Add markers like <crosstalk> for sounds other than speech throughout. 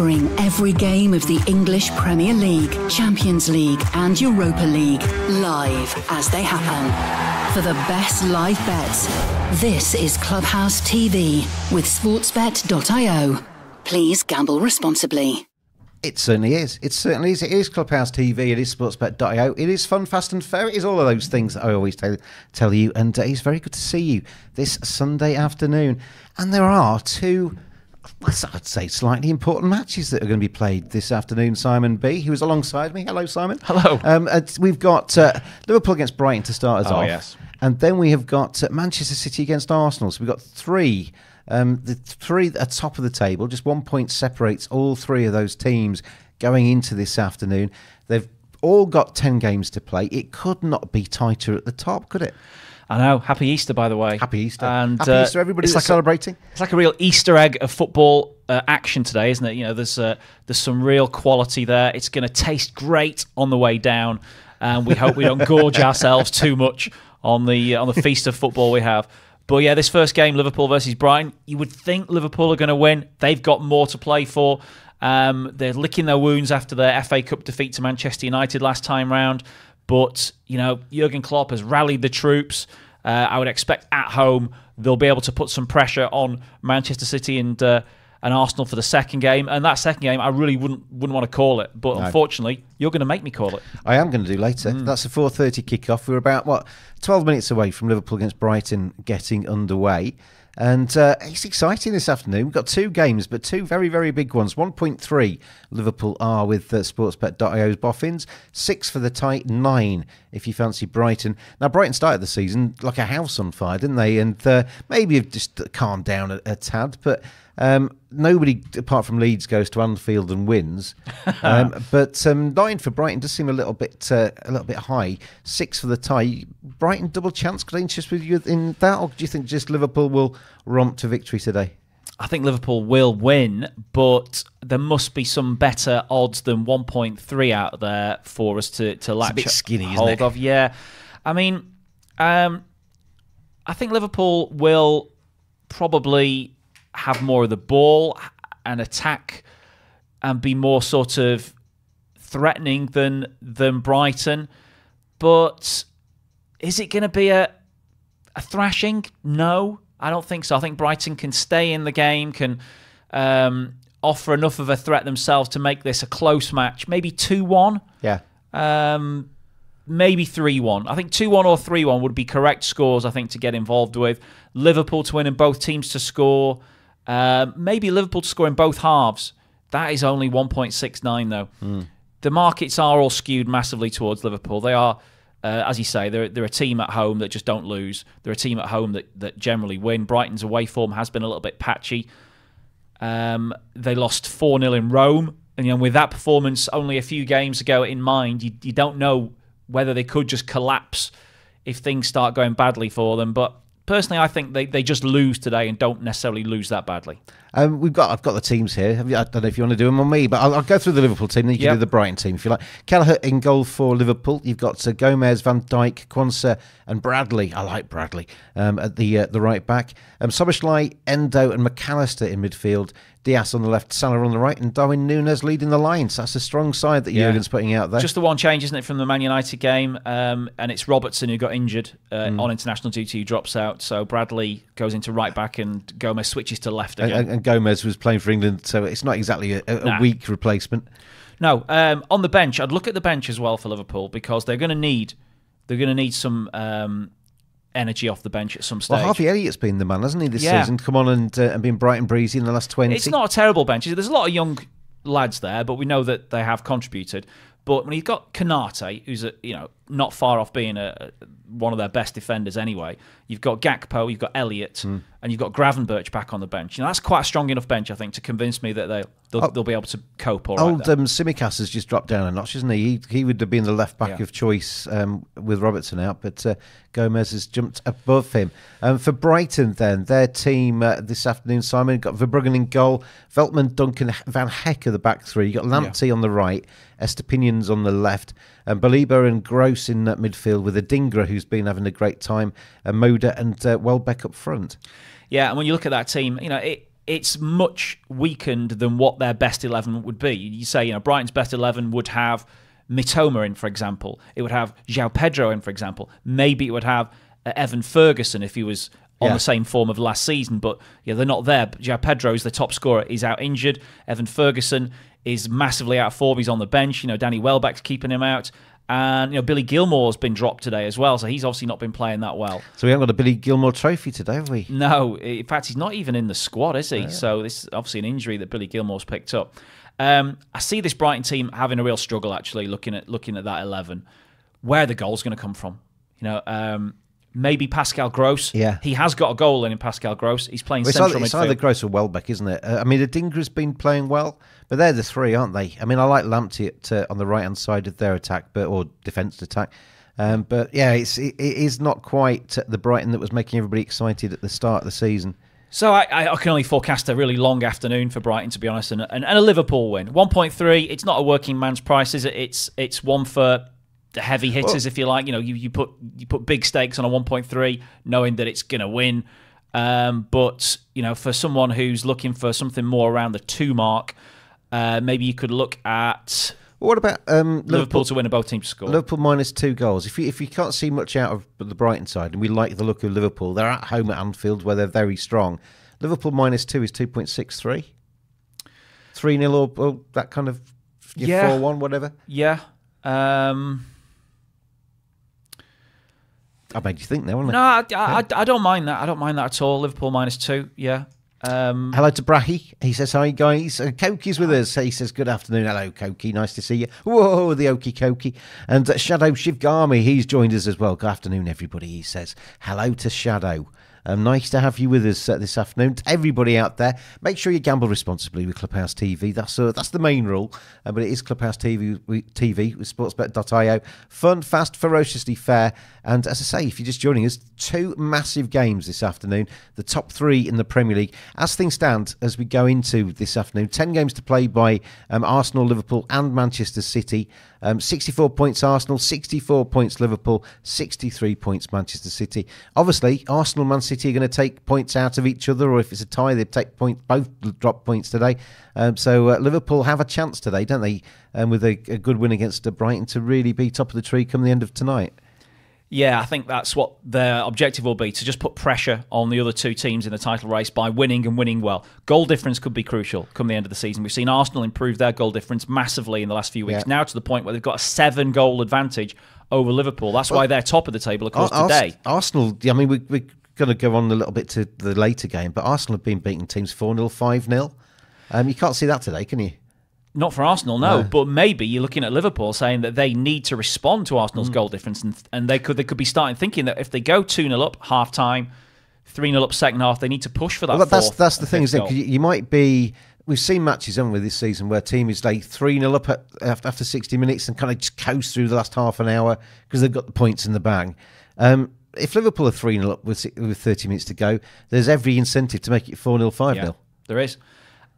covering every game of the English Premier League, Champions League, and Europa League live as they happen. For the best live bets, this is Clubhouse TV with sportsbet.io. Please gamble responsibly. It certainly is. It certainly is. It is Clubhouse TV. It is sportsbet.io. It is fun, fast, and fair. It is all of those things that I always tell, tell you. And uh, it's very good to see you this Sunday afternoon. And there are two, I'd say, slightly important matches that are going to be played this afternoon. Simon B, who is alongside me. Hello, Simon. Hello. Um, uh, we've got uh, Liverpool against Brighton to start us Oh, off. yes. And then we have got uh, Manchester City against Arsenal. So we've got three. Um, the three at top of the table, just one point separates all three of those teams going into this afternoon. They've all got 10 games to play. It could not be tighter at the top, could it? I know. Happy Easter, by the way. Happy Easter. And Happy uh, Easter, everybody it's that's like a- celebrating. It's like a real Easter egg of football uh, action today, isn't it? You know, there's uh, there's some real quality there. It's going to taste great on the way down, and we hope we don't gorge <laughs> ourselves too much on the uh, on the feast of football we have. But yeah, this first game, Liverpool versus Brighton, you would think Liverpool are going to win. They've got more to play for. Um, they're licking their wounds after their FA Cup defeat to Manchester United last time round. But you know, Jurgen Klopp has rallied the troops. Uh, I would expect at home they'll be able to put some pressure on Manchester City and uh, and Arsenal for the second game. And that second game, I really wouldn't wouldn't want to call it, but unfortunately, you're going to make me call it. I am going to do later. Hmm. That's a 4.30 kick-off. We're about, what, 12 minutes away from Liverpool against Brighton getting underway. And uh, it's exciting this afternoon. We've got two games, but two very, very big ones. 1.3 Liverpool are with uh, sportsbet.io's boffins. Six for the tight, nine if you fancy Brighton. Now, Brighton started the season like a house on fire, didn't they? And uh, maybe have just calmed down a, a tad, but um, nobody apart from Leeds goes to Anfield and wins. <laughs> Um, but um, nine for Brighton does seem a little bit uh, a little bit high. Six for the tie. Brighton double chance. Interest with you in that, or do you think just Liverpool will romp to victory today? I think Liverpool will win, but there must be some better odds than 1.3 out there for us to to latch a bit skinny, isn't hold it? of. Yeah, I mean, um, I think Liverpool will probably have more of the ball and attack and be more sort of threatening than than Brighton. But is it going to be a a thrashing? No, I don't think so. I think Brighton can stay in the game, can um, offer enough of a threat themselves to make this a close match. Maybe two one, Yeah. um, maybe three one. I think two one or three one would be correct scores. I think to get involved with Liverpool to win and both teams to score. Um, maybe Liverpool to score in both halves. That is only one point six nine though. The markets are all skewed massively towards Liverpool. They are. Uh, as you say, they're, they're a team at home that just don't lose. They're a team at home that, that generally win. Brighton's away form has been a little bit patchy. Um, they lost 4 0 in Rome. And you know, with that performance only a few games ago in mind, you, you don't know whether they could just collapse if things start going badly for them. But personally, I think they, they just lose today and don't necessarily lose that badly. Um, we've got. I've got the teams here. Have you- I don't know if you want to do them on me, but I'll, I'll go through the Liverpool team. Then you can Yep. do the Brighton team if you like. Kelleher in goal for Liverpool. You've got uh, Gomez, Van Dijk, Quansah, and Bradley. I like Bradley um, at the uh, the right back. Um, Endo, and Mac Allister in midfield. Diaz on the left, Salah on the right, and Darwin Núñez leading the line. So that's a strong side that Yeah. Jurgen's putting out there. Just the one change, isn't it, from the Man United game? Um, and it's Robertson who got injured uh, on international duty who drops out. So Bradley goes into right back and Gomez switches to left and, again. and- and Gomez was playing for England, so it's not exactly a, a, a Nah. weak replacement. No, um, on the bench, I'd look at the bench as well for Liverpool because they're going to need they're going to need some um, energy off the bench at some stage. Well, Harvey Elliott's been the man, hasn't he, this Yeah. season? Come on and uh, and been bright and breezy in the last twenty. It's not a terrible bench. There's a lot of young lads there, but we know that they have contributed. But when you've got Konaté, who's a, you know not far off being a, one of their best defenders anyway, you've got Gakpo, you've got Elliott, Hmm. And you've got Gravenberch back on the bench. You know that's quite a strong enough bench, I think, to convince me that they they'll, Oh. they'll be able to cope all right. Old there. um, Tsimikas has just dropped down a notch, isn't he? He, he would have been the left back Yeah. of choice um, with Robertson out, but uh, Gomez has jumped above him. Um, for Brighton, then, their team uh, this afternoon, Simon, got Verbruggen in goal, Veltman, Duncan, Van Hecke are the back three. you got Lamptey on the right, Estupiñán on the left, and Baleba and Gross in that midfield with Adingra, who's been having a great time, and Moder and uh, Welbeck up front. Yeah, and when you look at that team, you know, it, it's much weakened than what their best 11 would be. You say, you know, Brighton's best 11 would have Mitoma in, for example. It would have João Pedro in, for example. Maybe it would have uh, Evan Ferguson if he was on Yeah. the same form of last season, but yeah, they're not there. João Pedro is the top scorer. He's out injured. Evan Ferguson is massively out of form. He's on the bench. You know, Danny Welbeck's keeping him out. And, you know, Billy Gilmour's been dropped today as well, so he's obviously not been playing that well. So we haven't got a Billy Gilmour trophy today, have we? No, in fact, he's not even in the squad, is he? So this is obviously an injury that Billy Gilmour's picked up. Um, I see this Brighton team having a real struggle actually looking at looking at that eleven. Where are the goals going to come from? You know, um, maybe Pascal Gross. Yeah. he has got a goal in, in Pascal Gross. He's playing It's central either, it's midfield. either Gross or Welbeck, isn't it? Uh, I mean, Adingra's been playing well, but they're the three, aren't they? I mean, I like Lamptey at, uh, on the right hand side of their attack, but or defence attack. Um, but yeah, it's it, it is not quite the Brighton that was making everybody excited at the start of the season. So I, I can only forecast a really long afternoon for Brighton, to be honest, and, and, and a Liverpool win. One point three. It's not a working man's price, is it? It's it's one for the heavy hitters, if you like. You know, you, you put you put big stakes on a one point three, knowing that it's going to win. Um, but you know, for someone who's looking for something more around the two mark, uh, maybe you could look at what about um, Liverpool, Liverpool? to win a both teams score. Liverpool minus two goals. If you if you can't see much out of the Brighton side, and we like the look of Liverpool, they're at home at Anfield where they're very strong. Liverpool minus two is two point six three. Three 0 or, or that kind of Yeah. four one whatever. yeah. Um, I made you think there, wasn't it? no, I, I, I don't mind that. I don't mind that at all. Liverpool minus two. Yeah. Um, Hello to Brahi. He says, Hi, guys. Uh, Koki's with us. He says, Good afternoon. Hello, Koki. Nice to see you. Whoa, the Okie Koki. And uh, Shadow Shivgami, he's joined us as well. Good afternoon, everybody. He says, Hello to Shadow. Um, nice to have you with us uh, this afternoon. To everybody out there, make sure you gamble responsibly with Clubhouse TV. That's uh, that's the main rule. Uh, but it is Clubhouse TV, TV with sportsbet.io. Fun, fast, ferociously fair. And as I say, if you're just joining us, two massive games this afternoon. The top three in the Premier League. As things stand, as we go into this afternoon, 10 games to play by um, Arsenal, Liverpool, and Manchester City. Um, 64 points Arsenal, 64 points Liverpool, 63 points Manchester City. Obviously, Arsenal and Man City are going to take points out of each other, or if it's a tie, they take point, both drop points today. Um, so uh, Liverpool have a chance today, don't they? Um, with a, a good win against Brighton to really be top of the tree come the end of tonight. Yeah, I think that's what their objective will be to just put pressure on the other two teams in the title race by winning and winning well. Goal difference could be crucial come the end of the season. We've seen Arsenal improve their goal difference massively in the last few weeks, Yeah. now to the point where they've got a seven goal advantage over Liverpool. That's why they're top of the table, of course, Ar- today. Arsenal, I mean, we, we're going to go on a little bit to the later game, but Arsenal have been beating teams 4 0, 5 0. Um, you can't see that today, can you? Not for Arsenal, no. But maybe you're looking at Liverpool saying that they need to respond to Arsenal's Hmm. goal difference, and, and they could they could be starting thinking that if they go two 0 up half time, three 0 up second half, they need to push for that. Well, that's that's the thing, isn't it? you, you might be. We've seen matches, haven't we, this season where a team is like 3 0 up at, after, after 60 minutes and kind of just coast through the last half an hour because they've got the points in the bag. Um, if Liverpool are 3 0 up with, with 30 minutes to go, there's every incentive to make it 4 0, 5 Yeah, 0. there is.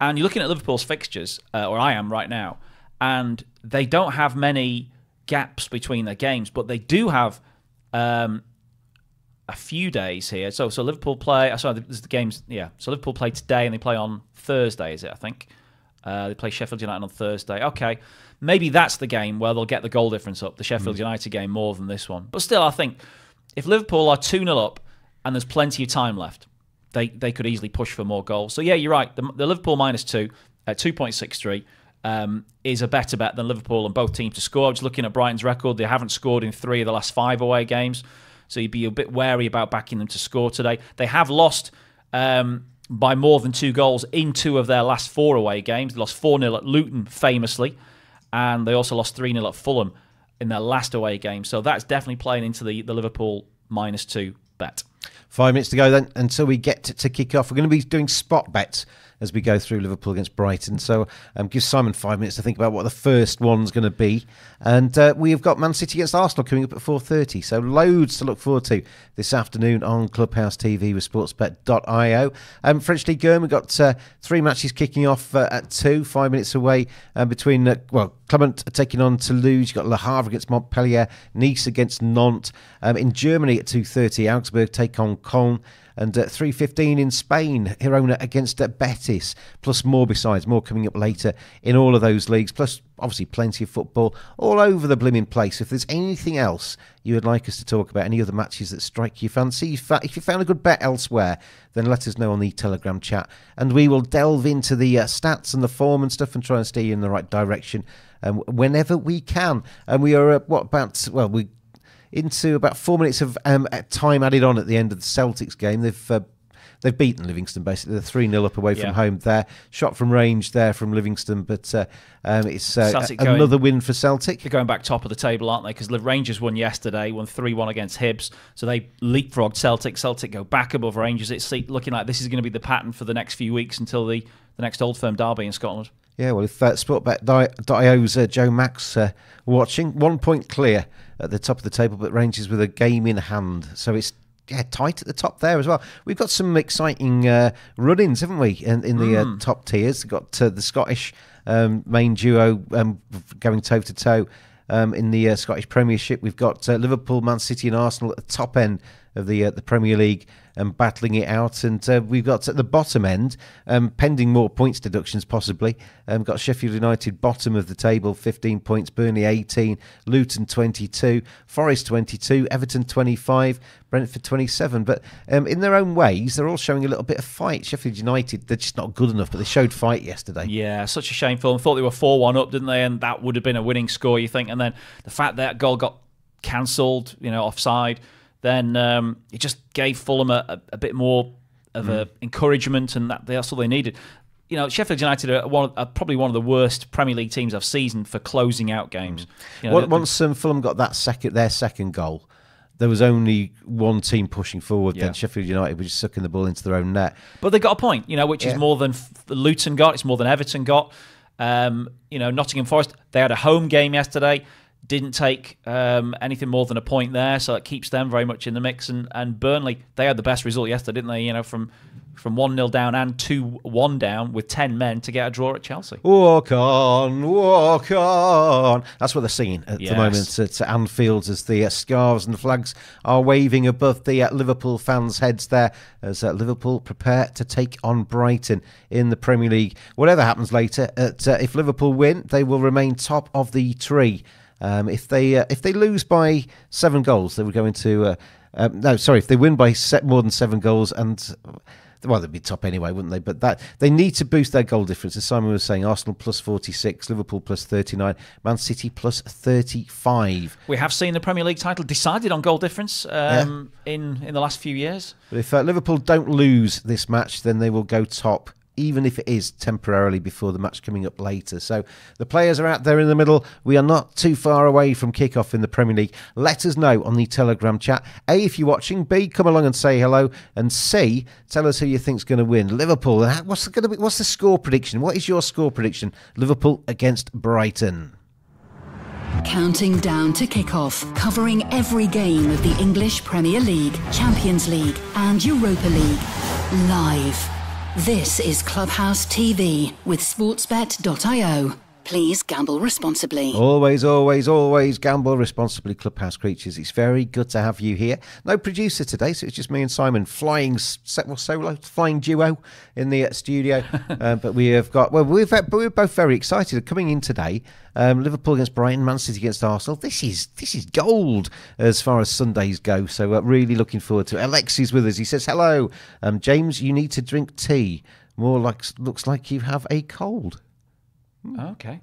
And you're looking at Liverpool's fixtures, uh, or I am right now, and they don't have many gaps between their games, but they do have um, a few days here. So, so Liverpool play. uh, Sorry, this is the games. Yeah, so Liverpool play today, and they play on Thursday. Is it? I think uh, they play Sheffield United on Thursday. Okay, maybe that's the game where they'll get the goal difference up. The Sheffield United game more than this one, but still, I think if Liverpool are two 0 up and there's plenty of time left, they they could easily push for more goals. So yeah, you're right. The, the Liverpool minus two at two point six three. Um, is a better bet than Liverpool and both teams to score. Just looking at Brighton's record; they haven't scored in three of the last five away games, so you'd be a bit wary about backing them to score today. They have lost um, by more than two goals in two of their last four away games. They lost four 0 at Luton, famously, and they also lost three 0 at Fulham in their last away game. So that's definitely playing into the the Liverpool minus two bet. Five minutes to go then until we get to, to kick off. We're going to be doing spot bets as we go through Liverpool against Brighton. So um, give Simon five minutes to think about what the first one's going to be. And uh, we have got Man City against Arsenal coming up at 4.30. So loads to look forward to this afternoon on Clubhouse TV with sportsbet.io. Um, French League 1, we've got uh, three matches kicking off uh, at two, five minutes away uh, between, uh, well, Clermont taking on Toulouse. You've got Le Havre against Montpellier, Nice against Nantes. Um, in Germany at 2.30, Augsburg take on Köln. And at 3.15 in Spain, Girona against Betis, plus more besides, more coming up later in all of those leagues, plus obviously plenty of football all over the blimmin' place. If there's anything else you would like us to talk about, any other matches that strike your fancy, if you found a good bet elsewhere, then let us know on the Telegram chat, and we will delve into the uh, stats and the form and stuff and try and steer you in the right direction um, whenever we can. And we are, uh, what, about, well, we into about four minutes of um, time added on at the end of the Celtics game. They've uh, they've beaten Livingston basically. They're three 0 up away from home there. Shot from range there from Livingston, but uh, um, it's uh, Celtic a- going- another win for Celtic. They're going back top of the table, aren't they? Because the Rangers won yesterday, won 3 1 against Hibs. So they leapfrogged Celtic. Celtic go back above Rangers. It's looking like this is going to be the pattern for the next few weeks until the, the next Old Firm derby in Scotland. Yeah, well, if uh, Sportsbet.io's uh, Joe Max uh, watching, one point clear at the top of the table, but Rangers with a game in hand. So it's yeah, tight at the top there as well. We've got some exciting uh, run-ins, haven't we, in, in the uh, top tiers? We've got uh, the Scottish um, main duo um, going toe-to-toe um, in the uh, Scottish Premiership. We've got uh, Liverpool, Man City and Arsenal at the top end of the uh, the Premier League and battling it out. And uh, we've got at the bottom end, um, pending more points deductions possibly, um, got Sheffield United bottom of the table, 15 points, Burnley 18, Luton 22, Forest 22, Everton 25, Brentford 27. But um, in their own ways, they're all showing a little bit of fight. Sheffield United, they're just not good enough, but they showed fight yesterday. Yeah, such a shame for them. Thought they were 4 1 up, didn't they? And that would have been a winning score, you think. And then the fact that goal got cancelled, you know, offside, then um, it just gave Fulham a, a, a bit more of a encouragement, and that that's all they needed. You know, Sheffield United are, one, are probably one of the worst Premier League teams I've seen for closing out games. You know, Once- um, Fulham got that second, their second goal, there was only one team pushing forward. Yeah. Then Sheffield United were just sucking the ball into their own net. But they got a point, you know, which is more than Luton got. It's more than Everton got. Um, you know, Nottingham Forest, they had a home game yesterday, didn't take um, anything more than a point there, so it keeps them very much in the mix. And, and Burnley, they had the best result yesterday, didn't they? You know, from from 1 0 down and 2 1 down with 10 men to get a draw at Chelsea. Walk on, walk on. That's what they're singing at Yes. the moment at Anfield as the uh, scarves and flags are waving above the uh, Liverpool fans' heads there as uh, Liverpool prepare to take on Brighton in the Premier League. Whatever happens later, at, uh, if Liverpool win, they will remain top of the tree. Um, if they uh, if they lose by seven goals, they would go into uh, um, no, sorry, if they win by set more than seven goals and well, they'd be top anyway, wouldn't they? But that they need to boost their goal difference. As Simon was saying, Arsenal plus 46, Liverpool plus 39, Man City plus 35. We have seen the Premier League title decided on goal difference um, in, in the last few years. But if uh, Liverpool don't lose this match, then they will go top, even if it is temporarily before the match coming up later. So the players are out there in the middle. We are not too far away from kick-off in the Premier League. Let us know on the Telegram chat. A, if you're watching. B, come along and say hello. And C, tell us who you think's going to win. Liverpool. uh, What's going to be? What's the score prediction? What is your score prediction? Liverpool against Brighton. Counting down to kickoff, covering every game of the English Premier League, Champions League, and Europa League. Live. This is Clubhouse TV with Sportsbet.io. Please gamble responsibly. Always, always, always gamble responsibly, Clubhouse creatures. It's very good to have you here. No producer today, so it's just me and Simon flying well, solo, flying duo in the uh, studio. <laughs> uh, but we have got well, we've we're both very excited coming in today. Um, Liverpool against Brighton, Man City against Arsenal. This is this is gold as far as Sundays go. So uh, really looking forward to it. Alexi's with us. He says hello, um, James. You need to drink tea. More like looks like you have a cold. Hmm. Okay.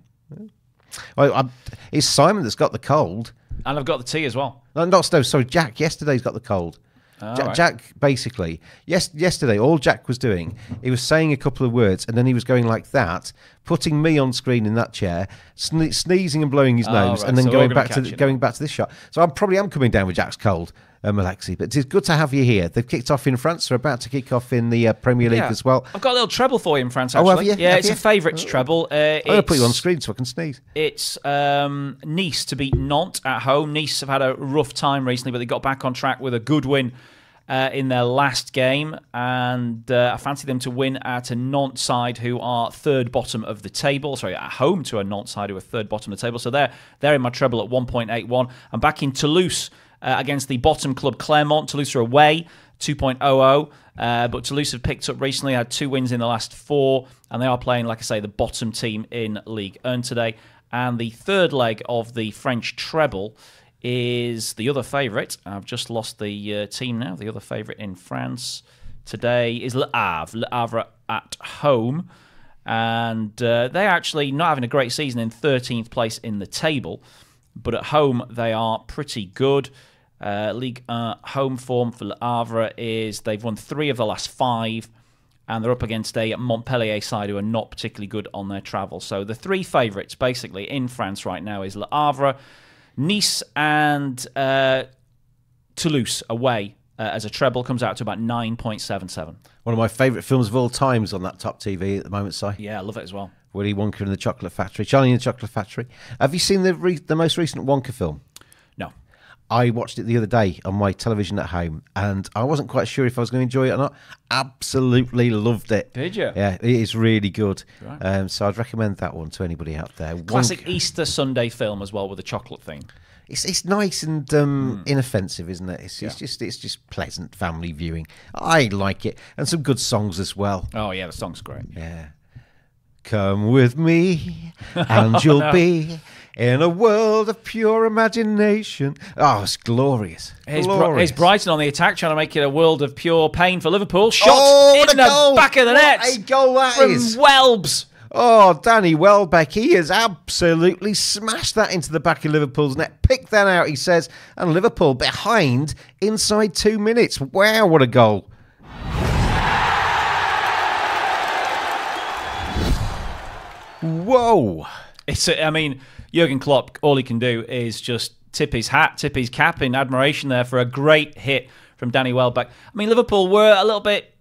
Well, I'm, it's Simon that's got the cold. And I've got the tea as well. No, not no, sorry, Jack. Yesterday's got the cold. Oh, ja- right. Jack basically, yes, yesterday, all Jack was doing, he was saying a couple of words, and then he was going like that, putting me on screen in that chair, sne- sneezing and blowing his Oh, nose, right, and then so we're going gonna back to catch it going back to this shot. So I probably am coming down with Jack's cold, um, Alexi. But it's good to have you here. They've kicked off in France. They're about to kick off in the uh, Premier League Yeah. as well. I've got a little treble for you in France, Oh, actually. have you? Yeah, Have it's you? a favourites treble. Uh, I'm going to put you on screen so I can sneeze. It's um, Nice to beat Nantes at home. Nice have had a rough time recently, but they got back on track with a good win uh, in their last game. And uh, I fancy them to win at a Nantes side who are third bottom of the table. Sorry, at home to a Nantes side who are third bottom of the table. So they're, they're in my treble at 1.81. I'm back in Toulouse. Uh, against the bottom club Clermont. Toulouse are away 2.00. Uh, but Toulouse have picked up recently, had two wins in the last four, and they are playing, like I say, the bottom team in League Earn today. And the third leg of the French treble is the other favourite. I've just lost the uh, team now. The other favourite in France today is Le Havre. Le Havre at home. And uh, they're actually not having a great season in 13th place in the table. But at home, they are pretty good. Uh, League uh, home form for Le Havre is they've won three of the last five, and they're up against a Montpellier side who are not particularly good on their travel. So the three favourites basically in France right now is Le Havre, Nice, and uh, Toulouse away. Uh, as a treble comes out to about 9.77. One of my favourite films of all times on that top TV at the moment, Si. Yeah, I love it as well. Willy Wonka and the Chocolate Factory, Charlie and the Chocolate Factory. Have you seen the re- the most recent Wonka film? No. I watched it the other day on my television at home, and I wasn't quite sure if I was going to enjoy it or not. Absolutely loved it. Did you? Yeah, it is really good. Right. Um, so I'd recommend that one to anybody out there. Classic Wonka- Easter Sunday film as well with the chocolate thing. It's it's nice and um, Hmm. inoffensive, isn't it? It's, it's just it's just pleasant family viewing. I like it, and some good songs as well. Oh, yeah, the song's great. Yeah. Come with me, and you'll <laughs> be in a world of pure imagination. Oh, it's glorious. Here's, Bri- glorious. here's Brighton on the attack, trying to make it a world of pure pain for Liverpool. Shot Oh, in the goal! back of the What net. a goal that from is. Welbs. Oh, Danny Welbeck, he has absolutely smashed that into the back of Liverpool's net. Pick that out, he says. And Liverpool behind inside two minutes. Wow, what a goal. Whoa. It's. A, I mean, Jurgen Klopp. All he can do is just tip his hat, tip his cap in admiration there for a great hit from Danny Welbeck. I mean, Liverpool were a little bit.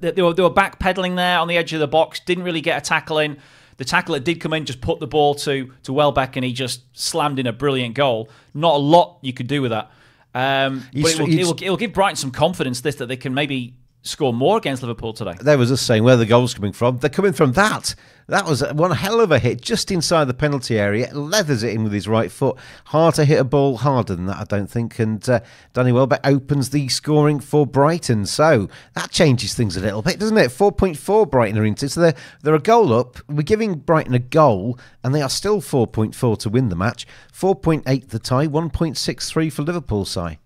They were, they were backpedaling there on the edge of the box. Didn't really get a tackle in. The tackle that did come in just put the ball to to Welbeck, and he just slammed in a brilliant goal. Not a lot you could do with that. Um, but it will, it, will, it will give Brighton some confidence this that they can maybe score more against Liverpool today. There was us saying where the goal's coming from. They're coming from that. That was one hell of a hit just inside the penalty area. Leathers it in with his right foot. Hard to hit a ball harder than that, I don't think. And uh, Danny Welbeck opens the scoring for Brighton. So that changes things a little bit, doesn't it? 4.4 Brighton are into. So they're, they're a goal up. We're giving Brighton a goal, and they are still 4.4 to win the match. 4.8 the tie, 1.63 for Liverpool, Si.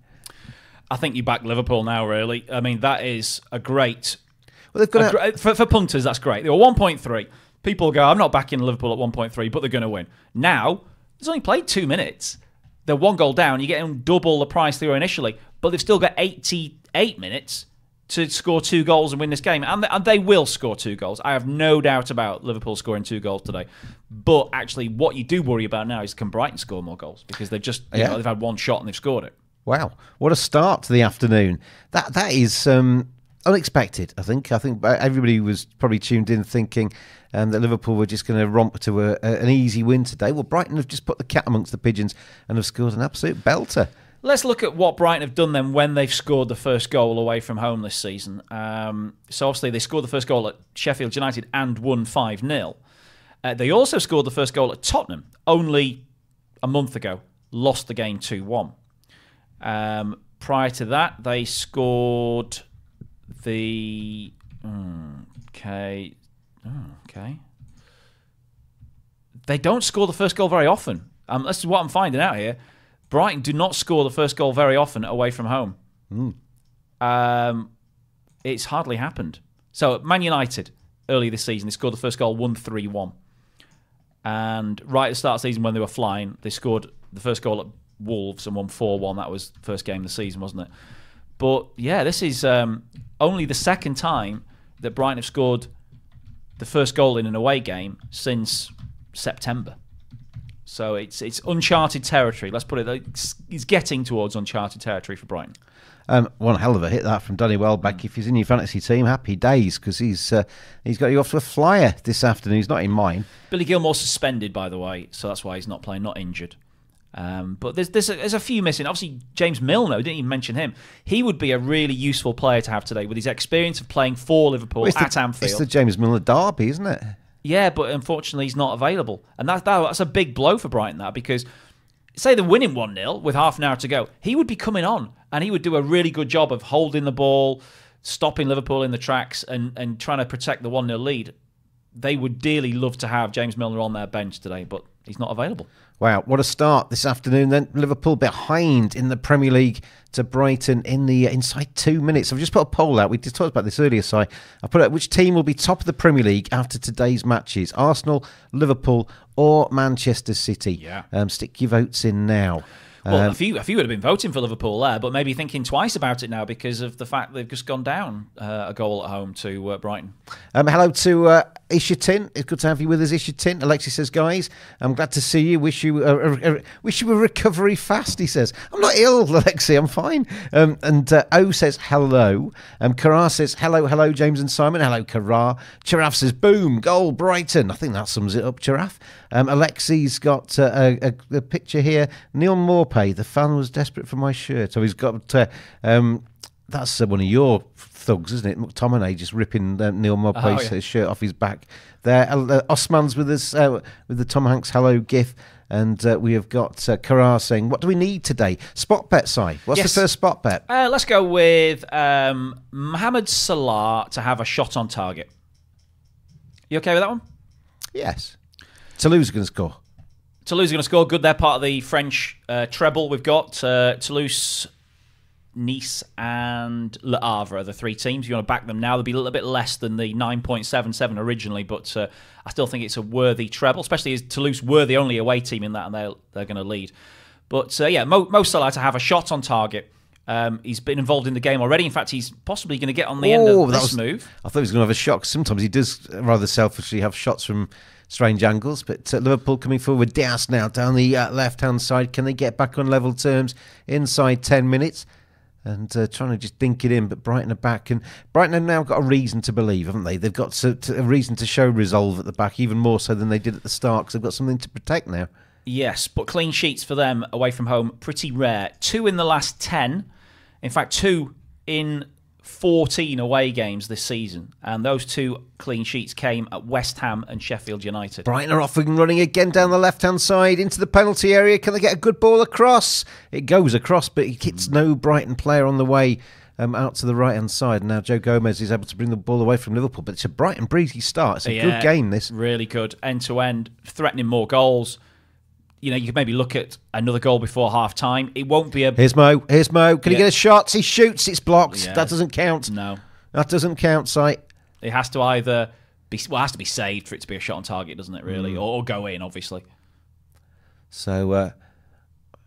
I think you back Liverpool now. Really, I mean that is a great Well, they've got A a, for, for punters, that's great. They were 1.3. People go, I'm not backing Liverpool at 1.3, but they're going to win. Now, there's only played two minutes. They're one goal down. You're getting double the price they were initially, but they've still got 88 minutes to score two goals and win this game. And they, and they will score two goals. I have no doubt about Liverpool scoring two goals today. But actually, what you do worry about now is can Brighton score more goals? Because they've just, you Yeah. know, they've had one shot and they've scored it. Wow, what a start to the afternoon! That that is um, unexpected. I think. I think everybody was probably tuned in thinking um, that Liverpool were just going to romp to a, a, an easy win today. Well, Brighton have just put the cat amongst the pigeons and have scored an absolute belter. Let's look at what Brighton have done then when they've scored the first goal away from home this season. Um, so obviously they scored the first goal at Sheffield United and won 5 0. Uh, they also scored the first goal at Tottenham only a month ago, lost the game 2 1. Um, prior to that, they scored the. mm, Okay. oh, okay. They don't score the first goal very often. Um, this is what I'm finding out here. Brighton do not score the first goal very often away from home. Um, it's hardly happened. So, Man United, early this season, they scored the first goal 1 3 1. And right at the start of the season, when they were flying, they scored the first goal at Wolves and won 4 1. That was the first game of the season, wasn't it? But yeah, this is um, only the second time that Brighton have scored the first goal in an away game since September. So it's it's uncharted territory. Let's put it. It's, it's getting towards uncharted territory for Brighton. Um, one hell of a hit that from Danny Welbeck. If he's in your fantasy team, happy days because he's uh, he's got you off to a flyer this afternoon. He's not in mine. Billy Gilmour suspended, by the way, so that's why he's not playing, not injured. Um, but there's there's a, there's a few missing. Obviously, James Milner, we didn't even mention him. He would be a really useful player to have today with his experience of playing for Liverpool It's at the, Anfield. It's the James Milner derby, isn't it? Yeah, but unfortunately, he's not available, and that, that that's a big blow for Brighton. That because say they're winning 1 0 with half an hour to go, he would be coming on and he would do a really good job of holding the ball, stopping Liverpool in the tracks, and, and trying to protect the 1 0 lead. They would dearly love to have James Milner on their bench today, but he's not available. Wow, what a start this afternoon. Then Liverpool behind in the Premier League to Brighton in the uh, inside two minutes. I've just put a poll out. We just talked about this earlier, so I put out which team will be top of the Premier League after today's matches: Arsenal, Liverpool, or Manchester City. Yeah. Um, stick your votes in now. Well, Um, a few a few would have been voting for Liverpool there, but maybe thinking twice about it now because of the fact they've just gone down uh, a goal at home to uh, Brighton. Um, hello to uh, Ishatin. It's good to have you with us, Ishatin. Alexis says, "Guys, I'm glad to see you. Wish you a, a, a- wish you a recovery fast." He says, "I'm not ill, <laughs> Alexi. I'm fine." Um, and uh, O says, "Hello." Um, Kara says, "Hello, hello, James and Simon." Hello, Kara. Giraffe says, "Boom, goal, Brighton." I think that sums it up. Giraffe. Um, Alexi's got uh, a, a, picture here. Neal Maupay. The fan was desperate for my shirt. So he's got. Uh, um, that's uh, one of your thugs, isn't it? McTominay just ripping uh, Neal Maupay's yeah. uh, shirt off his back. There, uh, Osman's with us uh, with the Tom Hanks hello gif, and uh, we have got uh, Karar saying, "What do we need today?" Spot bet, Si. What's Yes. the first spot bet? Uh, let's go with um, Mohamed Salah to have a shot on target. You okay with that one? Yes. Toulouse going to score. Toulouse are going to score. Good. They're part of the French uh, treble. We've got uh, Toulouse, Nice, and Le Havre are the three teams. You want to back them now. They'll be a little bit less than the 9.77 originally, but uh, I still think it's a worthy treble, especially as Toulouse were the only away team in that, and they're, they're going to lead. But uh, yeah, Mo, Mo Salah to have a shot on target. Um, he's been involved in the game already. In fact, he's possibly going to get on the end Oh, of that this was- move. I thought he was going to have a shot. Sometimes he does rather selfishly have shots from strange angles. But uh, Liverpool coming forward Diaz now down the uh, left hand side. Can they get back on level terms inside 10 minutes? And uh, trying to just dink it in, but Brighton are back, and Brighton have now got a reason to believe, haven't they? They've got to, to- a reason to show resolve at the back, even more so than they did at the start, because they've got something to protect now. Yes, but clean sheets for them away from home pretty rare. Two in the last ten, in fact, two in fourteen away games this season, and those two clean sheets came at West Ham and Sheffield United. Brighton are off and running again down the left hand side into the penalty area. Can they get a good ball across? It goes across, but it hits no Brighton player on the way um, out to the right hand side. Now Joe Gomez is able to bring the ball away from Liverpool, but it's a bright and breezy start. It's a Yeah, good game. This really good end to end, threatening more goals. You know, you could maybe look at another goal before half time. It won't be a here's Mo. Here's Mo. Can he get a shot? He shoots. It's blocked. Yeah. That doesn't count. no. That doesn't count. Sight. It has to either be well, it has to be saved for it to be a shot on target, doesn't it? Mm. Really, or, or go in, obviously. So, uh,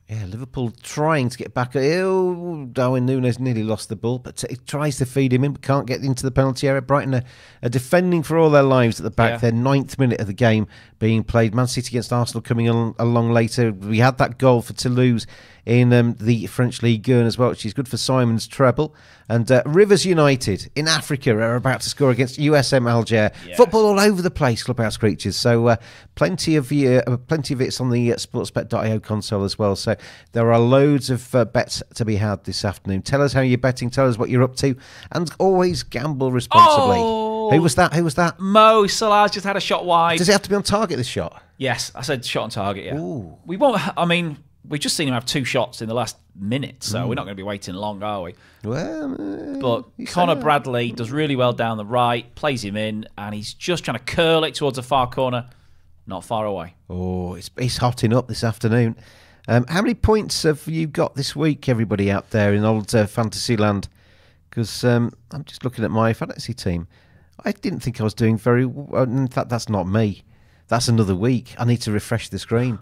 yeah, Liverpool trying to get back. Oh, Darwin Núñez nearly lost the ball, but he tries to feed him in, but can't get into the penalty area. Brighton are, are defending for all their lives at the back. Yeah. Their ninth minute of the game being played. Man City against Arsenal coming al- along later. We had that goal for Toulouse in um, the French League One as well, which is good for Simon's treble. And uh, Rivers United in Africa are about to score against USM Alger. Yeah. Football all over the place, clubhouse creatures. So uh, plenty of uh, plenty of it's on the uh, sportsbet.io console as well. So there are loads of uh, bets to be had this afternoon. Tell us how you're betting. Tell us what you're up to, and always gamble responsibly. Oh! Who was that? Who was that? Mo Salah's just had a shot wide. Does it have to be on target? This shot. Yes, I said shot on target. Yeah, Ooh. we won't. I mean, we've just seen him have two shots in the last minute, so Hmm. we're not going to be waiting long, are we? Well, uh, But Connor. Bradley does really well down the right, plays him in, and he's just trying to curl it towards the far corner, not far away. Oh, it's it's hotting up this afternoon. Um, how many points have you got this week, everybody out there in old uh, fantasy land? Because um, I'm just looking at my fantasy team. I didn't think I was doing very. well. In fact, that's not me. That's another week. I need to refresh the screen.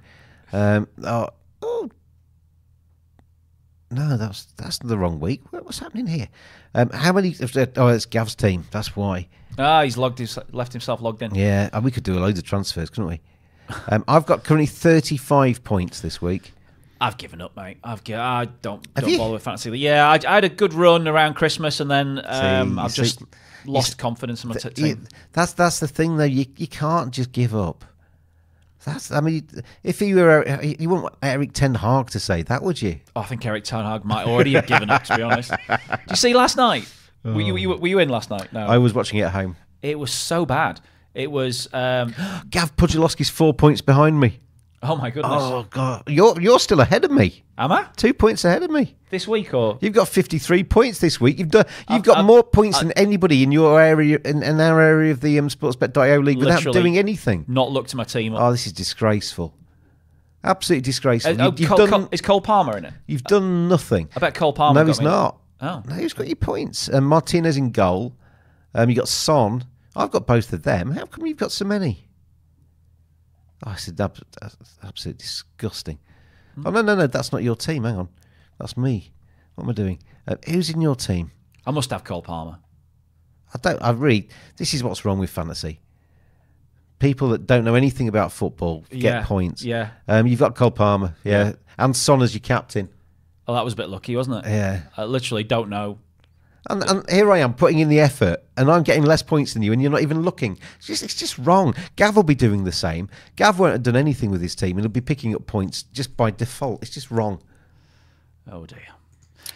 Um, oh, oh, no, that's that's the wrong week. What's happening here? Um, how many? Oh, it's Gav's team. That's why. Ah, he's logged his, left himself logged in. Yeah, and we could do a load of transfers, couldn't we? <laughs> Um, I've got currently 35 points this week. I've given up, mate. I've gi- I don't Have don't you? bother with fantasy. Yeah, I, I had a good run around Christmas, and then um, you I've see- just lost confidence in my t- You- team. that's that's the thing, though. You you can't just give up. That's I mean, if you were you wouldn't want Erik Ten Hag to say that, would you? Oh, I think Erik Ten Hag might already have given up. To be honest, <laughs> did you see last night? Were, you, were, you, were you in last night? No, I was watching it at home. it was so bad. It was. Um, <gasps> Gav Pudulowski's four points behind me. Oh my goodness. Oh god, you're you're still ahead of me. Am I Two points ahead of me. this week or? You've got 53 points this week. You've done. You've I've- got I've- more points than anybody in your area in, in our area of the um, Sportsbet.io league without doing anything. Not looked at my team. Oh, this is disgraceful. Absolutely disgraceful. Uh, You- oh, you've, Cole, done. Cole- is Cole Palmer in it? You've done nothing. I bet Cole Palmer. No, he's me. not. Oh. No, he's got your points. Um, Martinez in goal. Um, you got Son. I've got both of them. How come you've got so many? Oh, I said that's absolutely disgusting. Hmm. Oh no, no, no, that's not your team. Hang on, that's me. What am I doing? Uh, who's in your team? I must have Cole Palmer. I don't. I really. This is what's wrong with fantasy. People that don't know anything about football get Yeah, points. yeah. Um, you've got Cole Palmer. Yeah, and Son as your captain. Oh, that was a bit lucky, wasn't it? Yeah. I literally don't know. And, and here I am putting in the effort, and I'm getting less points than you, and you're not even looking. It's just, it's just wrong. Gav will be doing the same. Gav won't have done anything with his team, and he'll be picking up points just by default. It's just wrong. Oh dear.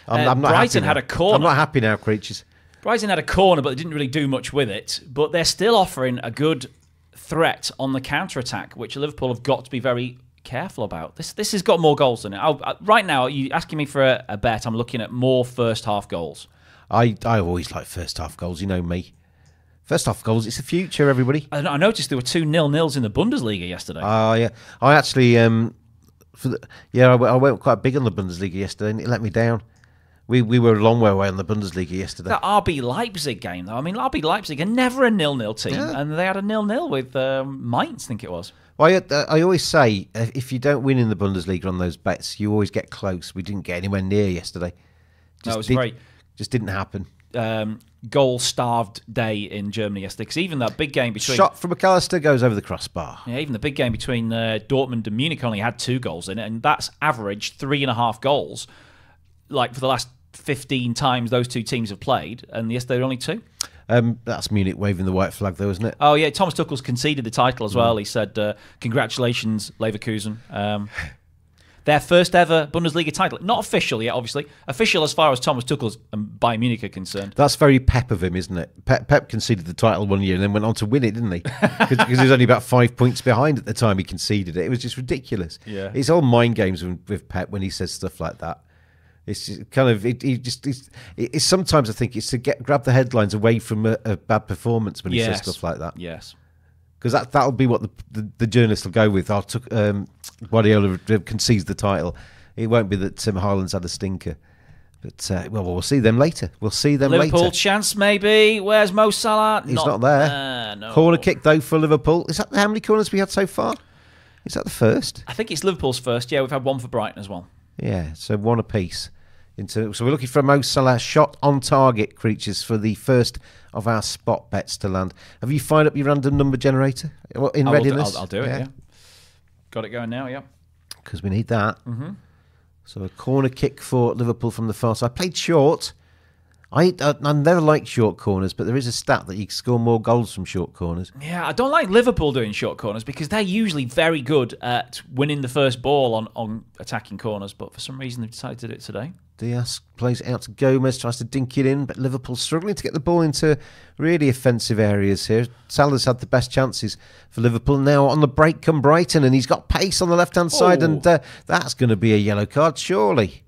I'm, Uh, I'm not Brighton had now. a corner. I'm not happy now, creatures. Brighton had a corner, but they didn't really do much with it. But they're still offering a good threat on the counter attack, which Liverpool have got to be very careful about. This this has got more goals than it. I'll, I, right now, you asking me for a, a bet? I'm looking at more first half goals. I, I always like first half goals. You know me. First half goals. It's the future, everybody. I, I noticed there were two nil nils in the Bundesliga yesterday. Oh yeah, I actually um, for the, yeah, I went quite big on the Bundesliga yesterday, and it let me down. We we were a long way away on the Bundesliga yesterday. that RB Leipzig game, though. I mean, RB Leipzig are never a nil nil team, Yeah. and they had a nil nil with um, Mainz, I think it was. Well, I, uh, I always say uh, if you don't win in the Bundesliga on those bets, you always get close. We didn't get anywhere near yesterday. No, it was did- very- just didn't happen. Um, goal starved day in Germany yesterday because even that big game between Shot from Mac Allister goes over the crossbar. Yeah, even the big game between uh, Dortmund and Munich only had two goals in it, and that's averaged three and a half goals. Like for the last fifteen times those two teams have played, and yesterday there were only two. Um, that's Munich waving the white flag, though, isn't it? Oh yeah, Thomas Tuchel's conceded the title as Mm. well. He said, uh, "Congratulations, Leverkusen." Um, <laughs> their first ever Bundesliga title, not official yet, obviously. Official as far as Thomas Tuchel's and Bayern Munich are concerned. That's very Pep of him, isn't it? Pep, Pep conceded the title one year and then went on to win it, didn't he? <laughs> Because he was only about five points behind at the time he conceded it. It was just ridiculous. Yeah. It's all mind games with, Pep when he says stuff like that. It's just kind of it. He just it's, it's sometimes I think it's to get grab the headlines away from a, a bad performance when he Yes. says stuff like that. Yes. because that that'll be what the the, the journalist will go with. I took um, Guardiola concedes the title. It won't be that Tim Haaland's had a stinker, but uh, well, we'll see them later. We'll see them later. Liverpool later. chance maybe. Where's Mo Salah? He's not, there. Uh, no. Corner kick though for Liverpool. Is that how many corners we had so far? Is that the first? I think it's Liverpool's first. Yeah, we've had one for Brighton as well. Yeah, so one apiece. Into so we're looking for a Mo Salah shot on target creatures for the first of our spot bets to land. Have you fired up your random number generator in I will readiness? I'll, I'll do it. Yeah. Got it going now. Yeah. because we need that. Mm-hmm. So a corner kick for Liverpool from the far side. Played short. I, I I never like short corners, but there is a stat that you can score more goals from short corners. Yeah, I don't like Liverpool doing short corners because they're usually very good at winning the first ball on, on attacking corners, but for some reason they've decided to do it today. Diaz plays out to Gomez, tries to dink it in, but Liverpool struggling to get the ball into really offensive areas here. Salah's had the best chances for Liverpool. Now on the break come Brighton, and he's got pace on the left hand side, Oh. and uh, that's going to be a yellow card, surely.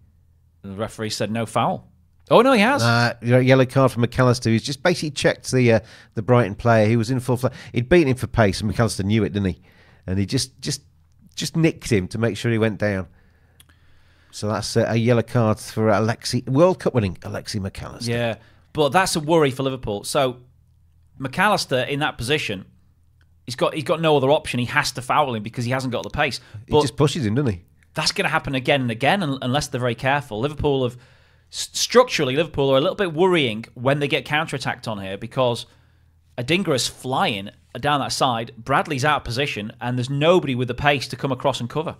The referee said no foul. Oh no, he has. Uh, yellow card for Mac Allister. He's just basically checked the uh, the Brighton player. He was in full flight. He'd beaten him for pace, and Mac Allister knew it, didn't he? And he just just just nicked him to make sure he went down. So that's a yellow card for Alexi, World Cup winning Alexi Mac Allister. yeah, but that's a worry for Liverpool. So Mac Allister in that position, he's got he's got no other option. He has to foul him because he hasn't got the pace. he But just pushes him, doesn't he? that's going to happen again and again unless they're very careful. Liverpool have structurally Liverpool are a little bit worrying when they get counter-attacked on here because Adingra is flying down that side. Bradley's out of position and there's nobody with the pace to come across and cover.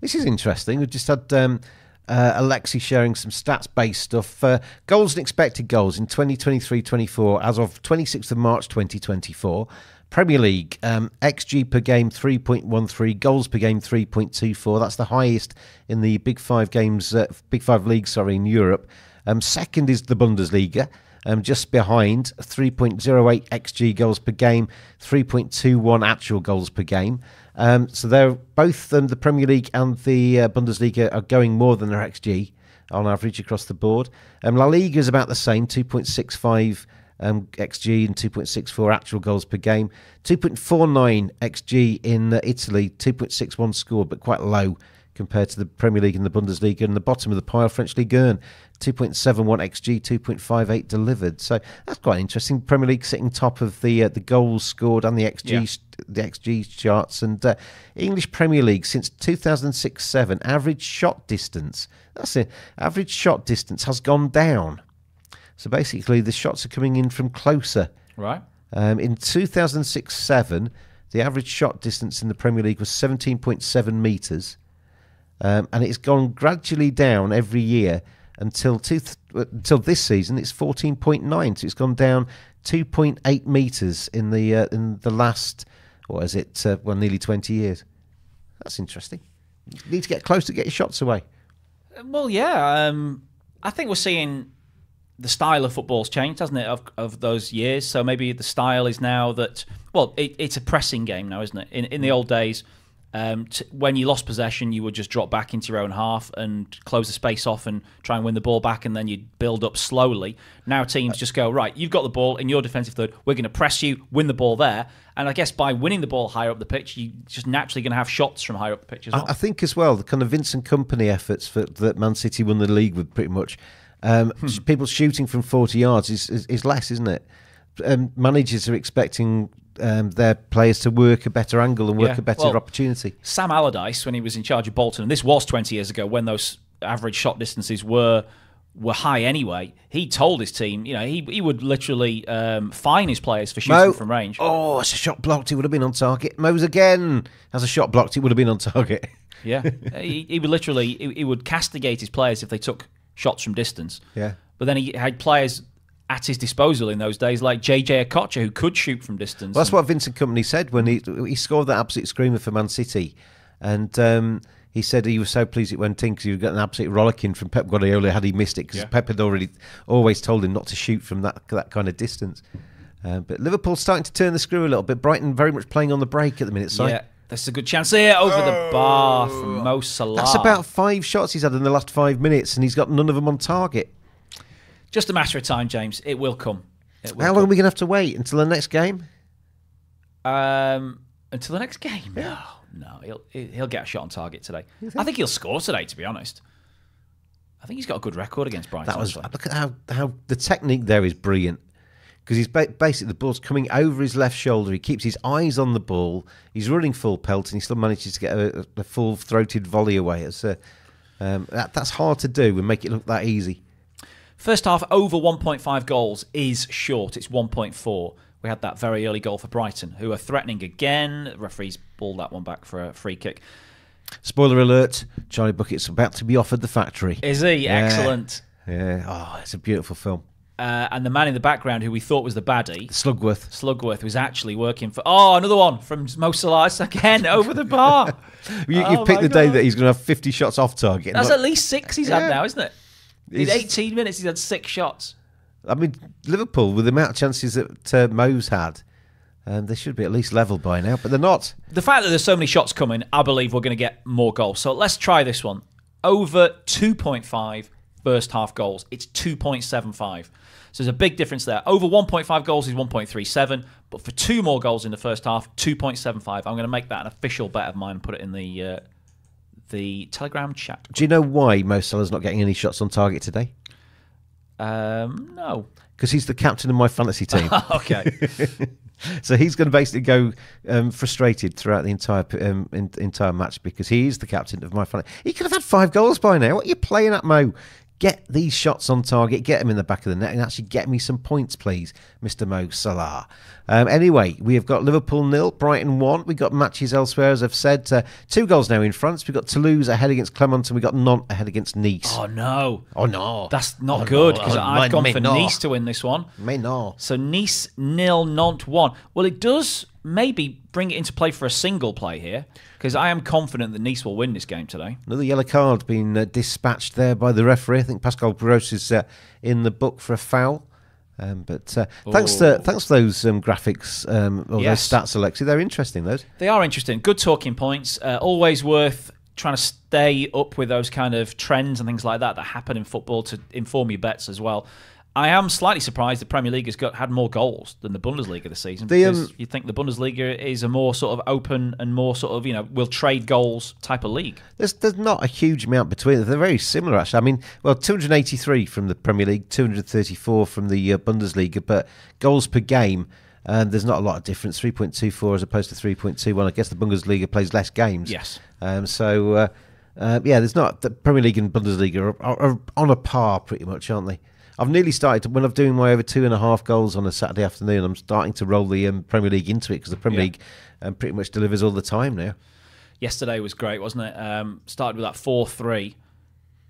This is interesting. We've just had um, uh, Alexi sharing some stats based stuff. Uh, goals and expected goals in 2023 24 as of 26th of March 2024. Premier League, um, XG per game 3.13, goals per game 3.24. That's the highest in the Big Five games, uh, Big Five leagues, sorry, in Europe. Um, second is the Bundesliga. um, just behind 3.08 xG goals per game, 3.21 actual goals per game. Um, so they're both um, the Premier League and the uh, Bundesliga are going more than their xG on average across the board. Um, La Liga is about the same, 2.65 um, xG and 2.64 actual goals per game. 2.49 xG in uh, Italy, 2.61 scored, but quite low compared to the Premier League and the Bundesliga. And the bottom of the pile, French Ligue 1, 2.71 xG, 2.58 delivered. So that's quite interesting. Premier League sitting top of the uh, the goals scored and the xG Yeah. the xG charts. And uh, English Premier League since 2006-7 average shot distance. That's it. Average shot distance has gone down. So basically, the shots are coming in from closer. Right. Um, in 2006-7, the average shot distance in the Premier League was 17.7 metres, um, and it's gone gradually down every year until two th- uh, until this season. It's 14.9, so it's gone down 2.8 metres in the uh, in the last what is it? Uh, well, nearly 20 years. That's interesting. You need to get close to get your shots away. Well, yeah. Um, I think we're seeing the style of football's changed, hasn't it, of, of those years? So maybe the style is now that, well, it, it's a pressing game now, isn't it? In, in the old days, um, t- when you lost possession, you would just drop back into your own half and close the space off and try and win the ball back, and then you'd build up slowly. Now teams just go, right, you've got the ball in your defensive third, we're going to press you, win the ball there. And I guess by winning the ball higher up the pitch, you're just naturally going to have shots from higher up the pitch as well. I, I think as well the kind of Vincent Kompany efforts for, that Man City won the league with pretty much. Um, Hmm. People shooting from forty yards is, is, is less, isn't it? Um, managers are expecting um, their players to work a better angle and work Yeah, a better well- opportunity. Sam Allardyce, when he was in charge of Bolton, and this was 20 years ago when those average shot distances were were high anyway, he told his team, you know, he, he would literally um, fine his players for shooting Mo, from range. Oh, it's a shot blocked. He would have been on target. Mo's again has a shot blocked. It would have been on target. <laughs> Yeah, he, he would literally he, he would castigate his players if they took shots from distance. Yeah. but then he had players at his disposal in those days, like JJ Okocha, who could shoot from distance. Well, that's what Vincent Kompany said when he he scored that absolute screamer for Man City, and um, he said he was so pleased it went in because he was getting an absolute rollicking from Pep Guardiola had he missed it because Yeah. Pep had already always told him not to shoot from that that kind of distance. Uh, but Liverpool's starting to turn the screw a little bit. Brighton very much playing on the break at the minute. Si. yeah, that's a good chance here over the bar from Mo Salah. That's about five shots he's had in the last five minutes, and he's got none of them on target. Just a matter of time, James. It will come. It will How long are we going to have to wait until the next game? Um, until the next game. No, no, he'll he'll get a shot on target today. I think he'll score today. To be honest, I think he's got a good record against Brighton. That was actually. look at how how the technique there is brilliant because he's ba- basically the ball's coming over his left shoulder. He keeps his eyes on the ball. He's running full pelt and he still manages to get a, a full throated volley away. It's a, um, that, that's hard to do and make it look that easy. First half over 1.5 goals is short. It's 1.4. We had that very early goal for Brighton, who are threatening again. The referees balled that one back for a free kick. Spoiler alert: Charlie Bucket's about to be offered the factory. Is he Yeah. excellent? Yeah, oh, it's a beautiful film. Uh, and the man in the background, who we thought was the baddie, Slugworth. Slugworth, was actually working for. Oh, another one from Mo Salah again <laughs> over the bar. <laughs> You, Oh you've picked the day that he's going to have 50 shots off target. That's at least six he's Yeah. had now, isn't it? In He's- 18 minutes, he's had six shots. I mean, Liverpool, with the amount of chances that uh, Mo's had, um, they should be at least level by now, but they're not. The fact that there's so many shots coming, I believe we're going to get more goals. So let's try this one. Over 2.5 first half goals. It's 2.75. So there's a big difference there. Over 1.5 goals is 1.37, but for two more goals in the first half, 2.75. I'm going to make that an official bet of mine and put it in the uh, the Telegram chat. Do you know why Mo Salah's not getting any shots on target today? Um, no. Because he's the captain of my fantasy team. <laughs> Okay. <laughs> so he's going to basically go um, frustrated throughout the entire um, in, entire match because he is the captain of my fantasy. He could have had five goals by now. What are you playing at, Mo? Get these shots on target, get them in the back of the net, and actually get me some points, please, Mr. Mo Salah. Um, anyway, we have got Liverpool nil, Brighton one. We've got matches elsewhere, as I've said. Uh, two goals now in France. We've got Toulouse ahead against Clermont, and we've got Nantes ahead against Nice. oh, no. Oh, no. That's not Oh, good no. because Oh, I've gone for. Nice to win this one. Mais non. So Nice nil, Nantes one. Well, it does maybe bring it into play for a single play here because I am confident that Nice will win this game today. Another yellow card being uh, dispatched there by the referee. I think Pascal Gross is uh, in the book for a foul. Um, but uh, thanks to thanks for those um, graphics um, or Yes. those stats, Alexi. They're interesting. Those. They are interesting. Good talking points. Uh, always worth trying to stay up with those kind of trends and things like that that happen in football to inform your bets as well. I am slightly surprised the Premier League has got had more goals than the Bundesliga this season The, because um, you think the Bundesliga is a more sort of open and more sort of you know will trade goals type of league. There's there's not a huge amount between them. They're very similar, actually. I mean, well, 283 from the Premier League, 234 from the uh, Bundesliga, but goals per game, and there's not a lot of difference. 3.24 as opposed to 3.21. I guess the Bundesliga plays less games. Yes. Um, so uh, uh, yeah, there's not the Premier League and Bundesliga are, are, are on a par pretty much, aren't they? I've nearly started to, when I'm doing my over two and a half goals on a Saturday afternoon. I'm starting to roll the um, Premier League into it because the Premier Yeah. League um, pretty much delivers all the time now. Yesterday was great, wasn't it? Um, started with that four three.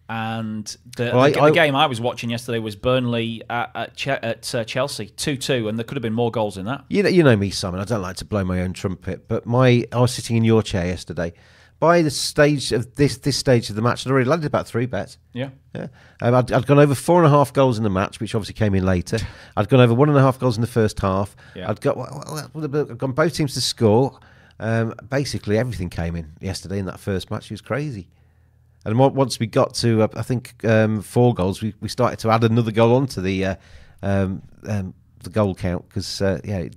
And the, Well, the, I- the game I was watching yesterday was Burnley at, at, che- at uh, Chelsea, 2 2, and there could have been more goals in that. You know, you know me, Simon. I don't like to blow my own trumpet, but my I was sitting in your chair yesterday. By the stage of this this stage of the match, I'd already landed about three bets. Yeah. Yeah, um, I'd, I'd gone over four and a half goals in the match, which obviously came in later. <laughs> I'd gone over one and a half goals in the first half. Yeah. I'd got well, I'd gone both teams to score. Um, basically, everything came in yesterday in that first match. It was crazy. And once we got to, uh, I think, um, four goals, we, we started to add another goal onto the uh, um, um, the goal count because uh, yeah,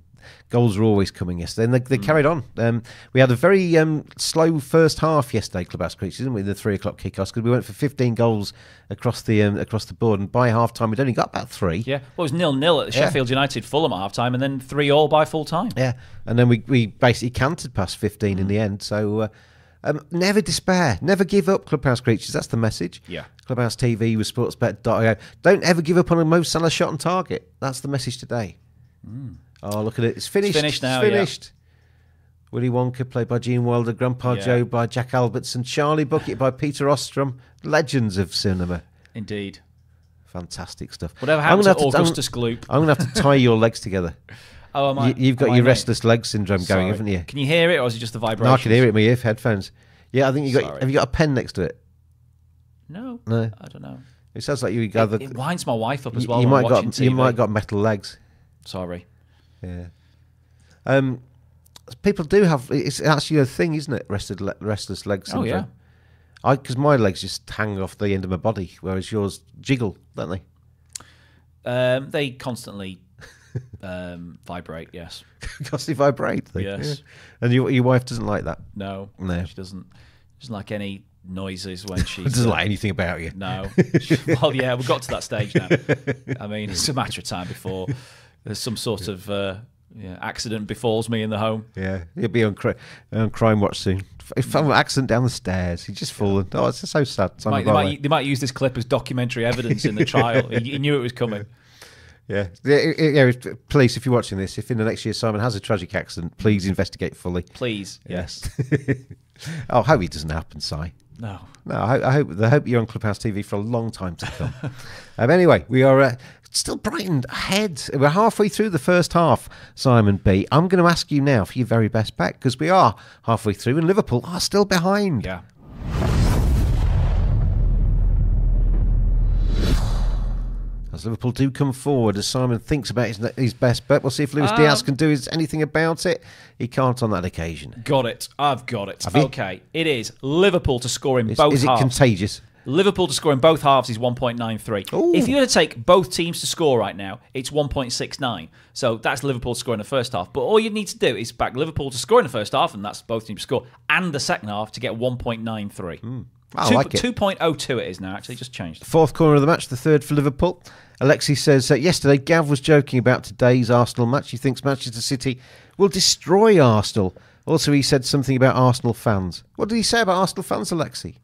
goals were always coming yesterday, and they, they carried on. Um, we had a very um, slow first half yesterday, Clubhouse Creatures, didn't we? The three o'clock kickoffs because we went for 15 goals across the um, across the board, and by half time we'd only got about three. Yeah. Well, it was nil nil at Yeah. Sheffield United Fulham at half time, and then 3 all by full time. Yeah, and then we, we basically cantered past 15 in the end. So uh, um, never despair, never give up, Clubhouse Creatures. That's the message. Yeah. Clubhouse TV with sportsbet.io. Don't ever give up on a Mo Salah shot on target. That's the message today. Oh, look at it. It's finished. finished now, It's yeah. finished. Willy Wonka, played by Gene Wilder, Grandpa Yeah. Joe by Jack Albertson, Charlie Bucket by Peter Ostrum, legends of cinema. Indeed. Fantastic stuff. Whatever I'm gonna to have to- I'm- Augustus Gloop? I'm going to have to tie your legs together. <laughs> Oh, am I, You, you've got I your near? restless leg syndrome going, Sorry. haven't you? Can you hear it, or is it just the vibration? No, I can hear it in my ear headphones. Yeah, I think you got. Sorry. Have you got a pen next to it? No. No. I don't know. It sounds like you gathered. It, it winds my wife up as you, well. you might got. You might got metal legs. Sorry. Yeah. Um, people do have. It's actually a thing, isn't it? Rested, le- restless leg Oh, syndrome. yeah. I because my legs just hang off the end of my body, whereas yours jiggle, don't they? Um, they constantly <laughs> um, vibrate. Yes. <laughs> They vibrate. They, Yes. yeah. And your your wife doesn't like that. No. No. She doesn't. She doesn't like any noises when <laughs> she's. Doesn't like anything about you. No. well, yeah, we've got to that stage now. I mean, it's a matter of time before there's some sort of uh, yeah, accident befalls me in the home. Yeah, he'll be on, cri- on Crime Watch soon. If an accident down the stairs, he's just fallen. Oh, it's so sad. Simon Might, they, might, they might use this clip as documentary evidence in the <laughs> trial. he, he knew it was coming. Yeah, yeah, yeah, yeah, if- Police, if you're watching this, if in the next year Simon has a tragic accident, please investigate fully. Please. Yes. <laughs> oh, I hope it doesn't happen, Si. No. No, I, hope- I hope I hope you're on Clubhouse TV for a long time to come. <laughs> um, anyway, we are uh, still Brighton ahead. We're halfway through the first half, Simon B. I'm going to ask you now for your very best bet because we are halfway through and Liverpool are still behind. Yeah. As Liverpool do come forward, as Simon thinks about his, his best bet, we'll see if Luis Um, Diaz can do his, anything about it. He can't on that occasion. Got it. I've got it. Have you? Okay. It is Liverpool to score in Is, both is it halves. contagious? Liverpool to score in both halves is 1.93. Ooh. If you were to take both teams to score right now, it's 1.69. So that's Liverpool in the first half. But all you need to do is back Liverpool to score in the first half, and that's both teams to score, and the second half to get 1.93. I Two- like it. 2.02 it is now, actually, just changed. Fourth corner of the match, the third for Liverpool. Alexi says uh, yesterday Gav was joking about today's Arsenal match. He thinks Manchester City will destroy Arsenal. Also, he said something about Arsenal fans. What did he say about Arsenal fans, Alexi?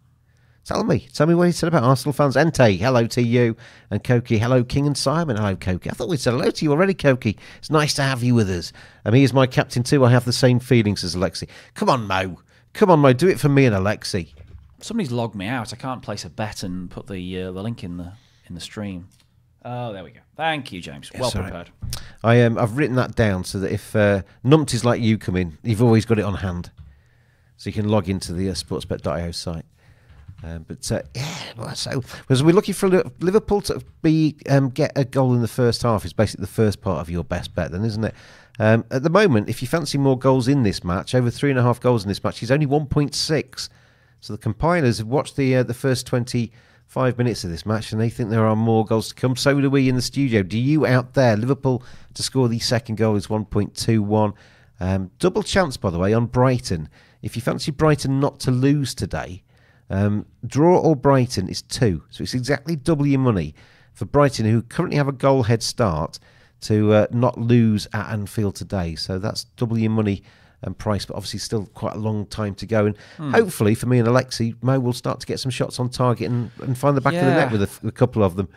Tell me. Tell me what he said about Arsenal fans. Ente, hello to you. And Koki, hello, King and Simon. Hello, Koki. I thought we'd said hello to you already, Koki. It's nice to have you with us. And he is my captain too. I have the same feelings as Alexi. Come on, Mo. Come on, Mo. Do it for me and Alexi. Somebody's logged me out. I can't place a bet and put the uh, the link in the in the stream. Oh, there we go. Thank you, James. well prepared. I um, I've written that down so that if uh, numpties like you come in, you've always got it on hand, so you can log into the uh, sportsbet.io site. Um, but uh, yeah, well, so as we're looking for Liverpool to be um, get a goal in the first half is basically the first part of your best bet, then, isn't it? Um, at the moment, if you fancy more goals in this match, over three and a half goals in this match, he's only one point six. So the compilers have watched the uh, the first twenty five minutes of this match, and they think there are more goals to come. So do we in the studio. Do you out there? Liverpool to score the second goal is one point two one. Um, double chance, by the way, on Brighton. If you fancy Brighton not to lose today, um, draw or Brighton is two, so it's exactly double your money for Brighton, who currently have a goal head start, to uh, not lose at Anfield today. So that's double your money and price, but obviously still quite a long time to go. And hopefully for me and Alexi, Mo will start to get some shots on target and, and find the back of the net Yeah. with a, couple of them.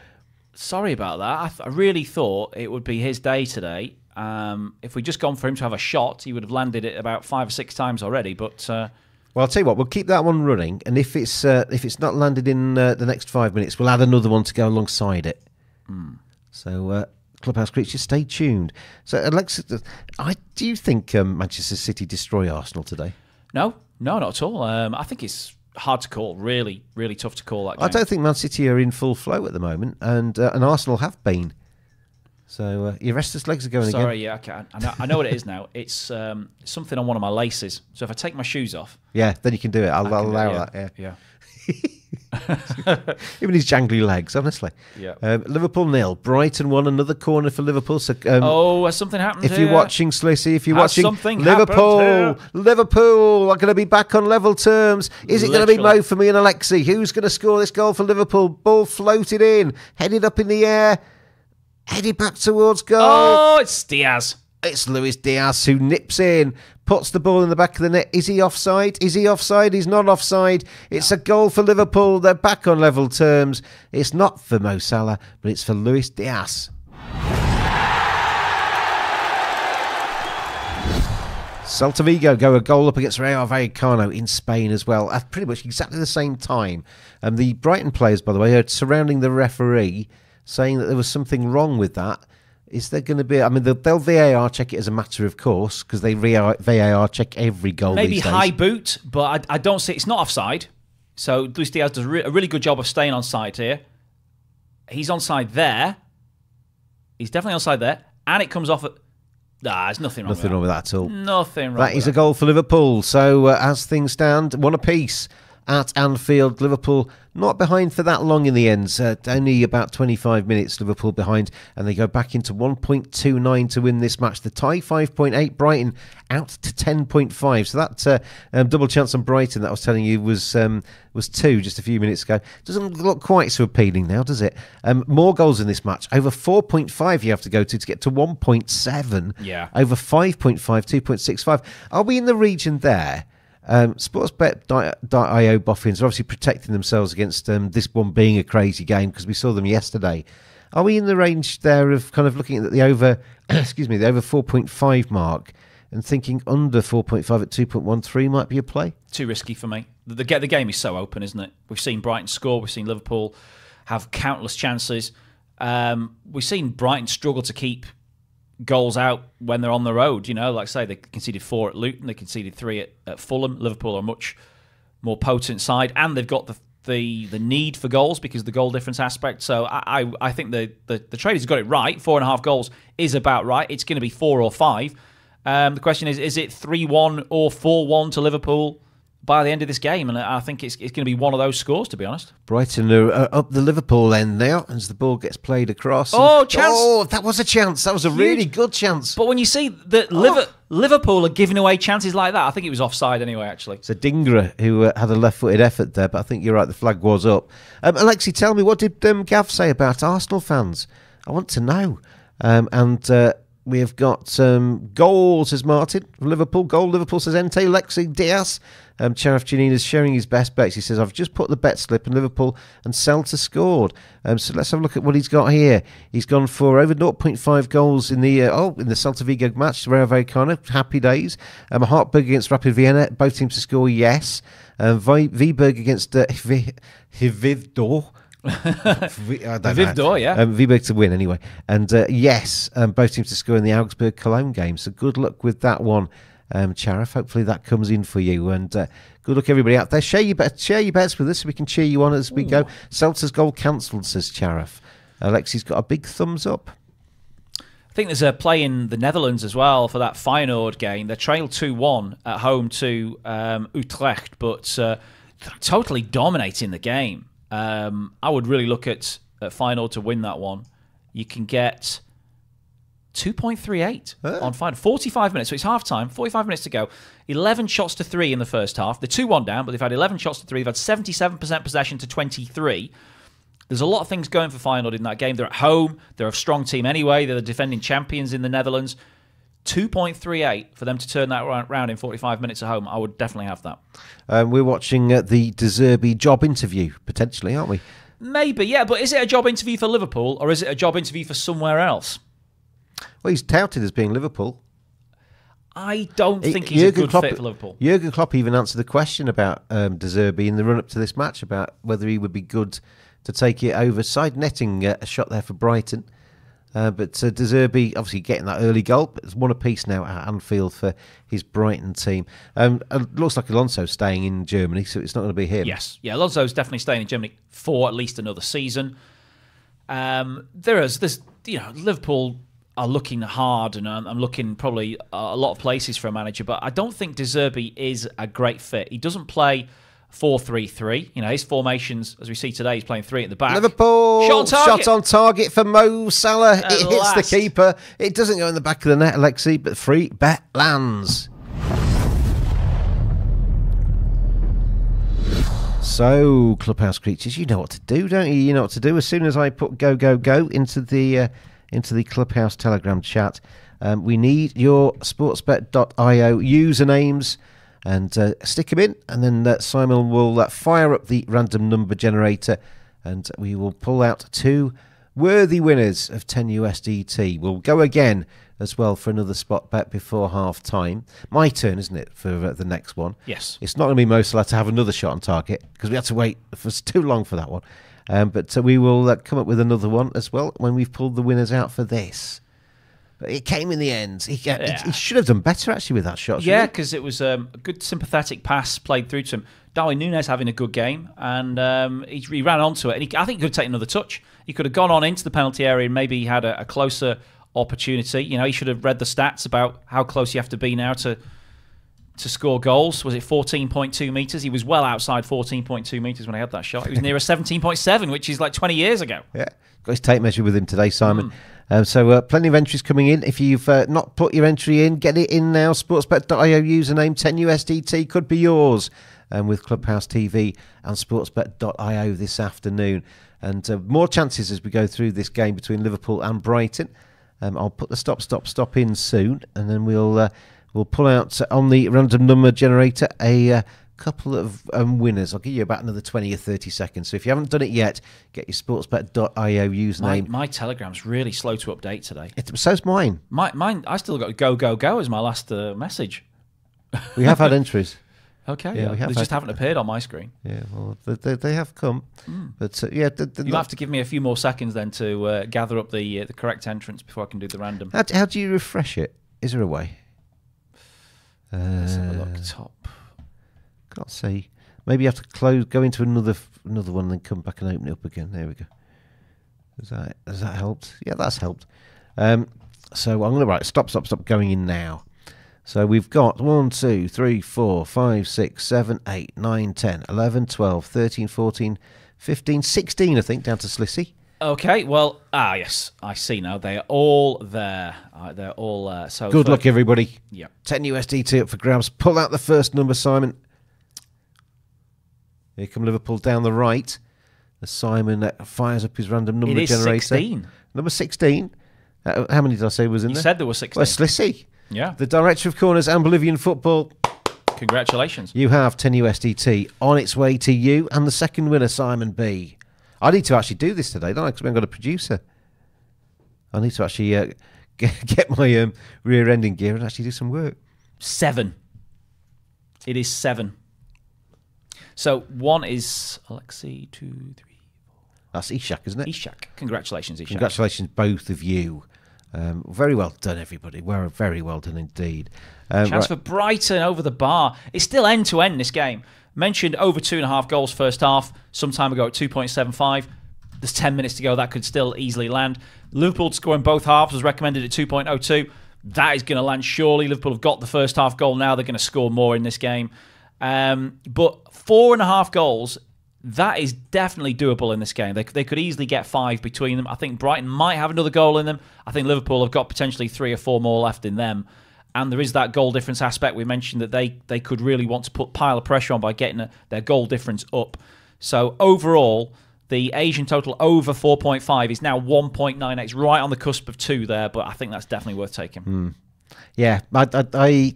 Sorry about that. I, th- I really thought it would be his day today. Um, if we'd just gone for him to have a shot, he would have landed it about five or six times already. But uh, Well, I'll tell you what, we'll keep that one running, and if it's uh, if it's not landed in uh, the next five minutes, we'll add another one to go alongside it. So, uh, Clubhouse creatures, stay tuned. So, Alexa, I do you think um, Manchester City destroy Arsenal today? no, no, not at all. Um, I think it's hard to call. Really, really tough to call that game. I don't think Man City are in full flow at the moment, and uh, and Arsenal have been. So uh, your restless legs are going Sorry, again. Sorry, yeah, okay. I know, I know what it is now. <laughs> It's um, something on one of my laces. So if I take my shoes off, Yeah, then you can do it. I'll, I'll allow yeah, that. Yeah. yeah. <laughs> Even his jangly legs, honestly. Yeah. Um, Liverpool nil. Brighton won another corner for Liverpool. So um, Oh, has something happened? If you're watching Slissy, if you're Has watching something Liverpool, Liverpool are going to be back on level terms. Is it going to be. Mo for me and Alexi? Who's going to score this goal for Liverpool? Ball floated in, headed up in the air, headed back towards goal. Oh, it's Diaz. It's Luis Diaz who nips in, puts the ball in the back of the net. Is he offside? Is he offside? He's not offside. It's a goal for Liverpool. They're back on level terms. It's not for Mo Salah, but it's for Luis Diaz. Celta Vigo go a goal up against Rayo Vallecano in Spain as well at pretty much exactly the same time. Um, the Brighton players, by the way, are surrounding the referee, saying that there was something wrong with that. Is there going to be? I mean, they'll, they'll VAR check it as a matter of course because they VAR, check every goal. Maybe these days. high boot, but I, I don't see it's not offside. So Luis Diaz does a really good job of staying on side here. He's on side there. He's definitely on side there, and it comes off at. Nah, there's nothing wrong. Nothing with wrong with that at all. Nothing wrong. That is a goal for Liverpool. So uh, as things stand, one apiece at Anfield. Liverpool not behind for that long in the end. Uh, only about 25 minutes Liverpool behind, and they go back into 1.29 to win this match. The tie 5.8. Brighton out to 10.5. So that uh, um, double chance on Brighton that I was telling you was um, was two just a few minutes ago. Doesn't look quite so appealing now, does it? Um, more goals in this match. Over 4.5 you have to go to to get to 1.7 Yeah. over 5.5, 2.65. Are we in the region there? Um, Sportsbet.io boffins are obviously protecting themselves against um, this one being a crazy game because we saw them yesterday. Are we in the range there of kind of looking at the over, <clears throat> excuse me, the over 4.5 mark and thinking under 4.5 at 2.13 might be a play? too risky for me. The, the, the game is so open, isn't it? We've seen Brighton score. We've seen Liverpool have countless chances. Um, we've seen Brighton struggle to keep goals out when they're on the road. You know, like I say, they conceded four at Luton, they conceded three at, at Fulham. Liverpool are a much more potent side, and they've got the the, the need for goals because of the goal difference aspect. So I, I, I think the, the the traders got it right. Four and a half goals is about right. It's going to be four or five. Um, the question is, is it three one or four one to Liverpool by the end of this game? And I think it's, it's going to be one of those scores, to be honest. Brighton are uh, up the Liverpool end now as the ball gets played across. and- Oh, chance. Oh, that was a chance. That was a really good chance. But when you see that Liver- Liverpool are giving away chances like that, I think it was offside anyway. Actually, It's Adingra who uh, had a left-footed effort there, but I think you're right. The flag was up. Um, Alexi, tell me what did um, Gav say about Arsenal fans? I want to know. Um, and uh, we have got um, goal, says Martin. Liverpool goal. Liverpool says Ente Lexi Diaz. Um, Sheriff Janine is sharing his best bets. He says, "I've just put the bet slip and Liverpool and Celta scored." Um, so let's have a look at what he's got here. He's gone for over 0.5 goals in the uh, oh in the Celta Vigo match. Rayo Vallecano, happy days. Um, Hartberg against Rapid Vienna, both teams to score. Yes. Um, Vi- Viberg against uh, <laughs> Vi- Hivivdor. <laughs> Vi- I don't know. Vivdor, yeah. Um, Viberg to win anyway. And uh, yes, um, both teams to score in the Augsburg Cologne game. So good luck with that one. Um, Charif. Hopefully that comes in for you. And uh, good luck, everybody out there. Share your, bet- share your bets with us so we can cheer you on as we go. Celta's goal cancelled, says Charif. Alexi's got a big thumbs up. I think there's a play in the Netherlands as well for that Feyenoord game. They trailed 2 1 at home to um, Utrecht, but uh, totally dominating the game. Um, I would really look at, at Feyenoord to win that one. You can get 2.38 on Feyenoord. 45 minutes, so it's half time, 45 minutes to go. 11 shots to 3 in the first half. They're 2 1 down, but they've had 11 shots to 3. They've had 77% possession to 23. There's a lot of things going for Feyenoord in that game. They're at home. They're a strong team anyway. They're the defending champions in the Netherlands. 2.38 for them to turn that round in 45 minutes at home. I would definitely have that. Um, we're watching uh, the De Zerbi job interview, potentially, aren't we? Maybe, yeah, but is it a job interview for Liverpool or is it a job interview for somewhere else? Well, he's touted as being Liverpool. I don't think he's Jurgen a good Klopp, fit for Liverpool. Jurgen Klopp even answered the question about um, De Zerbi in the run up to this match about whether he would be good to take it over. Side netting uh, a shot there for Brighton. Uh, but uh, De Zerbi obviously getting that early goal, but it's one apiece now at Anfield for his Brighton team. Um, it looks like Alonso staying in Germany, so it's not going to be him. Yes, yeah, Alonso's definitely staying in Germany for at least another season. Um, there is this, you know, Liverpool are looking hard, and I'm, looking probably a lot of places for a manager, but I don't think De Zerbi is a great fit. He doesn't play. 4-3-3. You know, his formations, as we see today, he's playing three at the back. Liverpool Shot on target. shot on target for Mo Salah. At it hits the keeper. It doesn't go in the back of the net, Alexi, but free bet lands. So, clubhouse creatures, you know what to do, don't you? You know what to do. As soon as I put go go go into the uh, into the clubhouse Telegram chat, um, we need your sportsbet.io usernames and uh, stick them in, and then uh, Simon will uh, fire up the random number generator, and we will pull out two worthy winners of 10 USDT. We'll go again as well for another spot bet before half time. My turn, isn't it, for uh, the next one? Yes. It's not going to be Mo Salah to have another shot on target because we had to wait for too long for that one. Um, but uh, we will uh, come up with another one as well when we've pulled the winners out for this. But it came in the end. He, uh, Yeah. he should have done better actually with that shot. Yeah, because it was um, a good sympathetic pass played through to him. Darwin Núñez having a good game, and um, he, he ran onto it. And he, I think he could have taken another touch. He could have gone on into the penalty area and maybe he had a, a closer opportunity. You know, he should have read the stats about how close you have to be now to to score goals. Was it 14.2 meters? He was well outside 14.2 meters when he had that shot. He was near a 17.7, which is like 20 years ago. Yeah, got his tape measure with him today, Simon. Hmm. Um, so uh, plenty of entries coming in. If you've uh, not put your entry in, get it in now. Sportsbet.io username 10 USDT could be yours. Um, with Clubhouse TV and Sportsbet.io this afternoon, and uh, more chances as we go through this game between Liverpool and Brighton. Um, I'll put the stop, stop, stop in soon, and then we'll uh, we'll pull out uh, on the random number generator a uh, couple of um, winners. I'll give you about another 20 or 30 seconds. So if you haven't done it yet, get your sportsbet.io username. my telegram's really slow to update today. It, so's mine. My, mine, I still got go go go as my last uh, message. <laughs> We have had entries. <laughs> Okay, Yeah, yeah, have they just haven't appeared on my screen. Yeah, well, they, they, they have come. But uh, yeah, they're, they're You not- have to give me a few more seconds then to uh, gather up the uh, the correct entrance before I can do the random. how, how do you refresh it? Is there a way? Let's have a Uh, look. Top. Can't see. Maybe you have to close, go into another another one, and then come back and open it up again. There we go. Has that has that helped? Yeah, that's helped. Um, so I'm going to write stop, stop, stop. Going in now. So we've got 1, 2, 3, 4, 5, 6, 7, 8, 9, 10, 11, 12, 13, 14, 15, 16, I think, down to Slissy. Okay, well, ah, yes, I see now. They are all there. Uh, they're all uh, so. Good luck, everybody. Yeah. 10 USDT up for grabs. Pull out the first number, Simon. Here come Liverpool down the right. As Simon uh, fires up his random number It is generator. 16. Number 16. Uh, how many did I say was in You there? said there were 16. Well, Slissy. yeah. The director of corners and Bolivian football. Congratulations. You have 10 USDT on its way to you. And the second winner, Simon B. I need to actually do this today, don't I? Because we haven't got a producer. I need to actually uh, <laughs> get, get my um, rear ending gear and actually do some work. Seven. It is seven. So one is Alexei, two, three, That's Ishak, isn't it? Ishak. Congratulations, Ishak. Congratulations, both of you. Um, very well done, everybody. Well, very well done indeed. Um, Chance right. for Brighton over the bar. It's still end to end this game. Mentioned over two and a half goals first half. Some time ago at 2.75. There's 10 minutes to go. That could still easily land. Liverpool in both halves was recommended at 2.02. That is going to land surely. Liverpool have got the first half goal now. They're going to score more in this game. Um, but four and a half goals, that is definitely doable in this game. They, they could easily get five between them. I think Brighton might have another goal in them. I think Liverpool have got potentially three or four more left in them. And there is that goal difference aspect. We mentioned that they, they could really want to put pile of pressure on by getting a, their goal difference up. So overall, the Asian total over 4.5 is now 1.98, right on the cusp of two there. But I think that's definitely worth taking. Hmm. Yeah, I, I, I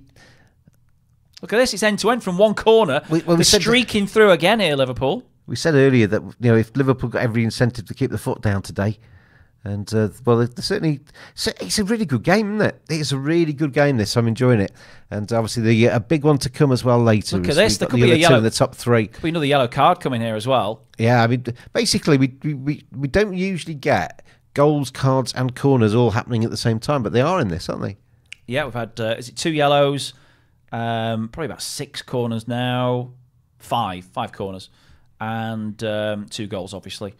Look at this; it's end to end from one corner. We- well, we said that- streaking through again here, Liverpool. we said earlier that you know if Liverpool got every incentive to keep the foot down today, and uh, well, certainly it's a really good game, isn't it? It's a really good game. This I'm enjoying it, and obviously the uh, a big one to come as well later. Look at this, there could the be a two yellow- in the top three. Could be another yellow card coming here as well. Yeah, I mean, basically, we, we, we, we don't usually get goals, cards, and corners all happening at the same time, but they are in this, aren't they? Yeah, we've had uh, is it two yellows, um, probably about six corners now, five five corners, and um, two goals obviously.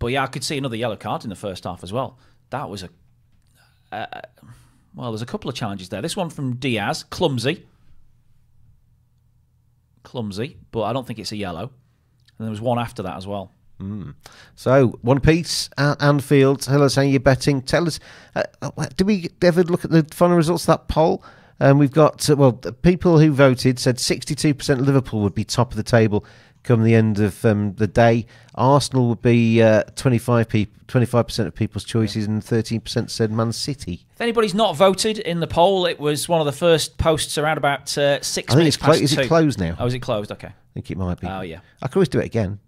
But yeah, I could see another yellow card in the first half as well. That was a uh, well, there's a couple of challenges there. This one from Diaz, clumsy, clumsy, but I don't think it's a yellow. And there was one after that as well. So, one piece at Anfield. Tell us how you're betting. Tell us, uh, uh, did we ever look at the final results of that poll? Um, we've got, uh, well, the people who voted said 62% Liverpool would be top of the table come the end of um, the day. Arsenal would be uh, 25 peop 25% of people's choices, and 13% said Man City. If anybody's not voted in the poll, it was one of the first posts around about uh, six I think minutes it's clo- is it closed now? Oh, is it closed? Okay. I think it might be. Oh, yeah. I could always do it again.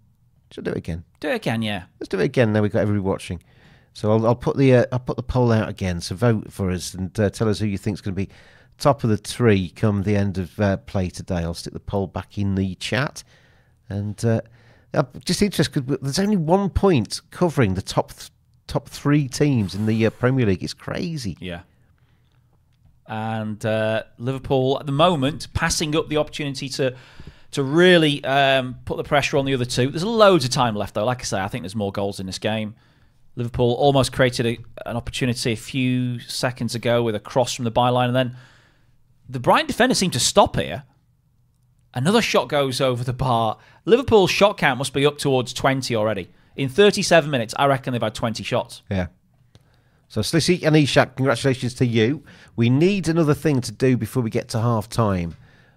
Should I do it again? Do it again, yeah. Let's do it again. Now we've got everybody watching. So I'll, I'll put the uh, I'll put the poll out again. So vote for us and uh, tell us who you think's going to be top of the tree come the end of uh, play today. I'll stick the poll back in the chat. And uh, I'm just interested because there's only one point covering the top th- top three teams in the uh, Premier League. It's crazy. Yeah. And uh, Liverpool at the moment passing up the opportunity to to really um, put the pressure on the other two. There's loads of time left though. Like I say, I think there's more goals in this game. Liverpool almost created a, an opportunity a few seconds ago with a cross from the byline, and then the Brighton defender seemed to stop here. Another shot goes over the bar. Liverpool's shot count must be up towards 20 already. In 37 minutes, I reckon they've had 20 shots. Yeah. So Slissy and Ishak, congratulations to you. We need another thing to do before we get to half time.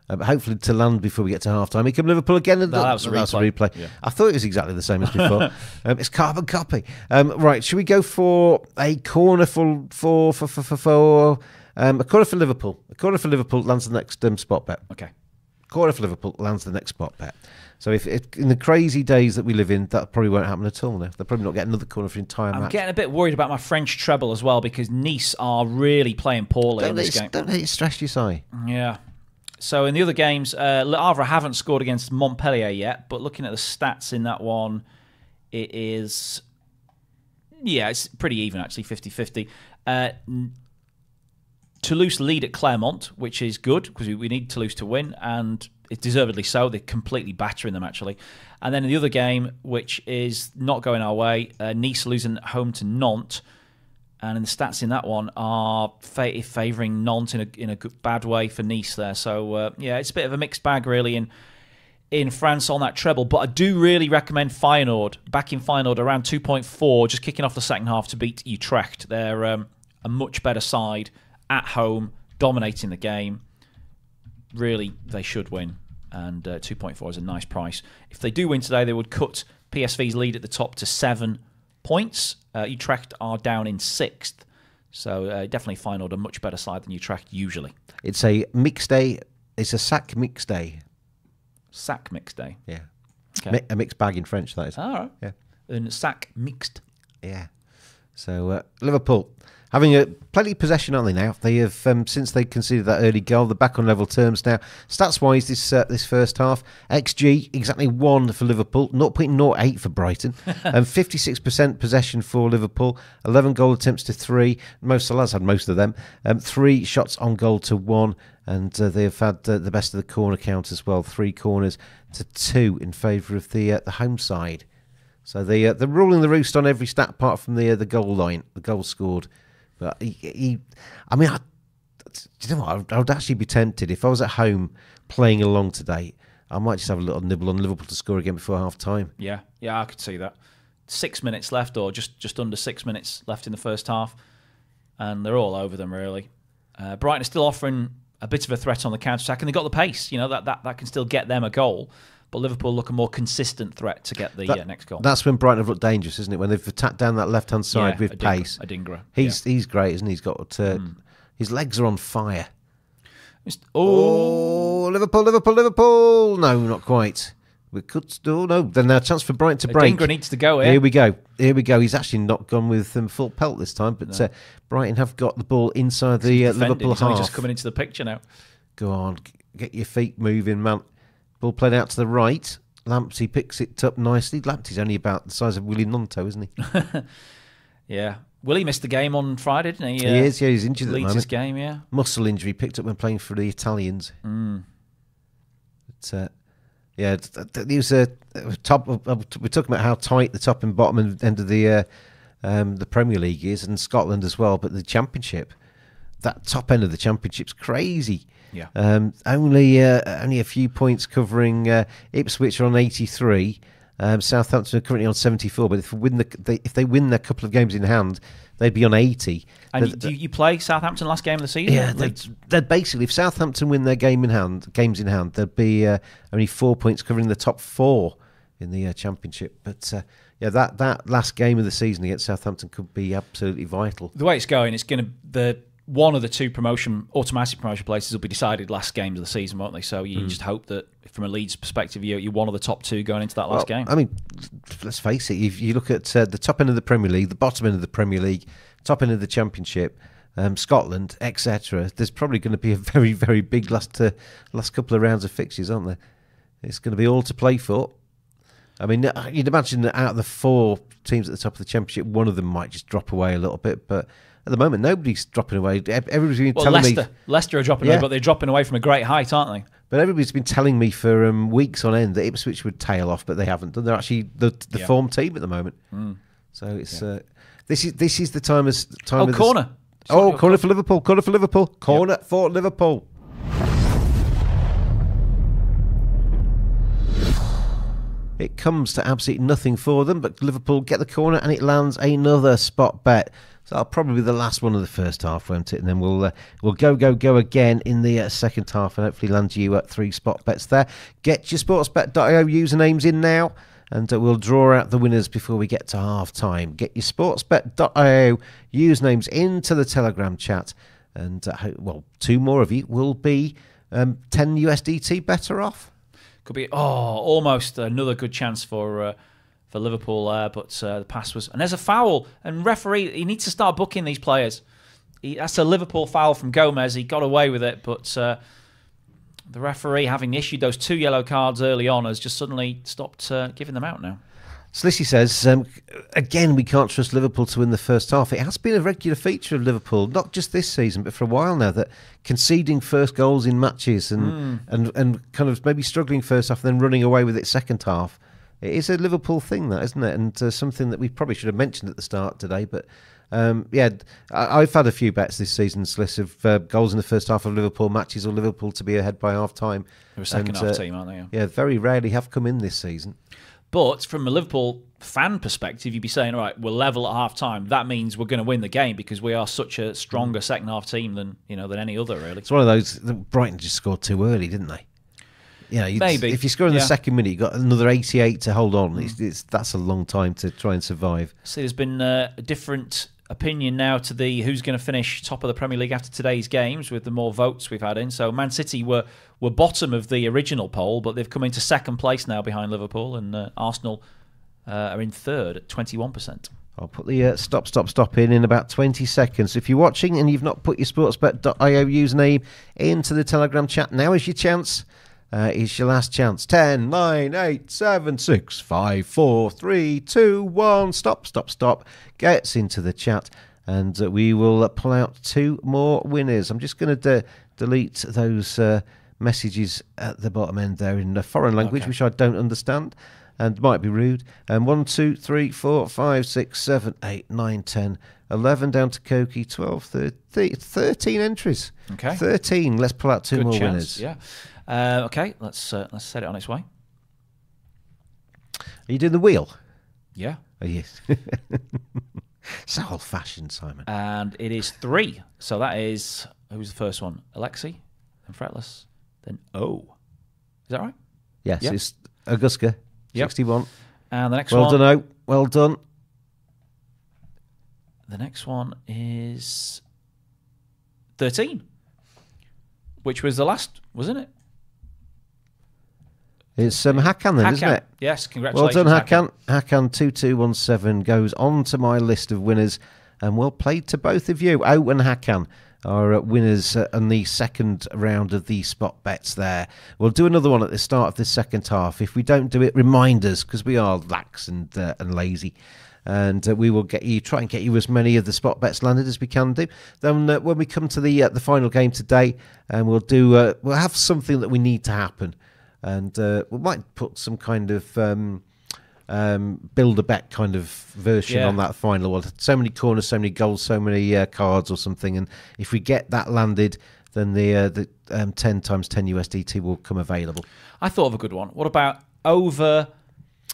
Uh, hopefully to land before we get to half time. Here come Liverpool again. No, that was a That's replay. Yeah. I thought it was exactly the same as <laughs> before. um, it's carbon copy. Um, right, should we go for a corner for for for for, for, for um, a corner for Liverpool? A corner for Liverpool lands the next um, spot bet. Okay. Corner for Liverpool lands the next spot bet. So if, if in the crazy days that we live in, that probably won't happen at all. Now they're probably not getting another corner for the entire I'm match. getting a bit worried about my French treble as well because Nice are really playing poorly don't, in this it, game. don't let it stress you, Si. Yeah. So in the other games, uh, Le Havre haven't scored against Montpellier yet, but looking at the stats in that one, it is, yeah, it's pretty even actually, 50-50. Uh, Toulouse lead at Clermont, which is good because we, need Toulouse to win, and it's deservedly so. They're completely battering them actually. And then in the other game, which is not going our way, uh, Nice losing home to Nantes, and the stats in that one are fa- favouring Nantes in a in a good, bad way for Nice there. So uh, yeah, it's a bit of a mixed bag really in in France on that treble. But I do really recommend Feyenoord back in Feyenoord around two point four, just kicking off the second half to beat Utrecht. They're um, a much better side at home, dominating the game. Really, they should win, and uh, two point four is a nice price. If they do win today, they would cut PSV's lead at the top to seven points. Uh, Utrecht are down in sixth, so uh, definitely Feyenoord a much better side than Utrecht usually. It's a mixed day. It's a sack mixed day. Sack mixed day. Yeah. Okay. Mi- a mixed bag in French, that is. All right. Yeah. And sack mixed. Yeah. So uh, Liverpool having a plenty of possession, aren't they? Now they have um, since they conceded that early goal. They're back on level terms now. Stats wise, this uh, this first half, xG exactly one for Liverpool, 0.08 for Brighton, <laughs> and 56% possession for Liverpool. 11 goal attempts to three. Most Salah's had most of them. Um, three shots on goal to one and uh, they have had uh, the best of the corner count as well. Three corners to two in favour of the uh, the home side. So they uh, they're ruling the roost on every stat apart from the uh, the goal line, the goal scored. But he, he I mean, I, you know what? I would, I would actually be tempted if I was at home playing along today. I might just have a little nibble on Liverpool to score again before half time. Yeah, yeah, I could see that. Six minutes left, or just just under six minutes left in the first half, and they're all over them really. Uh, Brighton are still offering a bit of a threat on the counter attack, and they got the pace. You know that that that can still get them a goal. But Liverpool look a more consistent threat to get the That- uh, next goal. That's when Brighton have looked dangerous, isn't it? When they've attacked down that left hand side Yeah, with Adingra- pace. Adingra, He's he's great, isn't he? He's got uh, Hmm. his legs are on fire. Oh, Oh, Liverpool, Liverpool, Liverpool! No, not quite. We could still no. Then now chance for Brighton to break. Adingra needs to go here. Here we go. Here we go. He's actually not gone with um, full pelt this time, but uh, Brighton have got the ball inside the uh, Liverpool He's half. just coming into the picture now. Go on, get your feet moving, man. Ball played out to the right. Lamptey picks it up nicely. Lamptey's only about the size of Willie Gnonto, isn't he? <laughs> Yeah, Willie missed the game on Friday, didn't he? he Uh, is. Yeah, he's injured at the Leeds' moment. game, yeah. Muscle injury picked up when playing for the Italians. Hmm. But, uh, yeah, th- th- th- was a top. Of, of- we're talking about how tight the top and bottom end end of the uh, um, the Premier League is, and Scotland as well. But the Championship, that top end of the Championship's crazy. Yeah. Um, only uh, only a few points covering uh, Ipswich are on 83. Um, Southampton are currently on 74. But if they win the they, if they win their couple of games in hand, they'd be on 80. And The- you, do you play Southampton last game of the season? yeah, they'd, they'd basically, if Southampton win their game in hand, games in hand, there'd be uh, only four points covering the top four in the uh, championship. But uh, yeah, that, that last game of the season against Southampton could be absolutely vital. the way it's going, it's going to the one of the two promotion automatic promotion places will be decided last games of the season, won't they? So you Hmm. just hope that from a Leeds perspective, you're, you're one of the top two going into that last Well, game. I mean, let's face it. If you look at uh, the top end of the Premier League, the bottom end of the Premier League, top end of the Championship, um, Scotland, etc., there's probably going to be a <laughs> very, very big last uh, last couple of rounds of fixtures, aren't there? It's going to be all to play for. I mean, uh, you'd imagine that out of the four teams at the top of the Championship, one of them might just drop away a little bit, but at the moment, nobody's dropping away. Ev- Everybody's been well, telling Leicester, me, Leicester are dropping Yeah. away, but they're dropping away from a great height, aren't they? but everybody's been telling me for um, weeks on end that Ipswich would tail off, but they haven't done. They're actually the the Yeah. Mm. form team at the moment. So it's uh, this is this is the time as time. Oh, of the- corner. Oh, Sorry, corner for Liverpool. Corner for Liverpool. Corner for Liverpool. It comes to absolutely nothing for them, but Liverpool get the corner and it lands another spot bet. So that'll probably be the last one of the first half, won't it? And then we'll uh, we'll go go go again in the uh, second half, and hopefully land you at three spot bets there. Get your sportsbet.io usernames in now, and uh, we'll draw out the winners before we get to half time. Get your sportsbet.io usernames into the Telegram chat, and uh, well, two more of you will be um, 10 USDT better off. Could be oh, almost another good chance for uh, for Liverpool there, but uh, the pass was and there's a foul and referee he needs to start booking these players. He, that's a Liverpool foul from Gomez. He got away with it, but uh, the referee, having issued those two yellow cards early on, has just suddenly stopped uh, giving them out now. Slissy says, um, again, we can't trust Liverpool to win the first half. It has been a regular feature of Liverpool, not just this season, but for a while now, that conceding first goals in matches and, and, and kind of maybe struggling first half and then running away with it second half. It is a Liverpool thing, that, isn't it? And uh, something that we probably should have mentioned at the start today. But um, yeah, I, I've had a few bets this season, Sliss, of uh, goals in the first half of Liverpool matches or Liverpool to be ahead by half time. They're a second And, half uh, team, aren't they? Yeah. Yeah, very rarely have come in this season. But from a Liverpool fan perspective, you'd be saying, all right, we're level at half time. That means we're going to win the game because we are such a stronger second half team than you know than any other, really. It's one of those. Brighton just scored too early, didn't they? You know, Maybe, if you score in the yeah. second minute, you've got another 88 to hold on. It's, it's, that's a long time to try and survive. So there's been uh, a different opinion now to the who's going to finish top of the Premier League after today's games with the more votes we've had in. So Man City were were bottom of the original poll, but they've come into second place now behind Liverpool, and uh, Arsenal uh, are in third at 21%. I'll put the uh, stop, stop, stop in in about 20 seconds. If you're watching and you've not put your sportsbet.io username into the Telegram chat, now is your chance. Uh, it's your last chance. 10, 9, 8, 7, 6, 5, 4, 3, 2, 1. Stop, stop, stop. Gets into the chat and uh, we will uh, pull out two more winners. I'm just going to de- delete those uh, messages at the bottom end there in a foreign language, Okay. which I don't understand and might be rude. And one, two, three, four, five, six, seven, eight, nine, ten, eleven down to Koki, 12, 13, 13 entries. Okay. 13. Let's pull out two Good more chance. winners. Yeah. Uh, okay, let's uh, let's set it on its way. Are you doing the wheel? Yeah. Oh, yes. <laughs> so old fashioned, Simon. And it is three. So that is who's the first one? Alexi, then Fretless, then O. Is that right? yes, yep. it's Augusta, Yep. 61. And the next Well one. done, O. Well done. The next one is thirteen, which was the last, wasn't it? It's um, Hakan then, isn't it? Yes, congratulations. Well done, Hakan. Hakan two two one seven goes on to my list of winners, and well played to both of you. O and Hakan are uh, winners uh, in the second round of the spot bets. There, we'll do another one at the start of the second half. If we don't do it, remind us because we are lax and uh, and lazy. And uh, we will get you try and get you as many of the spot bets landed as we can do. Then uh, when we come to the uh, the final game today, and we'll do uh, we'll have something that we need to happen and uh, we might put some kind of um, um, build a bet kind of version Yeah. on that final one. So many corners, so many goals, so many uh, cards or something. And if we get that landed, then the uh, the um, ten times ten USDT will come available. I thought of a good one. What about over?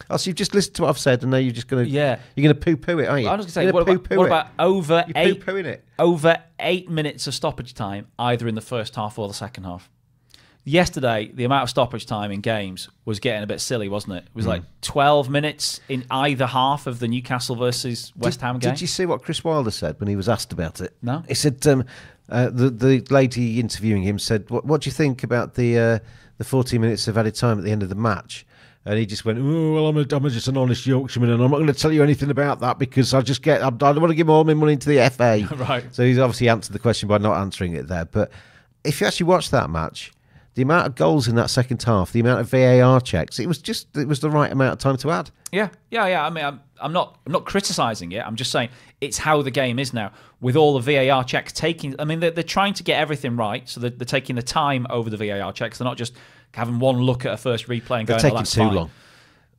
Oh, so you've just listened to what I've said, and now you're just going to Yeah. you're going to poo poo it, aren't you? I was going to say, You're what, about, what about over You're eight? poo-pooing it. Over eight minutes of stoppage time, either in the first half or the second half. Yesterday, the amount of stoppage time in games was getting a bit silly, wasn't it? It was like 12 minutes in either half of the Newcastle versus West did, Ham game. Did you see what Chris Wilder said when he was asked about it? No. He said um, uh, the the lady interviewing him said, "What, what do you think about the uh, the 40 minutes of added time at the end of the match?" And he just went, "Oh well, I'm, a, I'm just an honest Yorkshireman, and I'm not going to tell you anything about that because I just get I, I don't want to give all my money to the FA." <laughs> Right. So he's obviously answered the question by not answering it there. But if you actually watch that match, the amount of goals in that second half, the amount of VAR checks, it was just it was the right amount of time to add. Yeah, yeah, yeah. I mean, I'm, I'm not, I'm not criticizing it. I'm just saying it's how the game is now with all the VAR checks taking. I mean, they're, they're trying to get everything right, so they're, they're taking the time over the VAR checks. They're not just having one look at a first replay and They're going, "Oh, taking that's too fine." long.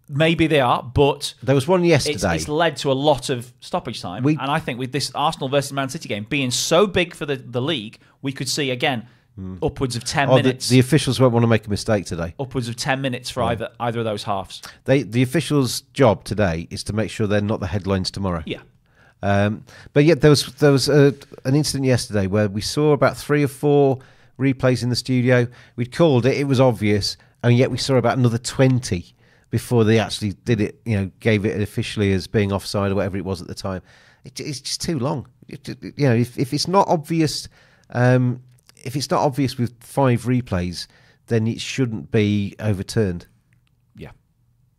Maybe they are, but There was one it's, yesterday. it's led to a lot of stoppage time. We- and I think with this Arsenal versus Man City game being so big for the, the league, we could see again upwards of ten Oh, minutes. the officials won't want to make a mistake today. upwards of ten minutes for either either of those halves. They the officials' job today is to make sure they're not the headlines tomorrow. Yeah. Um, but yet there was there was a, an incident yesterday where we saw about three or four replays in the studio. We'd called it; it was obvious, and yet we saw about another twenty before they actually did it. You know, gave it officially as being offside or whatever it was at the time. It, it's just too long. It- you know, if, if it's not obvious, um, if it's not obvious with five replays, then it shouldn't be overturned. Yeah.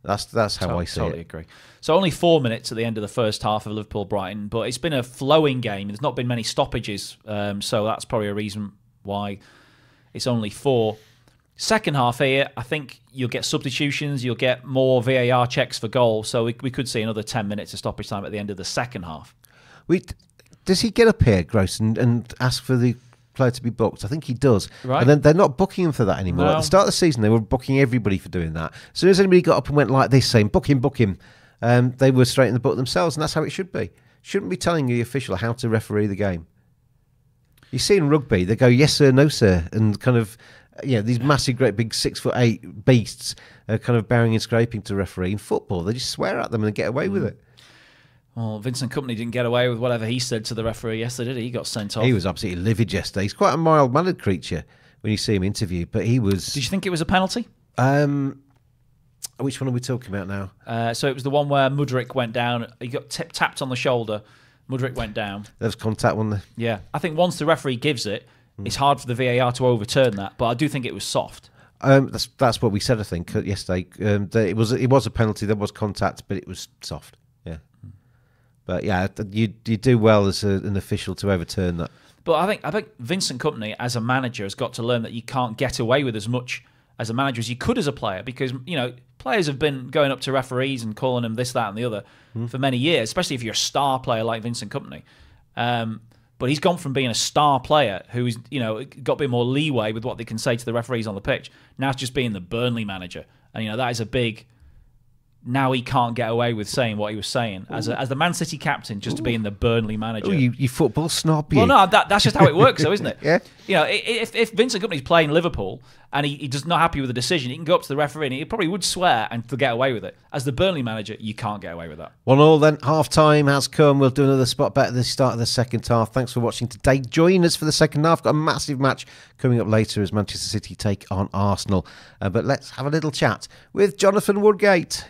That's that's how To- I see it. I totally it. agree. So only four minutes at the end of the first half of Liverpool Brighton, but it's been a flowing game. There's not been many stoppages, um, so that's probably a reason why it's only four. Second half here, I think you'll get substitutions, you'll get more VAR checks for goal, so we, we could see another ten minutes of stoppage time at the end of the second half. We, does he get up here, Gross, and, and ask for the player to be booked? I think he does. Right. And then they're not booking him for that anymore. At the start of the season, they were booking everybody for doing that. As soon as anybody got up and went like this, saying, book him, book him, um, they were straight in the book themselves, and that's how it should be. Shouldn't be telling the official how to referee the game. You see in rugby, they go, yes, sir, no, sir, and kind of, yeah, these massive, great big six foot eight beasts are kind of bowing and scraping to referee. In football, they just swear at them and get away with Mm. it. Well, Vincent Kompany didn't get away with whatever he said to the referee yesterday, did he? He got sent off. He was absolutely livid yesterday. He's quite a mild mannered creature when you see him interviewed, but he was. Did you think it was a penalty? Um, which one are we talking about now? Uh, so it was the one where Mudryk went down. He got tip, tapped on the shoulder. Mudryk went down. There was contact one. There? Yeah, I think once the referee gives it, Hmm. it's hard for the VAR to overturn that. But I do think it was soft. Um, that's that's what we said. I think uh, yesterday. Um, that it was it was a penalty. There was contact, but it was soft. But yeah, you you do well as a, an official to overturn that. But I think I think Vincent Kompany as a manager has got to learn that you can't get away with as much as a manager as you could as a player because you know players have been going up to referees and calling them this, that, and the other for many years, especially if you're a star player like Vincent Kompany. Um, but he's gone from being a star player who's you know got a bit more leeway with what they can say to the referees on the pitch. Now it's just being the Burnley manager, and you know that is a big. Now he can't get away with saying what he was saying as a, as the Man City captain, just to being the Burnley manager. Oh, you, you football snob. You. Well, no, that, that's just how it works, though, isn't it? <laughs> Yeah. You know, if, if Vincent Kompany's playing Liverpool and he, he's not happy with the decision, he can go up to the referee and he probably would swear and to get away with it. As the Burnley manager, you can't get away with that. One all then. Half time has come. We'll do another spot bet at the start of the second half. Thanks for watching today. Join us for the second half. Got a massive match coming up later as Manchester City take on Arsenal. Uh, but let's have a little chat with Jonathan Woodgate.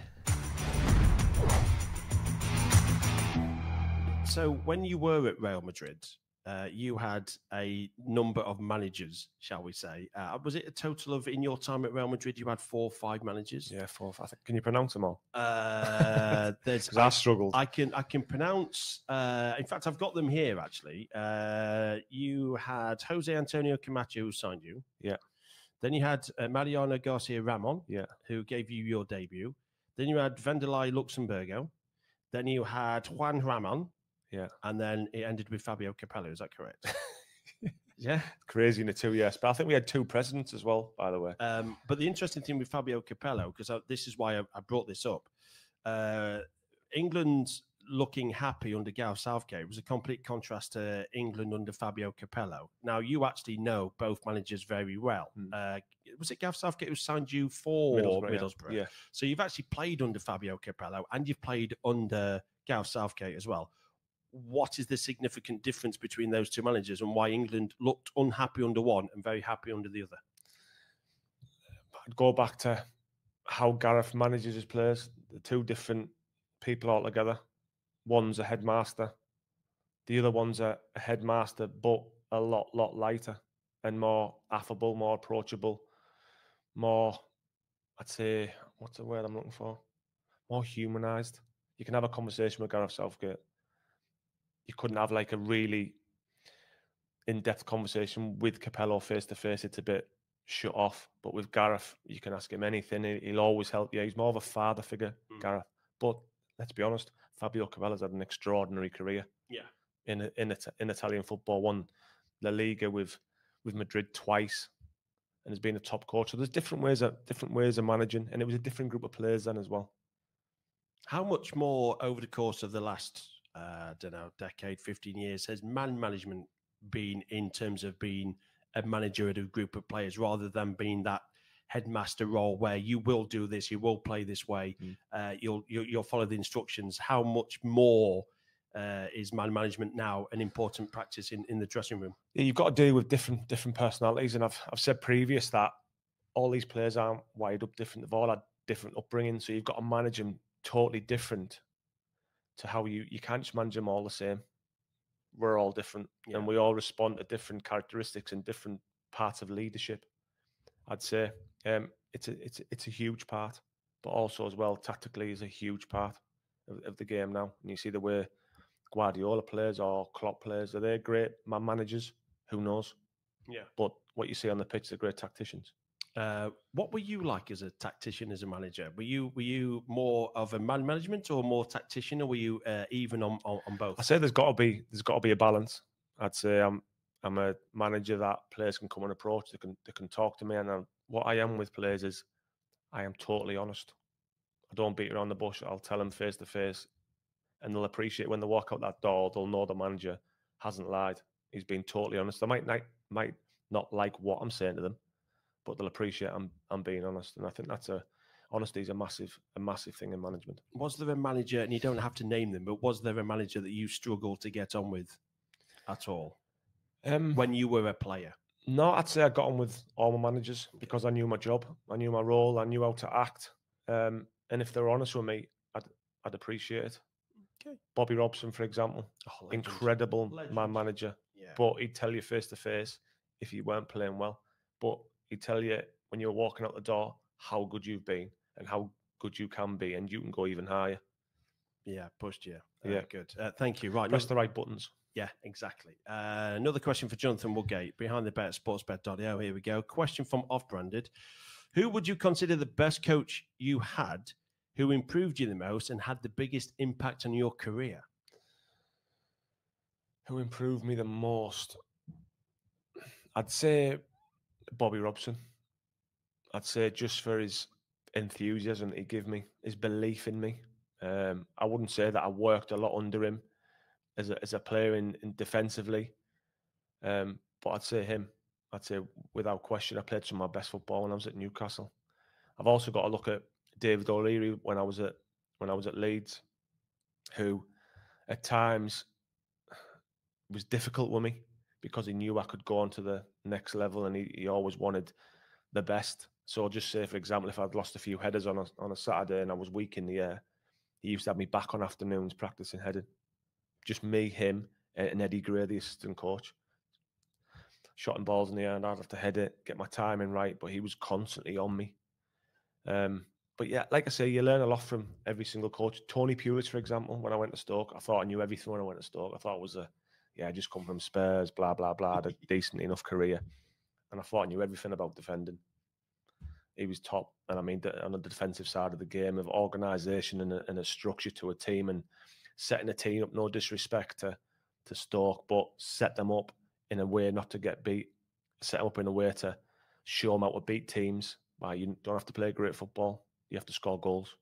So when you were at Real Madrid, uh, you had a number of managers, shall we say? Uh, was it a total of in your time at Real Madrid? You had four or five managers. Yeah, four. I think, can you pronounce them all? Uh, <laughs> there's Because I struggled. I can I can pronounce. Uh, in fact, I've got them here actually. Uh, you had Jose Antonio Camacho who signed you. Yeah. Then you had uh, Mariano Garcia Ramon. Yeah. Who gave you your debut? Then you had Vanderlei Luxemburgo. Then you had Juan Ramon. Yeah. And then it ended with Fabio Capello. Is that correct? <laughs> yeah. Crazy in the two years. But I think we had two presidents as well, by the way. Um, but the interesting thing with Fabio Capello, because this is why I, I brought this up, uh, England looking happy under Gareth Southgate was a complete contrast to England under Fabio Capello. Now, you actually know both managers very well. Hmm. Uh, was it Gareth Southgate who signed you for Middlesbrough, yeah. Middlesbrough? Yeah. So you've actually played under Fabio Capello and you've played under Gareth Southgate as well. What is the significant difference between those two managers and why England looked unhappy under one and very happy under the other? I'd go back to how Gareth manages his players. The two different people altogether. One's a headmaster, the other one's a, headmaster, but a lot, lot lighter and more affable, more approachable, more, I'd say, what's the word I'm looking for? More humanized. You can have a conversation with Gareth Southgate. You couldn't have like a really in-depth conversation with Capello face to face. It's a bit shut off. But with Gareth, you can ask him anything. he- He'll always help you. He's more of a father figure, Mm. Gareth. But let's be honest, Fabio Capello's had an extraordinary career Yeah. in in in Italian football. Won La Liga with with Madrid twice, and has been a top coach. So there's different ways of different ways of managing, and it was a different group of players then as well. How much more over the course of the last, uh, I don't know, decade, 15 years has man management been in terms of being a manager of a group of players rather than being that headmaster role where you will do this, you will play this way, Mm. uh, you'll, you'll you'll follow the instructions. How much more uh, is man management now an important practice in, in the dressing room? Yeah, you've got to deal with different different personalities, and I've I've said previous that all these players aren't wired up different. They've all had different upbringing, so you've got to manage them totally different to how you you can't just manage them all the same. We're all different, Yeah. and we all respond to different characteristics and different parts of leadership. I'd say um, it's a it's a- it's a huge part, but also as well tactically is a huge part of, of the game now. And you see the way Guardiola players or Klopp players are they great man managers? Who knows? Yeah. But what you see on the pitch, they're great tacticians. Uh, what were you like as a tactician, as a manager? Were you were you more of a man management or more tactician, or were you uh, even on, on on both? I say there's got to be there's got to be a balance. I'd say I'm I'm a manager that players can come and approach. They can they can talk to me, and I'm, what I am with players is I am totally honest. I don't beat around the bush. I'll tell them face to face, and they'll appreciate when they walk out that door. They'll know the manager hasn't lied. He's been totally honest. They might might not like what I'm saying to them, but they'll appreciate I'm I'm being honest. And I think that's a honesty is a massive a massive thing in management. was there a manager, and you don't have to name them, but was there a manager that you struggled to get on with at all Um, when you were a player? No, I'd say I got on with all my managers because I knew my job, I knew my role, I knew how to act. Um, and if they're honest with me, I'd I'd appreciate it. Okay. Bobby Robson, for example, Oh, legend. incredible Legend. man manager, Yeah. but he'd tell you face to face if you weren't playing well. But he'd tell you when you're walking out the door how good you've been and how good you can be, and you can go even higher. Yeah, pushed you. Uh, Yeah. good. Uh, thank you. Right, Press no- the right buttons. Yeah, exactly. Uh, another question for Jonathan Woodgate, behind the bet at sportsbet.io. Here we go. Question from Off Branded. Who would you consider the best coach you had who improved you the most and had the biggest impact on your career? Who improved me the most? I'd say Bobby Robson. I'd say just for his enthusiasm he gave me, his belief in me. Um, I wouldn't say that I worked a lot under him as a, as a player in, in defensively, um, but I'd say him. I'd say without question, I played some of my best football when I was at Newcastle. I've also got to look at David O'Leary when I was at when I was at Leeds, who at times was difficult with me because he knew I could go on to the next level and he, he always wanted the best. So just say, for example, if I'd lost a few headers on a, on a Saturday and I was weak in the air, he used to have me back on afternoons practicing heading. Just me, him, and Eddie Gray, the assistant coach. Shotting balls in the air and I'd have to head it, get my timing right, but he was constantly on me. Um, but yeah, like I say, you learn a lot from every single coach. Tony Pulis, for example, when I went to Stoke, I thought I knew everything when I went to Stoke. I thought it was a, yeah, I just come from Spurs, blah, blah, blah, had a <laughs> decent enough career. And I thought I knew everything about defending. He was top. And I mean, on the defensive side of the game, of organisation and a, and a structure to a team and setting a team up, no disrespect to, to Stoke, but set them up in a way not to get beat, set them up in a way to show them how to beat teams. By you don't have to play great football, you have to score goals.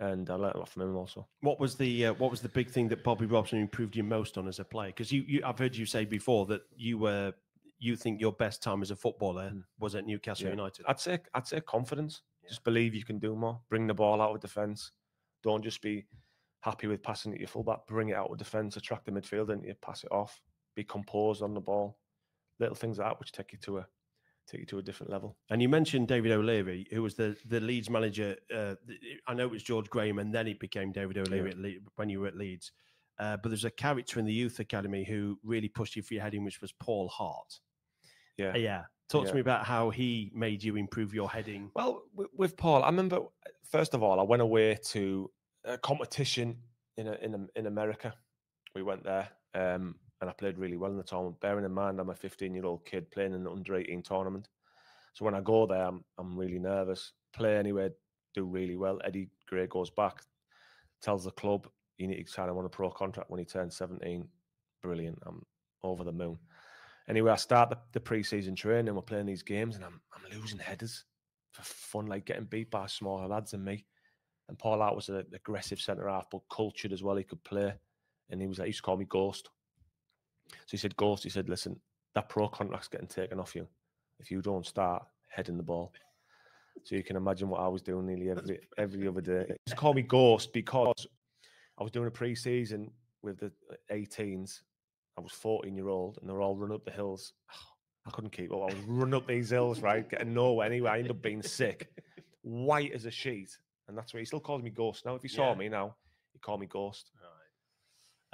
And I learned a lot from him also. What was the uh, what was the big thing that Bobby Robson improved you most on as a player? Because you, you, I've heard you say before that you were you think your best time as a footballer was at Newcastle Yeah. United. I'd say I'd say confidence. Just believe you can do more. Bring the ball out of defence. Don't just be happy with passing it to your fullback. Bring it out of defence. Attract the midfielder and you pass it off. Be composed on the ball. Little things like that which take you to a take you to a different level. And you mentioned David O'Leary, who was the the Leeds manager. Uh, I know it was George Graham, and then it became David O'Leary at Le- when you were at Leeds. Uh, but there's a character in the youth academy who really pushed you for your heading, which was Paul Hart. Yeah. Uh, yeah. Talk to me about how he made you improve your heading. Well, with, with Paul, I remember first of all, I went away to a competition in a, in a, in America. We went there, um, and I played really well in the tournament. Bearing in mind, I'm a 15 year old kid playing in an under 18 tournament. So when I go there, I'm I'm really nervous. Play anyway, do really well. Eddie Gray goes back, tells the club you need to sign him on a pro contract when he turns 17. Brilliant. I'm over the moon. Anyway, I start the, the pre-season training. We're playing these games, and I'm I'm losing headers for fun, like getting beat by smaller lads than me. And Paul Hart was an aggressive centre half, but cultured as well. He could play, and he was like, he used to call me Ghost. So he said, Ghost. He said, listen, that pro contract's getting taken off you if you don't start heading the ball. So you can imagine what I was doing nearly every every other day. Used call me Ghost because I was doing a pre-season with the uh, 18s. I was 14 year old, and they were all running up the hills. <sighs> I couldn't keep up. I was running up these hills, right, getting nowhere. Anyway, I ended up being sick, <laughs> white as a sheet, and that's why he still calls me Ghost now. If he saw Yeah. me now, he called me Ghost.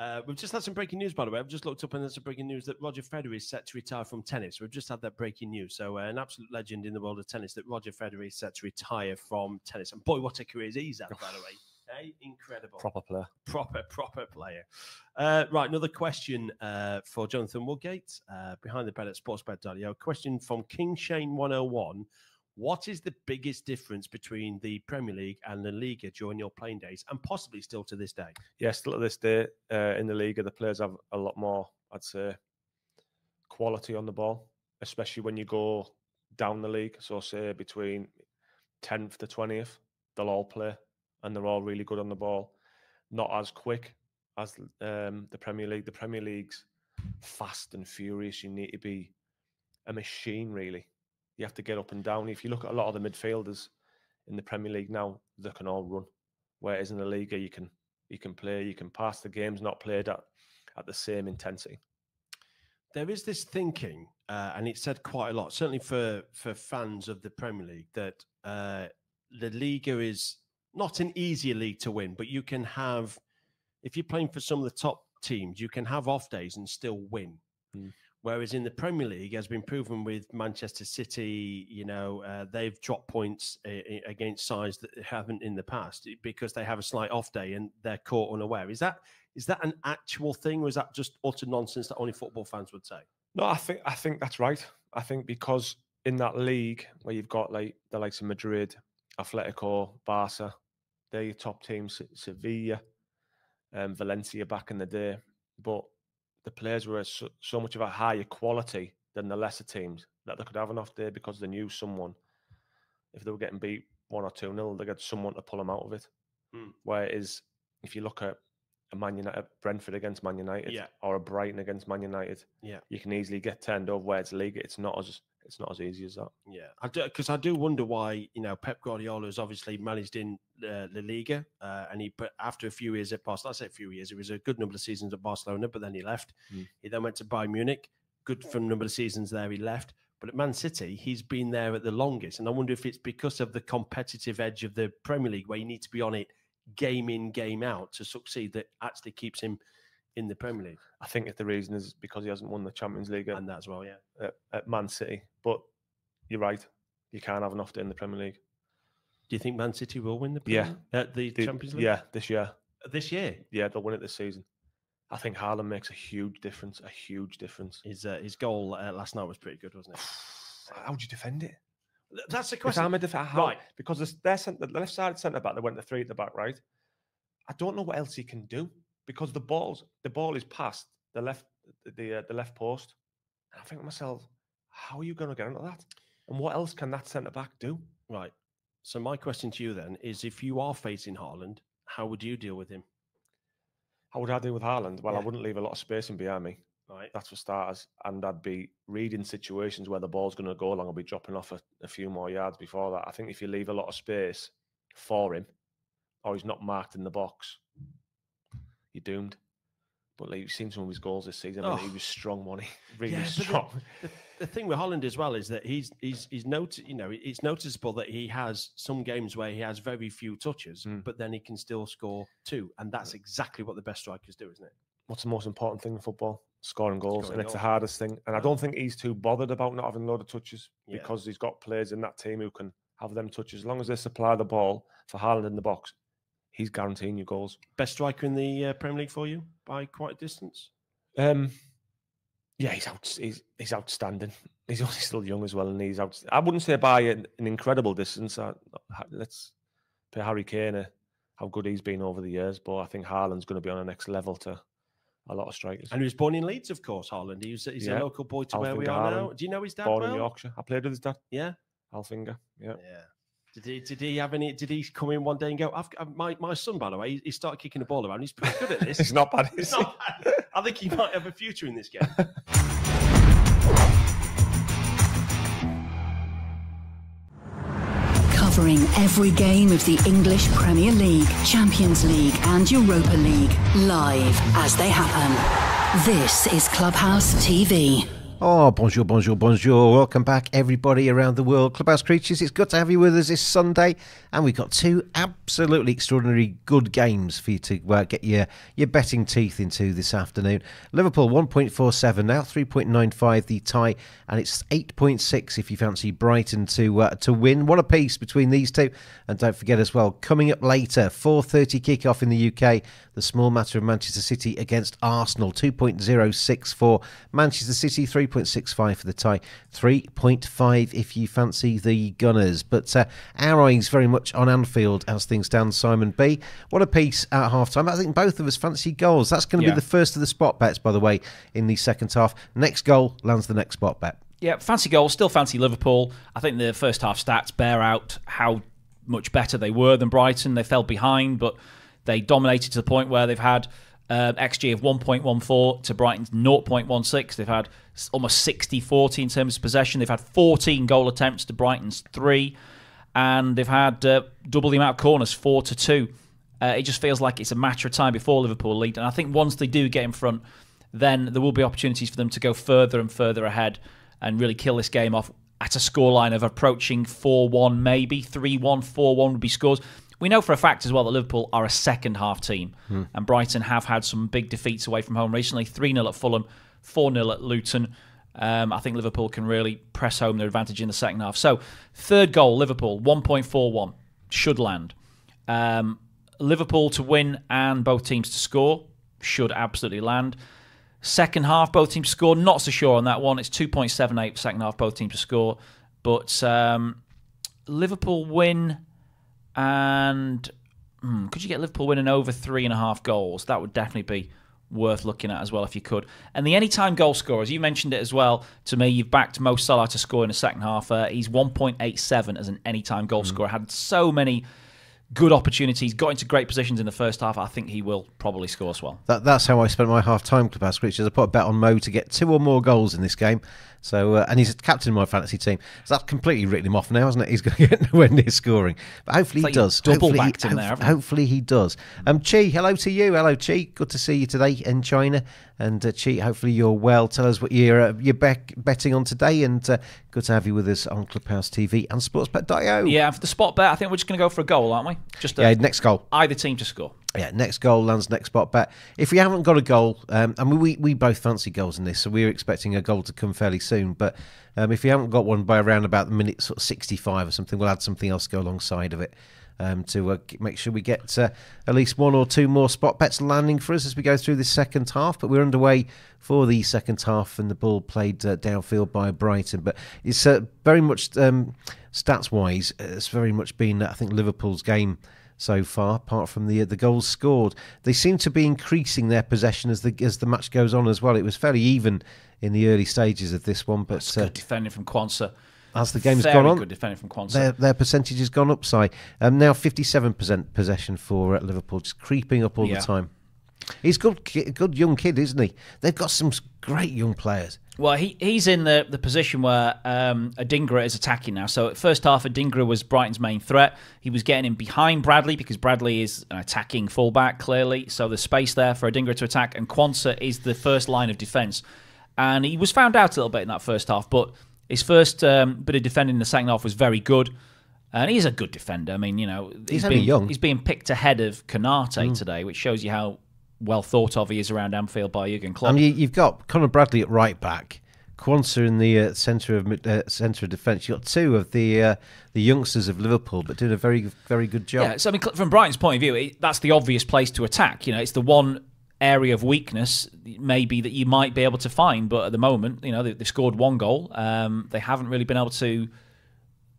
Uh, we've just had some breaking news, by the way. I've just looked up and there's some breaking news that Roger Federer is set to retire from tennis. We've just had that breaking news. So, uh, an absolute legend in the world of tennis that Roger Federer is set to retire from tennis. And boy, what a career he's had, by the way. Hey, <sighs> incredible. Proper player. proper, proper player. Uh, right, another question uh, for Jonathan Woodgate, uh, behind the bed at sportsbet.io. Question from King Shane 101. What is the biggest difference between the Premier League and the Liga during your playing days, and possibly still to this day? yeah, still to this day uh, in the Liga, the players have a lot more, I'd say, quality on the ball, especially when you go down the league. So, say between 10th to 20th, they'll all play and they're all really good on the ball. Not as quick as um, the Premier League. The Premier League's fast and furious. You need to be a machine, really. You have to get up and down. If you look at a lot of the midfielders in the Premier League now, they can all run. Whereas in the Liga, you can you can play, you can pass. The game's not played at at the same intensity. there is this thinking, uh, and it's said quite a lot, certainly for for fans of the Premier League, that uh, the Liga is not an easier league to win, but you can have, if you're playing for some of the top teams, you can have off days and still win. Mm. Whereas in the Premier League, has been proven with Manchester City, you know, uh, they've dropped points uh, against sides that haven't in the past because they have a slight off day and they're caught unaware. Is that is that an actual thing, or is that just utter nonsense that only football fans would say? No, I think I think that's right. I think because in that league where you've got like the likes of Madrid, Atletico, Barca, they're your top teams, Sevilla, um, Valencia back in the day, but the players were so, so, much of a higher quality than the lesser teams that they could have an off day because they knew someone. If they were getting beat one or two nil, they got someone to pull them out of it. Mm. Whereas if you look at a Man United, Brentford against Man United, yeah. or a Brighton against Man United, yeah, you can easily get turned over. Where it's league, it's not as it's not as easy as that. Yeah, I do because I do wonder why you know Pep Guardiola has obviously managed in uh, La Liga, uh, and he but after a few years at Barcelona, I say a few years, it was a good number of seasons at Barcelona, but then he left. Mm. He then went to Bayern Munich, good for a number of seasons there. He left, but at Man City, he's been there at the longest, and I wonder if it's because of the competitive edge of the Premier League, where you need to be on it game in, game out to succeed, that actually keeps him in the Premier League. I think the reason is because he hasn't won the Champions League and that as well, yeah, at, at Man City. But you're right, you can't have enough in the Premier League. Do you think Man City will win the Premier yeah at the, the Champions League? Yeah, this year. This year, yeah, they'll win it this season. I think Haaland makes a huge difference. A huge difference. His uh, his goal uh, last night was pretty good, wasn't it? <sighs> How would you defend it? That's the question. I'm a def- how, right because their the left side centre back, they went to three at the back, right? I don't know what else he can do because the balls, the ball is past the left, the uh, the left post. And I think to myself, how are you going to get into that? And what else can that centre back do? Right. So my question to you then is: If you are facing Haaland, how would you deal with him? How would I deal with Haaland? Well, yeah. I wouldn't leave a lot of space in behind me. Right. That's for starters. And I'd be reading situations where the ball's going to go along. I'll be dropping off a, a few more yards before that. I think if you leave a lot of space for him, or he's not marked in the box, you're doomed. But like you've seen some of his goals this season. I mean, oh. he was strong, money, <laughs> really yeah, strong. The, the, the, thing with Haaland as well is that he's he's he's noti- you know it's noticeable that he has some games where he has very few touches, mm. but then he can still score two, and that's exactly what the best strikers do, isn't it? What's the most important thing in football? Scoring goals, Scoring and it's goals. the hardest thing. And I don't think he's too bothered about not having a load of touches yeah. because he's got players in that team who can have them touches. As long as they supply the ball for Haaland in the box, he's guaranteeing you goals. Best striker in the uh, Premier League for you by quite a distance. Um, yeah, he's out. He's, he's outstanding. <laughs> He's only still young as well, and he's out. I wouldn't say by an, an incredible distance. Uh, let's pay Harry Kane uh, how good he's been over the years, but I think Haaland's going to be on the next level to a lot of strikers. And he was born in Leeds, of course. Haaland. He was, he's yeah. a local boy to where we are Haaland, now. Do you know his dad? Born well? in Yorkshire. I played with his dad. Yeah, Alf-Inge. Yeah. Yeah. Did he, did he have any? Did he come in one day and go? I've, I've, um, my my son, by the way, he, he, started kicking the ball around. He's pretty good at this. <laughs> He's not bad. He's not bad. I think he might have a future in this game. <laughs> Covering every game of the English Premier League, Champions League, and Europa League live as they happen. This is Clubhouse TV. Oh, bonjour, bonjour, bonjour. Welcome back, everybody around the world. Clubhouse Creatures, it's good to have you with us this Sunday. And we've got two absolutely extraordinary good games for you to uh, get your, your betting teeth into this afternoon. Liverpool 1.47 now, 3.95 the tie, and it's 8.6 if you fancy Brighton to uh, to win. One apiece between these two. And don't forget as well, coming up later, 4.30 kickoff in the UK, the small matter of Manchester City against Arsenal, 2.06 for Manchester City, 3. 3.65 for the tie, 3.5 if you fancy the Gunners. But uh, our eyes very much on Anfield as things stand. Simon B. What a piece at half time. I think both of us fancy goals. That's going to yeah. be the first of the spot bets, by the way, in the second half. Next goal lands the next spot bet. Yeah, fancy goals, still fancy Liverpool. I think the first half stats bear out how much better they were than Brighton. They fell behind, but they dominated to the point where they've had uh, XG of 1.14 to Brighton's 0.16. They've had almost 60 40 in terms of possession. They've had 14 goal attempts to Brighton's three, and they've had uh, double the amount of corners, four to two. Uh, it just feels like it's a matter of time before Liverpool lead. And I think once they do get in front, then there will be opportunities for them to go further and further ahead and really kill this game off at a scoreline of approaching 4 1, maybe 3 1, 4 1 would be scores. We know for a fact as well that Liverpool are a second half team, and Brighton have had some big defeats away from home recently 3 0 at Fulham, 4 0 at Luton. Um, I think Liverpool can really press home their advantage in the second half. So, third goal, Liverpool, 1.41, should land. Um, Liverpool to win and both teams to score, should absolutely land. Second half, both teams score. Not so sure on that one. It's 2.78 second half, both teams to score. But um, Liverpool win and hmm, could you get Liverpool winning over three and a half goals? That would definitely be worth looking at as well if you could. And the anytime goal scorers, you mentioned it as well to me. You've backed Mo Salah to score in the second half. Uh, he's 1.87 as an anytime goal scorer. Had so many good opportunities, got into great positions in the first half. I think he will probably score as well. That, that's how I spent my half time clubhouse is I put a bet on Mo to get two or more goals in this game. So uh, and he's captain of my fantasy team. So that's completely written him off now, hasn't it? He's going <laughs> to get nowhere near scoring, but hopefully It's he does. double hopefully, backed he, him there, hope- haven't you? hopefully he does. Um, Chi, hello to you. Hello, Chi. Good to see you today in China. And uh, Chi, hopefully you're well. Tell us what you're uh, you're bet- betting on today, and uh, good to have you with us on Clubhouse TV and Sportsbet.io. Yeah, for the spot bet, I think we're just going to go for a goal, aren't we? Just a, Yeah, next goal. either team to score. Yeah, next goal lands next spot bet. If we haven't got a goal, um, I mean, we, we both fancy goals in this, so we're expecting a goal to come fairly soon. But um, if we haven't got one by around about the minute sort of 65 or something, we'll add something else to go alongside of it um, to uh, make sure we get uh, at least one or two more spot bets landing for us as we go through this second half. But we're underway for the second half, and the ball played uh, downfield by Brighton. But it's uh, very much um, stats wise, it's very much been, I think, Liverpool's game so far, apart from the the goals scored. They seem to be increasing their possession as the as the match goes on as well. It was fairly even in the early stages of this one, but uh, good defending from Quansah. as the game's Very gone on, good defending from their their percentage has gone up. Si, um, now fifty seven percent possession for uh, Liverpool, just creeping up all Yeah. the time. He's good, good young kid, isn't he? They've got some great young players. Well, he, he's in the, the position where um, Adingra is attacking now. So, at first half, Adingra was Brighton's main threat. He was getting in behind Bradley because Bradley is an attacking fullback, clearly. So, there's space there for Adingra to attack. And Quansah is the first line of defence. And he was found out a little bit in that first half, but his first um, bit of defending in the second half was very good. And he's a good defender. I mean, you know, He's only being, young. He's being picked ahead of Konaté today, which shows you how well thought of he is around Anfield by Jurgen Klopp. I mean, you, you've got Conor Bradley at right back, Quansah in the uh, centre of uh, centre of defence. You've got two of the uh, the youngsters of Liverpool, but doing a very very good job. Yeah, so I mean, from Brighton's point of view, it, that's the obvious place to attack. You know, it's the one area of weakness maybe that you might be able to find, but at the moment, you know, they, they've scored one goal. Um, they haven't really been able to,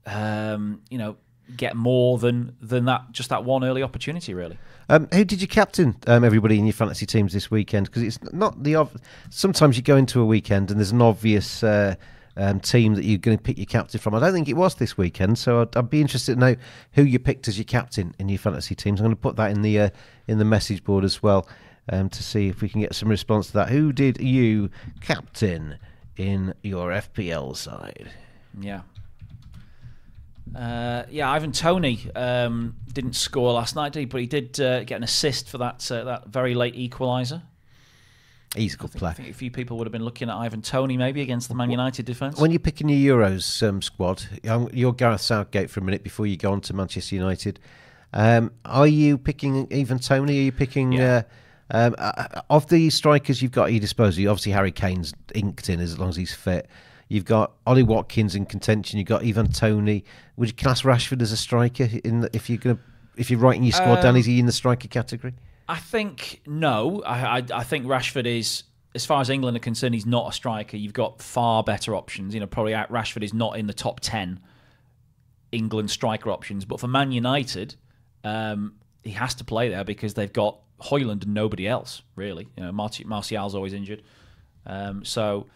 um, you know, get more than than that just that one early opportunity, really. Um, who did you captain? Um, everybody in your fantasy teams this weekend because it's not the. Ov- Sometimes you go into a weekend and there's an obvious uh, um, team that you're going to pick your captain from. I don't think it was this weekend, so I'd, I'd be interested to know who you picked as your captain in your fantasy teams. I'm going to put that in the uh, in the message board as well um, to see if we can get some response to that. Who did you captain in your FPL side? Yeah. Uh, yeah, Ivan Toney um, didn't score last night, did he? But he did uh, get an assist for that uh, that very late equaliser. He's a good I player. think a few people would have been looking at Ivan Toney maybe against the Man United defence. When you're picking your Euros um, squad, um, you're Gareth Southgate for a minute before you go on to Manchester United. Um, are you picking Ivan Toney? Are you picking Yeah. uh, um, uh, of the strikers you've got at your disposal? Obviously, Harry Kane's inked in as long as he's fit. You've got Ollie Watkins in contention. You've got Ivan Toney. Would you class Rashford as a striker? In the, if you're gonna, if you're writing your squad down, Um, is he in the striker category? I think no. I, I I think Rashford is, as far as England are concerned, he's not a striker. You've got far better options. You know, probably Rashford is not in the top ten England striker options. But for Man United, um, he has to play there because they've got Højlund and nobody else really. You know, Marti- Martial's always injured, um, so.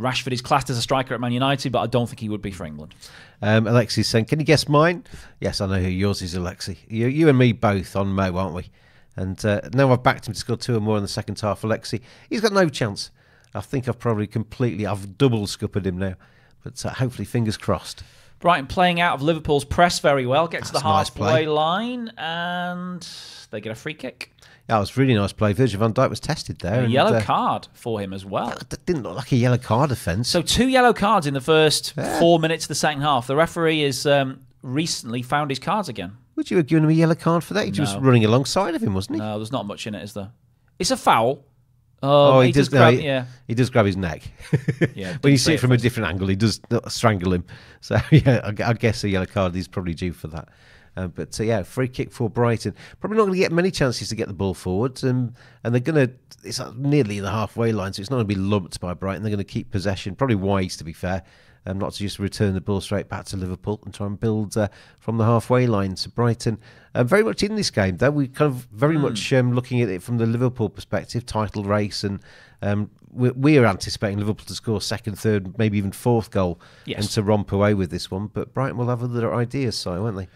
Rashford is classed as a striker at Man United, but I don't think he would be for England. Um, Alexi's saying, "Can you guess mine?" Yes, I know who yours is, Alexi. You, you and me both on Mo, aren't we? And uh, now I've backed him to score two or more in the second half. Alexi, he's got no chance. I think I've probably completely, I've double scuppered him now. But uh, hopefully, fingers crossed. Brighton playing out of Liverpool's press very well, get to the That's nice halfway play. line, and they get a free kick. That was really nice play. Virgil van Dijk was tested there. A and, yellow uh, card for him as well. That didn't look like a yellow card offence. So two yellow cards in the first four minutes of the second half. The referee has um, recently found his cards again. would you have given him a yellow card for that? He was running alongside of him, wasn't he? No, there's not much in it, is there? It's a foul. Oh, he, he does. does no, grab- he, yeah. he does grab his neck. <laughs> Yeah, when you see it it from a different angle, he does strangle him. <laughs> So yeah, I, I guess a yellow card is probably due for that. Uh, but uh, yeah, free kick for Brighton. Probably not going to get many chances to get the ball forward, um, and they're going to. It's nearly the halfway line, so it's not going to be lumped by Brighton. They're going to keep possession. Probably wise, to be fair, um, not to just return the ball straight back to Liverpool and try and build uh, from the halfway line. So Brighton, uh, very much in this game, though. We kind of very Hmm. much um, looking at it from the Liverpool perspective, title race, and um, we're, we're anticipating Liverpool to score second, third, maybe even fourth goal, Yes. and to romp away with this one. But Brighton will have other ideas, so won't they?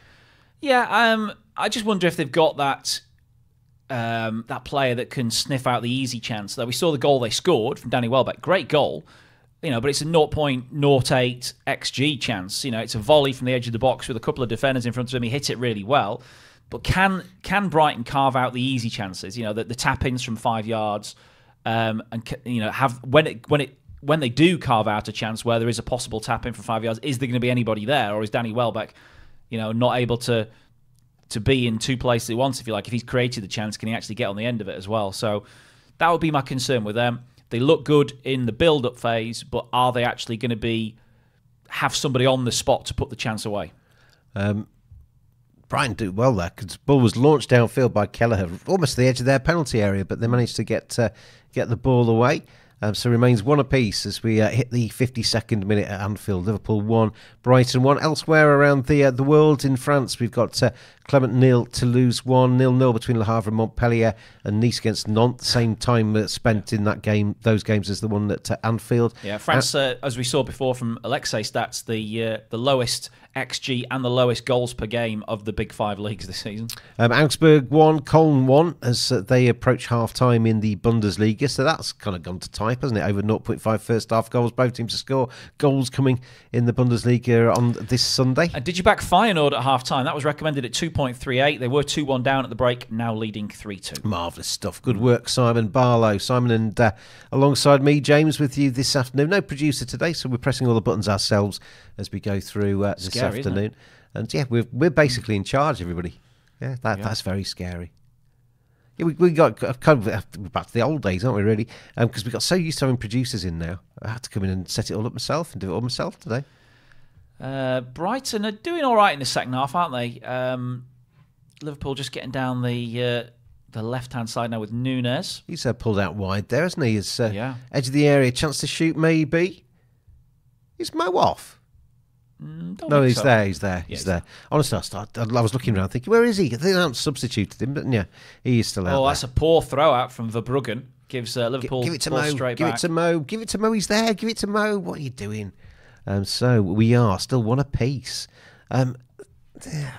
Yeah, um, I just wonder if they've got that um, that player that can sniff out the easy chance. Though we saw the goal they scored from Danny Welbeck, great goal, you know, but it's a 0.08 xg chance. You know, it's a volley from the edge of the box with a couple of defenders in front of him. He hit it really well, but can can Brighton carve out the easy chances? You know, the, the tap ins from five yards, um, and you know have when it when it when they do carve out a chance where there is a possible tap in from five yards, is there going to be anybody there, or is Danny Welbeck, you know, not able to to be in two places at once, if you like. If he's created the chance, can he actually get on the end of it as well? So that would be my concern with them. They look good in the build-up phase, but are they actually going to be have somebody on the spot to put the chance away? Um, Brighton do well there because ball was launched downfield by Kelleher, almost to the edge of their penalty area, but they managed to get uh, get the ball away. Um, so remains one apiece as we uh, hit the 52nd minute at Anfield. Liverpool one, Brighton one. Elsewhere around the uh, the world in France, we've got uh, Clermont nil, Toulouse one, nil nil between Le Havre and Montpellier, and Nice against Nantes. Same time uh, spent in that game, those games as the one at uh, Anfield. Yeah, France, uh, as we saw before from Alexei stats, the uh, the lowest xG and the lowest goals per game of the big five leagues this season. Um, Augsburg won, Cologne won as uh, they approach half time in the Bundesliga. So that's kind of gone to type, hasn't it? Over 0.5 first half goals, both teams to score. Goals coming in the Bundesliga on this Sunday. And did you back Feyenoord at half time? That was recommended at 2.38. They were 2 1 down at the break, now leading 3 2. Marvellous stuff. Good work, Simon Barlow. Simon and uh, alongside me, James, with you this afternoon. No producer today, so we're pressing all the buttons ourselves as we go through uh, this Afternoon. And yeah, we're, we're basically in charge, everybody. Yeah, that, that's very scary. Yeah, we, we got kind of uh, back to the old days, aren't we? Really, because we got so used to having producers in now. I had to come in and set it all up myself and do it all myself today. Uh, Brighton are doing all right in the second half, aren't they? Um, Liverpool just getting down the uh, the left hand side now with Núñez. He's uh, pulled out wide there, hasn't he? His uh, Yeah. edge of the area, chance to shoot, maybe. Is Mo off? Mm, don't No, he's so. there. He's there. Yeah, he's there. Honestly, I, started, I was looking around thinking, where is he? They haven't substituted him, but yeah, he is still out Oh, there. that's a poor throw out from Verbruggen. Gives uh, Liverpool give it to Mo. Give back. it to Mo. Give it to Mo. He's there. Give it to Mo. What are you doing? Um, so we are still one apiece. Um, the,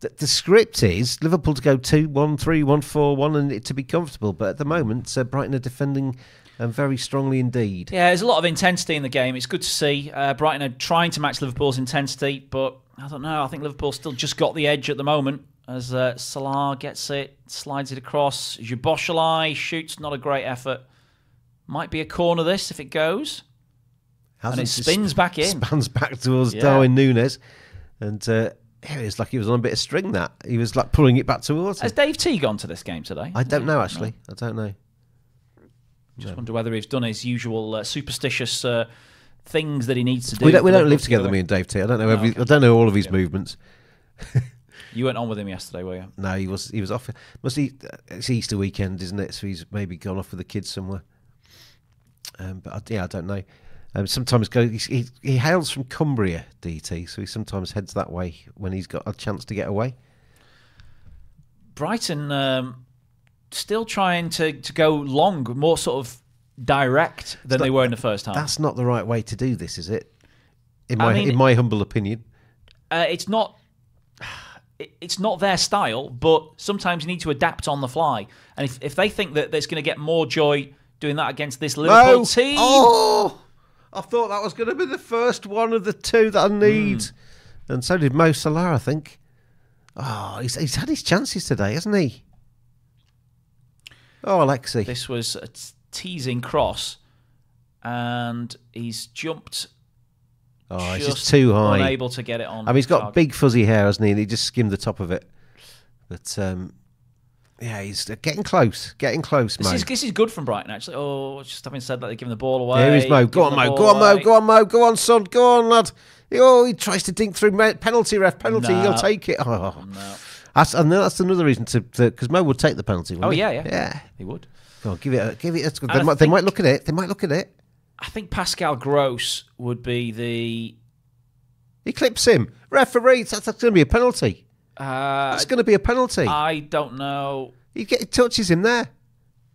the script is Liverpool to go 2 1 3 1 4 1 and it to be comfortable. But at the moment, uh, Brighton are defending um, very strongly indeed. Yeah, there's a lot of intensity in the game. It's good to see. Uh, Brighton are trying to match Liverpool's intensity, but I don't know. I think Liverpool still just got the edge at the moment as uh, Salah gets it, slides it across. Szoboszlai shoots, not a great effort. Might be a corner this if it goes. And it Hasn't spins back in. Spans back towards Yeah. Darwin Núñez. And uh, it was like he was on a bit of string that. He was like pulling it back towards him. Has Dave T gone to this game today? I don't know, actually. I don't know. Just wonder whether he's done his usual uh, superstitious uh, things that he needs to do. We don't, we don't live to together, me and Dave T. I don't know every, okay. I don't know all of his movements. <laughs> You went on with him yesterday, were you? No, he was he was off. Must he? It's Easter weekend, isn't it? So he's maybe gone off with the kids somewhere. Um, but I, yeah, I don't know. Um, sometimes go. He, he, he hails from Cumbria, DT, so he sometimes heads that way when he's got a chance to get away. Brighton um, still trying to, to go long, more sort of direct than not- they were in the first half. That's not the right way to do this, is it? In I my mean- in my humble opinion. Uh, it's not. It's not their style, but sometimes you need to adapt on the fly. And if, if they think that there's going to get more joy doing that against this Liverpool No! team, Oh, I thought that was going to be the first one of the two that I need, Hmm. and so did Mo Salah. I think. Oh, he's, he's had his chances today, hasn't he? Oh, Alexi. this was a t- teasing cross, and he's jumped. Oh, it's just too high. Unable to get it on. I mean, he's got target. big fuzzy hair, hasn't he? And he just skimmed the top of it. But um, Yeah, he's uh, getting close, getting close, This Mo. is, this is good from Brighton, actually. Oh, just having said that, they're giving the ball away. Here is Mo. Go on, Mo. Go on, Mo. Go on, Mo. Go on, son. Go on, lad. Oh, he tries to dink through penalty ref. Penalty. No. He'll take it. <laughs> Oh. No, That's, and that's another reason to because Mo would take the penalty. wouldn't Oh, yeah, yeah. yeah. he would. Go on, give it. A, give it. A, they, might, they might look at it. They might look at it. I think Pascal Gross would be the. He clips him. Referee. That's, that's going to be a penalty. Uh, That's going to be a penalty. I don't know. he, get, he touches him there.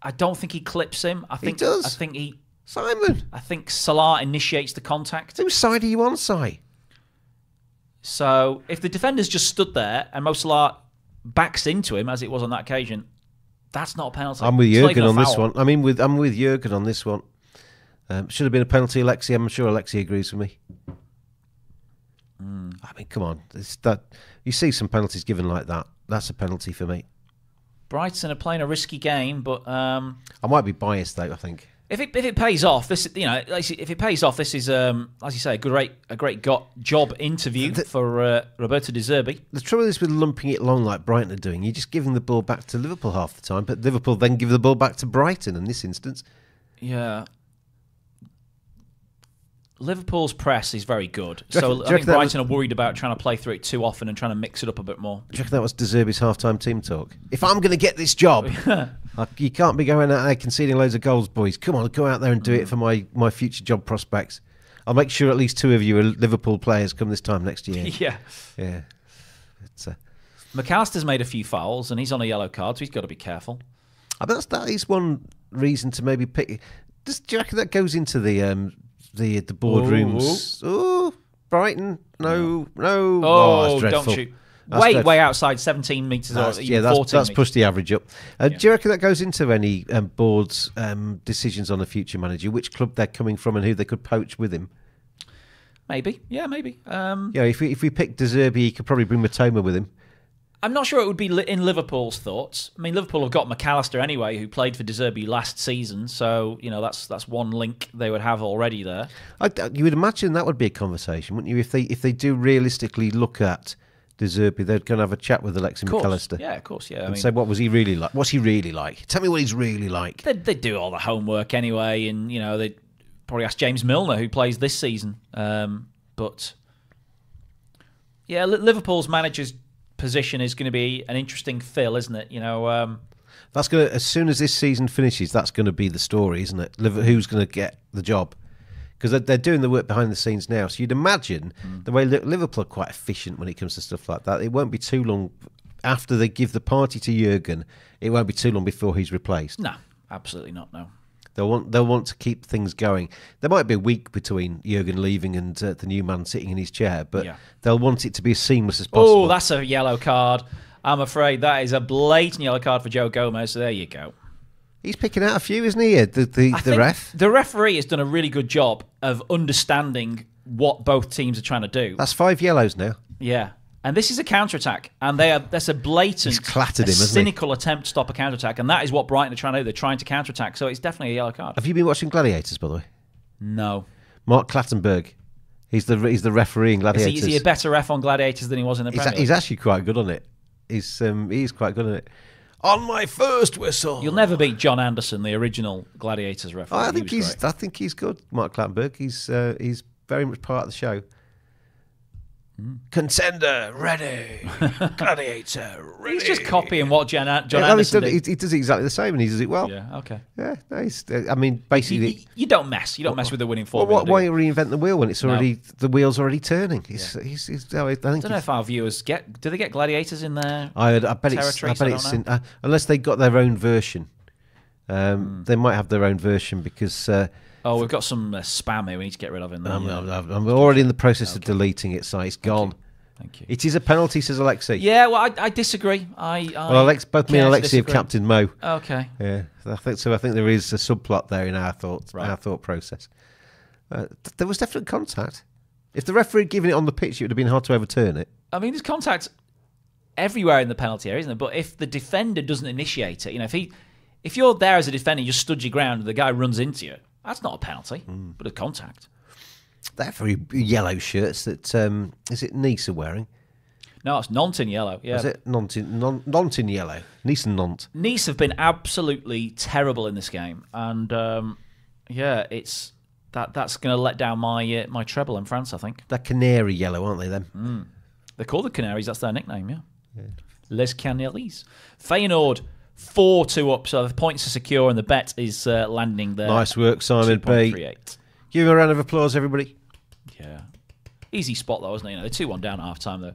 I don't think he clips him. I think he does. I think he. Simon, I think Salah initiates the contact. whose side are you on, Si? So if the defender's just stood there and Mo Salah backs into him, as it was on that occasion, that's not a penalty. I'm with Jurgen on this one. I mean, with I'm with Jurgen on this one. Um, should have been a penalty, Alexi. I'm sure Alexi agrees with me. Hmm. I mean, come on. It's that you see some penalties given like that. That's a penalty for me. Brighton are playing a risky game, but um, I might be biased though. I think. If it if it pays off, this you know, like I say, if it pays off, this is um, as you say, a great a great got job interview The- for uh, Roberto De Zerbi. The trouble is with lumping it long like Brighton are doing. You're just giving the ball back to Liverpool half the time, but Liverpool then give the ball back to Brighton in this instance. Yeah. Liverpool's press is very good, so I think Brighton are worried about trying to play through it too often and trying to mix it up a bit more. Do you reckon that was De Zerbi's half-time team talk? If I'm going to get this job, <laughs> I- you can't be going out there conceding loads of goals, boys. Come on, go out there and do Mm. it for my, my future job prospects. I'll make sure at least two of you are Liverpool players come this time next year. <laughs> yeah. yeah. It's, uh, Mac Allister's made a few fouls and he's on a yellow card, so he's got to be careful. I mean, that's, that is one reason to maybe pick. Does, do you reckon that goes into the um, the the boardrooms? Oh, Brighton, no, no. Oh, that's dreadful. don't shoot. That's way, way outside 17 metres or yeah, that's, 14 that's pushed the average up. Uh, Do you reckon that goes into any um, board's um, decisions on a future manager, which club they're coming from, and who they could poach with him? Maybe. Yeah, maybe. Um, Yeah, if we if we pick De Zerbi, he could probably bring Mitoma with him. I'm not sure it would be li- in Liverpool's thoughts. I mean, Liverpool have got Mac Allister anyway, who played for De Zerbi last season, so you know that's that's one link they would have already there. I, you would imagine that would be a conversation, wouldn't you? If they if they do realistically look at De Zerbi, they're going to have a chat with Alexi Of course. Mac Allister Yeah, of course. Yeah, I and mean, say what was he really like? What's he really like? Tell me what he's really like. they they do all the homework anyway, and you know they probably ask James Milner who plays this season. Um, but yeah, Liverpool's manager's position is going to be an interesting fill, isn't it? You know, um, That's going to as soon as this season finishes, that's going to be the story, isn't it? Who's going to get the job? Because they're, doing the work behind the scenes now. So you'd imagine Mm. the way Liverpool are quite efficient when it comes to stuff like that. It won't be too long after they give the party to Jurgen. It won't be too long before he's replaced. no, absolutely not. No. They'll want they'll want to keep things going. There might be a week between Jurgen leaving and uh, the new man sitting in his chair, but Yeah. they'll want it to be as seamless as possible. Oh, that's a yellow card. I'm afraid that is a blatant yellow card for Joe Gomez. So there you go. He's picking out a few, isn't he? The the, I the ref. The referee has done a really good job of understanding what both teams are trying to do. That's five yellows now. Yeah. And this is a counter attack, and they are that's a blatant, He's clattered a him, cynical attempt to stop a counter attack, and that is what Brighton are trying to do. They're trying to counter attack, so it's definitely a yellow card. Have you been watching Gladiators, by the way? No, Mark Clattenburg. He's the he's the referee in is Gladiators. he, is he a better ref on Gladiators than he was in the he's, Premier? a- he's actually quite good on it. He's um, he's quite good on it. On my first whistle. You'll never beat John Anderson, the original Gladiators referee. I think was he's great. I think he's good, Mark Clattenburg. He's uh, he's very much part of the show. Contender ready, <laughs> gladiator ready. He's just copying what John, John Yeah, no, Anderson done- did. he, he does exactly the same, and he does it well. Yeah, okay. Yeah, no, uh, I mean, basically, you- you don't mess. You don't mess with the winning formula. what, do why reinvent the wheel when it's No. already the wheel's already turning? He's, he's, he's, I think I don't know if our viewers get. Do they get gladiators in there? I, I bet it's, I bet it's in, uh, unless they got their own version. Um, They might have their own version because uh, Oh, we've got some uh, spam here. We need to get rid of in there. I'm, yeah. I'm, I'm already in the process of deleting it, so it's gone. Thank you. It is a penalty, says Alexei. Yeah, well, I, I disagree. I, I Well, Alex, both me and care to Alexei have. Captain Mo. Okay. Yeah, I think so. I think there is a subplot there in our thought, Right. our thought process. Uh, th- there was definite contact. If the referee had given it on the pitch, it would have been hard to overturn it. I mean, there's contact everywhere in the penalty area, isn't there? But if the defender doesn't initiate it, you know, if he, if you're there as a defender, you stood your ground, and the guy runs into you, that's not a penalty, Hmm. but a contact. They're very yellow shirts that um, is it Nice are wearing. No, it's Nantes in yellow. Yeah. Is it in, non, in yellow? Nice and Nont. Nice have been absolutely terrible in this game, and um, yeah, it's that that's going to let down my uh, my treble in France. I think They're canary yellow, aren't they? Then Mm. they're called the Canaries. That's their nickname. Yeah, Les Canaries. Feyenoord four two up, so the points are secure, and the bet is uh, landing there. nice work, Simon B. Give him a round of applause, everybody. Yeah, easy spot though, isn't it? You know, they're two one down at half time. They're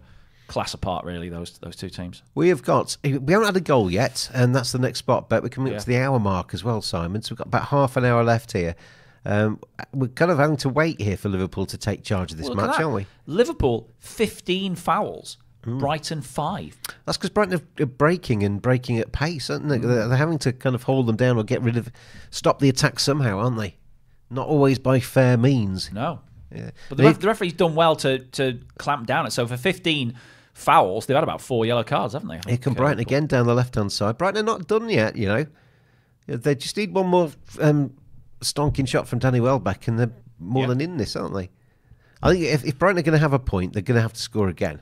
class apart, really. Those those two teams. We have got we haven't had a goal yet, and that's the next spot bet. We're coming Yeah. up to the hour mark as well, Simon. So we've got about half an hour left here. Um, we're kind of having to wait here for Liverpool to take charge of this Well, match, aren't we? Liverpool fifteen fouls. Brighton five. That's because Brighton are- breaking and breaking at pace, aren't they? They're, they're having to kind of hold them down or get rid of, stop the attack somehow, aren't they? Not always by fair means. No. Yeah. But the, ref, the referee's done well to to clamp down it. So for 15 fouls, they've had about four yellow cards, haven't they? Here come Brighton again down the left hand side. Brighton are not done yet, you know. They just need one more um, stonking shot from Danny Welbeck, and they're more Yeah. than in this, aren't they? I think if, if Brighton are going to have a point, they're going to have to score again.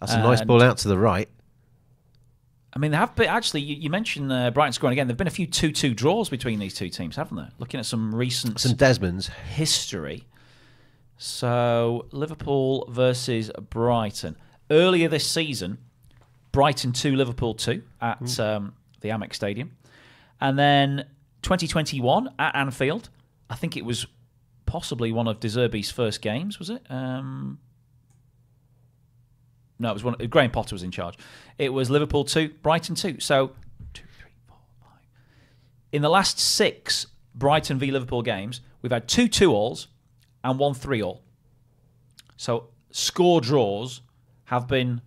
That's a nice And- ball out to the right. I mean, they have been actually. You, you mentioned uh, Brighton scoring again. There've been a few two-two draws between these two teams, haven't there? Looking at some recent St Desmond's. history. So Liverpool versus Brighton earlier this season, Brighton two, Liverpool two at um, the Amex Stadium, and then 2021 at Anfield. I think it was possibly one of De Zerbi's first games. Was it? Um, no, it was one. Graham Potter was in charge. It was Liverpool two, Brighton two. So two, three, four, five. In the last six Brighton v Liverpool games, we've had two two alls and one three all. So score draws have been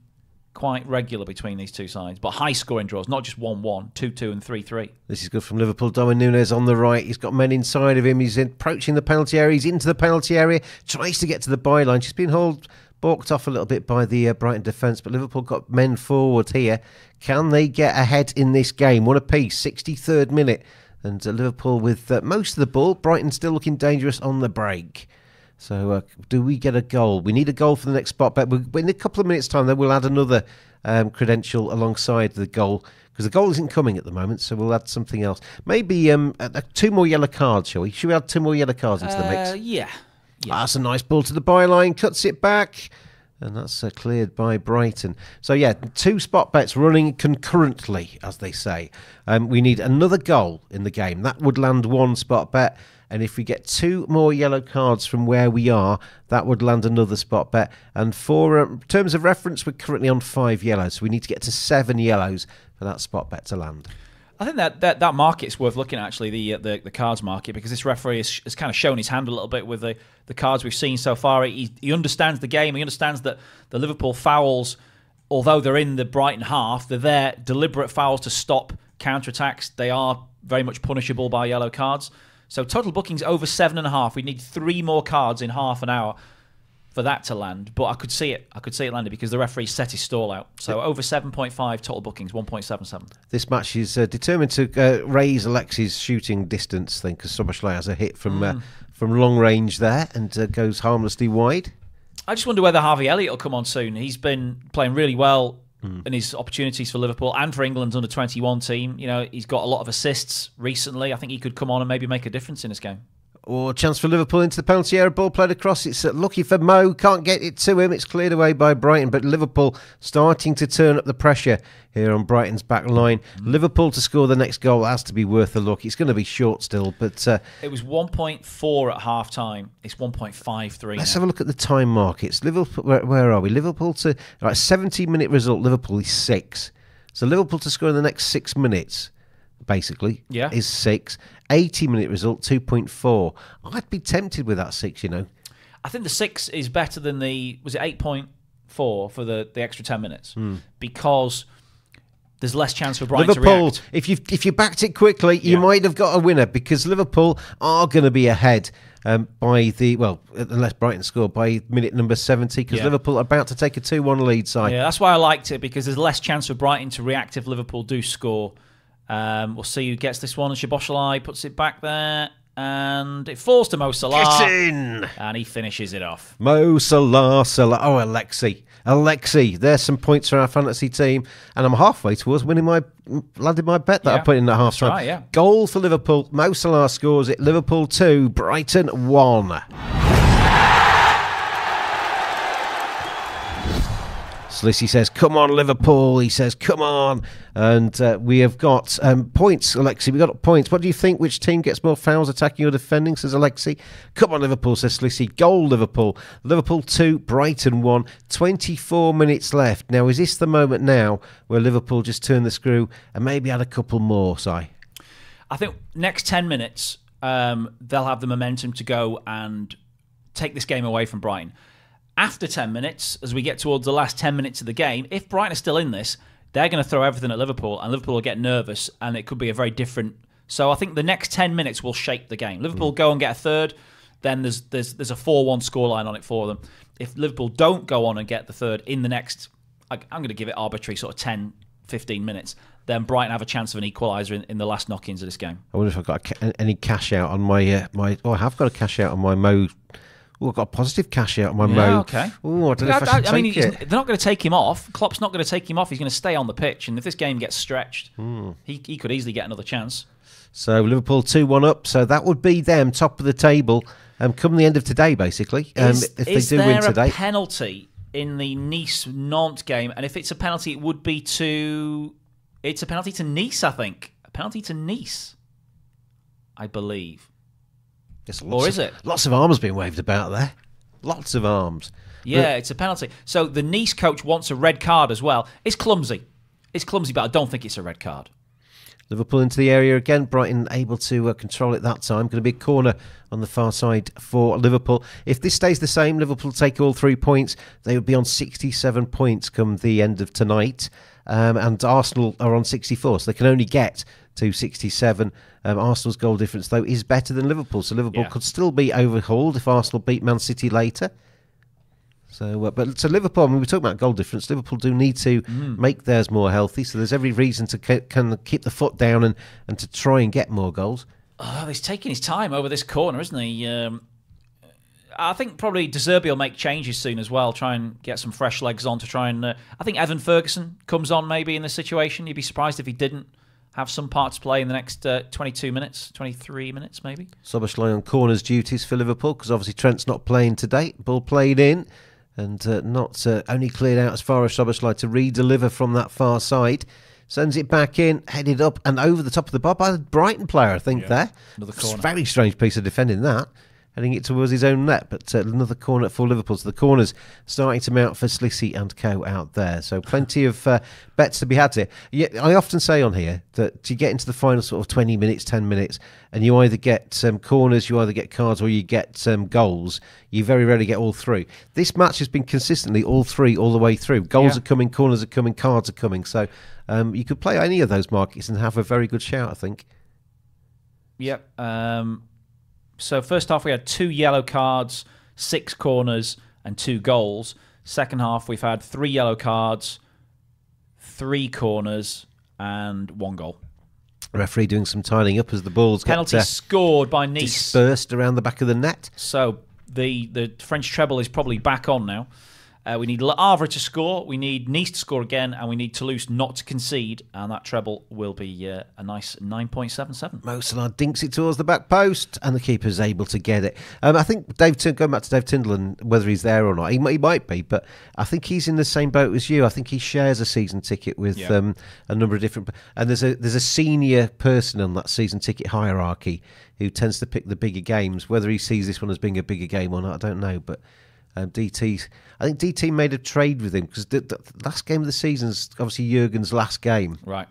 quite regular between these two sides, but high scoring draws, not just 1 1, 2 2, and 3 3. This is good from Liverpool. Darwin Núñez on the right. He's got men inside of him. He's approaching the penalty area. He's into the penalty area. Tries to get to the byline. She's been hold, balked off a little bit by the uh, Brighton defence, but Liverpool got men forward here. Can they get ahead in this game? One apiece. 63rd minute. And uh, Liverpool with uh, most of the ball. Brighton still looking dangerous on the break. So, uh, do we get a goal? We need a goal for the next spot but In a couple of minutes' time, then we'll add another um, credential alongside the goal because the goal isn't coming at the moment. So we'll add something else. Maybe um, two more yellow cards, shall we? Should we add two more yellow cards into the mix? Uh, yeah. Ah, That's a nice ball to the byline, cuts it back, and that's uh, cleared by Brighton. So, yeah, two spot bets running concurrently, as they say. Um, we need another goal in the game. That would land one spot bet. And if we get two more yellow cards from where we are, that would land another spot bet. And for um, terms of reference, we're currently on five yellows. So we need to get to seven yellows for that spot bet to land. I think that, that, that market's worth looking at, actually, the, uh, the the cards market, because this referee has, has kind of shown his hand a little bit with the, the cards we've seen so far. He, he understands the game. He understands that the Liverpool fouls, although they're in the Brighton half, they're there deliberate fouls to stop counter-attacks. They are very much punishable by yellow cards. So total bookings over seven and a half. We need three more cards in half an hour for that to land. But I could see it. I could see it landing because the referee set his stall out. So over 7.5 total bookings, 1.77. This match is uh, determined to uh, raise Alexis' shooting distance thing because Szoboszlai has a hit from uh, from long range there and uh, goes harmlessly wide. I just wonder whether Harvey Elliott will come on soon. He's been playing really well in his opportunities for Liverpool and for England's under 21 team. You know, he's got a lot of assists recently. I think he could come on and maybe make a difference in this game. Or chance for Liverpool into the penalty area. Ball played across. It's uh, lucky for Mo. Can't get it to him. It's cleared away by Brighton. But Liverpool starting to turn up the pressure here on Brighton's back line. Liverpool to score the next goal has to be worth a look. It's going to be short still. But uh, It was 1.4 at half time. It's 1.53 let's now. have a look at the time markets. Liverpool, where, where are we? Liverpool to right, 70 minute result. Liverpool is six. So Liverpool to score in the next six minutes, basically, Yeah. is six. 80 minute result, 2.4. I'd be tempted with that six, you know. I think the six is better than the was it 8.4 for the, the extra 10 minutes because there's less chance for Brighton to Liverpool, react. if you if you backed it quickly, you Yeah. might have got a winner because Liverpool are going to be ahead um, by the well, unless Brighton score by minute number seventy because Yeah. Liverpool are about to take a two-one lead side. Yeah, that's why I liked it because there's less chance for Brighton to react if Liverpool do score. Um, we'll see who gets this one. Szoboszlai puts it back there. and it falls to Mo Salah, Get in! and he finishes it off. Mo Salah, Salah. Oh, Alexi. Alexi, there's some points for our fantasy team, and I'm halfway towards winning my landed my bet that I put in at half time. right, yeah. Goal for Liverpool. Mo Salah scores it. Liverpool two, Brighton one. Slissy says, "Come on, Liverpool." He says, "Come on," and uh, we have got um, points. Alexi, we got points. What do you think? Which team gets more fouls, attacking or defending? Says Alexi. "Come on, Liverpool," says Slissy. Goal, Liverpool. Liverpool two, Brighton one. Twenty-four minutes left. Now, is this the moment now where Liverpool just turn the screw and maybe add a couple more? Si. I think next 10 minutes, um, they'll have the momentum to go and take this game away from Brighton. After 10 minutes, as we get towards the last 10 minutes of the game, if Brighton are still in this, they're going to throw everything at Liverpool, and Liverpool will get nervous, and it could be a very different. So I think the next 10 minutes will shape the game. Liverpool go and get a third, then there's there's there's a 4-1 scoreline on it for them. If Liverpool don't go on and get the third in the next, I- I'm going to give it arbitrary sort of 10, 15 minutes, then Brighton have a chance of an equaliser in, in the last knock-ins of this game. I wonder if I've got any cash out on my uh, my. Oh, I have got a cash out on my Mo. Oh, I've got a positive cash out on my Mo. okay. Oh, I don't know if I, should mean, take he's- it. they're not going to take him off. Klopp's not going to take him off. He's going to stay on the pitch, and if this game gets stretched, Hmm. he, he could easily get another chance. So Liverpool two one up. So that would be them top of the table. Um, come the end of today, basically. Um, is if is they do win today, a penalty in the Nice Nantes game? And if it's a penalty, it would be to. It's a penalty to Nice, I think. A penalty to Nice, I believe. Yes, or is of- it? Lots of arms being waved about there. Lots of arms. Yeah, it's a penalty. So the Nice coach wants a red card as well. It's clumsy. It's clumsy, but I don't think it's a red card. Liverpool into the area again. Brighton able to uh, control it that time. Going to be a corner on the far side for Liverpool. If this stays the same, Liverpool take all three points. They would be on 67 points come the end of tonight. Um, and Arsenal are on 64, so they can only get to 67. Um, Arsenal's goal difference, though, is better than Liverpool, so Liverpool Yeah. could still be overhauled if Arsenal beat Man City later. So, uh, but so Liverpool. I mean, we talk about goal difference. Liverpool do need to make theirs more healthy. So there's every reason to kind of keep the foot down and, and to try and get more goals. Oh, he's taking his time over this corner, isn't he? Um, I think probably De Zerbi will make changes soon as well. Try and get some fresh legs on to try and. Uh, I think Evan Ferguson comes on maybe in this situation. You'd be surprised if he didn't have some part to play in the next uh, 22 minutes, 23 minutes maybe. Szoboszlai on corners duties for Liverpool because obviously Trent's not playing today. Ball played in and uh, not uh, only cleared out as far as Szoboszlai to re-deliver from that far side. Sends it back in, headed up and over the top of the bar by the Brighton player, I think, there. Another corner. Very strange piece of defending that. Heading it towards his own net, but uh, another corner for Liverpool. So the corners starting to mount for Slissy and Co out there. So plenty of uh, bets to be had here. Yeah, I often say on here that you get into the final sort of 20 minutes, 10 minutes, and you either get um, corners, you either get cards, or you get um, goals. You very rarely get all three. This match has been consistently all three all the way through. Goals Yeah. are coming, corners are coming, cards are coming. So um, you could play any of those markets and have a very good shout, I think. Yep. Um, so first half we had two yellow cards, six corners, and two goals. Second half we've had three yellow cards, three corners, and one goal. Referee doing some tidying up as the balls Penalty get uh, scored by Nice. dispersed around the back of the net. So the the French treble is probably back on now. Uh, we need Le Havre to score, we need Nice to score again, and we need Toulouse not to concede, and that treble will be uh, a nice 9.77. Mo Salah dinks it towards the back post, and the keeper's able to get it. Um, I think Dave, Tin- going back to Dave Tyndall and whether he's there or not, he, mi- he might be, but I think he's in the same boat as you. I think he shares a season ticket with Yeah. um, a number of different, and there's a there's a senior person on that season ticket hierarchy who tends to pick the bigger games. Whether he sees this one as being a bigger game or not, I don't know, but. Um, DT, I think DT made a trade with him because the, the last game of the season is obviously Jurgen's last game. Right.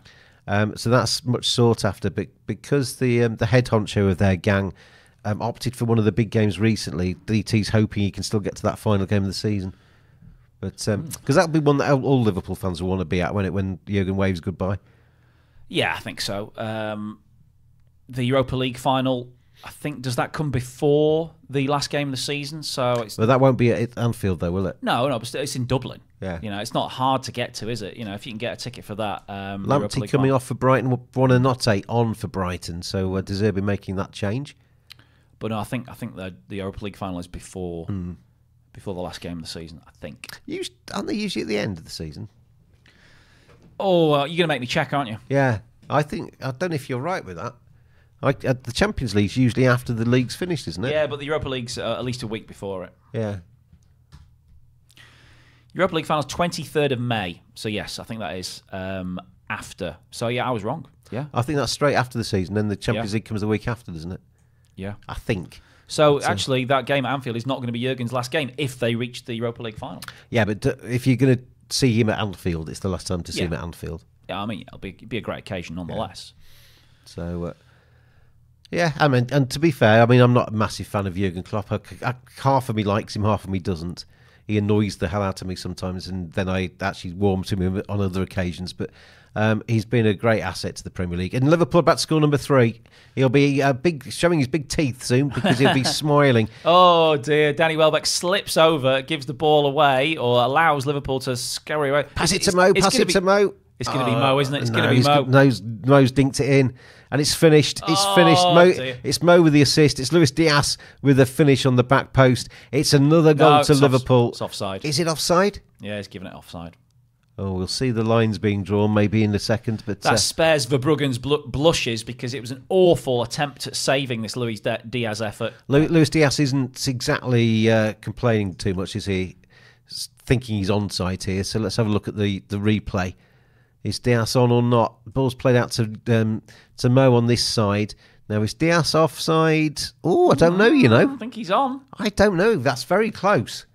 Um, so that's much sought after. But because the um, the head honcho of their gang um, opted for one of the big games recently, DT's hoping he can still get to that final game of the season. But because that'll be one that all all Liverpool fans will want to be at when it when Jurgen waves goodbye. Yeah, I think so. Um, the Europa League final, I think, does that come before the last game of the season? So it's But that won't be at Anfield though, will it? no, no, but it's in Dublin. Yeah. you know, it's not hard to get to, is it? You know, if you can get a ticket for that. Um, Lamptey coming off for Brighton, Buonanotte on for Brighton. So uh, Zerbi making that change. But no, I think I think the the Europa League final is before Hmm. before the last game of the season. I think. Us- aren't they usually at the end of the season? Oh, uh, you're gonna make me check, aren't you? Yeah, I think I don't know if you're right with that. I, uh, the Champions League's usually after the league's finished, isn't it? Yeah, but the Europa League's uh, at least a week before it. Yeah. Europa League finals 23rd of May. So yes, I think that is um, after. So yeah, I was wrong. Yeah, I think that's straight after the season. Then the Champions Yeah. League comes the week after, doesn't it? yeah. I think. So actually, that game at Anfield is not going to be Jurgen's last game if they reach the Europa League final. Yeah, but if you're going to see him at Anfield, it's the last time to see Yeah. him at Anfield. Yeah, I mean, it'll be, it'll be a great occasion nonetheless. So, uh, yeah, I mean, and to be fair, I mean, I'm not a massive fan of Jurgen Klopp. I, I, half of me likes him, half of me doesn't. He annoys the hell out of me sometimes, and then I actually warm to him on other occasions. But um, he's been a great asset to the Premier League. And Liverpool about to score number three. He'll be uh, big, showing his big teeth soon because he'll be <laughs> smiling. Oh dear, Danny Welbeck slips over, gives the ball away, or allows Liverpool to scurry away. Pass it to Mo. it's Pass it be- to Mo. It's going to be Mo, isn't it? It's No, going to be Mo. Mo's, Mo's dinked it in, and it's finished. It's Oh, finished. Mo, dear. it's Mo with the assist. It's Luis Diaz with the finish on the back post. It's another goal No, to it's off- Liverpool. it's offside. Is it offside? Yeah, he's giving it offside. Oh, we'll see the lines being drawn maybe in a second. But That uh, spares Verbruggen's bl- blushes because it was an awful attempt at saving this Luis Di- Diaz effort. Lu- Luis Diaz isn't exactly uh, complaining too much, is he? S- Thinking he's onside here. So let's have a look at the, the replay. Is Diaz on or not? Ball's played out to um, to Mo on this side. Now is Diaz offside? Oh, I don't know. You I know, don't think he's on. I don't know. That's very close.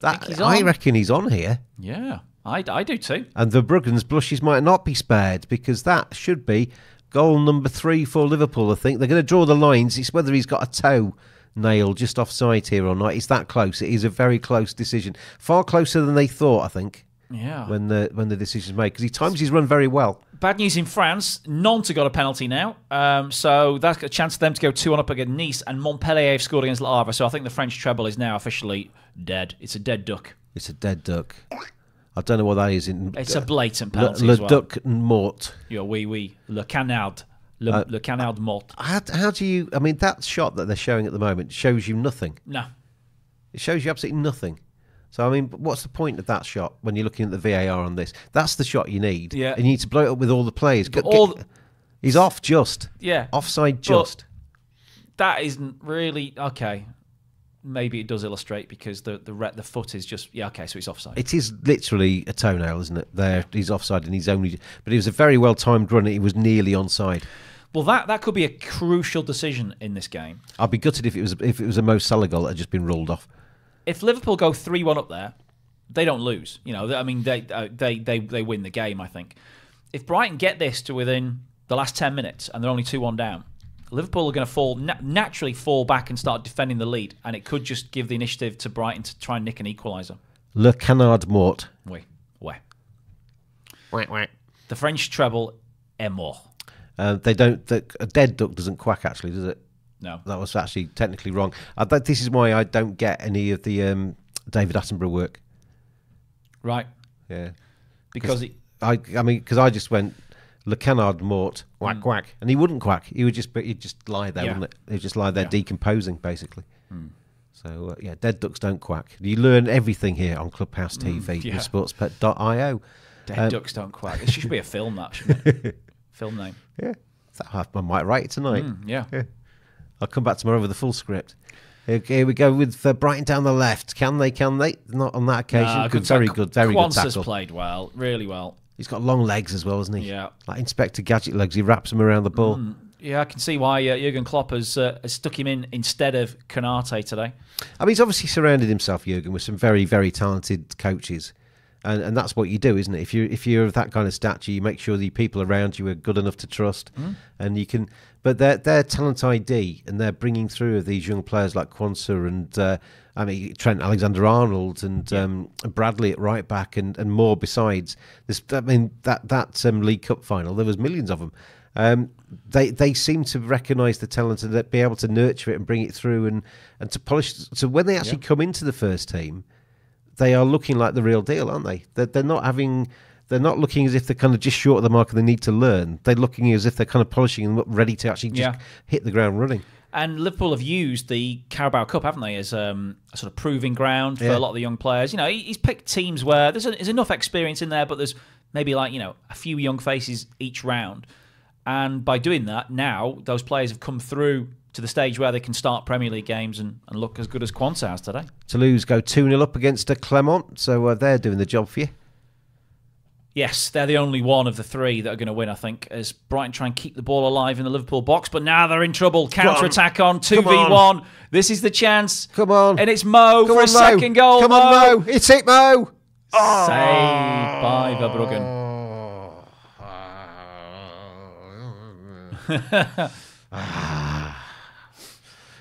That he's I reckon he's on here. Yeah, I, I do too. And Verbruggen's blushes might not be spared because that should be goal number three for Liverpool. I think they're going to draw the lines. It's whether he's got a toe nail just offside here or not. It's that close. It is a very close decision, far closer than they thought. I think Yeah. when the when the decision's made because he times his run very well. Bad news in France. Nantes got a penalty now. Um, so that's a chance for them to go 2 on up against Nice. And Montpellier have scored against Le Havre. So I think the French treble is now officially dead. It's a dead duck. It's a dead duck. I don't know what that is in. It's a blatant Le, penalty. Le as well. Duc Mort. Yeah, oui, oui. Le canard. Le, Uh, le canard mort. How, how do you? I mean, that shot that they're showing at the moment shows you nothing. No. It shows you absolutely nothing. So I mean, what's the point of that shot when you're looking at the VAR on this? That's the shot you need. Yeah. And you need to blow it up with all the players. Get- all the- he's off just. Yeah. Offside just. That isn't really. Okay. Maybe it does illustrate because the the re- the foot is just yeah okay so he's offside. It is literally a toenail, isn't it? There, he's offside, and he's only. But it was a very well timed run. He was nearly onside. well, that that could be a crucial decision in this game. I'd be gutted if it was if it was a Mo Salah goal that had just been ruled off. If Liverpool go three one up there, they don't lose. You know, I mean, they uh, they they they win the game. I think. If Brighton get this to within the last ten minutes and they're only two one down, Liverpool are going to fall na- naturally fall back and start defending the lead, and it could just give the initiative to Brighton to try and nick an equaliser. Le Canard Mort. Oui, ouais. The French treble est mort. Uh, they don't. The, a dead duck doesn't quack. Actually, does it? No. That was actually technically wrong. I, that, this is why I don't get any of the um, David Attenborough work. Right. Yeah. Because it, I, I mean, because I just went Le Canard Mort, whack Mm. quack, and he wouldn't quack. He would just, but he'd just lie there, Yeah. wouldn't it? He'd just lie there Yeah. decomposing, basically. So uh, yeah, dead ducks don't quack. You learn everything here on Clubhouse TV Mm, yeah. sportsbet.io. dead Um, ducks don't quack. It should be a <laughs> film, that, shouldn't it? film name. Yeah, I might write it tonight. Mm, yeah. I'll come back tomorrow with the full script. Here, here we go with uh, Brighton down the left. Can they? Can they? Not on that occasion. Nah, good, very good, very good has tackle. played well, really well. He's got long legs as well, hasn't he? Yeah. Like Inspector Gadget legs. He wraps them around the ball. Yeah, I can see why uh, Jurgen Klopp has, uh, has stuck him in instead of Konaté today. I mean, he's obviously surrounded himself, Jurgen, with some very, very talented coaches, and and that's what you do, isn't it? If you if you're of that kind of stature, you make sure the people around you are good enough to trust, and you can. But their their talent ID and they're bringing through of these young players like Quansah and uh, I mean Trent Alexander Arnold and um, Bradley at right back and, and more besides. This I mean that that um, League Cup final there was millions of them. Um, they they seem to recognise the talent and be able to nurture it and bring it through and, and to polish. So when they actually come into the first team, they are looking like the real deal, aren't they? They're, they're not having. They're not looking as if they're kind of just short of the mark and they need to learn. They're looking as if they're kind of polishing and ready to actually just Yeah. hit the ground running. And Liverpool have used the Carabao Cup, haven't they, as um, a sort of proving ground for Yeah. a lot of the young players. You know, he's picked teams where there's, a, there's enough experience in there, but there's maybe like, you know, a few young faces each round. And by doing that, now those players have come through to the stage where they can start Premier League games and, and look as good as Quansah has today. Toulouse go 2 0 up against a Clermont, so uh, they're doing the job for you. Yes, they're the only one of the three that are going to win, I think, as Brighton try and keep the ball alive in the Liverpool box. But now they're in trouble. Counter attack on, 2v1. This is the chance. Come on. And it's Mo Come for on, a second goal. Come on, Mo. It's it, Mo. Saved by Verbruggen. <laughs>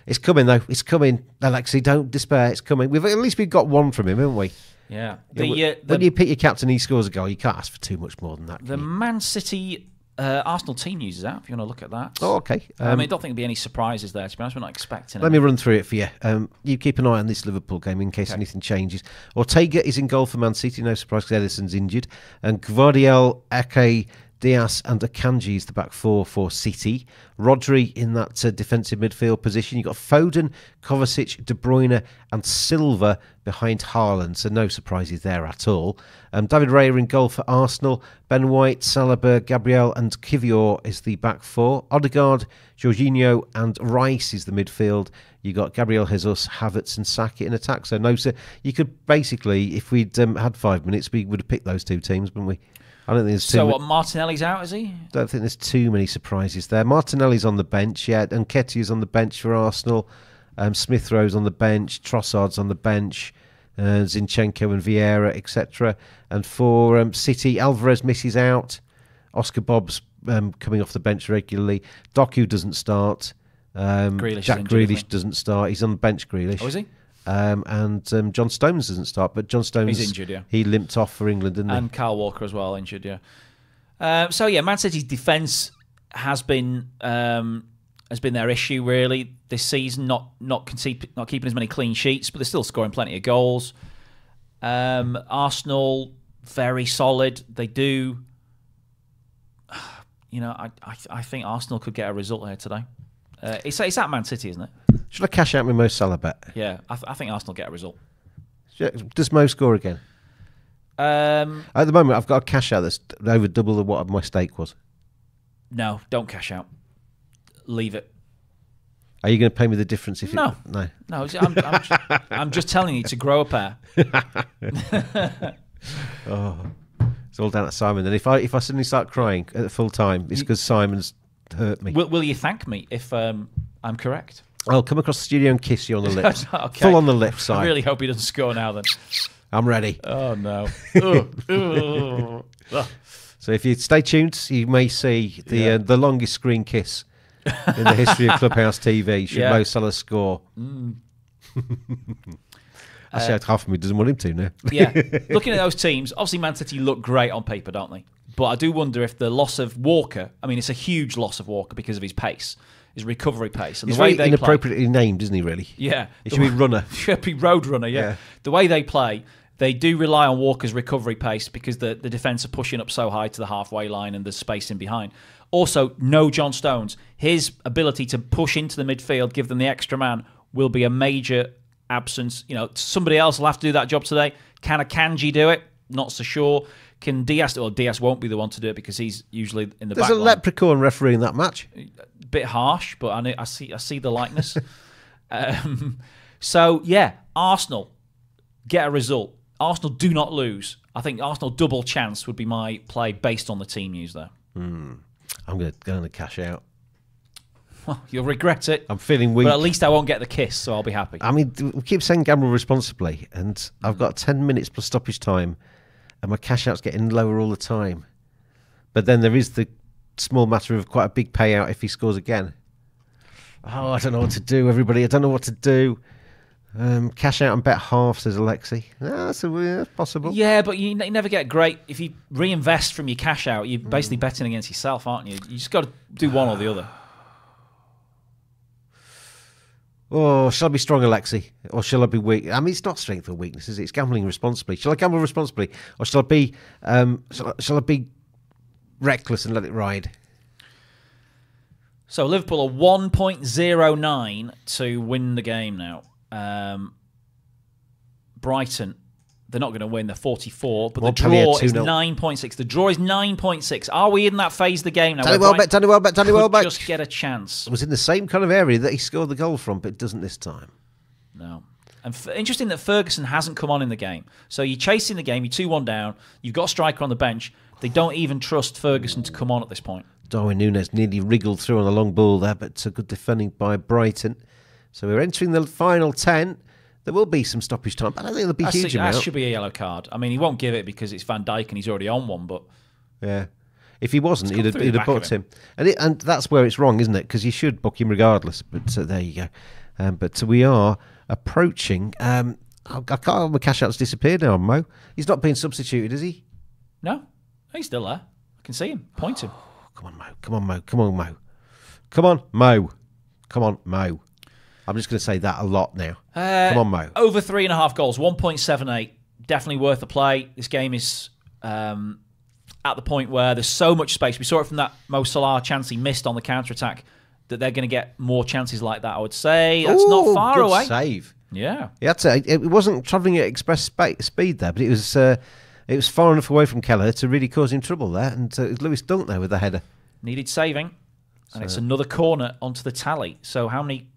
It's coming, though. It's coming. Alexi, don't despair. It's coming. We've At least we've got one from him, haven't we? Yeah. Yeah, when- uh, when you pick your captain, he scores a goal. You can't ask for too much more than that. the? Man City uh, Arsenal team news is out, if you want to look at that. Oh, okay. I Um, mean, I don't think there'll be any surprises there, to be honest. We're not expecting Let me run through it for you. Um, you keep an eye on this Liverpool game in case anything changes. Ortega is in goal for Man City, no surprise because Ederson's injured. And Gvardiol, Ake, Dias, and Akanji is the back four for City. Rodri in that uh, defensive midfield position. You've got Foden, Kovacic, De Bruyne, and Silva behind Haaland, so no surprises there at all. Um, David Raya in goal for Arsenal. Ben White, Saliba, Gabriel, and Kiwior is the back four. Odegaard, Jorginho, and Rice is the midfield. You've got Gabriel Jesus, Havertz, and Saka in attack. So no, so you could basically, if we'd um, had five minutes, we would have picked those two teams, wouldn't we? I don't think there's too. So, what, Martinelli's out, is he? don't think there's too many surprises there. Martinelli's on the bench, yeah, and Nketiah's on the bench for Arsenal. Um, Smith Rowe's on the bench, Trossard's on the bench, uh, Zinchenko and Vieira, etc. And for um, City, Alvarez misses out. Oscar Bobb's um, coming off the bench regularly. Doku doesn't start. Um, Grealish Jack Grealish doesn't start. He's on the bench, Grealish. Oh, is he? Um, and um, John Stones doesn't start, but John Stones He's injured, yeah. He limped off for England, didn't he? and Kyle Walker as well injured. Yeah. Uh, so yeah, Man City's defense has been um, has been their issue really this season. Not not concede, not keeping as many clean sheets, but they're still scoring plenty of goals. Um, Arsenal very solid. They do. <sighs> You know, I, I I think Arsenal could get a result here today. Uh, it's it's at Man City, isn't it? Should I cash out my Mo Salah bet? Yeah, I, th- I think Arsenal get a result. Does Mo score again? Um, At the moment, I've got a cash out that's over double the what my stake was. no, don't cash out. Leave it. Are you going to pay me the difference if No. it, no? No, I'm, I'm, just, I'm just telling you to grow a pair. <laughs> It's all down to Simon. And if I if I suddenly start crying at full time, it's because Simon's hurt me. Will, will you thank me if um, I'm correct? I'll come across the studio and kiss you on the <laughs> lips, Okay. full on the lips. Side. I really hope he doesn't score now. Then. I'm ready. Oh no. <laughs> So if you stay tuned, you may see the uh, the longest screen kiss in the history of <laughs> Clubhouse TV. Should Yeah. Mo Salah score? Actually, half of me doesn't want him to now. yeah. Looking at those teams, obviously Man City look great on paper, don't they? But I do wonder if the loss of Walker. I mean, it's a huge loss of Walker because of his pace, his recovery pace, and He's the way very they inappropriately named, isn't he? Really? Yeah, He should be runner. <laughs> should be road runner. Yeah. Yeah. the way they play, they do rely on Walker's recovery pace because the the defense are pushing up so high to the halfway line and there's space in behind. Also, no John Stones. His ability to push into the midfield, give them the extra man, will be a major absence. You know, somebody else will have to do that job today. Can Akanji do it? Not so sure. Can Dias? Well, Dias won't be the one to do it because he's usually in the There's back a line leprechaun refereeing that match. A bit harsh, but I, know, I see I see the likeness. <laughs> um, so yeah, Arsenal get a result. Arsenal do not lose. I think Arsenal double chance would be my play based on the team news there. I'm going to go to cash out. Well, You'll regret it, I'm feeling weak. but at least I won't get the kiss, so I'll be happy. I mean, we keep saying gamble responsibly, and I've got 10 minutes plus stoppage time, and my cash out's getting lower all the time. But then there is the small matter of quite a big payout if he scores again. Oh, I don't know what to do, everybody. I don't know what to do. Um, cash out and bet half, says Alexi. Ah, that's, a, that's possible. Yeah, but you, n- you never get great if you reinvest from your cash out. You're basically betting against yourself, aren't you? You just got to do one or the other. Oh, shall I be strong, Alexi? Or shall I be weak? I mean, it's not strength or weakness, is it? It's gambling responsibly. Shall I gamble responsibly? Or shall I be, um, shall I, shall I be reckless and let it ride? So Liverpool are 1.09 to win the game now. Um, Brighton, they're not going to win. They're 44, but the draw is 9.6. The draw is 9.6. Are we in that phase of the game now? Danny Welbeck, Danny Welbeck, Danny Welbeck. just get a chance? It was in the same kind of area that he scored the goal from, but it doesn't this time. No. And f- interesting that Ferguson hasn't come on in the game. So you're chasing the game, you're 2 1 down, you've got a striker on the bench. They don't even trust Ferguson to come on at this point. Darwin Núñez nearly wriggled through on a long ball there, but uh, good defending by Brighton. So we're entering the final 10. There will be some stoppage time, but I don't think there'll be That's huge it- that should be a yellow card. I mean, he won't give it because it's Van Dijk and he's already on one, but Yeah. If he wasn't, he'd he'd have booked him. And, it, and that's where it's wrong, isn't it? Because you should book him regardless. But uh, there you go. Um, but we are approaching. Um, I I can't. cash out's disappeared now, Mo. He's not being substituted, is he? no, he's still there. I can see him. Point him. <sighs> Come on, Mo. Come on, Mo. Come on, Mo. Come on, Mo. Come on, Mo. I'm just going to say that a lot now. Uh, Come on, Mo. Over three and a half goals, 1.78. Definitely worth the play. This game is um, at the point where there's so much space. We saw it from that Mo Salah chance he missed on the counter attack. That they're going to get more chances like that. I would say that's Ooh, not far good away. Save. Yeah, He had to, it wasn't travelling at express speed there, but it was uh, it was far enough away from Kelleher to really cause him trouble there. And uh, it was Lewis Dunk there with the header. needed saving, and it's another corner onto the tally. So how many?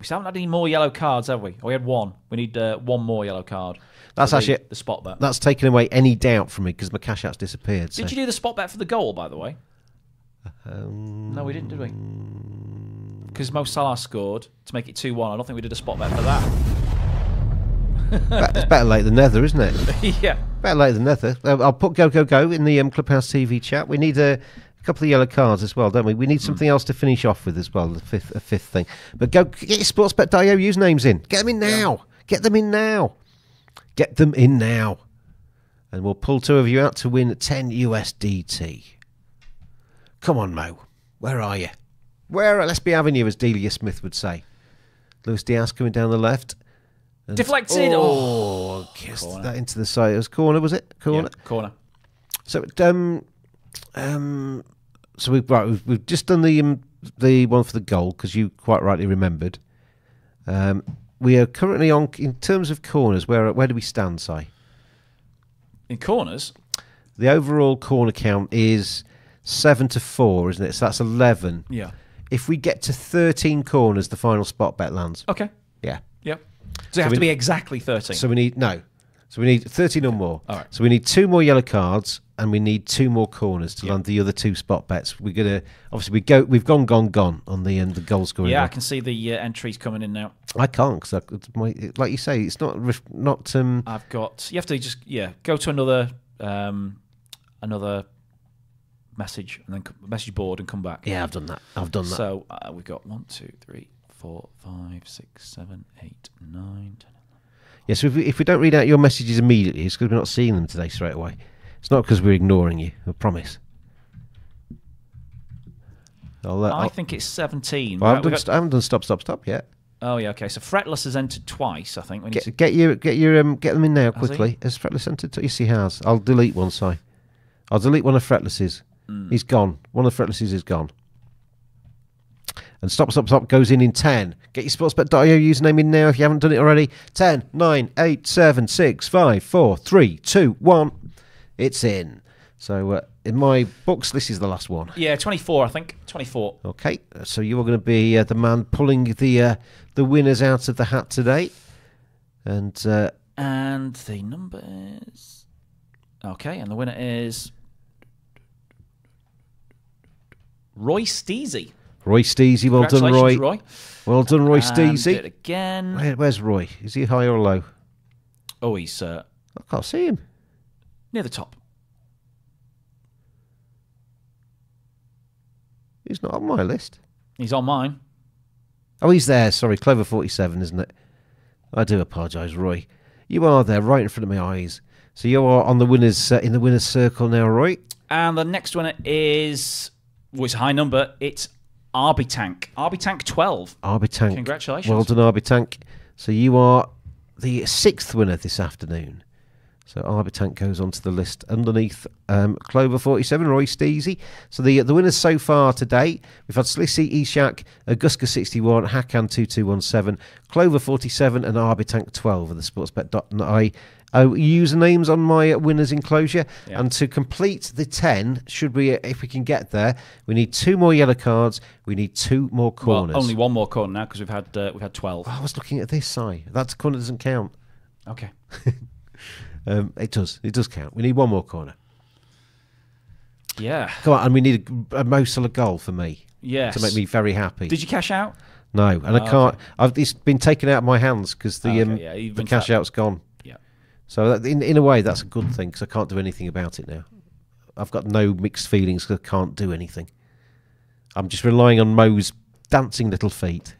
We haven't had any more yellow cards, have we? Oh, we had one. We need uh, one more yellow card. That's actually- the spot bet. That's taken away any doubt from me because my cash out's disappeared. So. Did you do the spot bet for the goal, by the way? Um, No, we didn't, did we? Because Mo Salah scored to make it 2 1. I don't think we did a spot bet for that. It's better late than never, isn't it? <laughs> yeah. Better late than never. Uh, I'll put go go go in the um, clubhouse TV chat. We need a couple of yellow cards as well, don't we? We need something else to finish off with as well. The fifth, a fifth thing. But go get your sportsbet.io usernames in. Get them in now. Get them in now. Get them in now. And we'll pull two of you out to win 10 USDT. Come on, Mo. Where are you? Where? Let's be having you, as Delia Smith would say. Luis Diaz coming down the left. And- Deflected. Oh, Oh, kissed corner. that into the side. It was corner, was it? Corner. Yeah, corner. So, um, um, so we've right, we've, we've just done the um, the one for the goal because you quite rightly remembered. Um, we are currently on in terms of corners. Where where do we stand, Si? In corners, The overall corner count is seven to four, isn't it? So that's eleven. yeah. If we get to thirteen corners, the final spot bet lands. Okay. Yeah. Yep. Does it have we- to be exactly 13? So we need no. So we need thirteen or more. All right. So we need two more yellow cards and we need two more corners to land the other two spot bets. We're gonna obviously we go. We've gone, gone, gone on the end. The goal scoring. yeah, I can see the uh, entries coming in now. I can't because like you say, it's not not. Um, I've got. You have to just yeah go to another um, another message and then message board and come back. yeah, I've done that. I've done that. So uh, we've got one, two, three, four, five, six, seven, eight, nine, ten. Yeah. So if we, if we don't read out your messages immediately, it's because we're not seeing them today straight away. It's not because we're ignoring you. I promise. I'll, uh, I I'll- think it's seventeen. well, I, Right, haven't done, got- I haven't done stop, stop, stop yet. oh yeah, okay. So Fretless has entered twice. I think. We need to Get, get your get your um, get them in now he? quickly. Has Fretless entered? Yes, he has. I'll delete one. Si. I'll delete one of Fretless's. Hmm. He's gone. One of Fretless's is gone. And stop, stop, stop goes in in 10. Get your sportsbet.io username in now if you haven't done it already. 10, 9, 8, 7, 6, 5, 4, 3, 2, 1. It's in. So uh, in my books, this is the last one. Yeah, 24, I think. 24. Okay, so you are going to be uh, the man pulling the uh, the winners out of the hat today. And uh, And the number is. Okay, and the winner is. Roy Steezy. Roy Steezy, well done, Roy. Roy. Well done, Roy Steezy. again. Where, where's Roy? Is he high or low? Oh, he's uh, I can't see him. near the top. He's not on my list. He's on mine. Oh, he's there. Sorry, Clover 47, isn't it? I do apologise, Roy. You are there, right in front of my eyes. So you are on the winners uh, in the winners circle now, Roy. And the next winner is. Well, it's a high number. It's Arby Tank. Arby Tank 12. Arby Tank. Congratulations. Well done, Arby Tank. So you are the sixth winner this afternoon. So Arby Tank goes onto the list underneath um, Clover 47, Roy Steezy. So the the winners so far today, we've had Slissy, Ishak, Augusta 61, Hakan 2217, Clover 47 and Arby Tank 12 of the sportsbet.i uh, usernames on my winners enclosure. Yeah. And to complete the 10, should we, if we can get there, we need two more yellow cards, we need two more Well, corners. only one more corner now because we've had uh, we've had 12. Oh, I was looking at this side. That corner doesn't count. Okay. <laughs> Um, it does. It does count. We need one more corner. Yeah. Come on, and we need a, a Mo Salah goal for me Yes. to make me very happy. Did you cash out? no, and I Oh, can't. I've it's been taken out of my hands because the Okay, um, yeah, the cash out's gone. Yeah. So that, in in a way, that's a good thing because I can't do anything about it now. I've got no mixed feelings 'cause I can't do anything. I'm just relying on Mo's dancing little feet.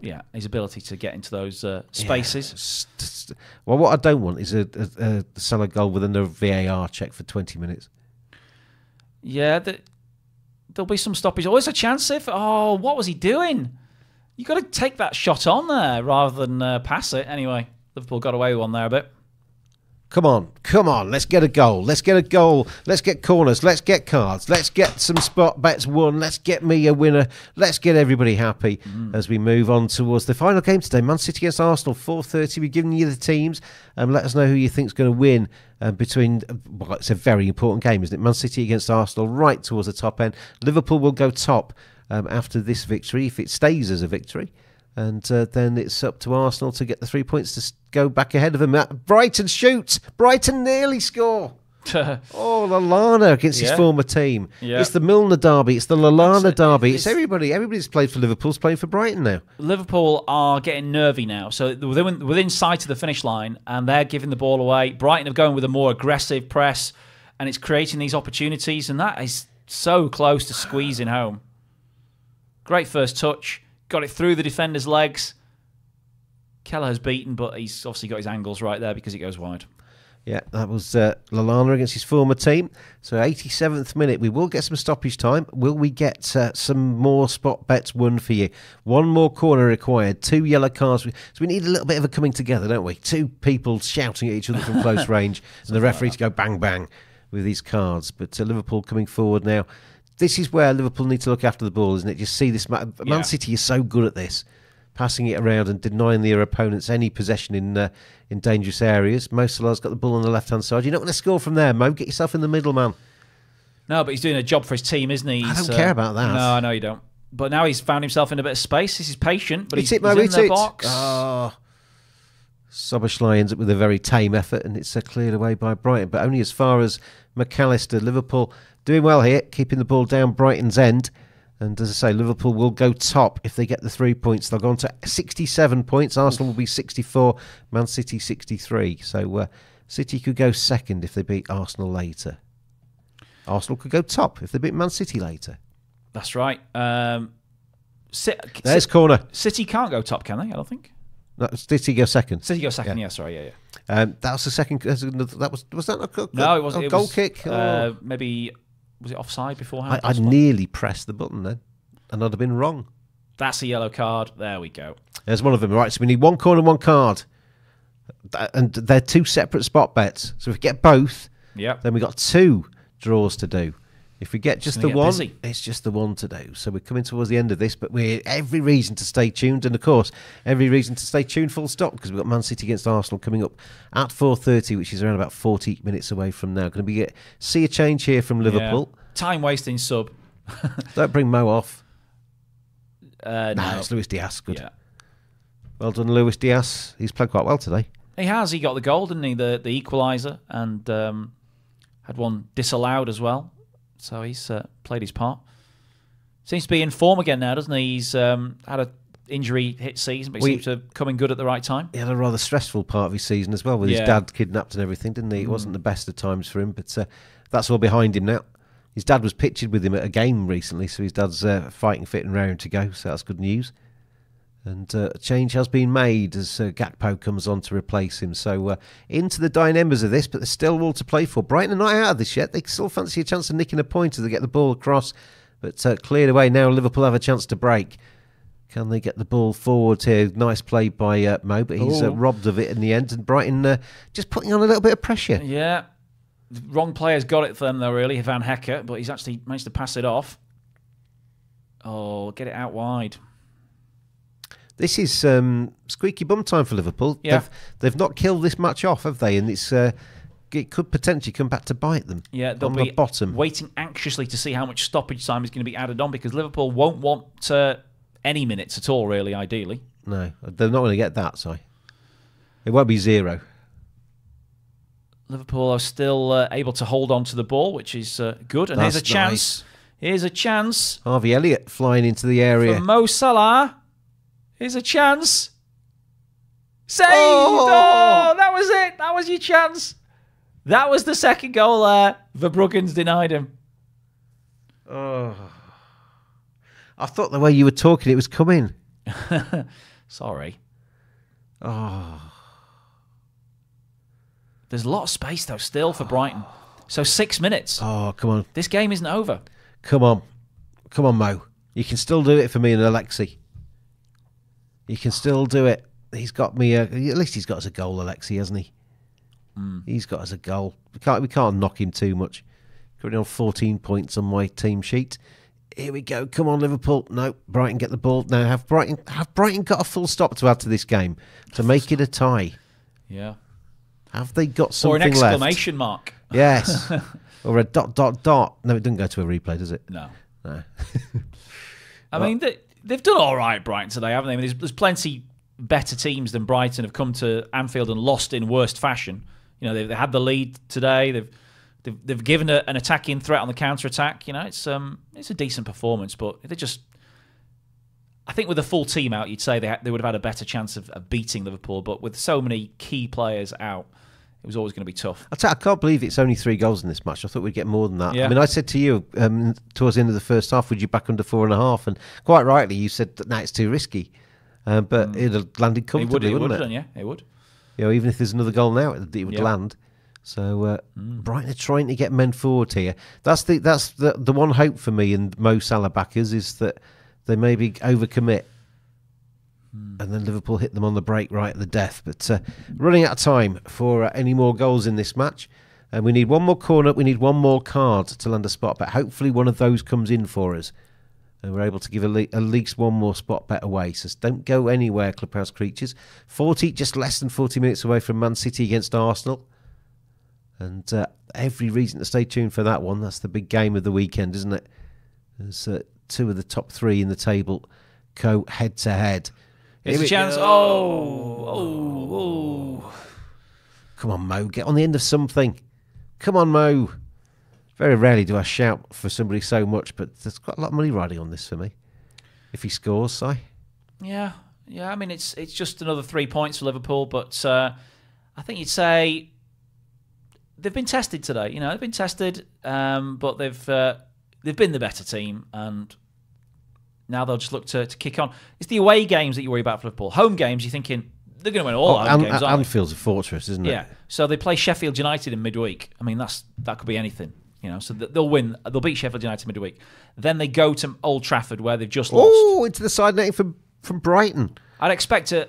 Yeah. His ability to get into those uh, spaces. S- Well, what I don't want is a, a, a Salah goal with another VAR check for 20 minutes. Yeah. The, there'll be some stoppage. Always a chance if. Oh, what was he doing? You got to take that shot on there rather than uh, pass it. Anyway, Liverpool got away with one there a bit. Come on, come on, let's get a goal. Let's get a goal. Let's get corners. Let's get cards. Let's get some spot bets won. Let's get me a winner. Let's get everybody happy as we move on towards the final game today. Man City against Arsenal, 4.30. We've given you the teams. Um, let us know who you think's going to win um, between... Well, it's a very important game, isn't it? Man City against Arsenal, right towards the top end. Liverpool will go top um, after this victory, if it stays as a victory. And uh, then it's up to Arsenal to get the three points to go back ahead of them. Brighton shoots. Brighton nearly score. <laughs> Oh, Lallana against his former team. Yeah. It's the Milner derby. It's the Lallana derby. It's it's- everybody. Everybody's played for Liverpool's playing for Brighton now. Liverpool are getting nervy now. So within, within sight of the finish line, and they're giving the ball away. Brighton are going with a more aggressive press, and it's creating these opportunities, and that is so close to squeezing home. Great first touch, got it through the defender's legs. Kelleher's beaten, but he's obviously got his angles right there because it goes wide. Yeah, that was uh, Lallana against his former team. So 87th minute, we will get some stoppage time. Will we get uh, some more spot bets won for you? One more corner required, two yellow cards. So we need a little bit of a coming together, don't we? Two people shouting at each other from <laughs> close range, and the referee to go bang bang with these cards. But uh, Liverpool coming forward now. This is where Liverpool need to look after the ball, isn't it? Just see this. Man, Man Yeah. City is so good at this passing it around and denying their opponents any possession in uh, in dangerous areas. Mo Salah's got the ball on the left hand side. You don't want to score from there, Mo. Get yourself in the middle, man. No, but he's doing a job for his team, isn't he? I don't care about that. No, I know you don't. But now he's found himself in a bit of space. This is patient, but It's he's, it, Mo. he's in the box. Oh. Szoboszlai ends up with a very tame effort, and it's uh, cleared away by Brighton. But only as far as Mac Allister. Liverpool doing well here, keeping the ball down Brighton's end. And as I say, Liverpool will go top if they get the three points. They'll go on to 67 points. Arsenal will be 64, Man City 63. So uh, City could go second if they beat Arsenal later. Arsenal could go top if they beat Man City later. That's right. Um, Ci- There's Ci- corner. City can't go top, can they? I don't think. No, City go second. City go second. Yeah, sorry. Yeah, yeah. Um, that was the second. That was was that a, a, No, it wasn't. a goal was, kick? Uh, maybe was it offside beforehand? I, I nearly pressed the button then, and I'd have been wrong. That's a yellow card. There we go. There's one of them. Right, so we need one corner, and one card, and they're two separate spot bets. So if we get both, Yep. then we got two draws to do. If we get just the get one, busy. it's just the one to do. So we're coming towards the end of this, but we're every reason to stay tuned, and of course, every reason to stay tuned full stop because we've got Man City against Arsenal coming up at 4:30, which is around about 40 minutes away from now. Going to be a, see a change here from Liverpool. Yeah. Time wasting sub. <laughs> Don't bring Mo off. Uh, No, no. it's Luis Diaz. Good. Yeah. Well done, Luis Diaz. He's played quite well today. He has. He got the goal, didn't he? The the equaliser, and um, had one disallowed as well. So he's uh, played his part. Seems to be in form again now, doesn't he? He's um, had a injury hit season, but he We- seems to have come in good at the right time. He had a rather stressful part of his season as well, with his Yeah. Mm. dad kidnapped and everything, didn't he? It wasn't the best of times for him, but uh, that's all behind him now. His dad was pictured with him at a game recently, so his dad's uh, fighting fit and raring to go. So that's good news. And uh, a change has been made as uh, Gakpo comes on to replace him. So uh, into the dynamas of this, but there's still all to play for. Brighton are not out of this yet. They still fancy a chance of nicking a point as they get the ball across. but uh, cleared away. Now Liverpool have a chance to break. Can they get the ball forward here? Nice play by uh, Mo, but he's uh, robbed of it in the end. And Brighton uh, just putting on a little bit of pressure. Yeah. The wrong player's got it for them, though, really, Van Hecke, but he's actually managed to pass it off. Oh, get it out wide. This is um, squeaky bum time for Liverpool. Yeah. They've, they've not killed this match off, have they? And it's uh, it could potentially come back to bite them. Yeah, they'll on be the bottom. waiting anxiously to see how much stoppage time is going to be added on because Liverpool won't want uh, any minutes at all, really, ideally. No, they're not going to get that. So it won't be zero. Liverpool are still uh, able to hold on to the ball, which is uh, good. And here's a chance. nice. Here's a chance Harvey Elliott flying into the area. for Mo Salah. Here's a chance. Saved! Oh! Oh! that was it. That was your chance. That was the second goal there. Verbruggen's denied him. Oh. I thought the way you were talking, it was coming. <laughs> Sorry. Oh, There's a lot of space, though, still for Brighton. So six minutes. oh, come on, This game isn't over. come on, come on, Mo. You can still do it for me and Alexi. You can still do it. He's got me. Uh, at least he's got us a goal, Alexi, hasn't he? He's got us a goal. We can't. We can't knock him too much. Currently on 14 points on my team sheet. Here we go. Come on, Liverpool. No, Brighton get the ball. Now have Brighton have Brighton got a full stop to add to this game to make it a tie? Yeah. Have they got something Or an left? exclamation mark. Yes. <laughs> or a dot dot dot. No, it doesn't go to a replay, does it? No. No. I mean, <laughs> they, they've done all right, Brighton, today, haven't they? I mean, there's, there's plenty better teams than Brighton have come to Anfield and lost in worst fashion. You know, they've, they had the lead today. They've they've, they've given a, an attacking threat on the counter attack. You know, it's um it's a decent performance, but they just. I think with a full team out, you'd say they, they would have had a better chance of, of beating Liverpool. But with so many key players out, it was always going to be tough. I, I can't believe it's only three goals in this match. I thought we'd get more than that. Yeah. I mean, I said to you um, towards the end of the first half, would you back under four and a half? And quite rightly, you said that now it's too risky. Um, but it'd have landed It would, comfortably, it would wouldn't have it? done, yeah, it would. You know, even if there's another goal now, it, it would Yeah. land. So uh, Brighton are trying to get men forward here. That's the that's the the one hope for me and Mo Salah backers is that they maybe overcommit, and then Liverpool hit them on the break right at the death. But uh, running out of time for uh, any more goals in this match, and we need one more corner. We need one more card to land a spot bet. Hopefully, one of those comes in for us. And we're able to give at least one more spot bet away. So don't go anywhere, Clubhouse creatures. 40, just less than 40 minutes away from Man City against Arsenal. And uh, every reason to stay tuned for that one. That's the big game of the weekend, isn't it? There's uh, two of the top three in the table go head to head. Here's Here a chance. go. Oh, oh, oh. Come on, Mo, get on the end of something. Come on, Mo. Very rarely do I shout for somebody so much, but there's quite a lot of money riding on this for me. If he scores, Si. Yeah, yeah. I mean, it's it's just another three points for Liverpool, but uh, I think you'd say they've been tested today. You know, they've been tested, um, but they've uh, they've been the better team, and now they'll just look to, to kick on. It's the away games that you worry about for Liverpool. Home games, you're thinking they're going to win all Oh, home games. Anfield's a fortress, isn't it? Yeah. So they play Sheffield United in midweek. I mean, that's that could be anything. You know, so they'll win. They'll beat Sheffield United midweek. Then they go to Old Trafford where they've just lost. Oh, into the side netting from, from Brighton. I'd expect a,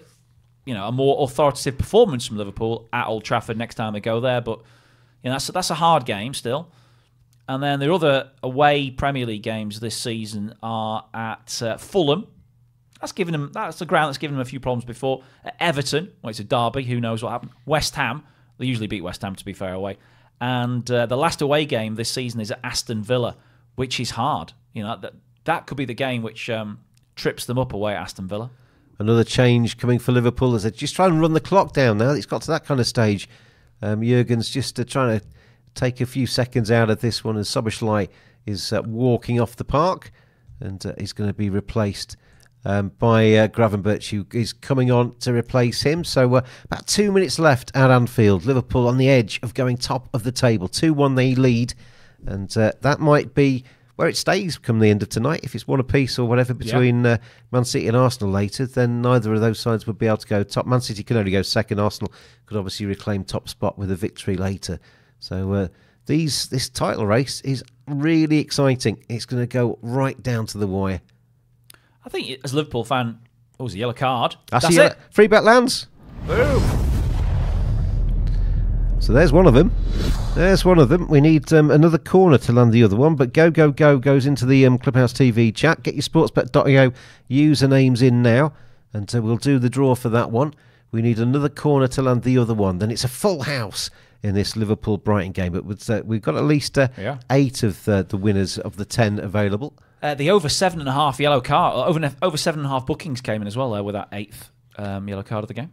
you know, a more authoritative performance from Liverpool at Old Trafford next time they go there. But you know, that's that's a hard game still. And then their other away Premier League games this season are at uh, Fulham. That's given them that's the ground that's given them a few problems before. At Everton, well, it's a derby. Who knows what happened? West Ham. They usually beat West Ham to be fair away. And uh, the last away game this season is at Aston Villa, which is hard. You know that that could be the game which um, trips them up away at Aston Villa. Another change coming for Liverpool they just try and run the clock down now. It's got to that kind of stage. Um, Jurgen's just uh, trying to take a few seconds out of this one as Szoboszlai is uh, walking off the park and uh, he's going to be replaced um, by uh, Gravenberch, who is coming on to replace him. So uh, about two minutes left at Anfield. Liverpool on the edge of going top of the table. 2 1 they lead. And uh, that might be where it stays come the end of tonight. If it's one apiece or whatever between uh, Man City and Arsenal later, then neither of those sides would be able to go top. Man City can only go second. Arsenal could obviously reclaim top spot with a victory later. So uh, these this title race is really exciting. It's going to go right down to the wire. I think as a Liverpool fan, oh, it's a yellow card. That's, That's the- it. Free bet lands. Boom. So there's one of them. There's one of them. We need um, another corner to land the other one, but go, go, go goes into the um, Clubhouse TV chat. Get your sportsbet.io usernames in now, and uh, we'll do the draw for that one. We need another corner to land the other one. Then it's a full house in this Liverpool Brighton game. But with, uh, we've got at least uh, Yeah. eight of uh, the winners of the 10 available. Uh, the over seven and a half yellow card, uh, over over seven and a half bookings came in as well there with that eighth um, yellow card of the game.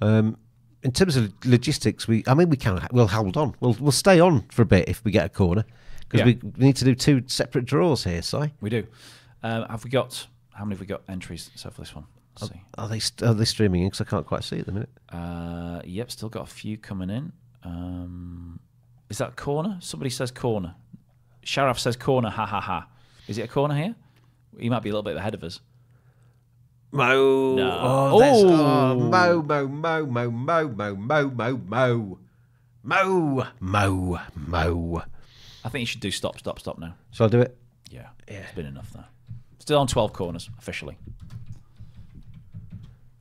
Um, in terms of logistics, we I mean we can we'll hold on. We'll we'll stay on for a bit if we get a corner because Yeah. we, we need to do two separate draws here. Si, We do. Um, have we got how many have we got entries so for this one? Let's see. are they st- are they streaming in? Because I can't quite see at the minute. Uh, yep, still got a few coming in. Um, is that corner? Somebody says corner. Sharaf says corner. Ha ha ha. Is it a corner here? He might be a little bit ahead of us. Mo. No. Oh, there's- oh, Oh. Mo, Mo, Mo, Mo, Mo, Mo, Mo, Mo, Mo. Mo, Mo, Mo. I think you should do stop, stop, stop now. Shall I do it? Yeah, it's been enough there. Still on 12 corners officially.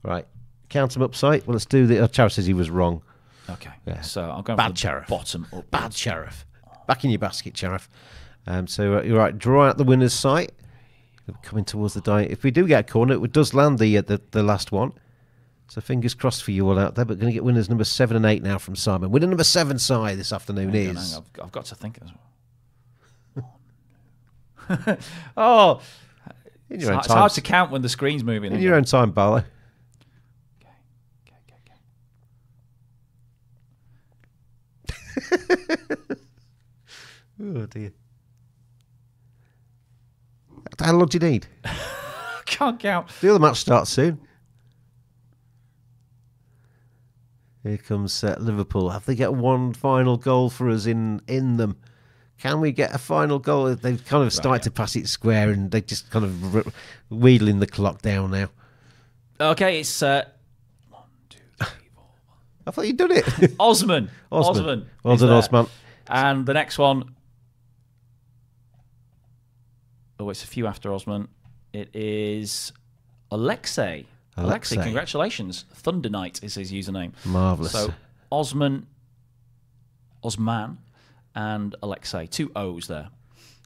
Right. Count them up, site. Well, let's do the. Oh, Charles says he was wrong. Okay. Yeah. So I'm going Bad sheriff. bottom up. Bad sheriff. Back in your basket, sheriff. Um, so uh, you're right. Draw out the winner's site. Coming towards the die. If we do get a corner, it does land the uh, the, the last one. So fingers crossed for you all out there. But going to get winners number seven and eight now from Simon. Winner number seven, Si, this afternoon Hang is. on, I've, I've got to think as well. <laughs> oh, In it's, hard, it's time. hard to count when the screen's moving. in your it? own time, Barlow. Okay, okay, okay. <laughs> Oh dear. How long do you need? <laughs> Can't count. The other match starts soon. Here comes uh, Liverpool. Have they get one final goal for us in in them? Can we get a final goal? They've kind of started to pass it square, and they're just kind of r- wheedling the clock down now. Okay, it's uh, one, two, three, four. I thought you'd done it. <laughs> <laughs> Osman. Osman. Osman. Well done, there. Osman. And the next one. Oh, it's a few after Osman. It is Alexei. Alexei, Alexei. congratulations. Thunder Knight is his username. Marvellous. So Osman, Osman, and Alexei. Two O's there.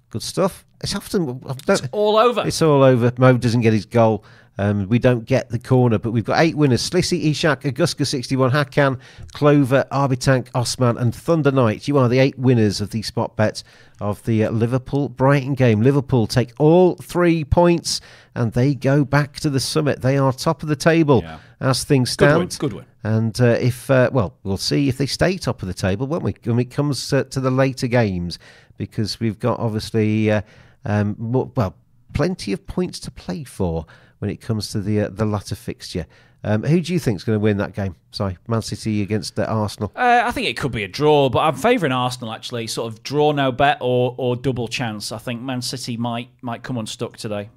Good stuff. It's often I don't, All over. It's all over. Mo doesn't get his goal. Um, we don't get the corner, but we've got eight winners: Slissy, Ishak, Augusta, sixty-one, Hakan, Clover, Arby Tank, Osman, and Thunder Knight. You are the eight winners of the spot bets of the uh, Liverpool Brighton game. Liverpool take all three points and they go back to the summit. They are top of the table Yeah. as things Good stand. win. Good win. And uh, if, uh, well, we'll see if they stay top of the table, won't we, when it comes uh, to the later games, because we've got obviously, uh, um, more, well, plenty of points to play for when it comes to the uh, the latter fixture. Um, who do you think is going to win that game? Sorry, Man City against uh, Arsenal. Uh, I think it could be a draw, but I'm favouring Arsenal actually. Sort of draw no bet or, or double chance. I think Man City might might come unstuck today.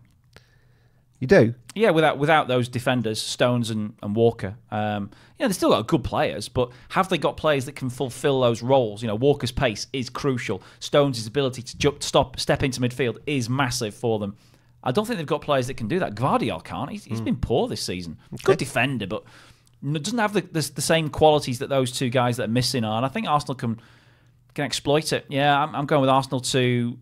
You do? Yeah, without without those defenders, Stones and, and Walker. Um, you know, they've still got good players, but have they got players that can fulfil those roles? You know, Walker's pace is crucial. Stones' ability to jump, stop, step into midfield is massive for them. I don't think they've got players that can do that. Gvardiol can't. He's, he's hmm. been poor this season. Good defender, but doesn't have the, the the same qualities that those two guys that are missing are. And I think Arsenal can can exploit it. Yeah, I'm, I'm going with Arsenal to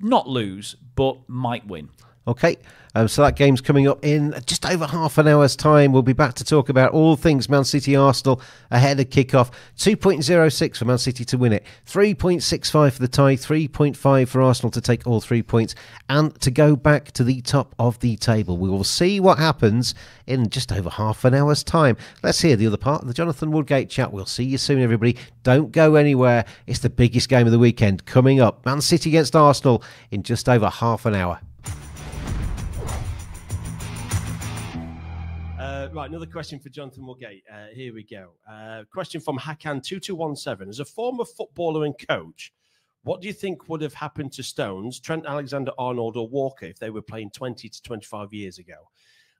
not lose, but might win. Okay, um, so that game's coming up in just over half an hour's time. We'll be back to talk about all things Man City Arsenal ahead of kickoff. 2.06 for Man City to win it, 3.65 for the tie, 3.5 for Arsenal to take all three points and to go back to the top of the table. We will see what happens in just over half an hour's time. Let's hear the other part of the Jonathan Woodgate chat. We'll see you soon, everybody. Don't go anywhere. It's the biggest game of the weekend coming up. Man City against Arsenal in just over half an hour. Uh, right, another question for Jonathan Woodgate. Uh, here we go. Uh, question from Hakan2217. As a former footballer and coach, what do you think would have happened to Stones, Trent Alexander Arnold, or Walker if they were playing 20 to 25 years ago?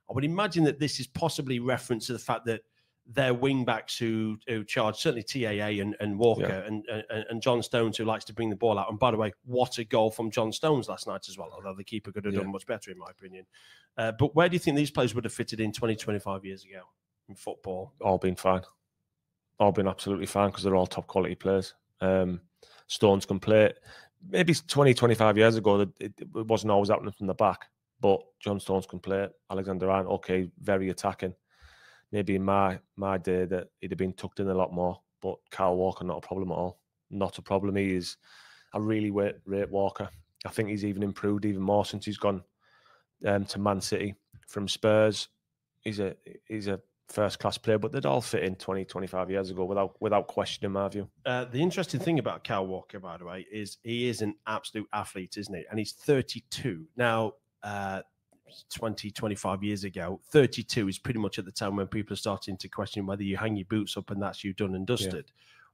I would imagine that this is possibly reference to the fact that their wing backs who who charge certainly TAA and, and Walker Yeah. and, and and John Stones who likes to bring the ball out. And by the way, what a goal from John Stones last night as well. Although the keeper could have Yeah. done much better in my opinion. Uh, but where do you think these players would have fitted in 20, 25 years ago in football? all been fine. All been absolutely fine because they're all top quality players. Um, Stones can play. It. Maybe 20, 25 years ago, it, it, wasn't always happening from the back, but John Stones can play. It. Alexander Arnold, okay, very attacking. Maybe in my my day that he'd have been tucked in a lot more, but Kyle Walker, not a problem at all. Not a problem. He is, a really rate Walker. I think he's even improved even more since he's gone um, to Man City from Spurs. He's a he's a first class player, but they'd all fit in 20, 25 years ago without without question, in my view. Uh, the interesting thing about Kyle Walker, by the way, is he is an absolute athlete, isn't he? And he's 32. Now, uh, 20, 25 years ago, 32 is pretty much at the time when people are starting to question whether you hang your boots up and that's you done and dusted.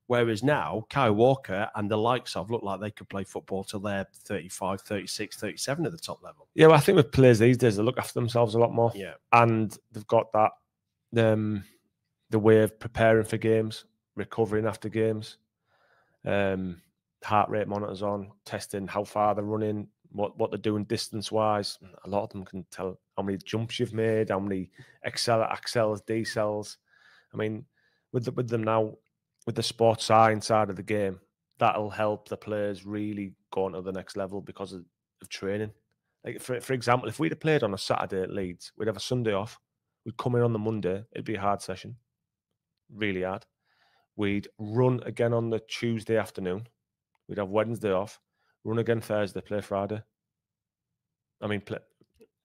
Whereas now, Kyle Walker and the likes of look like they could play football till they're 35, 36, 37 at the top level. Yeah, well, I think with players these days, they look after themselves a lot more, Yeah. and they've got that um, the way of preparing for games, recovering after games, um, heart rate monitors on, testing how far they're running, what what they're doing distance wise. A lot of them can tell how many jumps you've made, how many excel accels, decels. I mean, with the, with them now, with the sports science side of the game, that'll help the players really go on to the next level because of, of training. Like for for example, if we'd have played on a Saturday at Leeds, we'd have a Sunday off. We'd come in on the Monday. It'd be a hard session, really hard. We'd run again on the Tuesday afternoon. We'd have Wednesday off. Run again Thursday. Play Friday. I mean, play,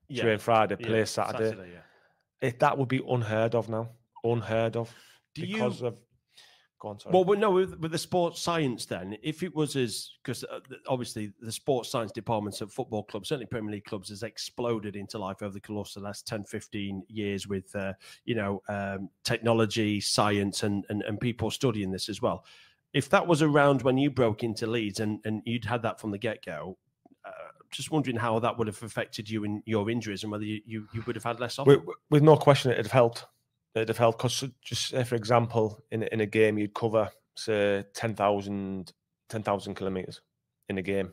yeah. train Friday. Yeah, Play Saturday. yeah. It, that would be unheard of now. Unheard of Do you- because of. Go on, sorry. Well, no, with, with the sports science, then, if it was as because uh, obviously the sports science departments at football clubs, certainly Premier League clubs, has exploded into life over the course of the last 10, 15 years with, uh, you know, um, technology, science, and, and, and people studying this as well. If that was around when you broke into Leeds and, and you'd had that from the get go, uh, just wondering how that would have affected you in your injuries and whether you, you, you would have had less of with, with no question, it'd have helped. It'd have helped because, just say, for example, in a- in a game, you'd cover say 10,000 10,000 kilometers in a game,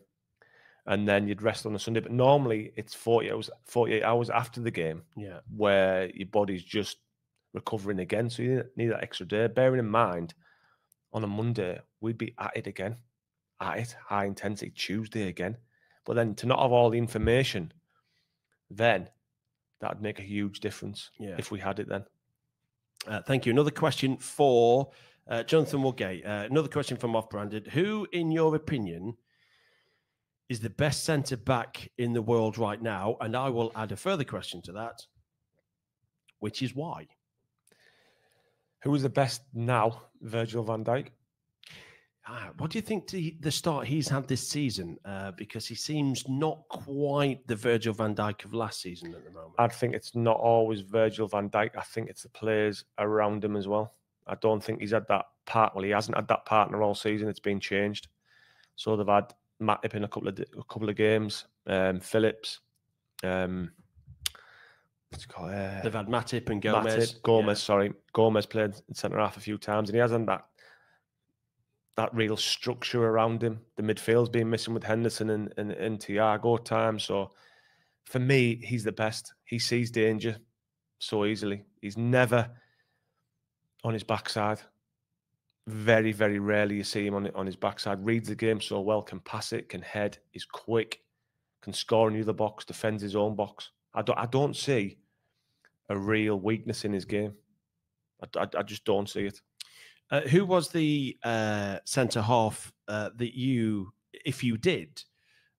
and then you'd rest on a Sunday. But normally, it's forty hours, forty eight hours after the game Yeah. where your body's just recovering again. So you need that extra day. Bearing in mind, on a Monday we'd be at it again, at it high intensity. Tuesday again, but then to not have all the information, then that'd make a huge difference Yeah. if we had it then. Uh, thank you. Another question for uh, Jonathan Woodgate. Uh, another question from Off Branded. Who, in your opinion, is the best centre back in the world right now? And I will add a further question to that, which is why. Who is the best now? Virgil van Dijk. Ah, what do you think the, the start he's had this season? Uh, because he seems not quite the Virgil van Dijk of last season at the moment. I think it's not always Virgil van Dijk. I think it's the players around him as well. I don't think he's had that part. Well, he hasn't had that partner all season. It's been changed. So they've had Matip in a couple of a couple of games. Um, Phillips. Um, what's called? Uh, They've had Matip and Matip, Gomez. Gomez, sorry, Gomez played centre half a few times, and he hasn't that that real structure around him. The midfield's been missing with Henderson and and, and Thiago at times. So for me, he's the best. He sees danger so easily. He's never on his backside. Very, very rarely you see him on on his backside. Reads the game so well, can pass it, can head, is quick, can score in the other box, defends his own box. I don't, I don't see a real weakness in his game. I, I, I just don't see it. Uh, who was the uh, centre half uh, that you, if you did,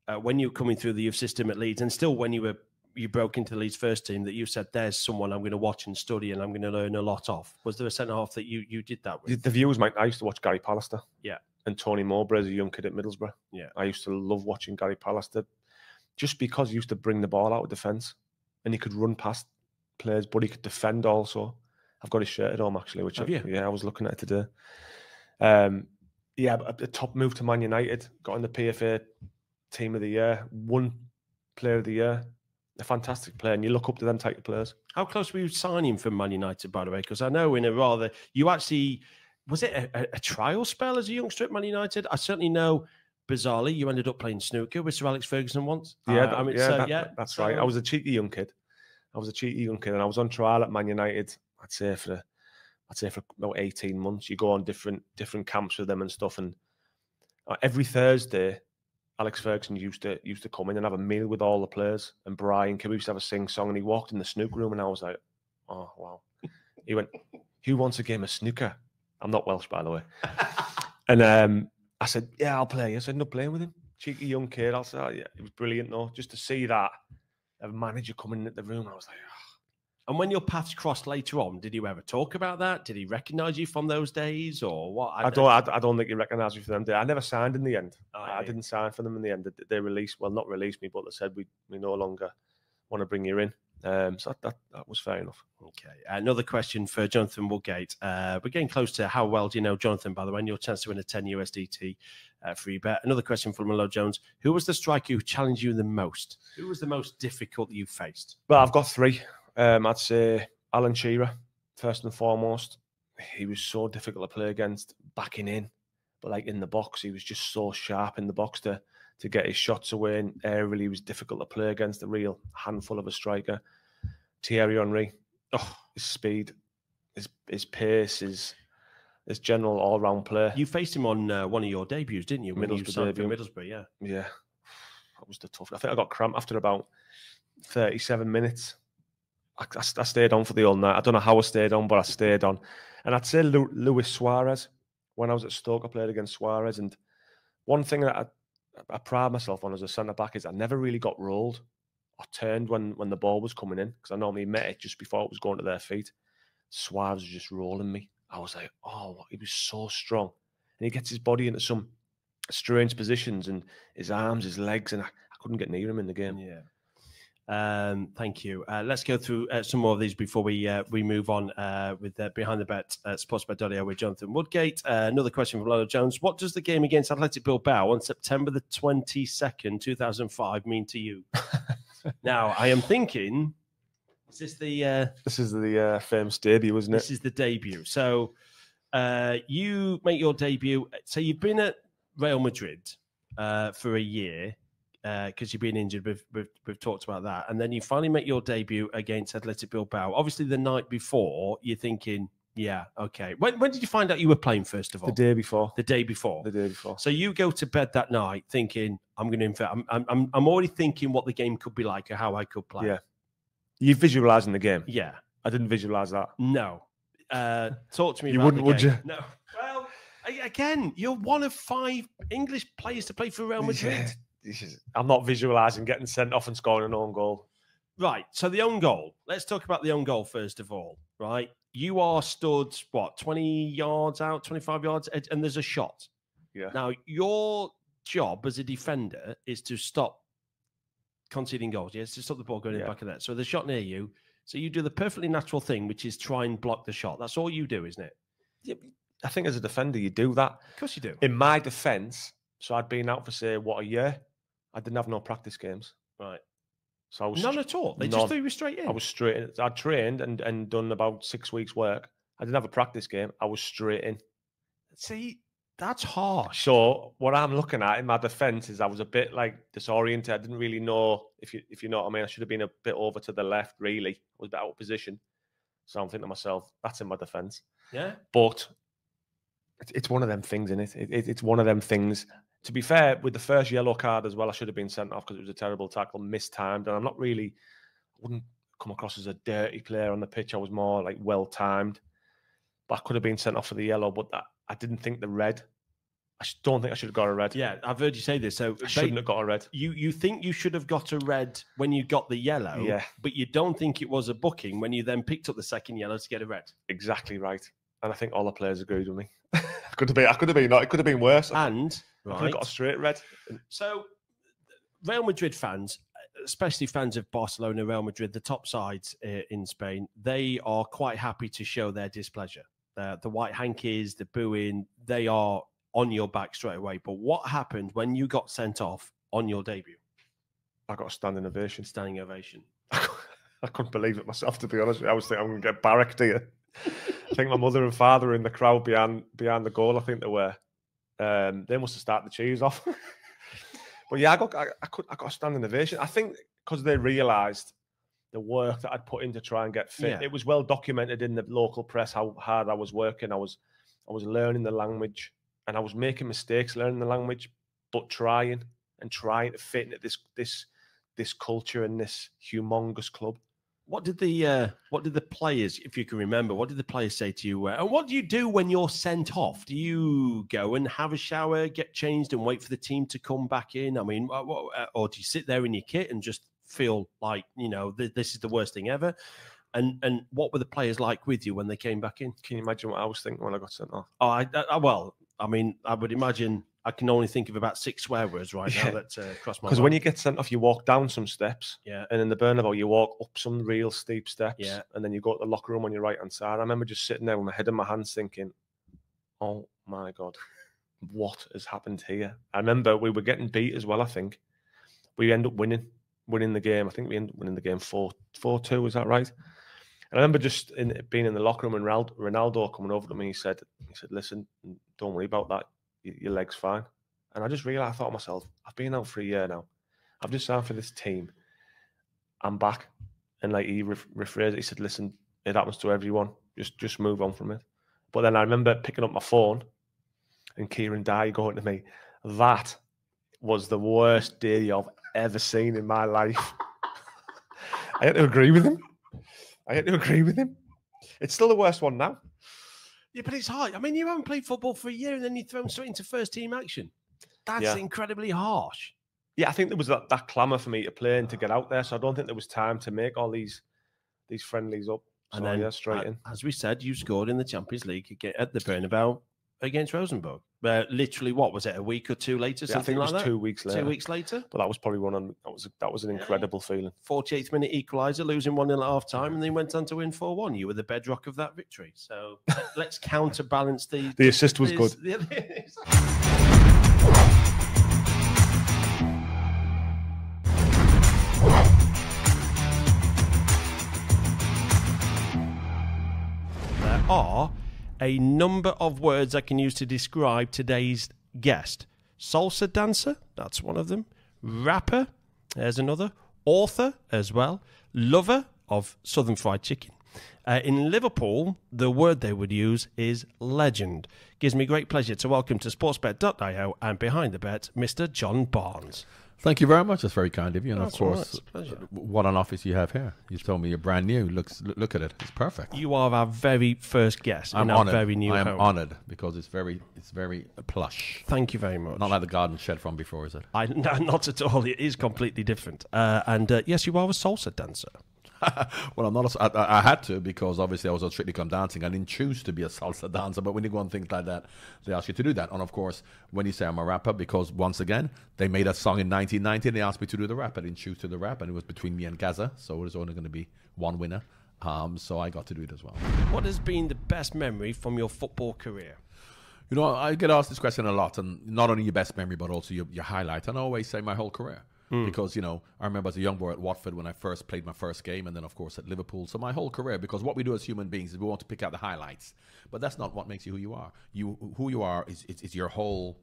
uh, when you were coming through the youth system at Leeds, and still when you were you broke into the Leeds first team, that you said, "There's someone I'm going to watch and study, and I'm going to learn a lot of." Was there a centre half that you you did that with? the viewers might. I used to watch Gary Pallister. Yeah. And Tony Mowbray as a young kid at Middlesbrough. Yeah. I used to love watching Gary Pallister just because he used to bring the ball out of defence and he could run past players, but he could defend also. I've got his shirt at home actually, which Have I, you? yeah, I was looking at it today. Um, yeah, a top move to Man United, got in the PFA team of the year, one player of the year, a fantastic player, and you look up to them type of players. How close were you signing for Man United, by the way? Because I know in a rather you actually was it a, a, trial spell as a youngster at Man United? I certainly know. Bizarrely, you ended up playing snooker with Sir Alex Ferguson once. Yeah, uh, I mean, yeah, so, that- yeah, that's so- right. I was a cheeky young kid. I was a cheeky young kid, and I was on trial at Man United. I'd say for, I'd say for about eighteen months. You go on different different camps with them and stuff, and uh, every Thursday, Alex Ferguson used to used to come in and have a meal with all the players. And Brian Cooper used to have a sing song, and he walked in the snooker room, and I was like, oh wow. He went, "Who wants a game of snooker?" I'm not Welsh, by the way. <laughs> And um, I said, "Yeah, I'll play." I said, "No, playing with him." Cheeky young kid. I said, oh, "Yeah, it was brilliant, though, just to see that a manager coming in at the room." I was like, "Ah." And when your paths crossed later on, did you ever talk about that? Did he recognise you from those days, or what? I don't, I, I don't think he recognised me from them. I never signed in the end. Oh, I yeah. didn't sign for them in the end. They- They released, well, not released me, but they said we we no longer want to bring you in. Um, so that, that that was fair enough. Okay. Another question for Jonathan Woodgate. Uh, we're getting close to how well do you know Jonathan, by the way, and your chance to win a 10 USDT uh, free bet. Another question from Melo Jones. Who was the striker who challenged you the most? Who was the most difficult that you faced? Well, I've got three. Um, I'd say Alan Shearer, first and foremost. He was so difficult to play against, backing in, but like in the box, he was just so sharp in the box to to get his shots away. And aerially, he was difficult to play against. A real handful of a striker. Thierry Henry, oh, his speed, his his pace, his his general all round play. You faced him on uh, one of your debuts, didn't you? When you Middlesbrough signed for debut. Middlesbrough, yeah. Yeah, that was the tough. I think I got cramp after about 37 minutes. I, I, I stayed on for the whole night. I don't know how I stayed on, but I stayed on. And I'd say Lu, Luis Suarez, when I was at Stoke, I played against Suarez. And one thing that I, I pride myself on as a centre back is I never really got rolled or turned when, when the ball was coming in because I normally met it just before it was going to their feet. Suarez was just rolling me. I was like, oh, he was so strong. And he gets his body into some strange positions and his arms, his legs, and I, I couldn't get near him in the game. Yeah. Um, thank you. Uh, let's go through uh, some more of these before we uh, we move on uh, with uh, behind the bet uh, sportsbet.io with Jonathan Woodgate. Uh, another question from Lolo Jones: What does the game against Athletic Bilbao on September the twenty second, two thousand five, mean to you? <laughs> now, I am thinking, is this the uh, This is the uh, famous debut, isn't it? this is the debut? So uh, you make your debut. So you've been at Real Madrid uh, for a year because you've been injured. We've, we've, we've talked about that. And then you finally make your debut against Athletic Bilbao. Obviously, the night before, you're thinking, yeah, okay. When, when did you find out you were playing, first of all? the day before. The day before. The day before. So you go to bed that night thinking, I'm going to invest. I'm, I'm, I'm, already thinking what the game could be like or how I could play. Yeah. You visualising the game. Yeah. I didn't visualise that. No. Uh, talk to me. You about wouldn't, would you? No. Well, again, you're one of five English players to play for Real Madrid. Yeah. This is- I'm not visualising getting sent off and scoring an own goal. Right. So the own goal. Let's talk about the own goal first of all. Right. You are stood what 20 yards out, 25 yards, and there's a shot. Yeah. Now your job as a defender is to stop conceding goals. Yes, to stop the ball going in the back of that. So the shot near you. So you do the perfectly natural thing, which is try and block the shot. That's all you do, isn't it? Yeah, I think as a defender, you do that. Of course you do. In my defence, so I'd been out for say what a year. I didn't have no practice games, Right. so I was None at all. They none. just threw you straight in. I was straight. In. I trained and and done about six weeks work. I didn't have a practice game. I was straight in. See, that's harsh. So what I'm looking at in my defence is I was a bit like disoriented. I didn't really know if you if you know what I mean. I should have been a bit over to the left. Really, I was a bit out of position. So I'm thinking to myself, that's in my defence. Yeah. But it's, it's one of them things, in it? It, it? It's one of them things. To be fair, with the first yellow card as well, I should have been sent off because it was a terrible tackle, mistimed, and I'm not really. I wouldn't come across as a dirty player on the pitch. I was more like well timed, but I could have been sent off for the yellow. But that, I didn't think the red. I don't think I should have got a red. Yeah, I've heard you say this. So I shouldn't have got a red. you you think you should have got a red when you got the yellow, Yeah. but you don't think it was a booking when you then picked up the second yellow to get a red. Exactly right. And I think all the players agreed with me. <laughs> Could have been. I could have been. Not. It could have been worse. I could have got a straight red. so Real Madrid fans, especially fans of Barcelona, Real Madrid, the top sides uh, in Spain, they are quite happy to show their displeasure. Uh, the white hankies, the booing, they are on your back straight away. But what happened when you got sent off on your debut? I got a standing ovation. Standing ovation. <laughs> I couldn't believe it myself, to be honest. I was thinking I'm going to get barracked here. <laughs> I think my mother and father in the crowd behind behind the goal. I think they were. Um, they must have started the cheese off. <laughs> but yeah, I got I, I, could, I got a standing ovation. I think because they realised the work that I'd put in to try and get fit. Yeah. It was well documented in the local press how hard I was working. I was I was learning the language and I was making mistakes learning the language, but trying and trying to fit into this this this culture and this humongous club. What did the uh, what did the players, if you can remember, what did the players say to you? Uh, and what do you do when you're sent off? Do you go and have a shower, get changed, and wait for the team to come back in? I mean, what, uh, or do you sit there in your kit and just feel like you know th- this is the worst thing ever? And and what were the players like with you when they came back in? Can you imagine what I was thinking when I got sent off? Oh, I, I well, I mean, I would imagine I can only think of about six swear words right Yeah. now that uh, cross my Because when you get sent off, you walk down some steps, yeah, and in the Bernabeu, you walk up some real steep steps, Yeah. and then you go to the locker room on your right hand side. I remember just sitting there with my head in my hands, thinking, "Oh my god, what has happened here?" I remember we were getting beat as well. I think we end up winning, winning the game. I think we end up winning the game four four two. Is that right? And I remember just in, being in the locker room and Ronaldo, Ronaldo coming over to me. He said, "He said, listen, don't worry about that. Your leg's fine." And I just realized, I thought to myself, I've been out for a year now. I've just signed for this team. I'm back. And like he re- rephrased it, he said, listen, it happens to everyone. Just just move on from it. But then I remember picking up my phone and Kieron Dyer going to me, that was the worst day I've ever seen in my life. <laughs> I had to agree with him. I had to agree with him. It's still the worst one now. Yeah, but it's hard. I mean, you haven't played football for a year and then you're thrown straight into first team action. That's Yeah. incredibly harsh. Yeah, I think there was that, that clamour for me to play and to get out there. So I don't think there was time to make all these these friendlies up. So And then, yeah, straight in. as we said, you scored in the Champions League at the Bernabeu against Rosenborg. Uh, literally, what was it? A week or two later, Yeah, I something think it like was that. two weeks later. Two weeks later, But that was probably one on that was that was an Yeah. incredible feeling. 48th minute equaliser, losing one 0 at half time, and then went on to win four one. You were the bedrock of that victory. So let's counterbalance the. The assist was good. <laughs> the- There are a number of words I can use to describe today's guest. Salsa dancer, that's one of them. Rapper, there's another. Author as well. Lover of Southern Fried Chicken. Uh, in Liverpool, the word they would use is legend. Gives me great pleasure to welcome to sportsbet.io and behind the bet, Mr. John Barnes. Thank you very much. That's very kind of you. And That's of course, pleasure. uh, what an office you have here. You told me you're brand new. Looks, look, at it. It's perfect. You are our very first guest I'm in our honored. very new I am home. honored because it's very, it's very plush. Thank you very much. Not like the garden shed from before, is it? I, <laughs> no, not at all. It is completely different. Uh, and uh, yes, you are a salsa dancer. <laughs> well, I'm not. A, I, I had to because obviously I was on Strictly Come Dancing. I didn't choose to be a salsa <laughs> dancer, but when you go on things like that, they ask you to do that. And of course, when you say I'm a rapper, because once again they made a song in 1990, and they asked me to do the rap. I didn't choose to do the rap, and it was between me and Gazza, so there's only going to be one winner. Um, so I got to do it as well. What has been the best memory from your football career? You know, I get asked this question a lot, and not only your best memory, but also your, your highlight. And I always say my whole career. Mm. Because, you know, I remember as a young boy at Watford when I first played my first game, and then, of course, at Liverpool. So my whole career, because what we do as human beings is we want to pick out the highlights. But that's not what makes you who you are. You Who you are is, is, is your whole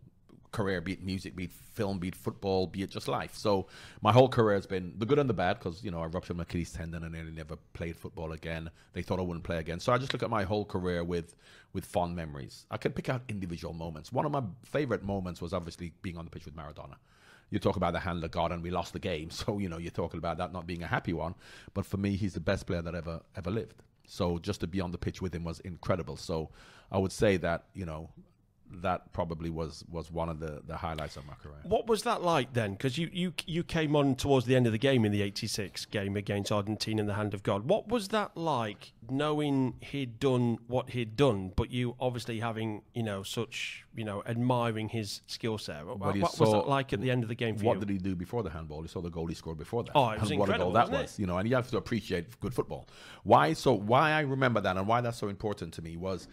career, be it music, be it film, be it football, be it just life. So my whole career has been the good and the bad because, you know, I ruptured my Achilles tendon and nearly never played football again. They thought I wouldn't play again. So I just look at my whole career with, with fond memories. I can pick out individual moments. One of my favorite moments was obviously being on the pitch with Maradona. You talk about the hand of God and we lost the game. <laughs> So, you know, you're talking about that not being a happy one. But for me, he's the best player that ever, ever lived. So just to be on the pitch with him was incredible. So I would say that, you know, that probably was was one of the the highlights of my career. What was that like then? Because you, you you came on towards the end of the game in the '86 game against Argentina in the hand of God. What was that like, knowing he'd done what he'd done, but you obviously having you know such you know admiring his skill set? What, what was that like at the end of the game for What you? did he do before the handball? You saw the goal he scored before that. Oh, it <laughs> was and what a goal incredible, that it? was. You know, and you have to appreciate good football. Why? So why I remember that and why that's so important to me was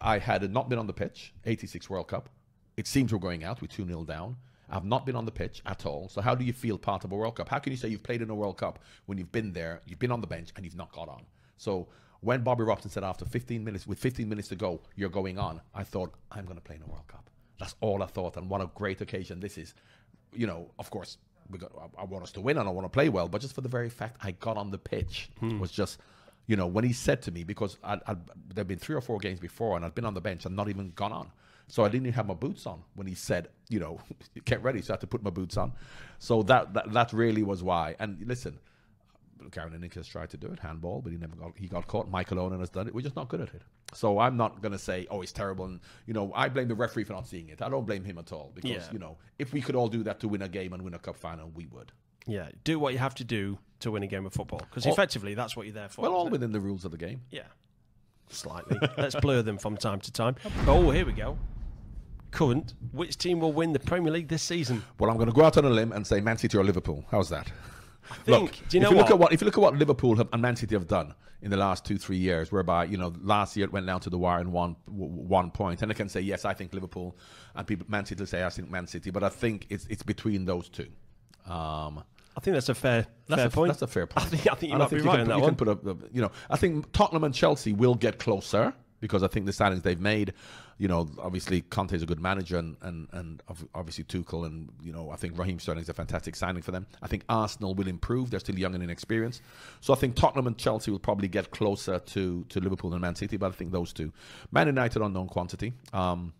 I had not been on the pitch, 86 World Cup. It seems we're going out. We're 2 0 down. I've not been on the pitch at all. So how do you feel part of a World Cup? How can you say you've played in a World Cup when you've been there, you've been on the bench, and you've not got on? So when Bobby Robson said after 15 minutes, with 15 minutes to go, you're going on, I thought I'm going to play in a World Cup. That's all I thought, and what a great occasion this is. You know, of course, we got, I, I want us to win and I want to play well, but just for the very fact I got on the pitch hmm. was just, you know, when he said to me because I'd, I'd, there'd been three or four games before and I'd been on the bench and not even gone on, so I didn't even have my boots on when he said, you know, <laughs> get ready. So I had to put my boots on. So that that, that really was why. And listen, Gary has tried to do it, handball, but he never got he got caught. Michael Owen has done it. We're just not good at it. So I'm not gonna say, oh, it's terrible. And you know, I blame the referee for not seeing it. I don't blame him at all because Yeah. you know, if we could all do that to win a game and win a cup final, we would. Yeah, do what you have to do to win a game of football because effectively that's what you're there for. Well, all within the rules of the game. Yeah, slightly. <laughs> Let's blur them from time to time. Oh, here we go. Current. Which team will win the Premier League this season? Well, I'm going to go out on a limb and say Man City or Liverpool. How's that? <laughs> think- do you know if you look what? at what if you look at what Liverpool have, and Man City have done in the last two three years, whereby you know last year it went down to the wire in one one point, and I can say yes, I think Liverpool, and people Man City will say I think Man City, but I think it's it's between those two. Um, I think that's a fair that's fair a, point. That's a fair point. I think, I think you And might be right can, that you one. can put up, you know, I think Tottenham and Chelsea will get closer because I think the signings they've made, you know, obviously Conte's a good manager and and and obviously Tuchel and you know I think Raheem Sterling is a fantastic signing for them. I think Arsenal will improve; they're still young and inexperienced. So I think Tottenham and Chelsea will probably get closer to to Liverpool and Man City, but I think those two, Man United unknown quantity. Um,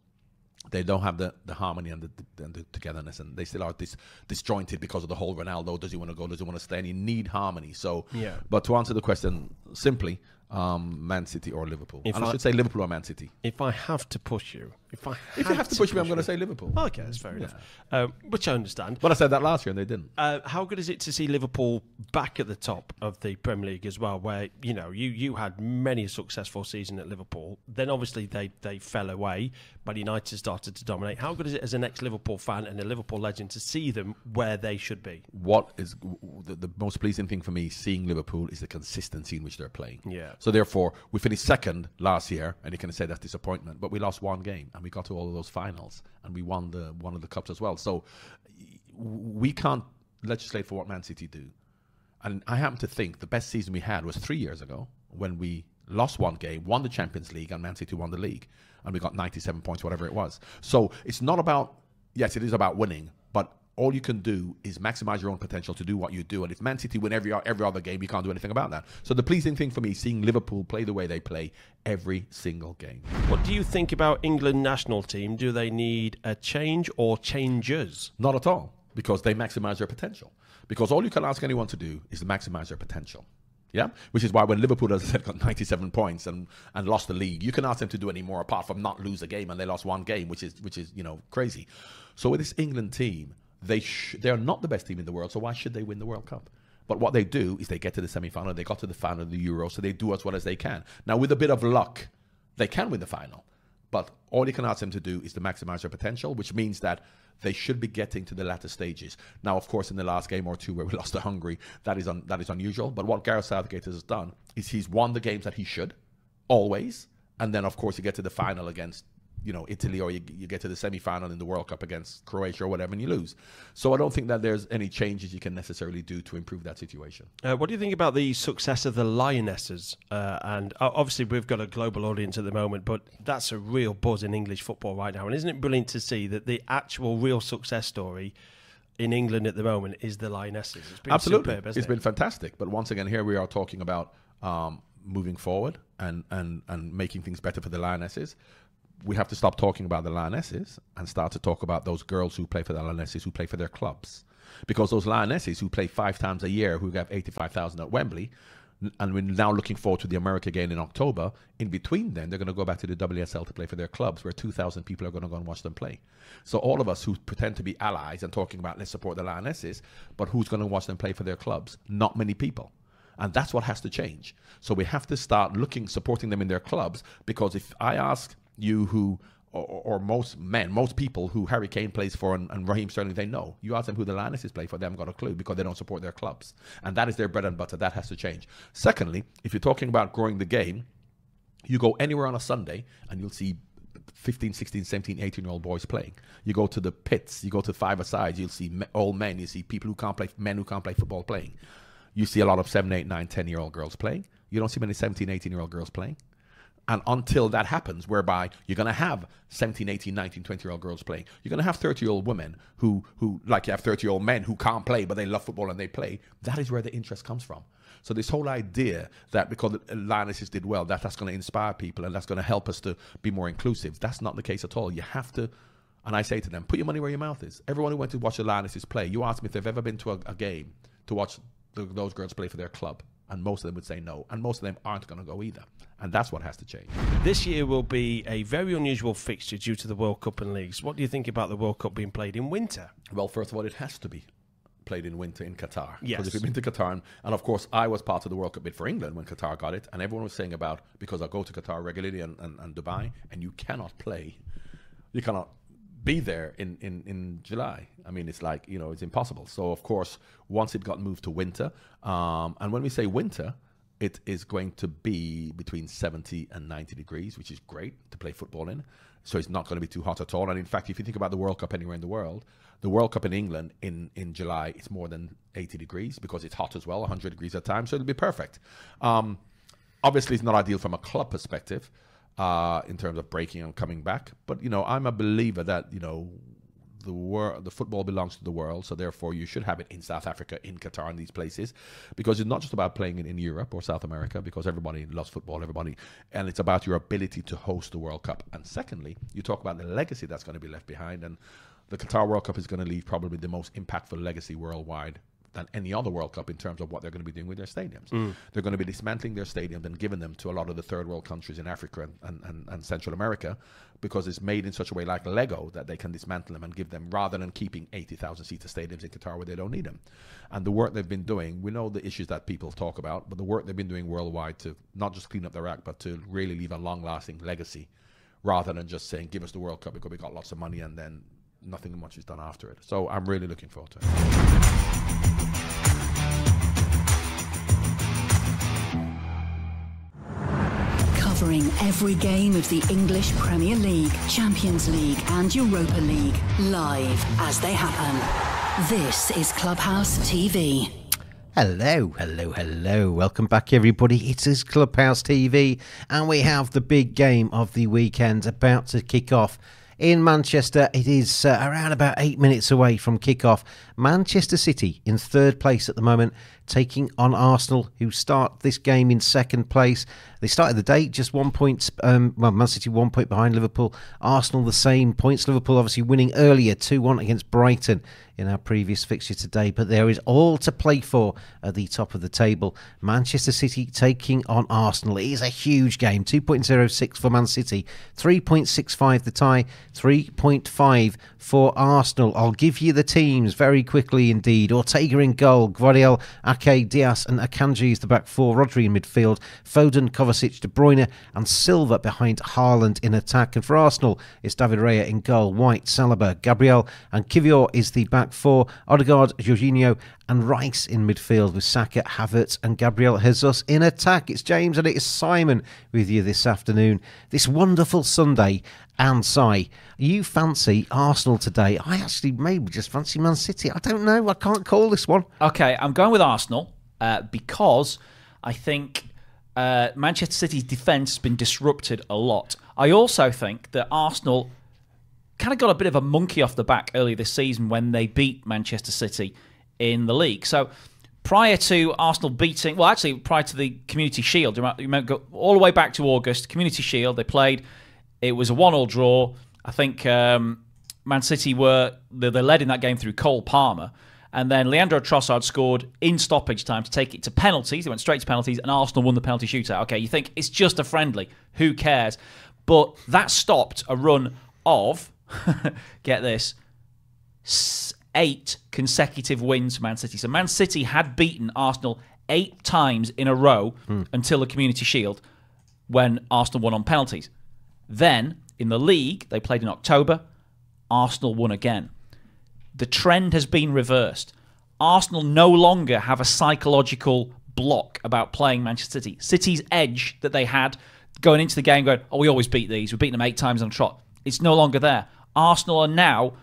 they don't have the, the harmony and the, and the togetherness, and they still are dis, disjointed because of the whole Ronaldo. Does he want to go? Does he want to stay? And you need harmony. So, Yeah. But to answer the question simply, um, Man City or Liverpool, If and I, I- should say Liverpool or Man City. If I have to push you, if I If you have to push me, I'm going to say Liverpool. Okay, that's fair enough. Um, which I understand. But I said that last year, and they didn't. Uh, how good is it to see Liverpool back at the top of the Premier League as well? Where you know you you had many a successful season at Liverpool. Then obviously they they fell away, but United started to dominate. How good is it as an ex Liverpool fan and a Liverpool legend to see them where they should be? what is the, the most pleasing thing for me seeing Liverpool is the consistency in which they're playing. Yeah. So therefore, we finished second last year, and you can say that's disappointment, but we lost one game, and we got to all of those finals, and we won the one of the cups as well. So we can't legislate for what Man City do. And I happen to think the best season we had was three years ago when we lost one game, won the Champions League, and Man City won the league, and we got 97 points, whatever it was. So it's not about, yes, it is about winning, all you can do is maximize your own potential to do what you do. And if Man City win every every other game, you can't do anything about that. So the pleasing thing for me seeing Liverpool play the way they play every single game. What do you think about England national team? Do they need a change or changes? Not at all, because they maximize their potential. Because all you can ask anyone to do is to maximize their potential. Yeah, which is why when Liverpool, as I said, got 97 points and, and lost the league, you can ask them to do any more apart from not lose a game, and they lost one game, which is which is you know crazy. So with this England team, they sh- they are not the best team in the world, so why should they win the World Cup? But what they do is they get to the semi-final, they got to the final of the Euro, so they do as well as they can. Now, with a bit of luck, they can win the final. But all you can ask them to do is to maximize their potential, which means that they should be getting to the latter stages. Now, of course, in the last game or two where we <laughs> lost to Hungary, that is un- that is unusual. But what Gareth Southgate has done is he's won the games that he should, always, and then of course you get to the final against you know Italy or you, you get to the semi-final in the World Cup against Croatia or whatever and you lose. So I don't think that there's any changes you can necessarily do to improve that situation. Uh, what do you think about the success of the Lionesses? Uh, and uh, obviously, we've got a global audience at the moment, but that's a real buzz in English football right now. And isn't it brilliant to see that the actual real success story in England at the moment is the Lionesses? It's been Absolutely, superb, it's it? been fantastic. But once again, here we are talking about um, moving forward and, and and making things better for the Lionesses. We have to stop talking about the Lionesses and start to talk about those girls who play for the Lionesses, who play for their clubs, because those Lionesses who play five times a year, who have eighty-five thousand at Wembley. And we're now looking forward to the America game in October. In between, then they're going to go back to the WSL to play for their clubs, where two thousand people are going to go and watch them play. So all of us who pretend to be allies and talking about let's support the Lionesses, but who's going to watch them play for their clubs? Not many people. And that's what has to change. So we have to start looking, supporting them in their clubs. Because if I ask you who, or, or most men, most people who Harry Kane plays for and, and Raheem Sterling, they know. You ask them who the Lionesses play for, they haven't got a clue because they don't support their clubs. And that is their bread and butter. That has to change. Secondly, if you're talking about growing the game, you go anywhere on a Sunday and you'll see 15, 16, 17, 18 year old boys playing. You go to the pits, you go to five sides, you'll see old men, you see people who can't play, men who can't play football playing. You see a lot of 7, 8, 9, 10 year old girls playing. You don't see many 17, 18 year old girls playing. And until that happens, whereby you're going to have 17, 18, 19, 20 year old girls playing, you're going to have 30 year old women who, who, like you have 30 year old men who can't play, but they love football and they play. That is where the interest comes from. So this whole idea that because Lionesses did well, that that's going to inspire people and that's going to help us to be more inclusive, that's not the case at all. You have to, and I say to them, put your money where your mouth is. Everyone who went to watch the Lionesses play, you ask me if they've ever been to a, a game to watch the, those girls play for their club and most of them would say no, and most of them aren't going to go either, and that's what has to change. This year will be a very unusual fixture due to the World Cup and leagues. What do you think about the World Cup being played in winter? Well, first of all, it has to be played in winter in Qatar. Yes. Because if you've been to Qatar, and, and of course, I was part of the World Cup bid for England when Qatar got it, and everyone was saying about because I go to Qatar regularly and, and, and Dubai, and you cannot play, you cannot be there in, in, in July. I mean, it's like, you know, it's impossible. So, of course, once it got moved to winter, um, and when we say winter, it is going to be between 70 and 90 degrees, which is great to play football in. So it's not going to be too hot at all. And in fact, if you think about the World Cup anywhere in the world, the World Cup in England in, in July, it's more than 80 degrees because it's hot as well, 100 degrees at times. So it'll be perfect. Um, obviously, it's not ideal from a club perspective uh, in terms of breaking and coming back. But, you know, I'm a believer that, you know, the world, the football belongs to the world, so therefore you should have it in South Africa, in Qatar, in these places, because it's not just about playing it in Europe or South America, because everybody loves football, everybody, and it's about your ability to host the World Cup. And secondly, you talk about the legacy that's going to be left behind, and the Qatar World Cup is going to leave probably the most impactful legacy worldwide than any other World Cup in terms of what they're going to be doing with their stadiums. Mm. They're going to be dismantling their stadiums and giving them to a lot of the third world countries in Africa and, and, and, and, Central America because it's made in such a way like Lego that they can dismantle them and give them rather than keeping 80,000 seater stadiums in Qatar where they don't need them. And the work they've been doing, we know the issues that people talk about, but the work they've been doing worldwide to not just clean up their act, but to really leave a long lasting legacy rather than just saying, give us the World Cup because we got lots of money and then nothing much is done after it. So I'm really looking forward to it. Covering every game of the English Premier League, Champions League, and Europa League live as they happen. This is Clubhouse TV. Hello, hello, hello. Welcome back, everybody. It is Clubhouse TV, and we have the big game of the weekend about to kick off in Manchester. It is uh, around about eight minutes away from kick-off. Manchester City in third place at the moment, taking on Arsenal, who start this game in second place. They started the day just one point, um, well, Man City one point behind Liverpool. Arsenal the same points. Liverpool obviously winning earlier 2 1 against Brighton in our previous fixture today. But there is all to play for at the top of the table. Manchester City taking on Arsenal. It is a huge game 2.06 for Man City, 3.65 the tie, 3.5 for Arsenal. I'll give you the teams very quickly indeed. Ortega in goal, Gvardiol, Ake, Dias, and Akanji is the back four. Rodri in midfield, Foden, Kovacic, De Bruyne, and Silva behind Haaland in attack. And for Arsenal, it's David Raya in goal, White, Saliba, Gabriel, and Kiwior is the back four. Odegaard, Jorginho, and Rice in midfield with Saka, Havertz, and Gabriel Jesus in attack. It's James and it is Simon with you this afternoon. This wonderful Sunday. And Si, you fancy Arsenal today? I actually maybe just fancy Man City. I don't know. I can't call this one. Okay, I'm going with Arsenal uh, because I think uh, Manchester City's defence has been disrupted a lot. I also think that Arsenal kind of got a bit of a monkey off the back earlier this season when they beat Manchester City in the league. So prior to Arsenal beating, well, actually prior to the Community Shield, you might, you might go all the way back to August. Community Shield, they played. It was a one-all draw. I think um, Man City were they, they led in that game through Cole Palmer. And then Leandro Trossard scored in stoppage time to take it to penalties. They went straight to penalties, and Arsenal won the penalty shootout. Okay, you think it's just a friendly. Who cares? But that stopped a run of, <laughs> get this, eight consecutive wins for Man City. So Man City had beaten Arsenal eight times in a row Hmm. until the Community Shield when Arsenal won on penalties. Then in the league, they played in October. Arsenal won again. The trend has been reversed. Arsenal no longer have a psychological block about playing Manchester City. City's edge that they had going into the game going, oh, we always beat these. We've beaten them eight times on trot. It's no longer there. Arsenal are now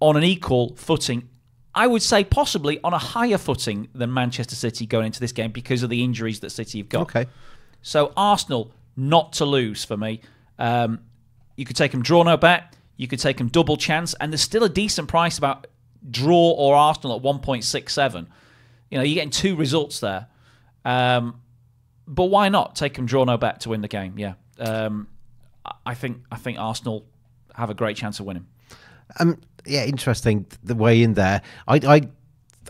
on an equal footing. I would say possibly on a higher footing than Manchester City going into this game because of the injuries that City have got. Okay. So Arsenal not to lose for me. Um, you could take them draw no bet. You could take them double chance, and there's still a decent price about draw or Arsenal at 1.67. You know, you're getting two results there. Um, but why not take them draw no bet to win the game? Yeah, um, I think I think Arsenal have a great chance of winning. Um, yeah, interesting the way in there. I, I,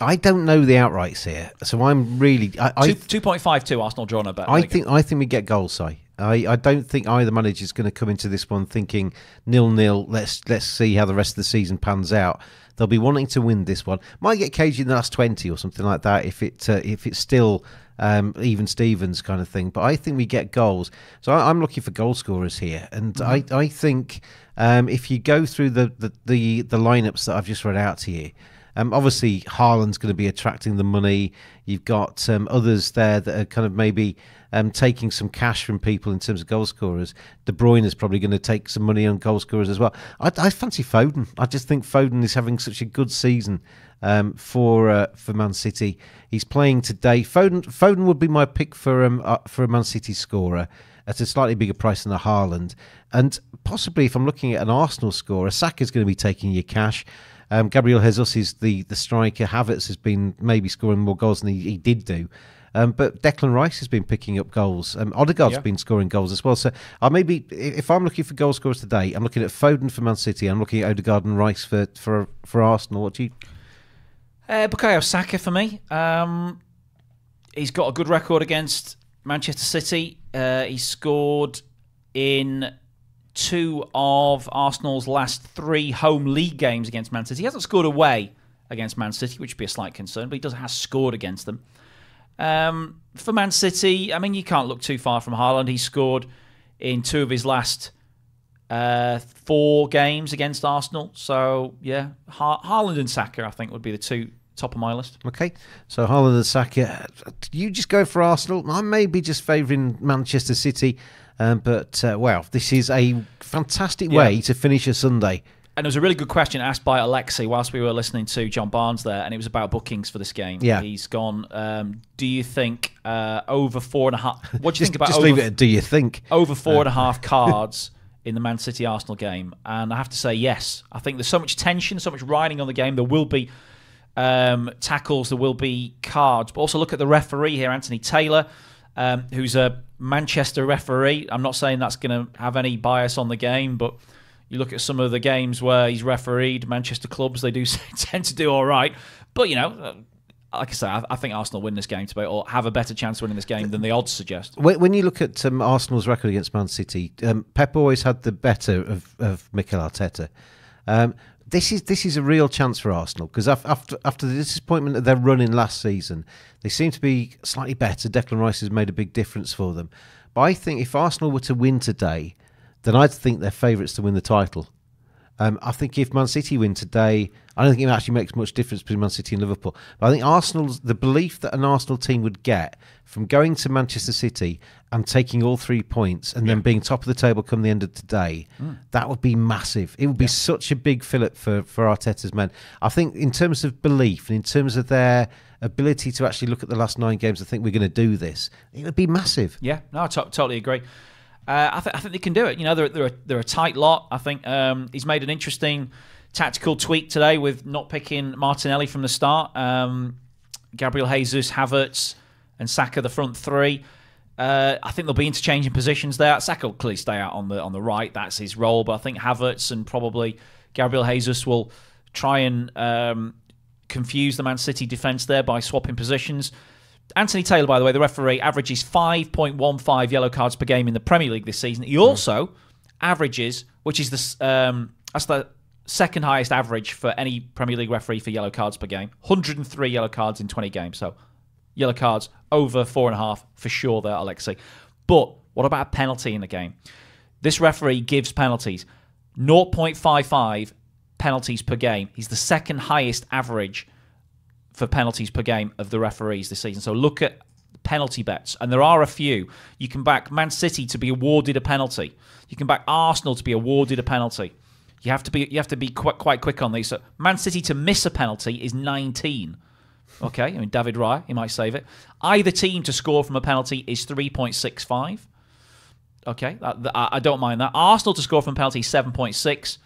I don't know the outrights here, so I'm really. I, Two point five two Arsenal draw no bet. I There you go. think I think we get goals. Si. I, I don't think either manager is going to come into this one thinking nil nil. Let's let's see how the rest of the season pans out. They'll be wanting to win this one. Might get cagey in the last twenty or something like that if it uh, if it's still um, even Stevens kind of thing. But I think we get goals. So I, I'm looking for goal scorers here, and I I think um, if you go through the, the the the lineups that I've just read out to you. Um, obviously, Haaland's going to be attracting the money. You've got um, others there that are kind of maybe um, taking some cash from people in terms of goal scorers. De Bruyne is probably going to take some money on goal scorers as well. I, I fancy Foden. I just think Foden is having such a good season um, for uh, for Man City. He's playing today. Foden Foden would be my pick for um, uh, for a Man City scorer at a slightly bigger price than a Haaland. And possibly, if I'm looking at an Arsenal scorer, Saka's going to be taking your cash. Um, Gabriel Jesus is the, the striker. Havertz has been maybe scoring more goals than he, he did do. Um, but Declan Rice has been picking up goals. Um, Odegaard's Yeah. been scoring goals as well. So I maybe if I'm looking for goal scorers today, I'm looking at Foden for Man City. I'm looking at Odegaard and Rice for for for Arsenal. What do you? Uh, Bukayo Saka for me. Um, he's got a good record against Manchester City. Uh, he scored in two of Arsenal's last three home league games against Man City. He hasn't scored away against Man City, which would be a slight concern, but he does has scored against them. Um, for Man City, I mean, you can't look too far from Haaland. He scored in two of his last uh, four games against Arsenal. So yeah, ha- Haaland and Saka, I think, would be the two top of my list. Okay, so Haaland and Saka. You just go for Arsenal. I may be just favouring Manchester City, um, but uh, wow, this is a fantastic way Yeah. to finish a Sunday. And there was a really good question asked by Alexi whilst we were listening to John Barnes there, and it was about bookings for this game. Yeah. he's gone. Um, do you think uh, over four and a half? What do you Just, think about just over, leave it. at Do you think? over four and a half <laughs> cards in the Man City Arsenal game? And I have to say yes. I think there's so much tension, so much riding on the game. There will be um, tackles, there will be cards, but also look at the referee here, Anthony Taylor, um, who's a Manchester referee. I'm not saying that's going to have any bias on the game, but you look at some of the games where he's refereed Manchester clubs, they do <laughs> tend to do all right. But you know. uh, Like I say, I, think Arsenal win this game today, or have a better chance of winning this game than the odds suggest. When, when you look at um, Arsenal's record against Man City, um, Pep always had the better of, of Mikel Arteta. Um, this is this is a real chance for Arsenal because after after the disappointment of their run in last season, they seem to be slightly better. Declan Rice has made a big difference for them. But I think if Arsenal were to win today, then I'd think they're favourites to win the title. Um, I think if Man City win today, I don't think it actually makes much difference between Man City and Liverpool. But I think Arsenal's the belief that an Arsenal team would get from going to Manchester City and taking all three points and then being top of the table come the end of today, that would be massive. It would be such a big fillip for for Arteta's men. I think in terms of belief and in terms of their ability to actually look at the last nine games and think we're going to do this, it would be massive. Yeah, no, I totally agree. Uh, I, th- I think they can do it. You know, they're, they're, a, they're a tight lot. I think um, he's made an interesting tactical tweak today with not picking Martinelli from the start. Um, Gabriel Jesus, Havertz, and Saka the front three. Uh, I think they'll be interchanging positions there. Saka will clearly stay out on the on the right. That's his role. But I think Havertz and probably Gabriel Jesus will try and um, confuse the Man City defence there by swapping positions. Anthony Taylor, by the way, the referee, averages 5.15 yellow cards per game in the Premier League this season. He also averages, which is the um, that's the second highest average for any Premier League referee for yellow cards per game. 103 yellow cards in 20 games. So yellow cards over four and a half for sure there, Alexei. But what about a penalty in the game? This referee gives penalties 0.55 penalties per game. He's the second highest average for penalties per game of the referees this season. So look at penalty bets, and there are a few. You can back Man City to be awarded a penalty. You can back Arsenal to be awarded a penalty. You have to be you have to be quite quite quick on these. So Man City to miss a penalty is 19. Okay, I mean David Raya, he might save it. Either team to score from a penalty is 3.65. Okay, that, that- I don't mind that. Arsenal to score from a penalty is 7.6,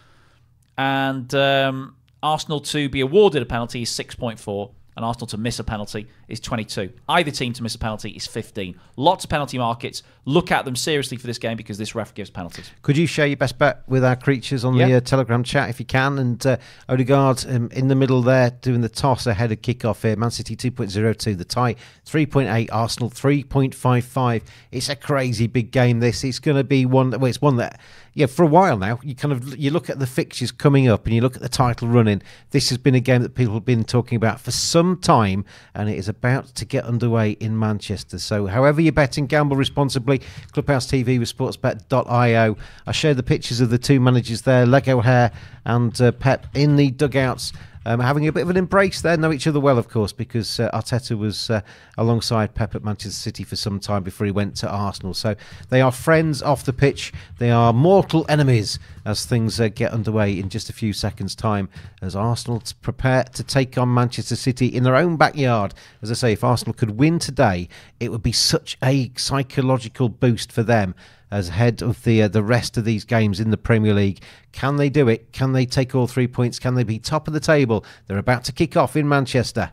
and um, Arsenal to be awarded a penalty is 6.4, and Arsenal to miss a penalty is 22. Either team to miss a penalty is 15. Lots of penalty markets. Look at them seriously for this game because this ref gives penalties. Could you share your best bet with our creatures on the uh, Telegram chat if you can? And uh, Odegaard um, in the middle there doing the toss ahead of kickoff here. Man City 2.02, the tie 3.8, Arsenal 3.55. It's a crazy big game. This it's going to be one. Well, it's one that yeah for a while now. You kind of you look at the fixtures coming up and you look at the title running. This has been a game that people have been talking about for some time, and it is about to get underway in Manchester. So, however you're betting, gamble responsibly. Clubhouse TV with sportsbet.io. I shared the pictures of the two managers there, Lego Hair and uh, Pep, in the dugouts. Um, having a bit of an embrace there, know each other well, of course, because uh, Arteta was uh, alongside Pep at Manchester City for some time before he went to Arsenal. So they are friends off the pitch. They are mortal enemies as things uh, get underway in just a few seconds' time as Arsenal prepare to take on Manchester City in their own backyard. As I say, if Arsenal could win today, it would be such a psychological boost for them as head of the uh, the rest of these games in the Premier League. Can they do it? Can they take all three points? Can they be top of the table? They're about to kick off in Manchester.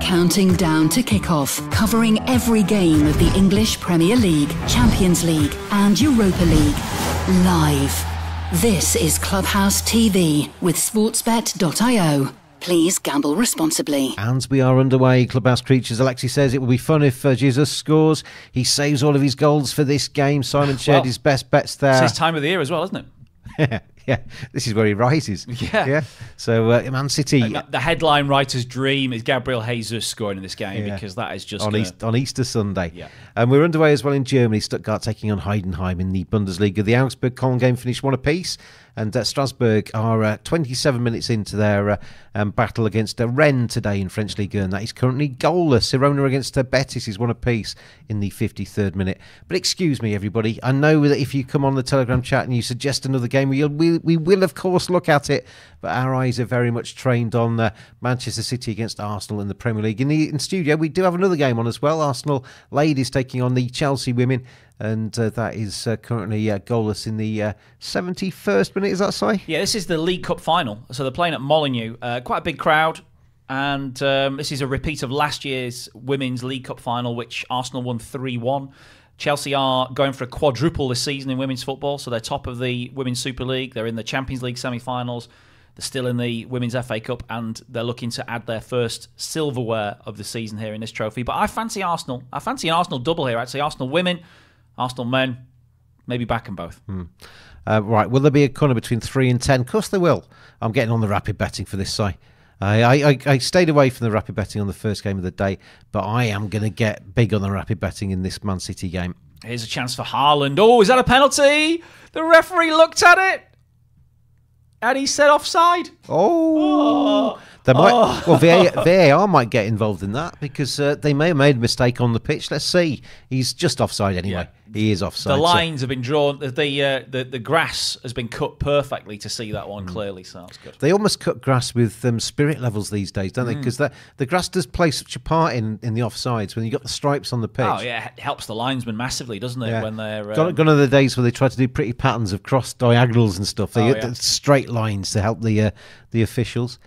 Counting down to kickoff, covering every game of the English Premier League, Champions League, and Europa League. Live. This is Clubhouse TV with Sportsbet.io. Please gamble responsibly. And we are underway. Clubhouse Creatures. Alexi says it will be fun if uh, Jesus scores. He saves all of his goals for this game. Simon shared Well, his best bets there. It's there. his time of the year as well, isn't it? <laughs> <laughs> yeah, this is where he rises. <laughs> Yeah. yeah. So uh, Man City The headline writer's dream is Gabriel Jesus scoring in this game Yeah. because that is just on, gonna- East, on Easter Sunday. Yeah. And we're underway as well in Germany. Stuttgart taking on Heidenheim in the Bundesliga. The Augsburg Köln game finished one apiece. And uh, Strasbourg are uh, 27 minutes into their uh, um, battle against uh, Rennes today in French League 1. That is currently goalless. Girona against uh, Betis is one apiece in the 53rd minute. But excuse me, everybody. I know that if you come on the Telegram chat and you suggest another game, we'll, we, will, of course, look at it. But our eyes are very much trained on uh, Manchester City against Arsenal in the Premier League. In the in studio, we do have another game on as well. Arsenal ladies taking on the Chelsea women. And uh, that is uh, currently uh, goalless in the uh, 71st minute. Is that say? Yeah, this is the League Cup final. So they're playing at Molineux. Uh, quite a big crowd. And um, this is a repeat of last year's Women's League Cup final, which Arsenal won 3 1. Chelsea are going for a quadruple this season in women's football. So they're top of the Women's Super League. They're in the Champions League semi finals. They're still in the Women's FA Cup. And they're looking to add their first silverware of the season here in this trophy. But I fancy Arsenal. I fancy an Arsenal double here, actually. Arsenal women, Arsenal men. Maybe back them both. Uh, right, will there be a corner between three and ten? Of course there will. I'm getting on the rapid betting for this side. I, I- I stayed away from the rapid betting on the first game of the day, but I am going to get big on the rapid betting in this Man City game. Here's a chance for Haaland. Oh, is that a penalty? The referee looked at it and he said offside. Oh, oh. They might. Well, VAR, VAR might get involved in that because uh, they may have made a mistake on the pitch. Let's see. He's just offside anyway. He is offside. The so- lines have been drawn. The the, uh, the the grass has been cut perfectly to see that one clearly. So that's good. They almost cut grass with um, spirit levels these days, don't they? Mm. Because the grass does play such a part in, in the offsides when you got the stripes on the pitch. Oh yeah, it helps the linesman massively, doesn't it? Yeah. When they're um, gone are the days where they try to do pretty patterns of cross diagonals and stuff. They Oh, yeah. the straight lines to help the uh, the officials.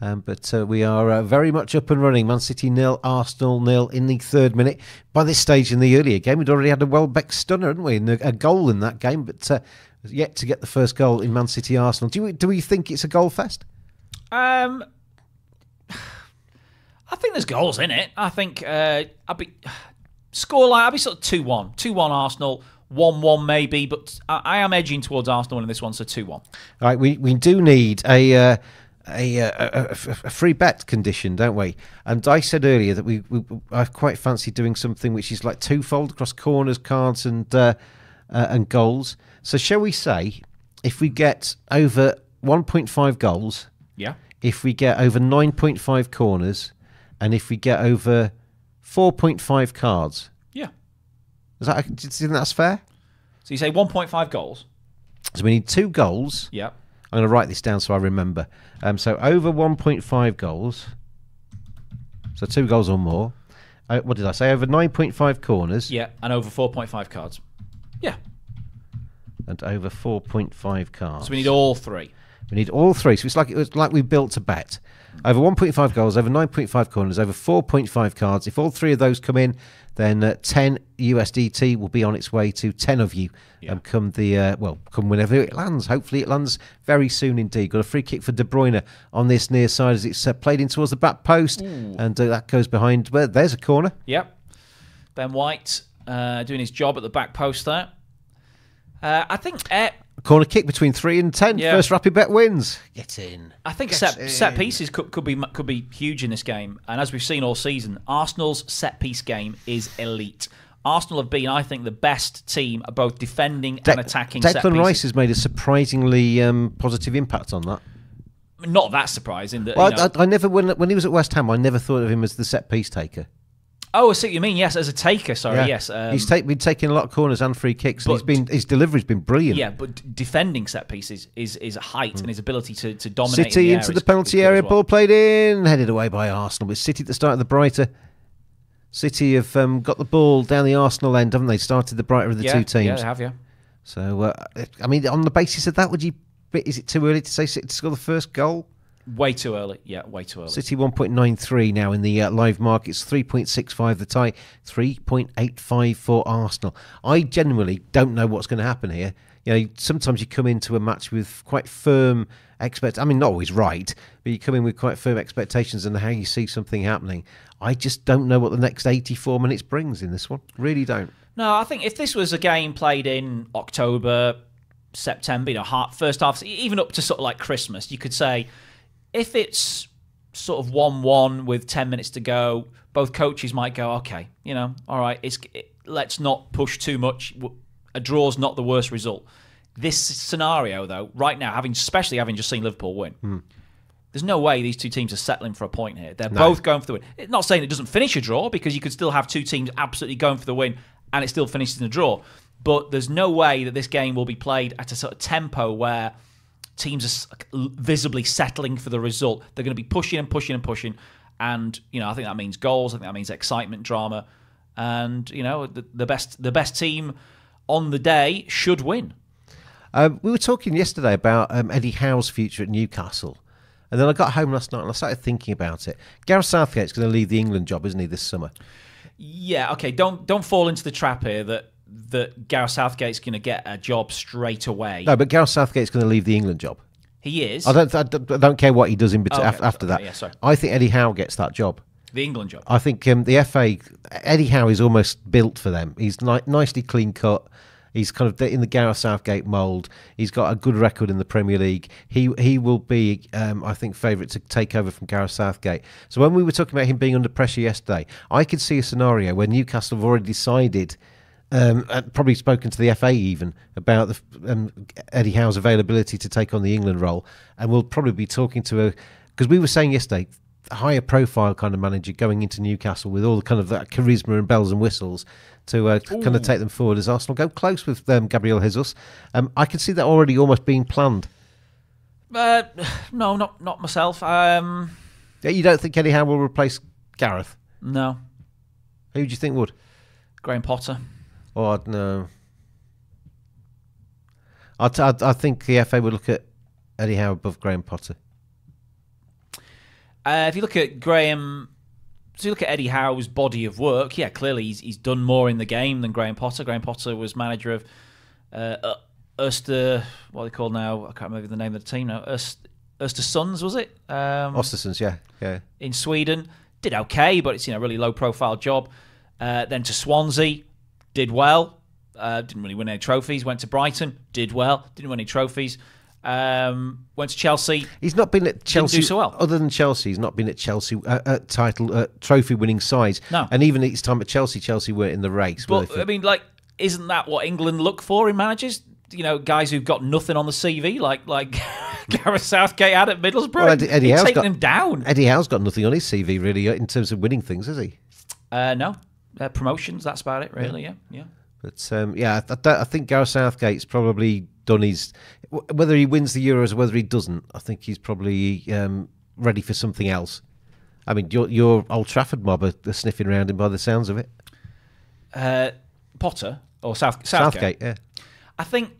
Um, but uh, we are uh, very much up and running. Man City nil, Arsenal nil in the third minute. By this stage in the earlier game, we'd already had a Welbeck stunner, hadn't we? And a, goal in that game, but uh, yet to get the first goal in Man City Arsenal. Do we, do we think it's a goal fest? Um, <sighs> I think there's goals in it. I think uh, I'd be <sighs> scoreline. I'd be sort of two one, two one Arsenal, one one maybe, but I, I am edging towards Arsenal in this one, so two one. All right, we, we do need a, uh, a, uh, a, a, a free bet condition, don't we? And I said earlier that we, we I quite fancy doing something which is like twofold across corners, cards, and uh, uh, and goals. So shall we say, if we get over 1.5 goals, Yeah. if we get over 9.5 corners, and if we get over 4.5 cards. Yeah. Is that, do you think that's fair? So you say 1.5 goals. So we need two goals. Yeah. I'm going to write this down so I remember. Um, so over 1.5 goals. So two goals or more. Uh, what did I say? Over 9.5 corners Yeah, and over 4.5 cards. Yeah. and over 4.5 cards. So we need all three. We need all three. So it's like it was like we built a bet. Over 1.5 goals, over 9.5 corners, over 4.5 cards. If all three of those come in, then uh, 10 USDT will be on its way to 10 of you. Yeah. Um, come the uh, well, come whenever it lands. Hopefully, it lands very soon indeed. Got a free kick for De Bruyne on this near side as it's uh, played in towards the back post, and uh, that goes behind. Well, there's a corner. Yep. Ben White uh, doing his job at the back post there. Uh, I think corner kick between three and ten. Yeah. First rapid bet wins. Get in. I think Get set, set pieces could, could be could be huge in this game, and as we've seen all season, Arsenal's set piece game is elite. Arsenal have been, I think, the best team at both defending De- and attacking. set Declan pieces. Rice has made a surprisingly um, positive impact on that. Not that surprising. That, Well, you know- I, I never when when he was at West Ham, I never thought of him as the set piece taker. Oh, I see what you mean. Yes, as a taker. Sorry. Yeah. Yes. Um, he's ta- been taking a lot of corners and free kicks. And he's but- been his delivery's been brilliant. yeah, but defending set pieces is is a height and his ability to, to dominate. in City the into the penalty area, well. ball played in, headed away by Arsenal. But City at the start of the brighter. City have um, got the ball down the Arsenal end, haven't they? Started the brighter of the yeah, two teams. Yeah, they have yeah. So, uh, I mean, on the basis of that, would you? Is it too early to say City to score the first goal? Way too early. Yeah, way too early. City 1.93 now in the uh, live markets, 3.65 the tie, 3.85 for Arsenal. I genuinely don't know what's going to happen here. You know, sometimes you come into a match with quite firm expect. I mean, not always right, but you come in with quite firm expectations and how you see something happening. I just don't know what the next 84 minutes brings in this one. Really don't. No, I think if this was a game played in October, September, you know, first half, even up to sort of like Christmas, you could say if it's sort of one-one with ten minutes to go, both coaches might go, okay, you know, all right, it's it, let's not push too much. A draw's not the worst result. This scenario, though, right now, having especially having just seen Liverpool win. Hmm. There's no way these two teams are settling for a point here. They're both going for the win. It's not saying it doesn't finish a draw because you could still have two teams absolutely going for the win and it still finishes in a draw. But there's no way that this game will be played at a sort of tempo where teams are visibly settling for the result. They're going to be pushing and pushing and pushing. And, you know, I think that means goals. I think that means excitement, drama. And, you know, the, the best the best team on the day should win. Um, we were talking yesterday about um, Eddie Howe's future at Newcastle. And then I got home last night and I started thinking about it. Gareth Southgate's going to leave the England job, isn't he, this summer? Yeah, okay. Don't don't fall into the trap here that that Gareth Southgate's going to get a job straight away. No, but Gareth Southgate's going to leave the England job. He is I don't, I don't, care what he does in between Oh, okay. after that. Yeah, sorry. I think Eddie Howe gets that job. the England job. I think um, the FA, Eddie Howe is almost built for them. He's ni- nicely clean cut. He's kind of in the Gareth Southgate mould. He's got a good record in the Premier League. He he will be, um, I think, favourite to take over from Gareth Southgate. So when we were talking about him being under pressure yesterday, I could see a scenario where Newcastle have already decided, um, and probably spoken to the FA even about the, um, Eddie Howe's availability to take on the England role, and we'll probably be talking to a because we were saying yesterday higher profile kind of manager going into Newcastle with all the kind of that charisma and bells and whistles to uh, kind of take them forward as Arsenal go close with um, Gabriel Jesus. Um, I can see that already almost being planned. Uh, no, not not myself. Um, Yeah, You don't think Eddie Howe will replace Gareth? no, Who do you think would? Graham Potter. Oh, I'd- no. I, t- I, I think the FA would look at Eddie Howe above Graham Potter. Uh, if you look at Graham, so you look at Eddie Howe's body of work. Yeah, clearly he's he's done more in the game than Graham Potter. Graham Potter was manager of uh, uh, Erster. What are they call now? I can't remember the name of the team now. Erst, Erster Sons was it? Um, Östersunds, yeah, yeah. in Sweden. Did okay, but it's you know a really low profile job. Uh, then to Swansea, did well. Uh, didn't really win any trophies. Went to Brighton, did well. Didn't win any trophies. Um, went to Chelsea. He's not been at Chelsea so well. Other than Chelsea, he's not been at Chelsea uh, at title uh, trophy winning sides. No. and even his time at Chelsea, Chelsea weren't in the race. But I mean, like, isn't that what England look for in managers? You know, guys who've got nothing on the CV, like like <laughs> Gareth Southgate had at Middlesbrough. Well, Eddie- Howe's got- him down. Eddie Howe's got nothing on his CV really in terms of winning things, has he? Uh, no, uh, promotions. That's about it, really. Yeah, yeah. But um, yeah, I, I, I think Gareth Southgate's probably done his. Whether he wins the Euros or whether he doesn't, I think he's probably um, ready for something else. I mean, your your Old Trafford mob are, are sniffing around him by the sounds of it. Uh, Potter or South Southgate. Southgate, yeah. I think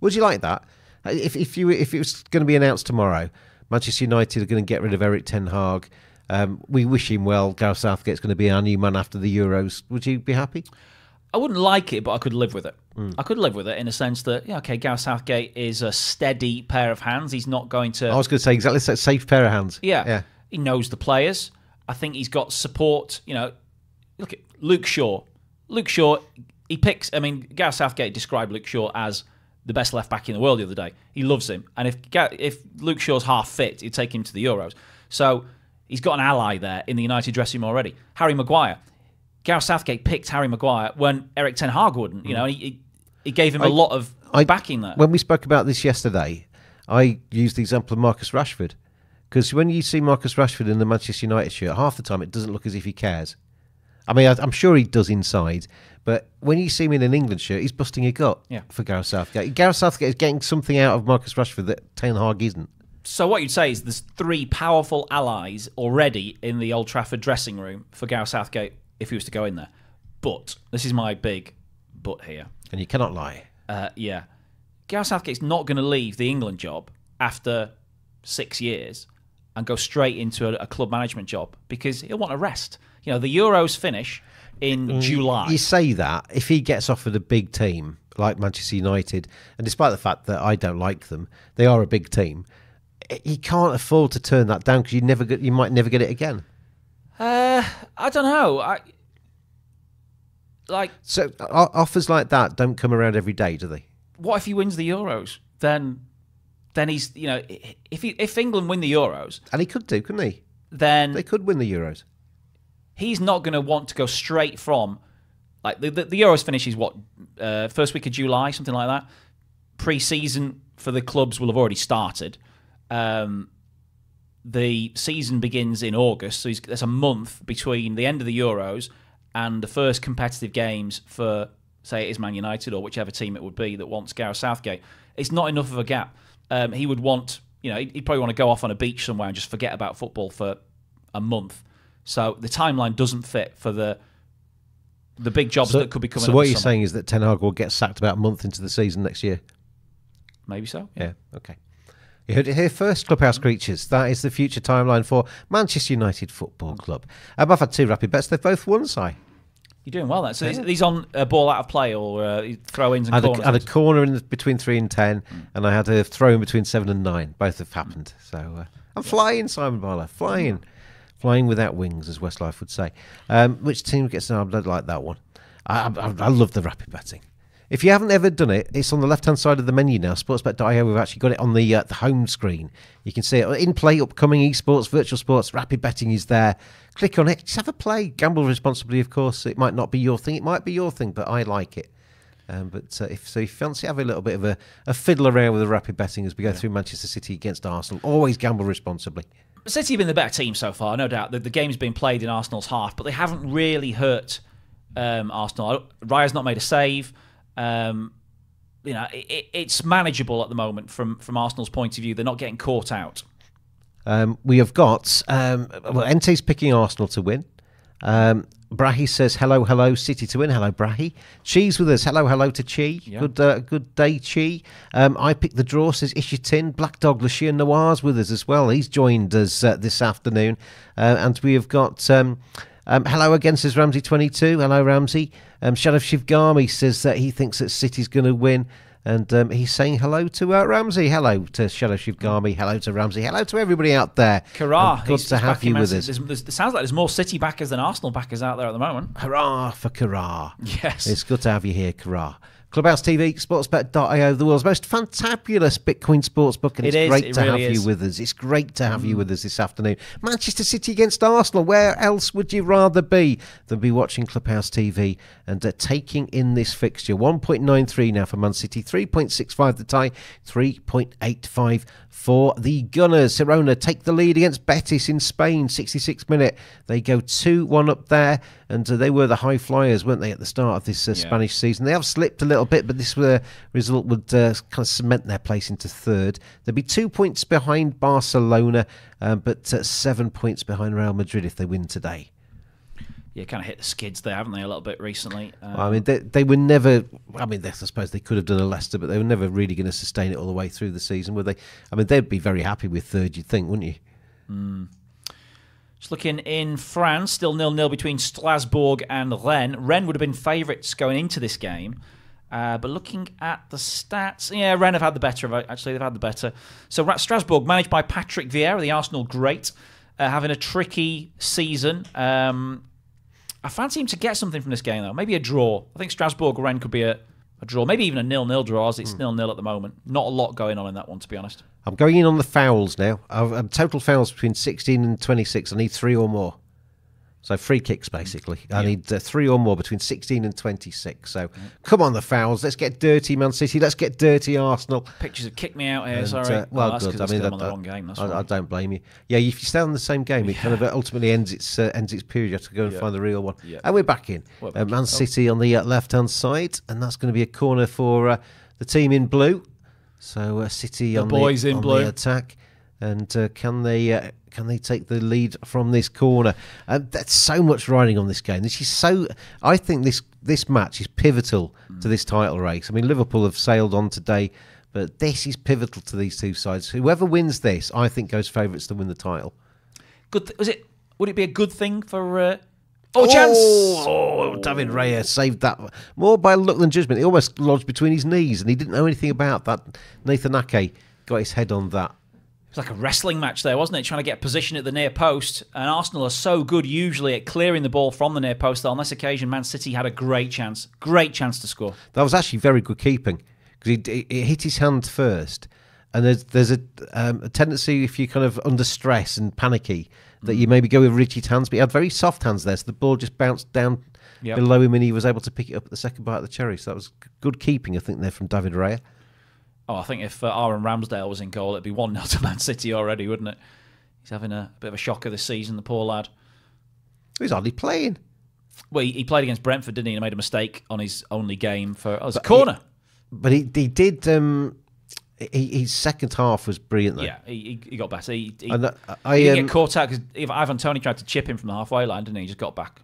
Would you like that? If if you if it was going to be announced tomorrow, Manchester United are going to get rid of Erik Ten Hag. Um, we wish him well. Gareth Southgate's going to be our new man after the Euros. Would you be happy? I wouldn't like it, but I could live with it. Hmm. I could live with it in a sense that yeah, okay, Gareth Southgate is a steady pair of hands. He's not going to. I was going to say exactly a safe pair of hands. Yeah. yeah. He knows the players. I think he's got support. You know, look at Luke Shaw. Luke Shaw, he picks. I mean, Gareth Southgate described Luke Shaw as the best left back in the world the other day. He loves him, and if if Luke Shaw's half fit, he'd take him to the Euros. So he's got an ally there in the United dressing room already. Harry Maguire. Gareth Southgate picked Harry Maguire when Erik Ten Hag wouldn't. You mm. know, he, he, he gave him a lot of I- backing there. When we spoke about this yesterday, I used the example of Marcus Rashford. Because when you see Marcus Rashford in the Manchester United shirt, half the time it doesn't look as if he cares. I mean, I, I'm sure he does inside, but when you see him in an England shirt, he's busting a gut Yeah. for Gareth Southgate. Gareth Southgate is getting something out of Marcus Rashford that Ten Hag isn't. So what you'd say is there's three powerful allies already in the Old Trafford dressing room for Gareth Southgate if he was to go in there. But this is my big but here. And you cannot lie. Uh, yeah, Gareth Southgate's not going to leave the England job after six years and go straight into a, a club management job because he'll want a rest. You know, the Euros finish in July. You say that if he gets offered a big team like Manchester United, and despite the fact that I don't like them, they are a big team. He can't afford to turn that down because you never get, you might never get it again. Uh, I don't know. I like So offers like that don't come around every day, do they? what if he wins the Euros? Then, then he's you know if he, if England win the Euros, And he could do, couldn't he? then They could win the Euros. he's not going to want to go straight from like the, the, the Euros finishes what uh, first week of July, something like that. Pre-season for the clubs will have already started. Um, the season begins in August, so he's, there's a month between the end of the Euros and the first competitive games for, say, it is Man United or whichever team it would be that wants Gareth Southgate. It's not enough of a gap. Um, he would want, you know, he'd probably want to go off on a beach somewhere and just forget about football for a month. So the timeline doesn't fit for the the big jobs So, that could be coming. so what you're summer. saying is that Ten Hag will get sacked about a month into the season next year. Maybe so. Yeah. Okay. You heard it here first, Clubhouse Creatures. That is the future timeline for Manchester United Football Club. Um, I've had two rapid bets. They've both won, Si. You're doing well. Then. So these, these on a ball out of play or uh, throw-ins and I had, corners. a, had a corner in between three and ten, and I had a throw in between seven and nine. Both have happened. So uh, I'm flying, Simon Barlow, flying, flying without wings, as Westlife would say. Um, which team gets an arm? I like that one. I, I, I love the rapid betting. If you haven't ever done it, it's on the left-hand side of the menu now. Sportsbet.io, we've actually got it on the uh, the home screen. You can see it in play, upcoming esports, virtual sports, rapid betting is there. Click on it, just have a play. Gamble responsibly, of course. It might not be your thing, it might be your thing, but I like it. Um, but uh, if so, if you fancy having a little bit of a, a fiddle around with the rapid betting as we go through Manchester City against Arsenal, always gamble responsibly. City have been the better team so far, no doubt. The, the game's been played in Arsenal's half, but they haven't really hurt um, Arsenal. Raya's not made a save. Um, you know, it, it- it's manageable at the moment from from Arsenal's point of view. They're not getting caught out. Um, we have got um, well, Ente's picking Arsenal to win. Um, Brahi says hello, hello, City to win. Hello, Brahi. Cheese with us. Hello, hello to Chi. Good, uh, good day, Chi. Um, I picked the draw. Says Ishitin. Black Dog Lashir Noir's with us as well. He's joined us uh, this afternoon, uh, and we have got. Um, um, hello again, says Ramsey twenty two. Hello, Ramsey. Um, Shivgami says that he thinks that City's going to win. And um, he's saying hello to uh, Ramsey. Hello to Shadow Shivgami. Hello to Ramsey. Hello to everybody out there. Hurrah! Um, Good to have you with us. There's, there's, it sounds like there's more City backers than Arsenal backers out there at the moment. Hurrah for Kara. <laughs> Yes. It's good to have you here, Kara. Clubhouse TV, sportsbet.io, the world's most fantabulous Bitcoin sportsbook, and It it's is, great it to really have is. you with us. It's great to have you with us this afternoon. Manchester City against Arsenal. Where else would you rather be than be watching Clubhouse TV and uh, taking in this fixture? 1.93 now for Man City, 3.65 the tie, 3.85 for the Gunners. Girona take the lead against Betis in Spain, 66 minute. They go 2 1 up there, and uh, they were the high flyers, weren't they, at the start of this uh, Spanish season? They have slipped a little bit, but this uh, result would uh, kind of cement their place into third. They'd be two points behind Barcelona, um, but uh, seven points behind Real Madrid if they win today. Yeah, kind of hit the skids there, haven't they, a little bit recently? Um, I mean, they, they were never. I mean, they, I suppose they could have done a Leicester, but they were never really going to sustain it all the way through the season, were they? I mean, they'd be very happy with third, you'd think, wouldn't you? Just looking in France, still nil nil between Strasbourg and Rennes. Rennes would have been favourites going into this game. Uh, but looking at the stats, yeah, Rennes have had the better of it. Actually, they've had the better. So Strasbourg, managed by Patrick Vieira, the Arsenal great, uh, having a tricky season. Um, I fancy him to get something from this game, though. Maybe a draw. I think Strasbourg Rennes could be a, a draw. Maybe even a nil nil draw, as it's nil nil at the moment. Not a lot going on in that one, to be honest. I'm going in on the fouls now. I've, um, total fouls between 16 and 26. I need three or more. So free kicks, basically. I need uh, three or more between 16 and 26. So come on, the fouls. Let's get dirty, Man City. Let's get dirty, Arsenal. Pictures have kicked me out here. And, sorry. uh, well, oh, that's good. I mean, that, on the that- wrong game. I. I don't blame you. Yeah, if you stay on the same game, it kind of uh, ultimately ends its uh, ends its period. You have to go and Yeah. find the real one. Yeah. And we're back in. We're Uh, back Man in. Oh. City on the uh, left hand side, and that's going to be a corner for uh, the team in blue. So uh, City The on boys the, in on blue. the attack, and uh, can they uh, can they take the lead from this corner? Uh, that's so much riding on this game. This is so. I think this this match is pivotal Mm. to this title race. I mean, Liverpool have sailed on today, but this is pivotal to these two sides. Whoever wins this, I think, goes favourites to win the title. Good. Th- was it? Would it be a good thing for? Uh... Oh, chance! Oh, David Raya saved that more by luck than judgment. He almost lodged between his knees, and he didn't know anything about that. Nathan Ake got his head on that. It was like a wrestling match there, wasn't it? Trying to get position at the near post. And Arsenal are so good usually at clearing the ball from the near post. That on this occasion, Man City had a great chance, great chance to score. That was actually very good keeping because he, he hit his hand first, and there's there's a, um, a tendency if you're kind of under stress and panicky that you maybe go with rigid hands, but he had very soft hands there, so the ball just bounced down Yep. below him, and he was able to pick it up at the second bite of the cherry. So that was good keeping, I think, there from David Raya. Oh, I think if uh, Aaron Ramsdale was in goal, it'd be 1 0 to <laughs> Man City already, wouldn't it? He's having a, bit of a shocker this season, the poor lad. He's hardly playing. Well, he, he played against Brentford, didn't he? And made a mistake on his only game for. Oh, it was a corner. But he, he did. Um, he, his second half was brilliant. Though. yeah, he, he, he got better. He, he, And, uh, I, he didn't um, get caught out because Ivan Toney tried to chip him from the halfway line, didn't he? He just got back.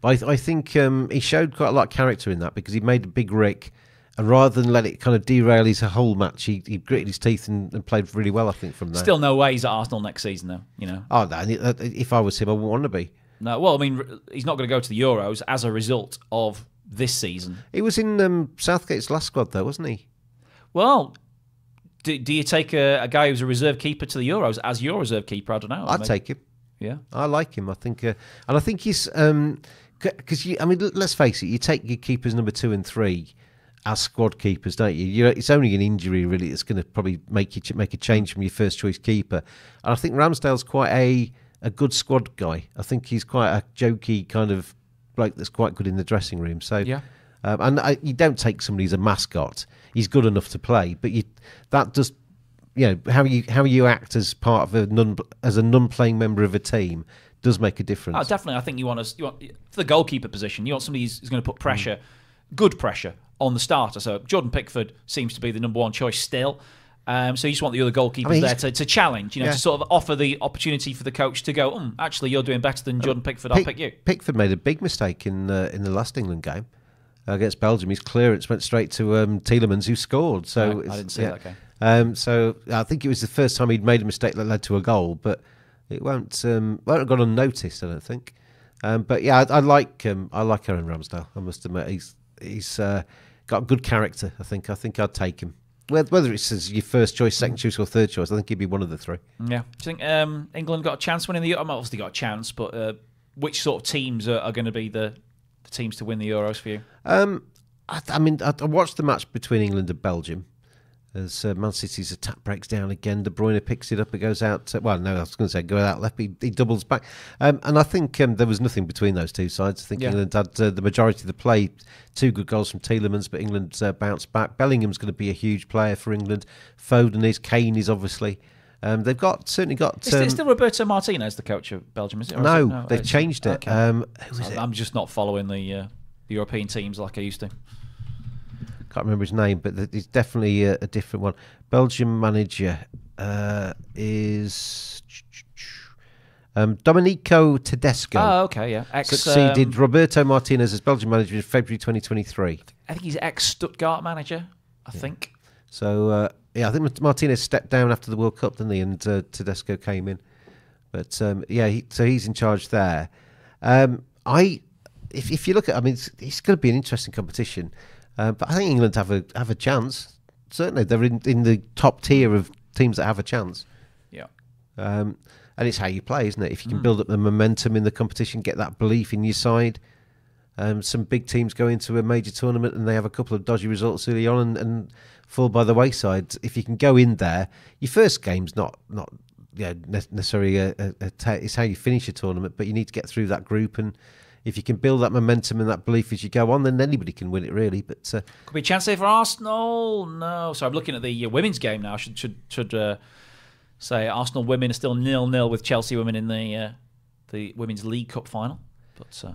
But I, I think um, he showed quite a lot of character in that because he made a big rick, and rather than let it kind of derail his whole match, he, he gritted his teeth and, and played really well. I think from there. Still no way he's at Arsenal next season, though. You know, oh, no, if I was him, I wouldn't want to be. no. Well, I mean, he's not going to go to the Euros as a result of this season. He was in um, Southgate's last squad, though, wasn't he? Well, do, do you take a, a guy who's a reserve keeper to the Euros as your reserve keeper? I don't know. I'd Maybe- take him. Yeah. I like him. I think, uh, and I think he's because you. I mean, let's face it. You take your keepers number two and three as squad keepers, don't you? You're, it's only an injury really that's going to probably make you ch- make a change from your first choice keeper. And I think Ramsdale's quite a a good squad guy. I think he's quite a jokey kind of bloke that's quite good in the dressing room. So Yeah. um, and I, you don't take somebody as a mascot. He's good enough to play, but you that does you know how you how you act as part of a non as a non-playing member of a team does make a difference. Oh, definitely. I think you want us. You want for the goalkeeper position. You want somebody who's, who's going to put pressure, good pressure, on the starter. So Jordan Pickford seems to be the number one choice still. Um, so you just want the other goalkeepers I mean, there to, to challenge, you know, Yeah. to sort of offer the opportunity for the coach to go, mm, actually, you're doing better than Jordan Pickford. I'll pick you. Pickford made a big mistake in uh, in the last England game against Belgium. His clearance went straight to um, Tielemans, who scored. So No, I didn't see that game. Um, so I think it was the first time he'd made a mistake that led to a goal, but it won't um, won't have gone unnoticed. I don't think. Um, but yeah, I, I like um, I like Aaron Ramsdale. I must admit, he's he's uh, got a good character. I think I think I'd take him. Whether it's as your first choice, second choice, or third choice, I think he'd be one of the three. Yeah. Do you think um, England got a chance winning the? I'm obviously got a chance, but uh, which sort of teams are, are going to be the, the teams to win the Euros for you? Um, I, I mean, I, I watched the match between England and Belgium, as uh, Man City's attack breaks down again. De Bruyne picks it up. It goes out. To, well, no, I was going to say go out left. He, he doubles back, um, and I think um, there was nothing between those two sides. I think Yeah. England had uh, the majority of the play. Two good goals from Tielemans, but England uh, bounced back. Bellingham's going to be a huge player for England. Foden is. Kane is obviously. Um, they've got certainly got. Is it um, still Roberto Martinez the coach of Belgium? Is it? Or is no, they've changed it. okay. Um, who is So it? I'm just not following the, uh, the European teams like I used to. Can't remember his name, but it's definitely a, a different one. Belgium manager uh, is um, Domenico Tedesco. Oh, okay, yeah. Ex, Succeeded um, Roberto Martinez as Belgian manager in February 2023. I think he's ex Stuttgart manager. I think. So uh, yeah, I think Martinez stepped down after the World Cup, didn't he? And uh, Tedesco came in. But um, yeah, he, so he's in charge there. Um, I, if, if you look at, I mean, it's, it's going to be an interesting competition. Uh, but I think England have a have a chance. Certainly, they're in, in the top tier of teams that have a chance. Yeah. Um, and it's how you play, isn't it? If you can build up the momentum in the competition, get that belief in your side. Um, some big teams go into a major tournament and they have a couple of dodgy results early on and, and fall by the wayside. If you can go in there, your first game's not not yeah, ne- necessarily a, a, a ta- it's how you finish a tournament, but you need to get through that group and. If you can build that momentum and that belief as you go on, then anybody can win it, really. But uh, Could be a chance there for Arsenal. No, so I'm looking at the uh, women's game now. Should should should uh, say Arsenal women are still nil nil with Chelsea women in the uh, the women's League Cup final. But uh,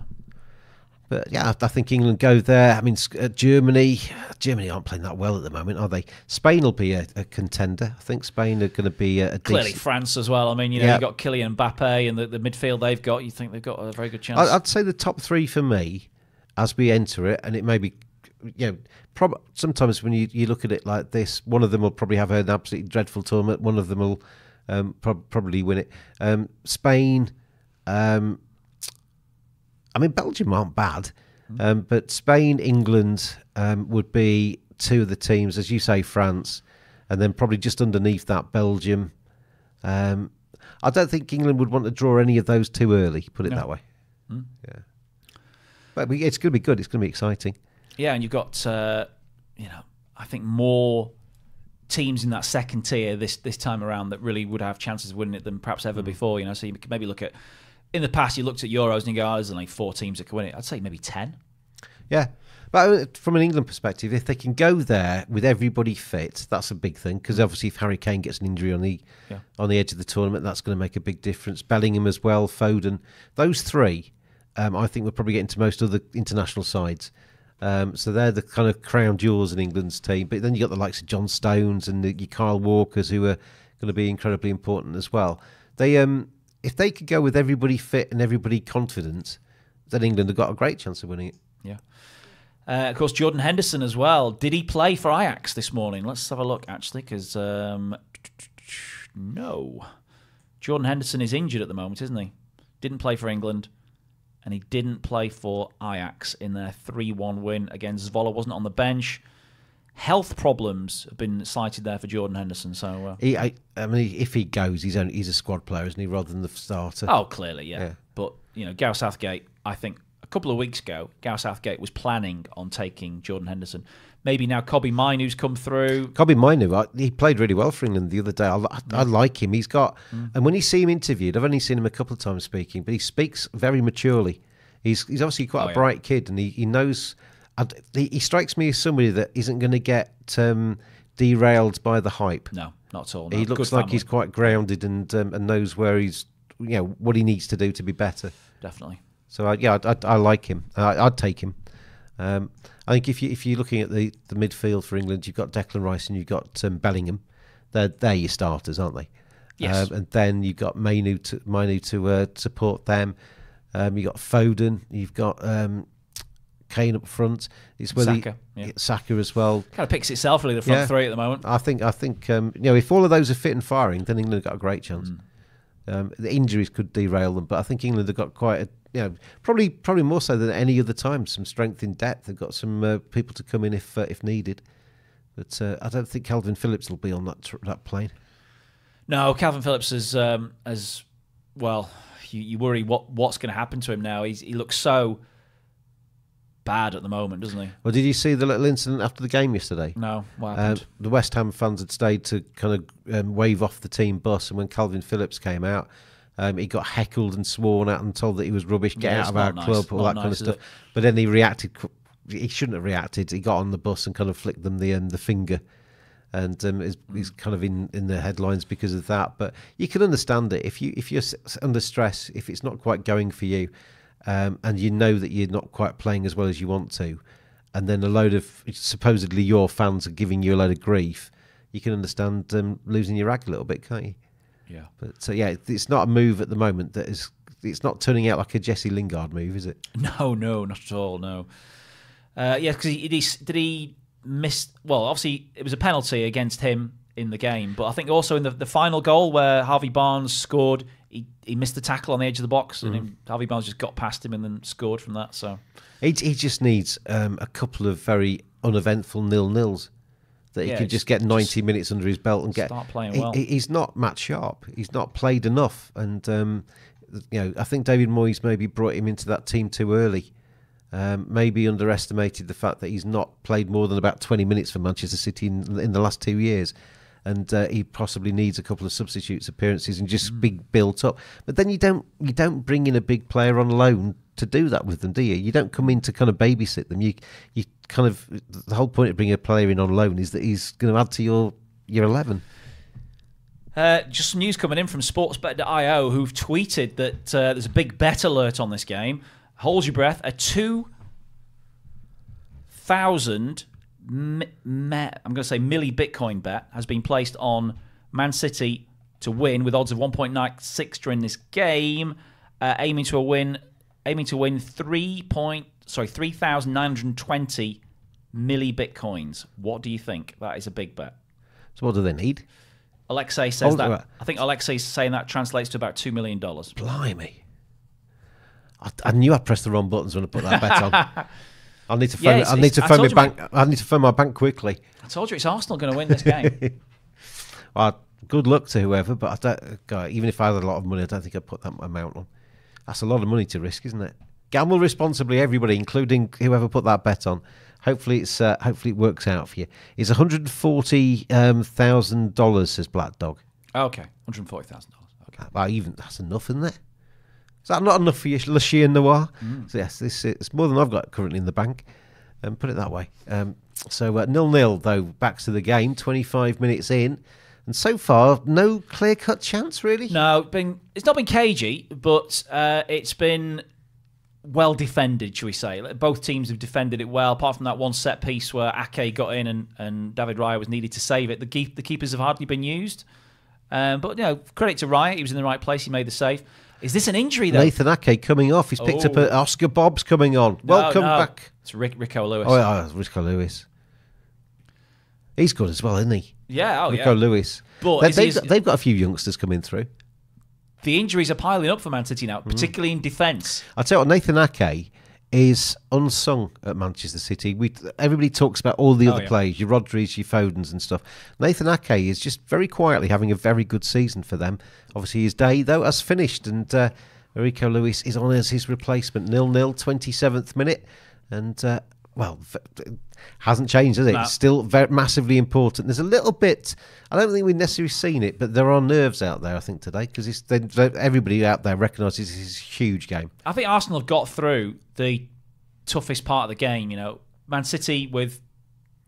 But yeah, I- think England go there. I mean, uh, Germany, Germany aren't playing that well at the moment, are they? Spain will be a, a contender. I think Spain are going to be a, a clearly decent. France as well. I mean, you know, Yeah. you've got Kylian Mbappe and the, the midfield they've got. You think they've got a very good chance? I- I'd say the top three for me as we enter it, and it may be, you know, prob- sometimes when you, you look at it like this, one of them will probably have an absolutely dreadful tournament. One of them will um, prob- probably win it. Um, Spain, um, I mean, Belgium aren't bad, um, but Spain, England um, would be two of the teams, as you say, France, and then probably just underneath that, Belgium. Um, I don't think England would want to draw any of those too early. Put it No. that way. Yeah, but it's going to be good. It's going to be exciting. Yeah, and you've got uh, you know, I think more teams in that second tier this this time around that really would have chances of winning it than perhaps ever before. You know, so you could maybe look at in the past you looked at Euros and you go, oh, there's only four teams that can win it. I'd say maybe ten. Yeah. But uh, from an England perspective, if they can go there with everybody fit, that's a big thing. Because obviously, if Harry Kane gets an injury on the Yeah. on the edge of the tournament, that's going to make a big difference. Bellingham as well, Foden, those three, um, I think we're probably getting to most other international sides. Um, so they're the kind of crown jewels in England's team. But then you got the likes of John Stones and the, your Kyle Walkers, who are going to be incredibly important as well. They, um, if they could go with everybody fit and everybody confident, then England have got a great chance of winning it. Yeah. Uh, of course, Jordan Henderson as well. Did he play for Ajax this morning? Let's have a look, actually, because um, no. Jordan Henderson is injured at the moment, isn't he? Didn't play for England, and he didn't play for Ajax in their 3 1 win against Zwolle. Wasn't on the bench. Health problems have been cited there for Jordan Henderson. So, uh, He, I, I mean, if he goes, he's only he's a squad player, isn't he, rather than the starter? Oh, clearly, yeah. Yeah. But you know, Gareth Southgate. I think a couple of weeks ago, Gareth Southgate was planning on taking Jordan Henderson. Maybe now Kobbie Mainoo's come through. Kobbie Mainoo, he played really well for England the other day. I, I, I like him. He's got, and when you see him interviewed, I've only seen him a couple of times speaking, but he speaks very maturely. He's he's obviously quite Oh, a yeah. bright kid, and he he knows. I'd- He, he strikes me as somebody that isn't going to get um, derailed by the hype. No, not at all. No. he Good looks like family, he's quite grounded and um, and knows where he's, you know, what he needs to do to be better. definitely. So I, yeah, I, I, I like him. I, I'd take him. Um, I think if you if you're looking at the, the midfield for England, you've got Declan Rice and you've got um, Bellingham. They're they're your starters, aren't they? Yes. Um, and then you've got Mainoo to Mainoo to uh, support them. Um, you've got Foden. You've got um, Kane up front. It's whether Saka, yeah. Saka as well. Kind of picks itself really the front Yeah. three at the moment. I think I think um, you know if all of those are fit and firing, then England have got a great chance. Mm. Um, the injuries could derail them, but I think England have got quite a you know probably probably more so than any other time some strength in depth. They've got some uh, people to come in if uh, if needed, but uh, I don't think Calvin Phillips will be on that tr- that plane. No, Calvin Phillips is um, as well. You, you worry what what's going to happen to him now. He's, he looks so bad at the moment, doesn't he? Well, did you see the little incident after the game yesterday? No, what Um, happened? the West Ham fans had stayed to kind of um, wave off the team bus, and when Calvin Phillips came out, um, he got heckled and sworn at and told that he was rubbish, get Yeah, out of our nice. club, all Not that kind of stuff. But then he reacted. He shouldn't have reacted. He got on the bus and kind of flicked them the um, the finger, and um, is, Hmm. he's kind of in, in the headlines because of that. But you can understand it if you if you're under stress, if it's not quite going for you, um, and you know that you're not quite playing as well as you want to, and then a load of supposedly your fans are giving you a load of grief, you can understand um, losing your rag a little bit, can't you? yeah. But so yeah, it's not a move at the moment that is. It's not turning out like a Jesse Lingard move, is it? <laughs> No, no, not at all. No. Uh, yeah, because he, did he did he miss? Well, obviously it was a penalty against him in the game, but I think also in the, the final goal where Harvey Barnes scored, he, he missed the tackle on the edge of the box, and him, Harvey Barnes just got past him and then scored from that. So He, he just needs um, a couple of very uneventful nil nils that he Yeah, could just- just get 90 minutes under his belt and get. start playing he- well. he- he's not Matt Sharp. He's not played enough. And, um, you know, I think David Moyes maybe brought him into that team too early. Um, maybe underestimated the fact that he's not played more than about 20 minutes for Manchester City in, in the last two years. And uh, he possibly needs a couple of substitutes appearances and Mm. just be built up. But then you don't you don't bring in a big player on loan to do that with them, do you? You don't come in to kind of babysit them. You you kind of the whole point of bringing a player in on loan is that he's going to add to your your eleven. Uh, just some news coming in from Sportsbet.io who've tweeted that uh, there's a big bet alert on this game. Hold your breath. A 2,000, mi- me- I'm going to say milli Bitcoin bet has been placed on Man City to win with odds of 1.96 during this game, uh, aiming to a win, aiming to win 3 point, sorry, 3,920 milli Bitcoins. What do you think? That is a big bet. So what do they need? Alexei says that. it. I think Alexei's saying that translates to about two million dollars. Blimey! I, I knew I'd press the wrong buttons when I put that bet on. <laughs> I need to phone. Yeah, I need to phone my bank. I need to phone my bank quickly. I told you it's Arsenal going to win this game. <laughs> Well, good luck to whoever, but I don't, God, even if I had a lot of money, I don't think I'd put that amount on. That's a lot of money to risk, isn't it? Gamble responsibly, everybody, including whoever put that bet on. Hopefully, it's uh, hopefully it works out for you. It's one hundred forty thousand um, dollars, says Black Dog. okay, hundred forty thousand dollars. Okay. Well, even that's enough, isn't it? Is that not enough for you, Lachie and Noir? So yes, this it's more than I've got currently in the bank. Um, put it that way. Um, so uh, nil nil though. Back to the game. Twenty five minutes in, and so far no clear cut chance really. No, been it's not been cagey, but uh, it's been well defended, shall we say? Both teams have defended it well, apart from that one set piece where Ake got in and, and David Raya was needed to save it. The keep, the keepers have hardly been used. Um, but you know, credit to Raya, he was in the right place. He made the save. Is this an injury though? Nathan Ake coming off. He's picked up Oh. a Oscar Bobb's coming on. No, Welcome no. back. It's Rick, Rico Lewis. Oh, yeah, Rico Lewis. He's good as well, isn't he? yeah, oh Rico yeah. Lewis. But they, they've, his- got, they've got a few youngsters coming through. The injuries are piling up for Man City Mm. now, particularly in defence. I tell you what, Nathan Ake is unsung at Manchester City. We everybody talks about all the Oh, other yeah. players, your Rodris, your Fodens and stuff. Nathan Ake is just very quietly having a very good season for them. Obviously, his day though has finished, and uh, Rico Lewis is on as his replacement. Nil nil, twenty seventh minute, and uh, well. Hasn't changed, has it? No. It's still very massively important. There's a little bit. I don't think we've necessarily seen it, but there are nerves out there. I think today because everybody out there recognises this is a huge game. I think Arsenal have got through the toughest part of the game. You know, Man City with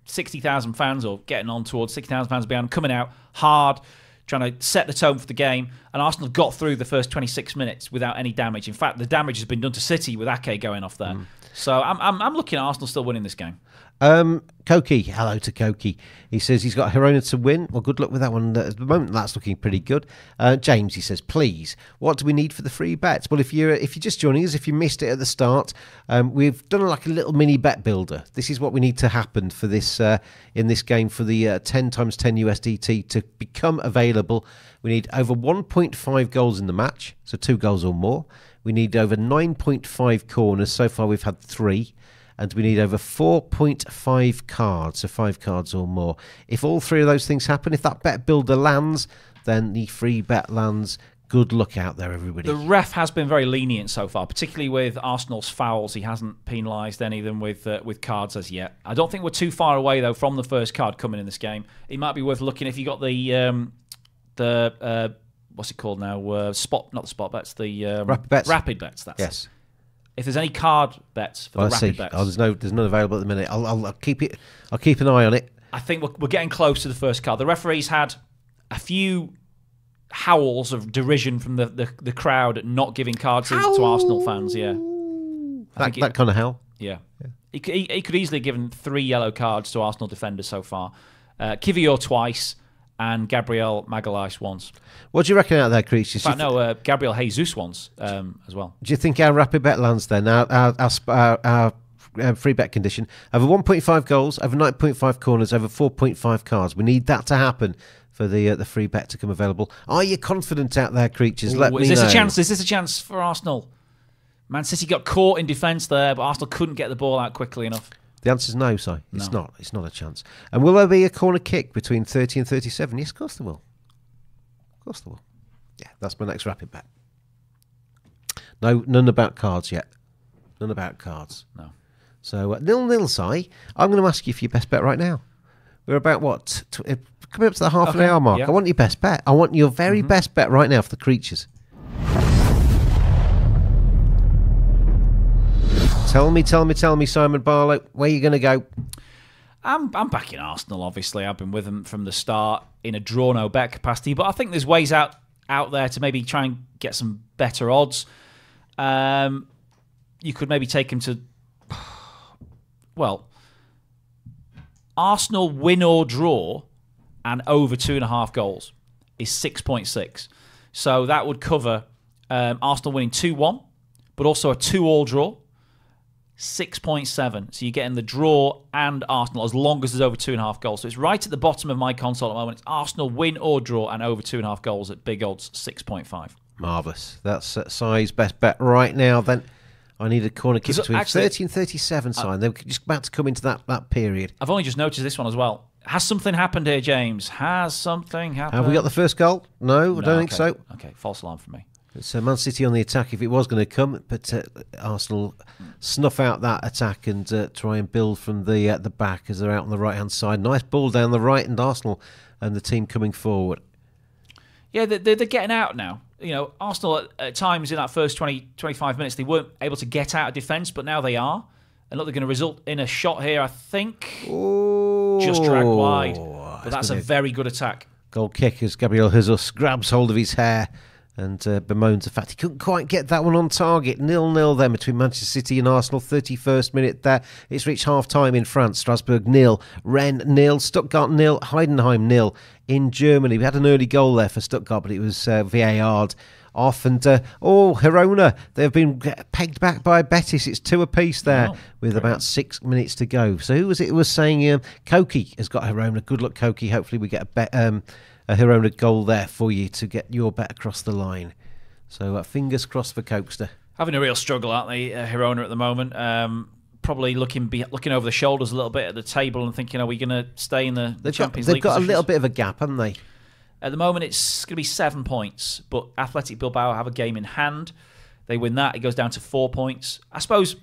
60,000 fans or getting on towards 60,000 fans behind, coming out hard, trying to set the tone for the game. And Arsenal got through the first 26 minutes without any damage. In fact, the damage has been done to City with Ake going off there. Mm. So I'm, I'm, I'm looking at Arsenal still winning this game. Um, Koki, hello to Koki. He says he's got Girona to win. Well, good luck with that one. At the moment, that's looking pretty good. Uh, James, he says, please, what do we need for the free bets? Well, if you're if you're just joining us, if you missed it at the start, um, we've done like a little mini bet builder. This is what we need to happen for this uh, in this game for the uh, 10 times 10 USDT to become available. We need over 1.5 goals in the match, so two goals or more. We need over 9.5 corners. So far, we've had three and we need over 4.5 cards, so five cards or more. If all three of those things happen, if that bet builder lands, then the free bet lands. Good luck out there, everybody. The ref has been very lenient so far, particularly with Arsenal's fouls. He hasn't penalised any of them with uh, with cards as yet. I don't think we're too far away though from the first card coming in this game. It might be worth looking if you got the um, the uh, what's it called now? Uh, spot, not the spot bets. The um, Rapid bets. Rapid bets. That's it. If there's any card bets for I the see. rapid bets, Oh, there's no, there's none available at the minute. I'll, I'll, I'll keep it. I'll keep an eye on it. I think we're, we're getting close to the first card. The referees had a few howls of derision from the, the, the crowd at not giving cards to, to Arsenal fans. Yeah, That, it- that kind of hell. yeah. He, he, he could easily have given three yellow cards to Arsenal defenders so far. Uh, Kiwior twice and Gabriel Magalhaes once. What do you reckon out there, creatures? In fact, no, uh, Gabriel Jesus once um, as well. Do you think our rapid bet lands then? Our, our, our, our, uh, free bet condition over 1.5 goals, over 9.5 corners, over 4.5 cards. We need that to happen for the uh, the free bet to come available. Are you confident out there, creatures? Let Ooh, me is this know. a chance? Is this a chance for Arsenal? Man City got caught in defence there, but Arsenal couldn't get the ball out quickly enough. The answer's no, Si. It's No. not. It's not a chance. And will there be a corner kick between 30 and 37? Yes, of course there will. Of course there will. Yeah, that's my next rapid bet. No, none about cards yet. None about cards. No. So uh, nil nil, Si. I'm going to ask you for your best bet right now. We're about what? Tw- uh, coming up to the half an Okay, hour mark. yeah. I want your best bet. I want your very best bet right now for the creatures. Tell me, tell me, tell me, Simon Barlow, where you going to go? I'm I'm back in Arsenal. Obviously, I've been with them from the start in a draw no bet capacity, but I think there's ways out out there to maybe try and get some better odds. Um, you could maybe take him to <sighs> well, Arsenal win or draw and over two and a half goals is six point six. So that would cover um, Arsenal winning two one, but also a two all draw. 6.7. So you're getting the draw and Arsenal as long as there's over two and a half goals. So it's right at the bottom of my console at the moment. It's Arsenal win or draw and over two and a half goals at big odds 6.5. Marvellous. That's uh, Si's best bet right now. Then I need a corner kick between actually- 30 and 37, Si. They're just about to come into that, that period. I've only just noticed this one as well. Has something happened here, James? Has something happened? Have we got the first goal? No, I don't think so. Okay, false alarm for me. Uh, Man City on the attack if it was going to come, but uh, Arsenal snuff out that attack and uh, try and build from the uh, the back as they're out on the right hand side. Nice ball down the right, and Arsenal and the team coming forward. Yeah, they're, they're getting out now. You know, Arsenal at, at times in that first 20, 25 minutes, they weren't able to get out of defence, but now they are. And look, they're going to result in a shot here, I think. Just dragged wide. But that's a very good attack. Goal kick as Gabriel Jesus grabs hold of his hair and uh, bemoans the fact he couldn't quite get that one on target. Nil nil then between Manchester City and Arsenal. 31st minute there. It's reached half time in France. Strasbourg nil, Rennes nil, Stuttgart nil, Heidenheim nil in Germany. We had an early goal there for Stuttgart, but it was uh, VAR off. And uh, oh, Girona, they've been pegged back by Betis. It's two apiece there Wow. with about six minutes to go. So who was it who was saying um, Koki has got Girona? Good luck, Koki. Hopefully we get a bet, um, a Girona goal there for you to get your bet across the line. So uh, fingers crossed for Cokester. having a real struggle, aren't they, uh, Girona at the moment? Um, probably looking be, looking over the shoulders a little bit at the table and thinking, are we going to stay in the, They've got, Champions they've League? got a little bit of a gap, haven't they? At the moment, it's going to be seven points, but Athletic Bilbao have a game in hand. They win that, it goes down to four points. I suppose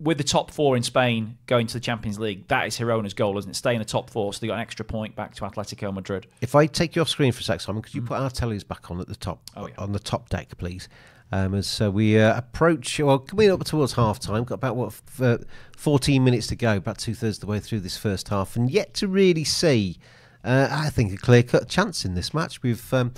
with the top four in Spain going to the Champions League, that is Girona's goal, isn't it? Stay in the top four, so they got an extra point back to Atletico Madrid. If I take you off screen for a sec, Simon, could you put our tellies back on at the top, Mm. Oh, yeah. on the top deck, please? Um, as uh, we uh, approach, well, coming up towards half time, got about what uh, 14 minutes to go, about two thirds of the way through this first half, and yet to really see, uh, I think, a clear cut chance in this match. We've um,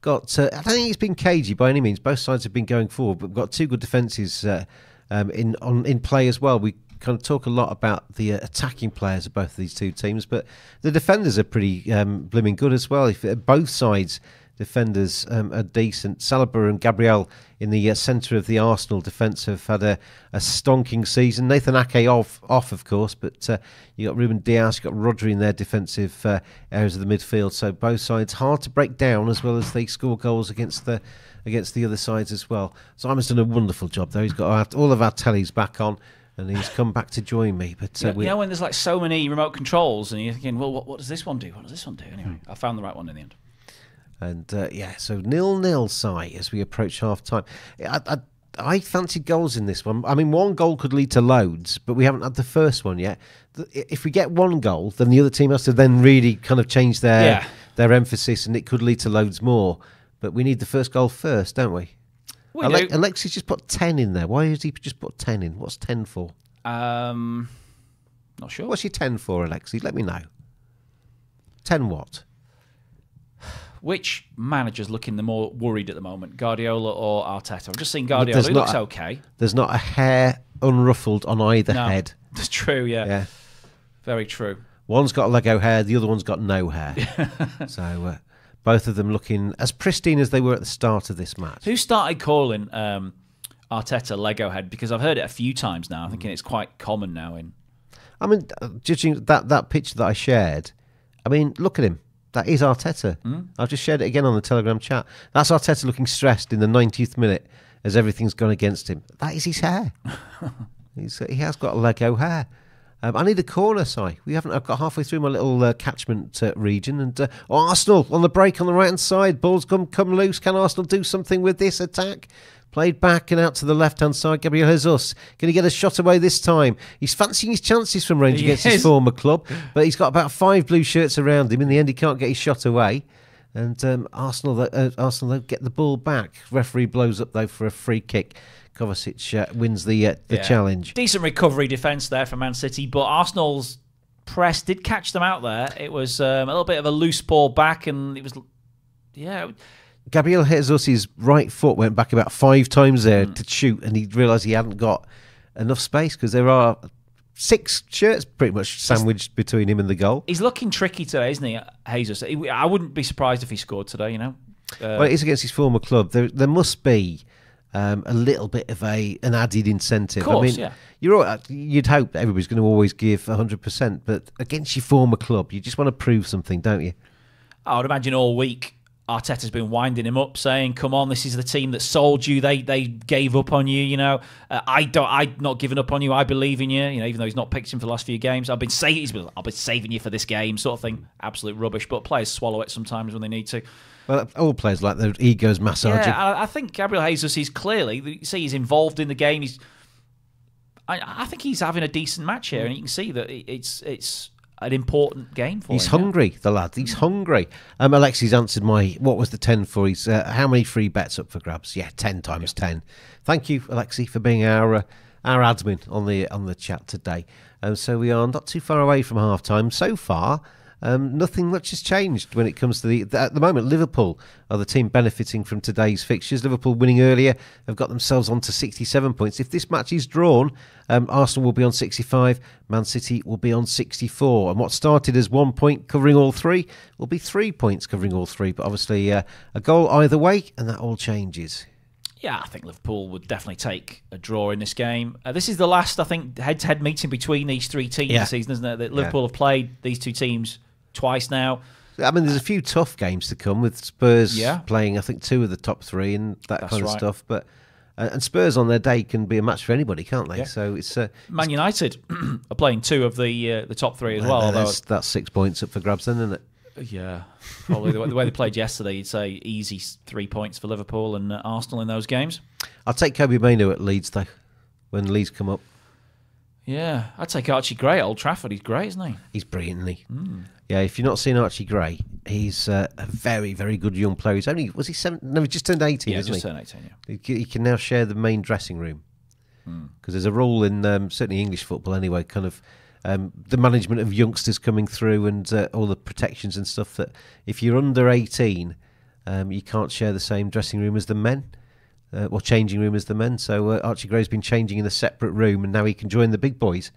got, uh, I don't think it's been cagey by any means. Both sides have been going forward, but we've got two good defences uh, um, in on in play as well. We kind of talk a lot about the uh, attacking players of both of these two teams, but the defenders are pretty um, blooming good as well. If uh, both sides defenders um, are decent. Saliba and Gabriel in the uh, centre of the Arsenal defence have had a, a stonking season. Nathan Ake off, off of course, but uh, you got Ruben Dias, you got Rodri in their defensive uh, areas of the midfield. So both sides hard to break down, as well as they score goals against the against the other sides as well. Simon's done a wonderful job though. He's got our, all of our tellies back on. And he's come back to join me, but uh, You know, you know when there's like so many remote controls and you're thinking, well, what, what does this one do? What does this one do? Anyway, I found the right one in the end. And uh, yeah, so nil nil side as we approach half time. I, I, I fancied goals in this one. I mean, one goal could lead to loads, but we haven't had the first one yet. If we get one goal, then the other team has to then really kind of change their Yeah. their emphasis, and it could lead to loads more. But we need the first goal first, don't we? We Ale- do. Alexis just put ten in there. Why has he just put ten in? What's ten for? Um, not sure. What's your ten for, Alexis? Let me know. Ten what? Which manager's looking the more worried at the moment, Guardiola or Arteta? I'm just seeing Guardiola. there's He looks a- okay. There's not a hair unruffled on either No, head. <laughs> that's true. Yeah, Yeah. very true. One's got Lego hair, the other one's got no hair. <laughs> so uh, both of them looking as pristine as they were at the start of this match. Who started calling um, Arteta Lego head? Because I've heard it a few times now. I'm thinking it's quite common now. In I mean, uh, judging that that picture that I shared, I mean, look at him. That is Arteta. I've just shared it again on the Telegram chat. That's Arteta looking stressed in the 90th minute as everything's gone against him. That is his hair. <laughs> He's, he has got Lego hair. Um, I need a corner, Si. We haven't. I've got halfway through my little uh, catchment uh, region, and uh, oh, Arsenal on the break on the right hand side. Balls come come loose. Can Arsenal do something with this attack? Played back and out to the left hand side. Gabriel Jesus. Can he get a shot away this time? He's fancying his chances from range He against his former club, <laughs> but he's got about five blue shirts around him. In the end, he can't get his shot away. And um, Arsenal, uh, Arsenal get the ball back. Referee blows up though for a free kick. Kovacic uh, wins the uh, the Yeah. challenge. Decent recovery defence there for Man City, but Arsenal's press did catch them out there. It was um, a little bit of a loose ball back, and it was, yeah, Gabriel Jesus' right foot went back about five times there to shoot, and he realised he hadn't got enough space because there are six shirts pretty much sandwiched between him and the goal. he's looking tricky today, isn't he, Jesus? I wouldn't be surprised if he scored today. You know, well, it is against his former club. There, there must be um, a little bit of a an added incentive. Of course, I mean, yeah. you're all, you'd hope that everybody's going to always give hundred percent, but against your former club, you just want to prove something, don't you? I would imagine all week Arteta's been winding him up, saying, "Come on, this is the team that sold you. They they gave up on you. You know, uh, I don't. I'm not giving up on you. I believe in you. You know, even though he's not picked him for the last few games, I've been saying he's been, I've been saving you for this game, sort of thing. Absolute rubbish. But players swallow it sometimes when they need to. Well, all players like their egos massaging. Yeah, I, think Gabriel Jesus is clearly. You see, he's involved in the game. He's. I, I think he's having a decent match here, and you can see that it's it's an important game for He's him. He's hungry, the lad. He's hungry. Um, Alexis answered my what was the ten for? He's uh, how many free bets up for grabs? Yeah, ten times ten. Thank you, Alexi, for being our uh, our admin on the on the chat today. Um, so we are not too far away from half time so far. Um, nothing much has changed when it comes to the. At the moment, Liverpool are the team benefiting from today's fixtures. Liverpool winning earlier have got themselves onto 67 points. If this match is drawn, um, Arsenal will be on 65, Man City will be on 64. And what started as one point covering all three will be three points covering all three. But obviously, uh, a goal either way, and that all changes. Yeah, I think Liverpool would definitely take a draw in this game. Uh, this is the last, I think, head-to-head meeting between these three teams Yeah. this season, isn't it? That Liverpool have played these two teams twice now. I mean, there's a few tough games to come with Spurs Yeah. playing, I think, two of the top three and that That's kind of right. stuff. But uh, and Spurs on their day can be a match for anybody, can't they? Yeah. So it's uh, Man United <clears throat> are playing two of the uh, the top three as well. Although, that's, that's six points up for grabs, then, isn't it? yeah, probably the way, the way they played yesterday, you'd say easy three points for Liverpool and uh, Arsenal in those games. I'll take Kobbie Mainoo at Leeds though. When Leeds come up, Yeah, I'd take Archie Gray at Old Trafford. He's great, isn't he? he's brilliant. isn't he? Yeah, if you've not seen Archie Gray, he's uh, a very, very good young player. He's only was he seven? No, he just turned eighteen, Yeah, just he? turned 18, yeah. He he can now share the main dressing room because there's a rule in um, certainly English football anyway, kind of um, the management of youngsters coming through and uh, all the protections and stuff. That if you're under 18, um, you can't share the same dressing room as the men. Uh, or changing room as the men. So uh, Archie Gray's been changing in a separate room, and now he can join the big boys.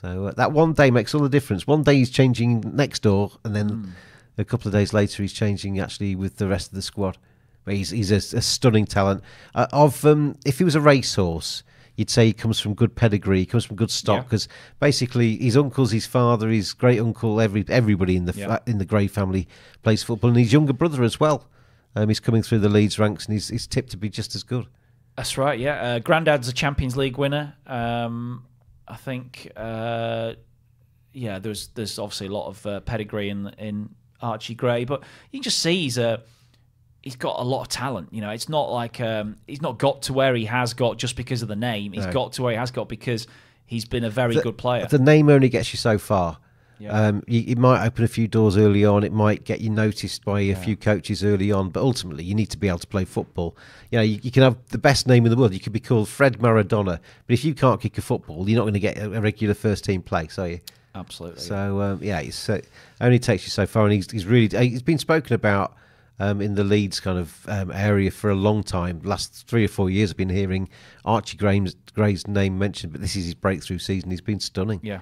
So uh, that one day makes all the difference. One day he's changing next door, and then a couple of days later he's changing actually with the rest of the squad. But he's he's a, a stunning talent. Uh, of um, if he was a racehorse, you'd say he comes from good pedigree, he comes from good stock Yeah. because basically his uncle's his father, his great uncle, every everybody in the Yeah. in the Gray family plays football, and his younger brother as well. Um, he's coming through the Leeds ranks, and he's he's tipped to be just as good. That's right. Yeah, uh, Grandad's a Champions League winner. Um, I think. Uh, yeah, there's there's obviously a lot of uh, pedigree in in Archie Gray, but you can just see he's a he's got a lot of talent. You know, it's not like um, he's not got to where he has got just because of the name. He's No. got to where he has got because he's been a very good player. The name only gets you so far. Yeah. Um, you, it might open a few doors early on. It might get you noticed by a few coaches early on, but ultimately you need to be able to play football. You know, you, you can have the best name in the world. You could be called Fred Maradona, but if you can't kick a football, you're not going to get a, a regular first team place, are you? Absolutely. So um, yeah, it's uh, only takes you so far, and he's, he's really he's been spoken about um, in the Leeds kind of um, area for a long time. Last three or four years, I've been hearing Archie Graham's, Gray's name mentioned, but this is his breakthrough season. He's been stunning. Yeah.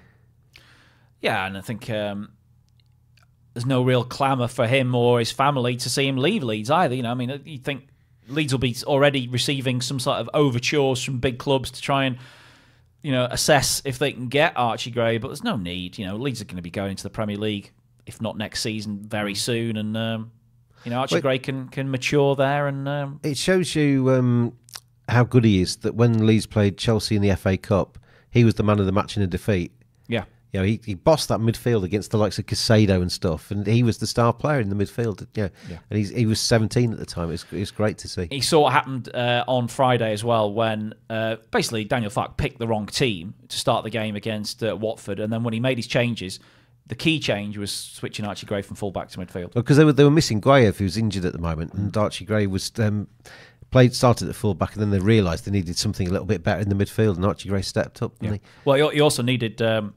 Yeah, and I think um, there's no real clamour for him or his family to see him leave Leeds either. You know, I mean, you think Leeds will be already receiving some sort of overtures from big clubs to try and, you know, assess if they can get Archie Gray, but there's no need. You know, Leeds are going to be going to the Premier League, if not next season, very soon, and um, you know, Archie Wait. Gray can can mature there and. Um, It shows you um, how good he is. That when Leeds played Chelsea in the FA Cup, he was the man of the match in a defeat. yeah, You know, he, he bossed that midfield against the likes of Caicedo and stuff, and he was the star player in the midfield. Yeah, Yeah. and he's, he was 17 at the time. It's it's great to see. he saw what happened uh, on Friday as well when uh, basically Daniel Farke picked the wrong team to start the game against uh, Watford, and then when he made his changes, the key change was switching Archie Gray from fullback to midfield. because they were they were missing Gruev, who's injured at the moment, and Archie Gray was um, played started at fullback, and then they realised they needed something a little bit better in the midfield, and Archie Gray stepped up. didn't he? Well, he- he also needed um,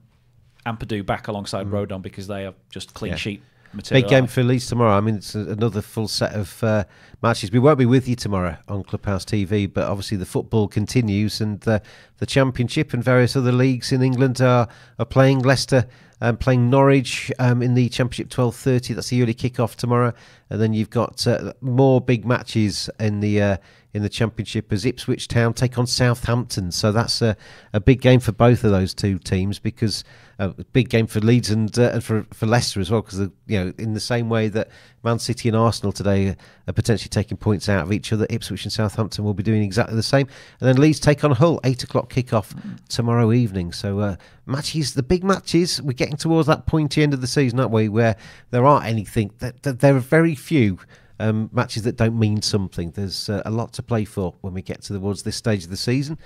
Ampadu back alongside Rodon because they are just clean Yeah. sheet material. Big game for Leeds tomorrow. I mean, it's another full set of uh, matches. We won't be with you tomorrow on Clubhouse TV, but obviously the football continues, and uh, the Championship and various other leagues in England are are playing. Leicester um, playing Norwich um, in the Championship twelve thirty. That's the early kick-off tomorrow, and then you've got uh, more big matches in the. Uh, in the championship, as Ipswich Town take on Southampton, so that's a, a big game for both of those two teams because uh, a big game for Leeds and uh, and for for Leicester as well because you know in the same way that Man City and Arsenal today are potentially taking points out of each other, Ipswich and Southampton will be doing exactly the same, and then Leeds take on Hull eight o'clock kick-off tomorrow evening. So uh, matches, the big matches, we're getting towards that pointy end of the season, aren't we? Where there aren't anything that, that there are very few. Um, matches that don't mean something. There's uh, a lot to play for when we get to the towards this stage of the season,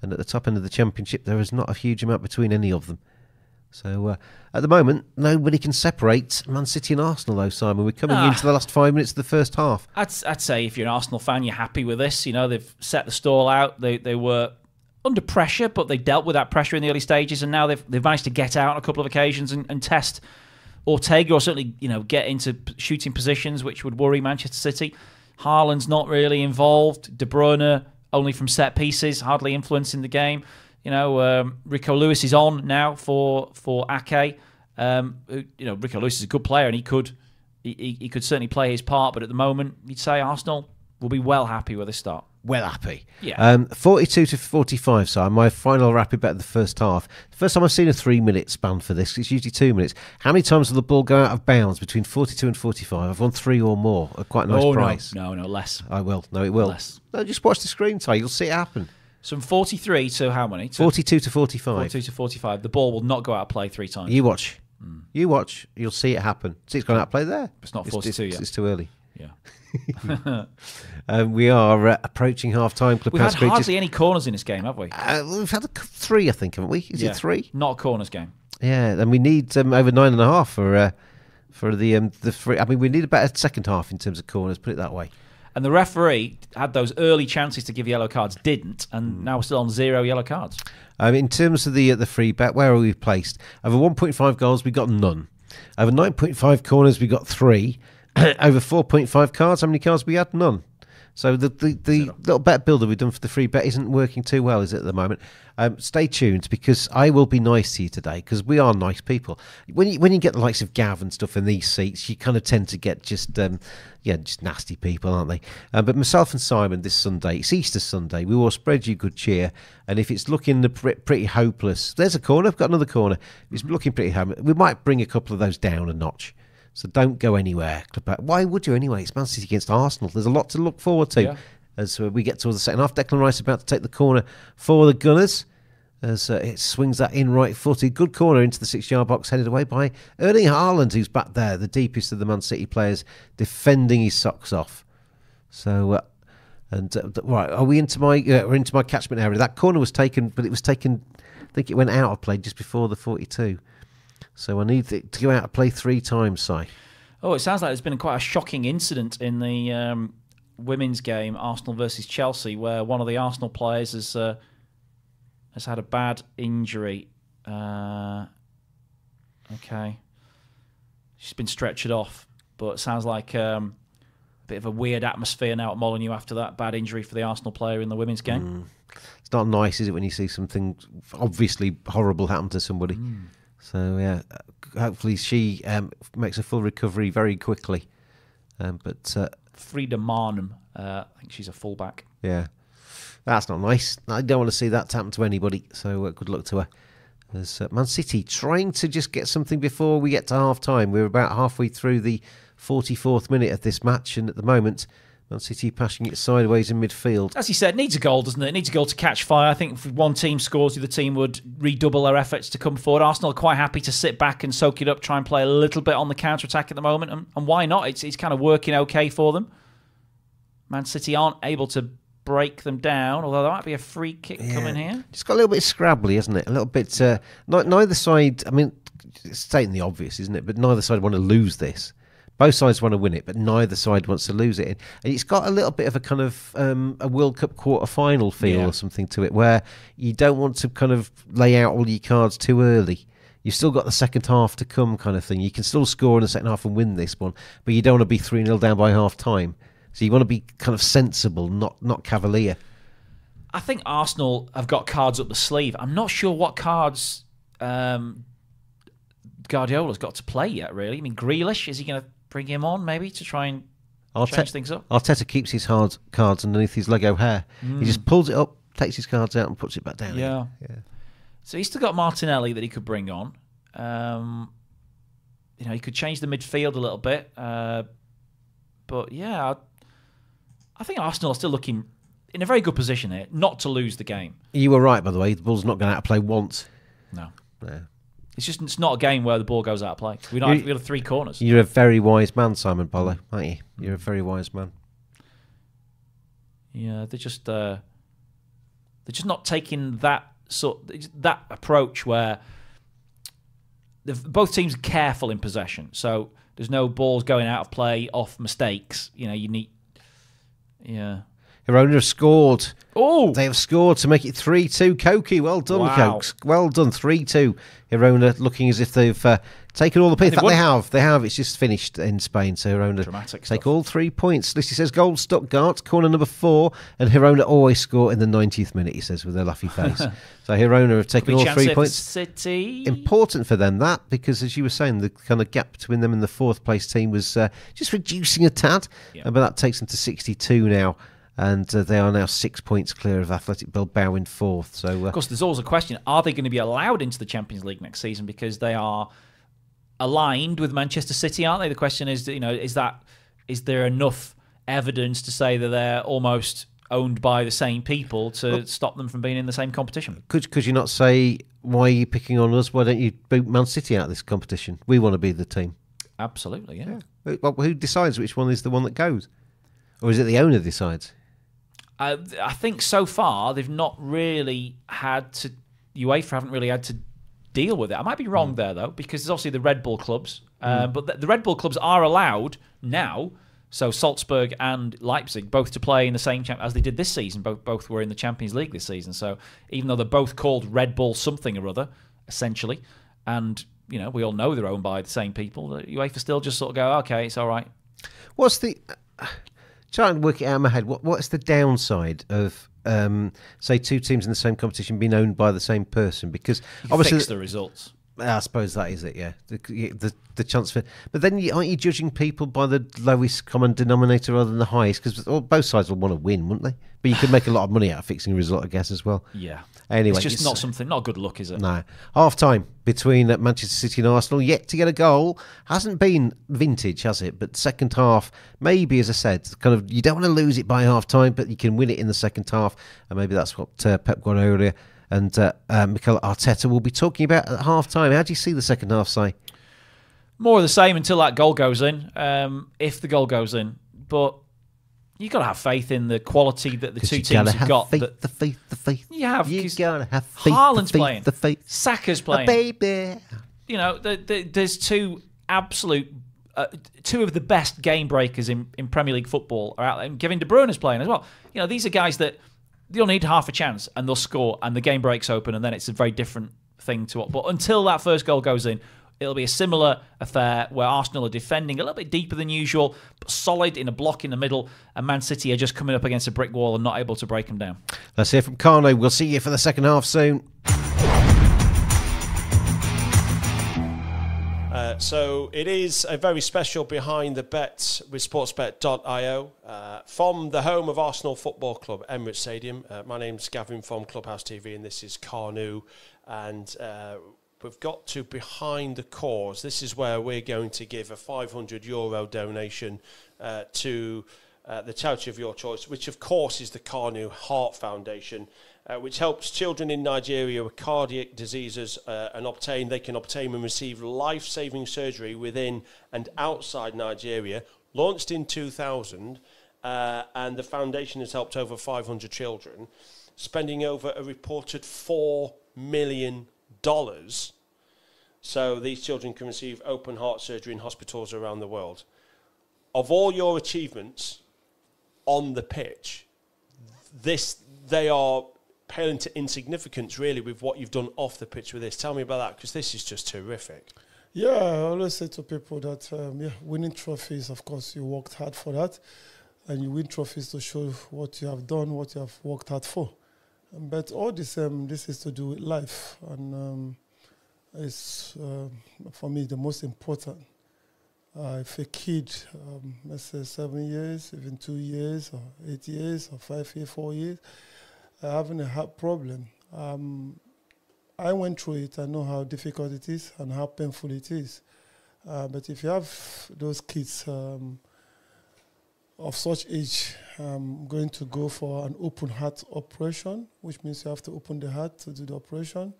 and at the top end of the championship, there is not a huge amount between any of them. So uh, at the moment, nobody can separate Man City and Arsenal, though, Simon. We're coming Ah. into the last five minutes of the first half. I'd, I'd say if you're an Arsenal fan, you're happy with this. You know, they've set the stall out. They they were under pressure, but they dealt with that pressure in the early stages, and now they've they've managed to get out on a couple of occasions and, and test Ortega, or certainly you know get into shooting positions, which would worry Manchester City. Haaland's not really involved. De Bruyne only from set pieces, hardly influencing the game. You know, um, Rico Lewis is on now for for Ake. Um, you know, Rico Lewis is a good player, and he could he, he, could certainly play his part. But at the moment, you'd say Arsenal will be well happy with this start. Well happy. Yeah. Um, 42 to 45, so my final rapid bet of the first half. First time I've seen a three minute span for this. It's usually two minutes. How many times will the ball go out of bounds between 42 and 45? I've won three or more at quite a nice oh price. no, no, no, less. I will. No, it will. Less. No, just watch the screen, Ty. You'll see it happen. From 43 to how many? To 42 to 45. 42 to 45. The ball will not go out of play three times. You watch. You watch. You'll see it happen. See, it's gone out of play there. It's not 42 it's, yet. It's too early. yeah. <laughs> Um, we are uh, approaching half time. We've had hardly any corners in this game, have we? uh, we've had three, I think, haven't we? Is Yeah. it three? Not a corners game. Yeah, and we need um, over nine and a half for uh, for the um, the three. I mean, we need about a better second half in terms of corners. Put it that way. And the referee had those early chances to give yellow cards, didn't, and now we're still on zero yellow cards. Um, in terms of the uh, the free bet, where are we placed? Over 1.5 goals, we got none. Over 9.5 corners, we got three. <clears throat> over 4.5 cards, how many cards we had? None. So the the, the little bet builder we've done for the free bet isn't working too well, is it at the moment? Um, stay tuned because I will be nice to you today because we are nice people. When you when you get the likes of Gav and stuff in these seats, you kind of tend to get just um, yeah, just nasty people, aren't they? Um, but myself and Simon this Sunday, it's Easter Sunday, we will spread you good cheer. And if it's looking pretty hopeless, there's a corner. I've got another corner. If it's looking pretty hopeless. We might bring a couple of those down a notch. So don't go anywhere. Why would you anyway? It's Man City against Arsenal. There's a lot to look forward to Yeah. as uh, we get towards the second half. Declan Rice about to take the corner for the Gunners. as uh, it swings that in right footed. Good corner into the six yard box, headed away by Erling Haaland, who's back there, the deepest of the Man City players, defending his socks off. So, uh, and uh, right, are we into my uh, we're into my catchment area? That corner was taken, but it was taken. I think it went out of play just before the forty-two. So I need to go out and play three times, Si. Oh, it sounds like there's been quite a shocking incident in the um, women's game, Arsenal versus Chelsea, where one of the Arsenal players has uh, has had a bad injury. Uh, okay, she's been stretchered off, but it sounds like um, a bit of a weird atmosphere now at Molineux after that bad injury for the Arsenal player in the women's game. It's not nice, is it, when you see something obviously horrible happen to somebody? So yeah, hopefully she um, makes a full recovery very quickly. Um, but uh, Frida Maanum, uh, I think she's a fullback. yeah, that's not nice. I don't want to see that happen to anybody. So uh, good luck to her. There's uh, Man City trying to just get something before we get to half time. We're about halfway through the 44th minute of this match, and at the moment, Man City passing it sideways in midfield. As you said, it needs a goal, doesn't it? It needs a goal to catch fire. I think if one team scores, the other team would redouble their efforts to come forward. Arsenal are quite happy to sit back and soak it up, try and play a little bit on the counter attack at the moment, and, and why not? It's, it's kind of working okay for them. Man City aren't able to break them down, although there might be a free kick coming here. It's got a little bit scrabbly, isn't it? A little bit. Uh, neither side. I mean, it's stating the obvious, isn't it? But neither side want to lose this. Both sides want to win it, but neither side wants to lose it. And it's got a little bit of a kind of um, a World Cup quarter final feel Yeah. or something to it, where you don't want to kind of lay out all your cards too early. You've still got the second half to come, kind of thing. You can still score in the second half and win this one, but you don't want to be three 0 down by half time. So you want to be kind of sensible, not not cavalier. I think Arsenal have got cards up the sleeve. I'm not sure what cards um, Guardiola's got to play yet, really. I mean, Grealish, is he going to bring him on maybe to try and Arteta, change things up? Arteta keeps his hard cards underneath his Lego hair. He just pulls it up, takes his cards out, and puts it back down. Yeah. again. So he's still got Martinelli that he could bring on. Um, you know, he could change the midfield a little bit. Uh, but yeah, I, I think Arsenal are still looking in a very good position here, not to lose the game. You were right, by the way. The ball's not going out of play once. No. No. It's just it's not a game where the ball goes out of play. We don't have, we have three corners. You're a very wise man, Simon Polo, aren't you? You're a very wise man. Yeah, they're just uh, they're just not taking that sort that approach where both teams are careful in possession. So there's no balls going out of play off mistakes. You know, you need yeah. Girona have scored. Oh, They have scored to make it 3 2. Koki, well done, Wow. Cokes. Well done, 3 2. Girona looking as if they've uh, taken all the points. They have. They have. It's just finished in Spain. So Girona Dramatic take stuff. all three points. Lissy says goal Stuttgart, corner number four. And Girona always score in the 90th minute, he says, with a laughy face. <laughs> so Girona have taken all three points. City. important for them that because as you were saying the kind of gap between them and the fourth place team was uh, just reducing a tad Yeah. But that takes them to 62 now and uh, they are now six points clear of Athletic Bilbao in fourth so uh, Of course, there's always a question: Are they going to be allowed into the Champions League next season because they are aligned with Manchester City? Aren't they? The question is, you know, is that is there enough evidence to say that they're almost owned by the same people to stop them from being in the same competition? could, could you not say why are you picking on us why don't you boot Man City out of this competition we want to be the team Absolutely, yeah. Who- well, who decides which one is the one that goes or is it the owner decides Uh, I think so far they've not really had to. UEFA haven't really had to deal with it. I might be wrong there though, because there's obviously the Red Bull clubs, uh, but the, the Red Bull clubs are allowed now. So Salzburg and Leipzig both to play in the same champ as they did this season. Both both were in the Champions League this season. So even though they're both called Red Bull something or other, essentially, and you know we all know they're owned by the same people, the UEFA still just sort of go, okay, it's all right. What's the trying to work it out in my head? What what's the downside of um, say two teams in the same competition being owned by the same person? Because obviously, fix the results. I suppose that is it. Yeah, the the, the chance for. But then you, aren't you judging people by the lowest common denominator rather than the highest? Because both sides will want to win, wouldn't they? But you could make a lot of money out of fixing a result, I guess, as well. Yeah. Anyway, it's just it's- not something, not good luck, is it? No. Half time between uh, Manchester City and Arsenal, yet to get a goal. Hasn't been vintage, has it? But second half, maybe, as I said, kind of you don't want to lose it by half time, but you can win it in the second half. And maybe that's what uh, Pep Guardiola and uh, uh, Mikel Arteta will be talking about at half time. How do you see the second half, Si? More of the same until that goal goes in, um, if the goal goes in. But you got to have faith in the quality that the two teams have got. Faith, that the faith, the faith. You have, You gotta have faith. Haaland's the faith, playing. The faith. Saka's playing. A baby. you know, the, the, there's two absolute, uh, two of the best game breakers in, in Premier League football are out there, and Kevin De Bruyne is playing as well. You know, these are guys that you'll need half a chance and they'll score, and the game breaks open, and then it's a very different thing to what. But until that first goal goes in, it'll be a similar affair where Arsenal are defending a little bit deeper than usual, but solid in a block in the middle, and Man City are just coming up against a brick wall and not able to break them down. Let's hear from Kanu. We'll see you for the second half soon. Uh, so it is a very special behind the bet with sportsbet.io uh, from the home of Arsenal Football Club, Emirates Stadium. Uh, my name's Gavin from Clubhouse TV, and this is Kanu. And uh, we've got to behind the cause. This is where we're going to give a 500 euro donation uh, to uh, the charity of your choice, which of course is the Kanu Heart Foundation uh, which helps children in Nigeria with cardiac diseases uh, and obtain they can obtain and receive life-saving surgery within and outside Nigeria. Launched in 2000, uh, and the foundation has helped over 500 children, spending over a reported four million dollars. So these children can receive open heart surgery in hospitals around the world. Of all your achievements on the pitch, this they are pale into insignificance really with what you've done off the pitch with this. Tell me about that because this is just terrific. Yeah, I always say to people that um, yeah, winning trophies, of course, you worked hard for that, and you win trophies to show what you have done, what you have worked hard for. But all this, um, this is to do with life, and um, it's um for me the most important. Uh, if a kid, um, let's say seven years, even two years, or eight years, or five years, four years, are having a heart problem, um, I went through it. I know how difficult it is and how painful it is. Uh, but if you have those kids um, of such age going to go for an open heart operation, which means you have to open the heart to do the operation,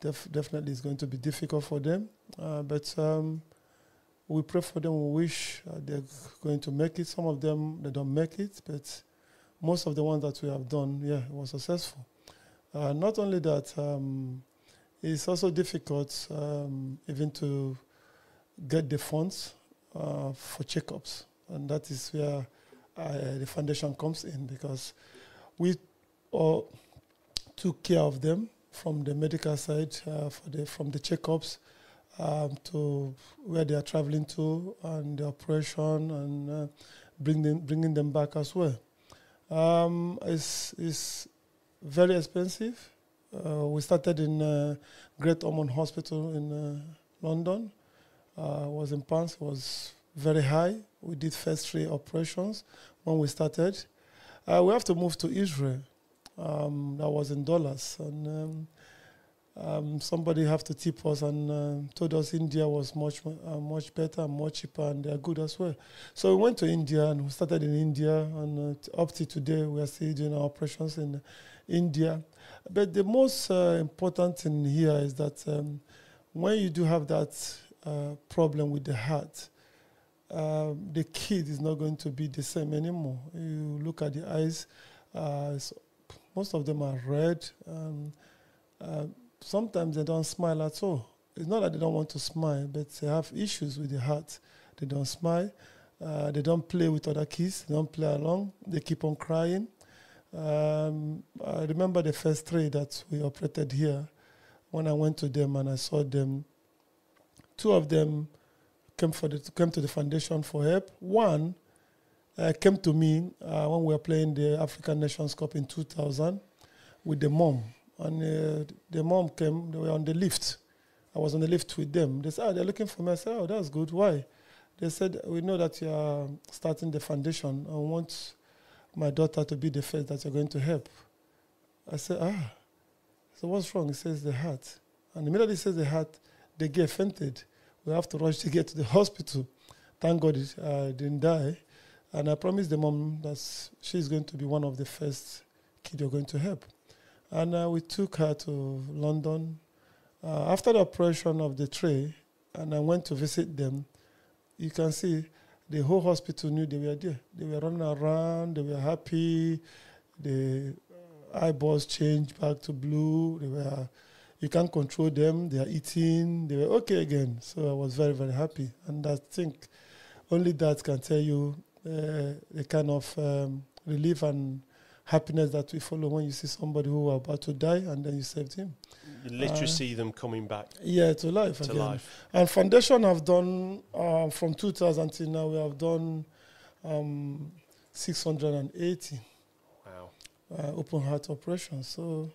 def- definitely it's going to be difficult for them. Uh, but um, we pray for them. We wish uh, they're going to make it. Some of them they don't make it, but most of the ones that we have done, yeah, was successful. Uh, not only that, um, it's also difficult um, even to get the funds uh, for checkups, and that is where uh, the foundation comes in because we all took care of them from the medical side, uh, for the, from the checkups um, to where they are traveling to and the operation and uh, bring them, bringing them back as well. Um, it's, it's very expensive. Uh, we started in uh, Great Ormond Hospital in uh, London. Uh, was in pounds. Was very high. We did first three operations when we started. Uh, we have to move to Israel. Um, that was in dollars, and um, um, somebody have to tip us and uh, told us India was much uh, much better and much cheaper, and they're good as well. So we went to India and we started in India, and uh, up to today we are still doing our operations in India. But the most uh, important thing here is that um, when you do have that uh, problem with the heart, um, the kid is not going to be the same anymore. You look at the eyes; uh, most of them are red. Um, uh, sometimes they don't smile at all. It's not that they don't want to smile, but they have issues with the heart. They don't smile. Uh, they don't play with other kids. They don't play along. They keep on crying. Um, I remember the first three that we operated here. When I went to them and I saw them, two of them came for the, came to the foundation for help. One uh, came to me uh, when we were playing the African Nations Cup in 2000 with the mom. And uh, the mom came, they were on the lift. I was on the lift with them. They said, oh, they're looking for me. I said, oh, that's good. Why? They said, we know that you are starting the foundation I want my daughter to be the first that you're going to help. I said, ah. So what's wrong? He says the heart. And immediately he says the heart, the girl fainted. We have to rush to get to the hospital. Thank God it uh, didn't die. And I promised the mom that she's going to be one of the first kids you're going to help. and uh, we took her to London. Uh, after the operation of the tray, and I went to visit them, you can see the whole hospital knew they were there. They were running around, they were happy, the eyeballs changed back to blue, they were you can't control them, they are eating, they were okay again. So I was very, very happy. And I think only that can tell you uh, the kind of um, relief and happiness that we follow when you see somebody who are about to die and then you saved him. You literally Uh, see them coming back Yeah, to life to again. life. And foundation have done uh, from 2000 till now. We have done um, 680 Wow. uh, open heart operations. So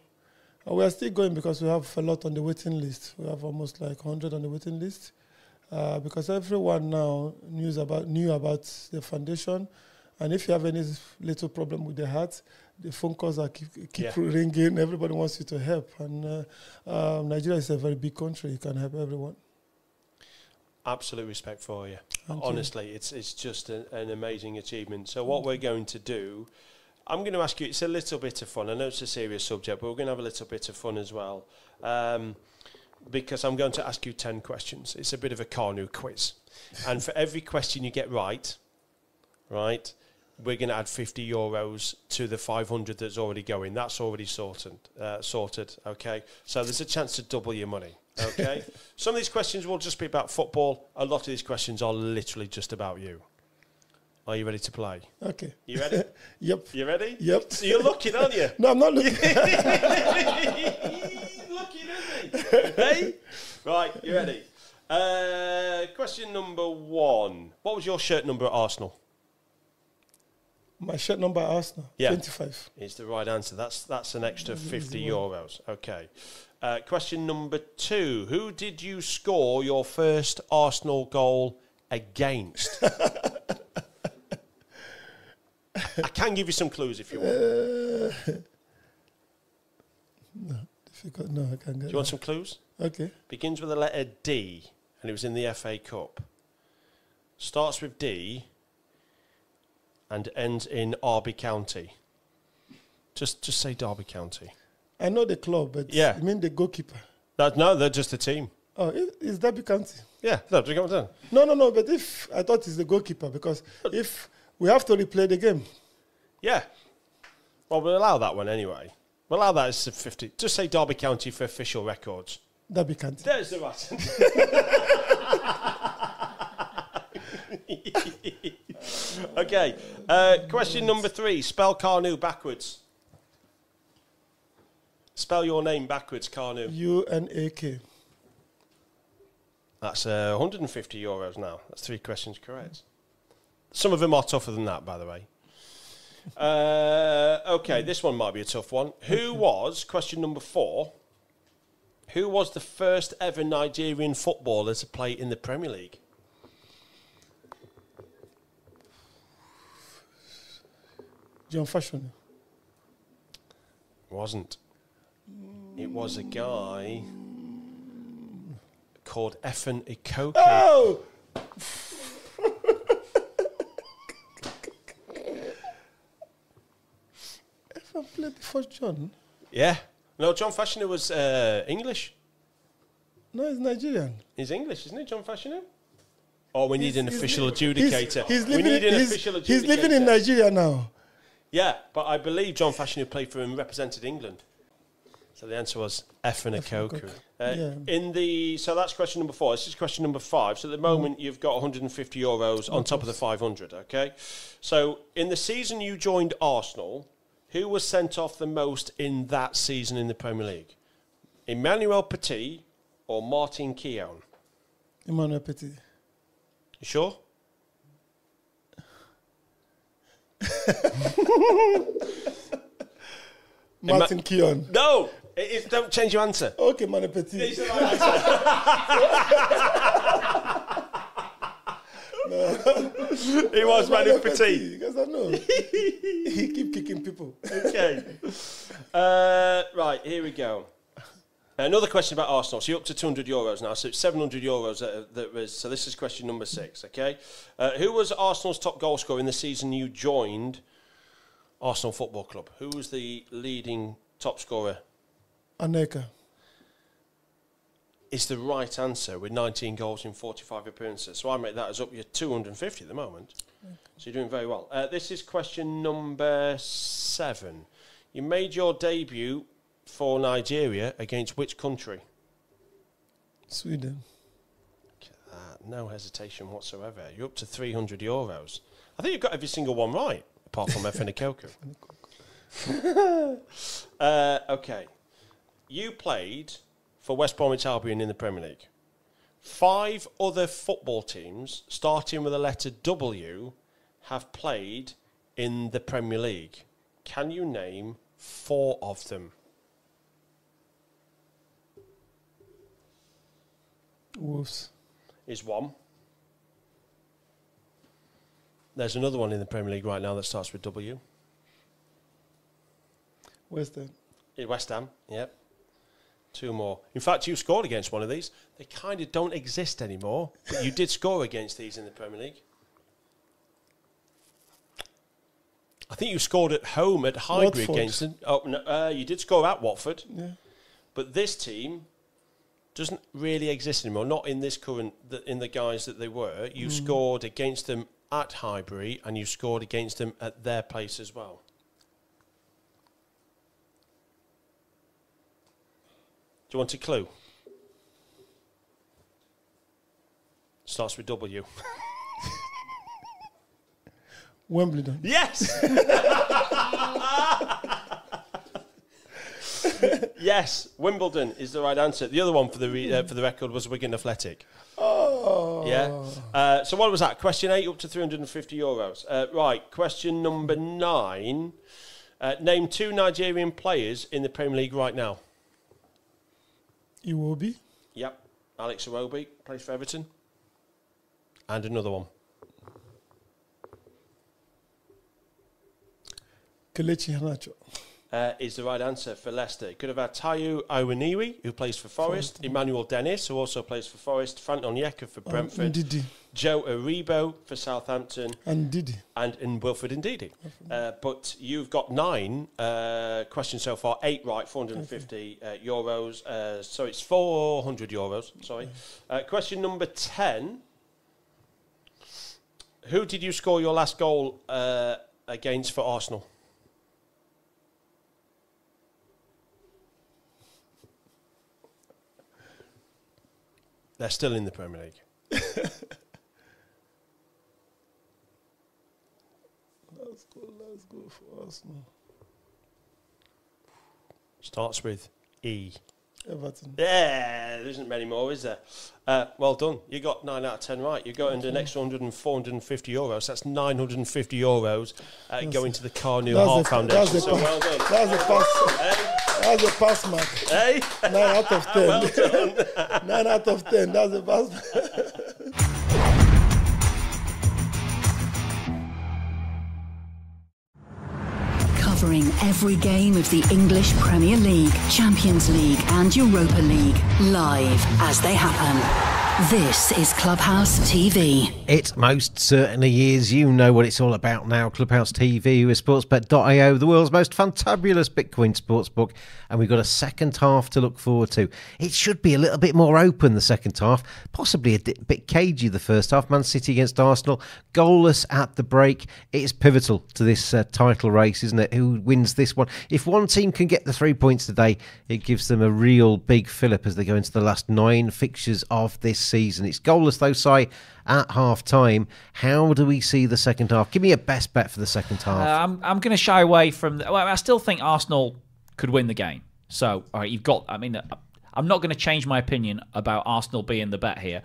uh, we are still going because we have a lot on the waiting list. We have almost like 100 on the waiting list uh, because everyone now knows about knew about the foundation. And if you have any little problem with the heart, the phone calls are keep, keep Yeah. ringing. Everybody wants you to help. And uh, um, Nigeria is a very big country. You can help everyone. Absolute respect for you. Thank you. Honestly, it's it's just an, an amazing achievement. So what we're going to do, I'm going to ask you. It's a little bit of fun. I know it's a serious subject, but we're going to have a little bit of fun as well, um, because I'm going to ask you ten questions. It's a bit of a Kanu quiz, and for every question you get right, right, we're going to add 50 euros to the 500 that's already going. That's already sorted. Uh, sorted. Okay. So there's a chance to double your money. Okay. <laughs> Some of these questions will just be about football. A lot of these questions are literally just about you. Are you ready to play? Okay. You ready? <laughs> Yep. You ready? Yep. So you're looking, aren't you? <laughs> No, I'm not looking. <laughs> looking, isn't he? hey? Right, you ready? Uh, question number one. What was your shirt number at Arsenal? My shirt number at Arsenal, Yeah. 25. Is the right answer. That's that's an extra 50 euros. Okay. Uh, question number two. Who did you score your first Arsenal goal against? I can give you some clues if you want. <laughs> No, Difficult. No, I can't get Do you want some clues? Okay. Begins with the letter D, and it was in the FA Cup. Starts with D, and ends in Derby County. Just just say Derby County. I know the club, but Yeah. you mean the goalkeeper? That, no, they're just a team. Oh, is, Derby County? Yeah, no, come down. No, no, no. But if I thought it's the goalkeeper, because if we have to replay the game, Yeah. Well, we'll allow that one anyway. We'll allow that as 50. Just say Derby County for official records. Derby County. There's the right <laughs> okay. Uh, question number three. Spell Kanu backwards. Spell your name backwards, Kanu. U N A K. That's uh, 150 euros now. That's three questions correct. Some of them are tougher than that, by the way. Uh, okay, this one might be a tough one. Who was, question number four, who was the first ever Nigerian footballer to play in the Premier League? John Fashanu. Wasn't. It was a guy called Efan Ekoku. Oh! I played before John, Yeah. No, John Fashanu was uh, English. no, he's Nigerian. He's English, isn't he, John Fashanu? Oh, we need He's- an he's official li- adjudicator. He's, we living, need an official adjudicator. he's living in Nigeria now. Yeah, but I believe John Fashanu played for and represented England. So the answer was Efan Ekoku. Uh, Yeah. In the so that's question number four. This is question number five. So at the moment you've got 150 euros on top of the 500. Okay. So in the season you joined Arsenal, who was sent off the most in that season in the Premier League? Emmanuel Petit or Martin Keown? Emmanuel Petit. You sure? <laughs> Martin Keown. No. It is, don't change your answer. Okay, Emmanuel Petit. <laughs> It's the right answer. It was Manu <laughs> Petit. Because I know. <laughs> he keep kicking people. Okay. Uh, right, here we go. Another question about Arsenal. So you're up to 200 euros now. So it's 700 euros that, that was. So this is question number six. Okay. Uh, who was Arsenal's top goal scorer in the season you joined Arsenal Football Club? Who was the leading top scorer Anelka. Is the right answer with 19 goals in 45 appearances. So I make that as up your 250 at the moment. So you're doing very well. Uh, this is question number seven. You made your debut for Nigeria against which country? Sweden. No hesitation whatsoever. You're up to 300 euros. I think you've got every single one right, apart from Efan Ekoku. <laughs> <laughs> uh, okay. You played for West Bromwich Albion in the Premier League. Five other football teams, starting with the letter W, have played in the Premier League. Can you name four of them? Wolves. Is one. There's another one in the Premier League right now that starts with W. Ham. In West Ham, yep. Two more. In fact, you scored against one of these. They kind of don't exist anymore, but you did score against these in the Premier League. I think you scored at home at Highbury Watford. against them. Oh, no, uh, you did score at Watford, Yeah. but this team doesn't really exist anymore. Not in this current, the, in the guys that they were. You scored against them at Highbury, and you scored against them at their place as well. You want a clue? Starts with W. <laughs> Wimbledon. Yes. <laughs> yes, Wimbledon is the right answer. The other one for the re- uh, for the record was Wigan Athletic. Oh. Yeah. Uh, so what was that? Question eight up to 350 euros. Uh, right. Question number nine. Uh, name two Nigerian players in the Premier League right now. Iwobi. Yep. Alex Iwobi plays for Everton. And another one. Kelechi Iheanacho. Uh, is the right answer for Leicester. It could have had Taiwo Awoniyi, who plays for Forest, Emmanuel Dennis, who also plays for Forest, Frank Onyeka for Brentford, Ndidi. Joe Aribo for Southampton, And Didi. and in Wilfred Ndidi. Uh, but you've got nine uh, questions so far, eight right, 450 uh, euros. Uh, so it's 400 euros, sorry. Uh, question number 10. Who did you score your last goal uh, against for Arsenal? They're still in the Premier League. Let's go, let's go for Arsenal. Starts with E. Everton. Yeah, there isn't many more, is there? Uh, well done. You got 9 out of 10 right. You got into an extra 100 and 450 euros. That's 950 euros uh, going to the Kanu Heart Foundation. So well done. That's a pass. That's a pass mark. Hey? Nine out of ten. <laughs> Nine out of ten. That's a pass. mark. Covering every game of the English Premier League, Champions League, and Europa League live as they happen. This is Clubhouse TV. It most certainly is. You know what it's all about now. Clubhouse TV with Sportsbet.io, the world's most fantabulous Bitcoin sportsbook. And we've got a second half to look forward to. It should be a little bit more open, the second half. Possibly a bit cagey, the first half. Man City against Arsenal. Goalless at the break. It is pivotal to this uh, title race, isn't it? Who wins this one? If one team can get the three points today, it gives them a real big fillip as they go into the last nine fixtures of this season. It's goalless, though, Si, at half time. How do we see the second half? Give me a best bet for the second half. Uh, I'm I'm going to shy away from. The, well, I still think Arsenal could win the game. So, all right, you've got. I mean, uh, I'm not going to change my opinion about Arsenal being the bet here.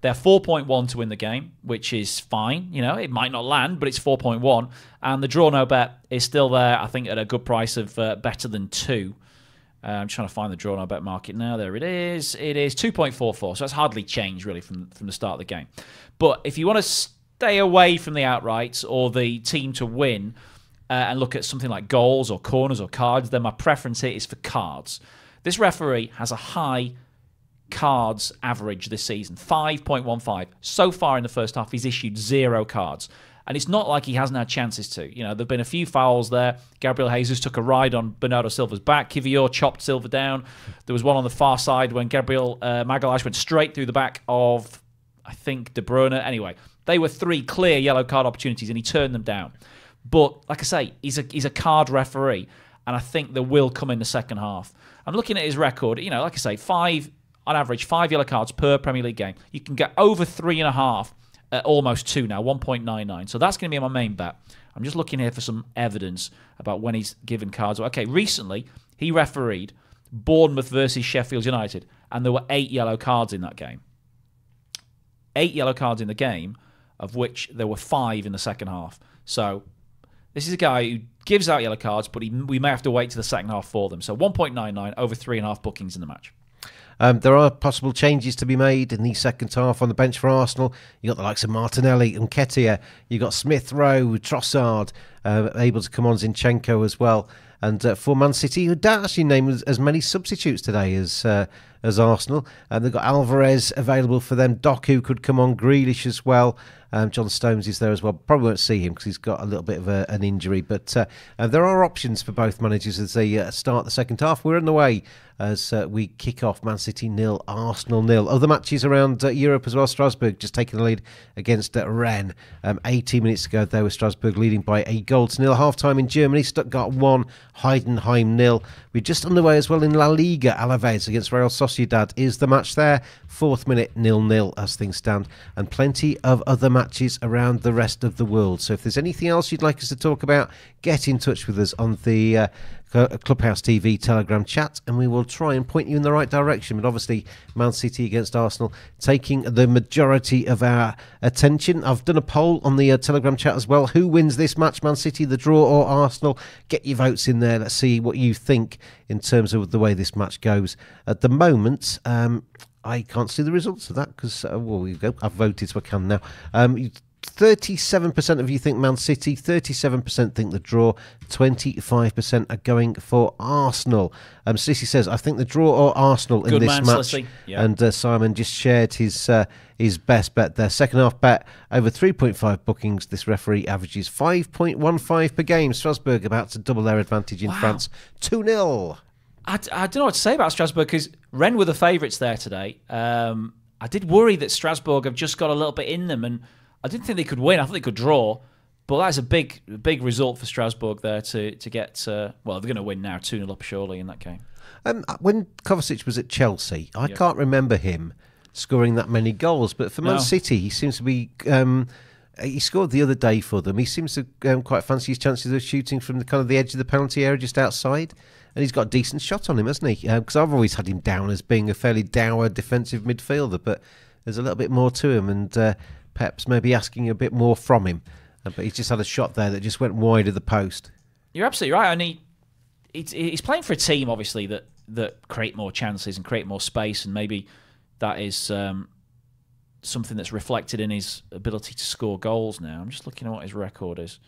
They're 4.1 to win the game, which is fine. You know, it might not land, but it's 4.1, and the draw no bet is still there. I think at a good price of uh, better than two. Uh, I'm trying to find the draw on our bet market now. There it is. It is 2.44. So that's hardly changed really from from the start of the game. But if you want to stay away from the outrights or the team to win uh, and look at something like goals or corners or cards, then my preference here is for cards. This referee has a high cards average this season 5.15. So far in the first half, he's issued zero cards. And it's not like he hasn't had chances to. You know, there've been a few fouls there. Gabriel Jesus took a ride on Bernardo Silva's back. Kiwior chopped Silva down. There was one on the far side when Gabriel uh, Magalhaes went straight through the back of, I think, De Bruyne. Anyway, they were three clear yellow card opportunities, and he turned them down. But like I say, he's a he's a card referee, and I think there will come in the second half. I'm looking at his record. You know, like I say, five on average, five yellow cards per Premier League game. You can get over three and a half at almost two now, 1.99. So that's going to be my main bet. I'm just looking here for some evidence about when he's given cards. Okay, recently he refereed Bournemouth versus Sheffield United, and there were eight yellow cards in that game. Eight yellow cards in the game, of which there were five in the second half. So this is a guy who gives out yellow cards, but he, we may have to wait to the second half for them. So 1.99 over three and a half bookings in the match. Um, there are possible changes to be made in the second half on the bench for Arsenal. You've got the likes of Martinelli and Nketiah. You've got Smith Rowe, Trossard, uh, able to come on Zinchenko as well. And uh, for Man City, who don't actually name as, as many substitutes today as uh, as Arsenal. And they've got Alvarez available for them. Doku could come on, Grealish as well. Um, John Stones is there as well. Probably won't see him because he's got a little bit of a, an injury. But uh, uh, there are options for both managers as they uh, start the second half. We're on the way as uh, we kick off Man City nil, Arsenal nil. Other matches around uh, Europe as well. Strasbourg just taking the lead against uh, Rennes. Um, 18 minutes ago, there was Strasbourg leading by a goal to nil. Half time in Germany, Stuttgart 1, Heidenheim nil. We're just underway as well in La Liga. Alaves against Real Sociedad is the match there. Fourth minute, nil nil as things stand. And plenty of other matches around the rest of the world. So if there's anything else you'd like us to talk about, get in touch with us on the uh, Clubhouse TV Telegram chat, and we will try and point you in the right direction. But obviously, Man City against Arsenal taking the majority of our attention. I've done a poll on the uh, Telegram chat as well. Who wins this match, Man City, the draw, or Arsenal? Get your votes in there. Let's see what you think in terms of the way this match goes. At the moment, um, I can't see the results of that because, uh, well, we go. I've voted, so I can now. Um, 37% of you think Man City, 37% think the draw, 25% are going for Arsenal. Um, Sissy says, I think the draw or Arsenal in this man, match. Yeah. And uh, Simon just shared his uh, his best bet there. Second half bet over 3.5 bookings. This referee averages 5.15 per game. Strasbourg about to double their advantage in Wow. France. 2 0. I, I don't know what to say about Strasbourg because Rennes were the favourites there today. Um, I did worry that Strasbourg have just got a little bit in them, and I didn't think they could win. I thought they could draw, but that's a big, big result for Strasbourg there to to get. Uh, well, they're going to win now, two 0 up surely in that game. Um, when Kovacic was at Chelsea, I can't remember him scoring that many goals. But for Man No. City, he seems to be. Um, he scored the other day for them. He seems to um, quite fancy his chances of shooting from the kind of the edge of the penalty area, just outside. And he's got a decent shot on him, hasn't he? Because I've always had him down as being a fairly dour defensive midfielder, but there's a little bit more to him, and uh, Pep's maybe asking a bit more from him. Uh, but he's just had a shot there that just went wide of the post. You're absolutely right. And he, he's, he's playing for a team, obviously, that, that create more chances and create more space. And maybe that is um, something that's reflected in his ability to score goals now. I'm just looking at what his record is.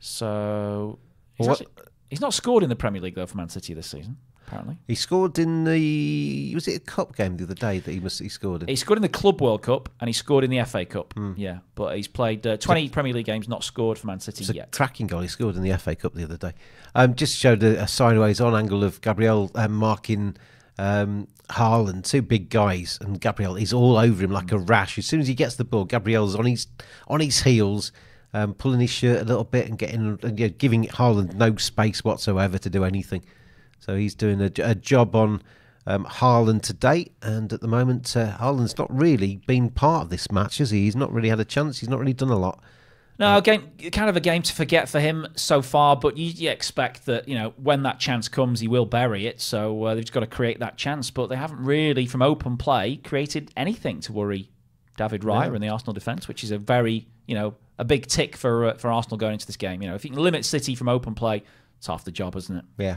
So he's, actually- he's not scored in the Premier League, though, for Man City this season, apparently. He scored in the was it a cup game the other day that he must he scored in. He scored in the Club World Cup and he scored in the FA Cup. Hmm. Yeah, but he's played uh, 20 Premier League games, not scored for Man City It's a yet. cracking goal he scored in the FA Cup the other day. Um, just showed a, a sideways on angle of Gabriel um, marking um, Haaland, two big guys, and Gabriel is all over him like a rash. As soon as he gets the ball, Gabriel's on his on his heels, um, pulling his shirt a little bit and getting and, you know, giving Haaland no space whatsoever to do anything. So he's doing a, a job on um, Haaland to date, and at the moment, uh, Haaland's not really been part of this match, has he? He's not really had a chance. He's not really done a lot. No, game kind of a game to forget for him so far. But you, you expect that you know when that chance comes, he will bury it. So uh, they've just got to create that chance. But they haven't really, from open play, created anything to worry David Raya in the Arsenal defence, which is a very you know a big tick for uh, for Arsenal going into this game. You know, if you can limit City from open play, it's half the job, isn't it? Yeah.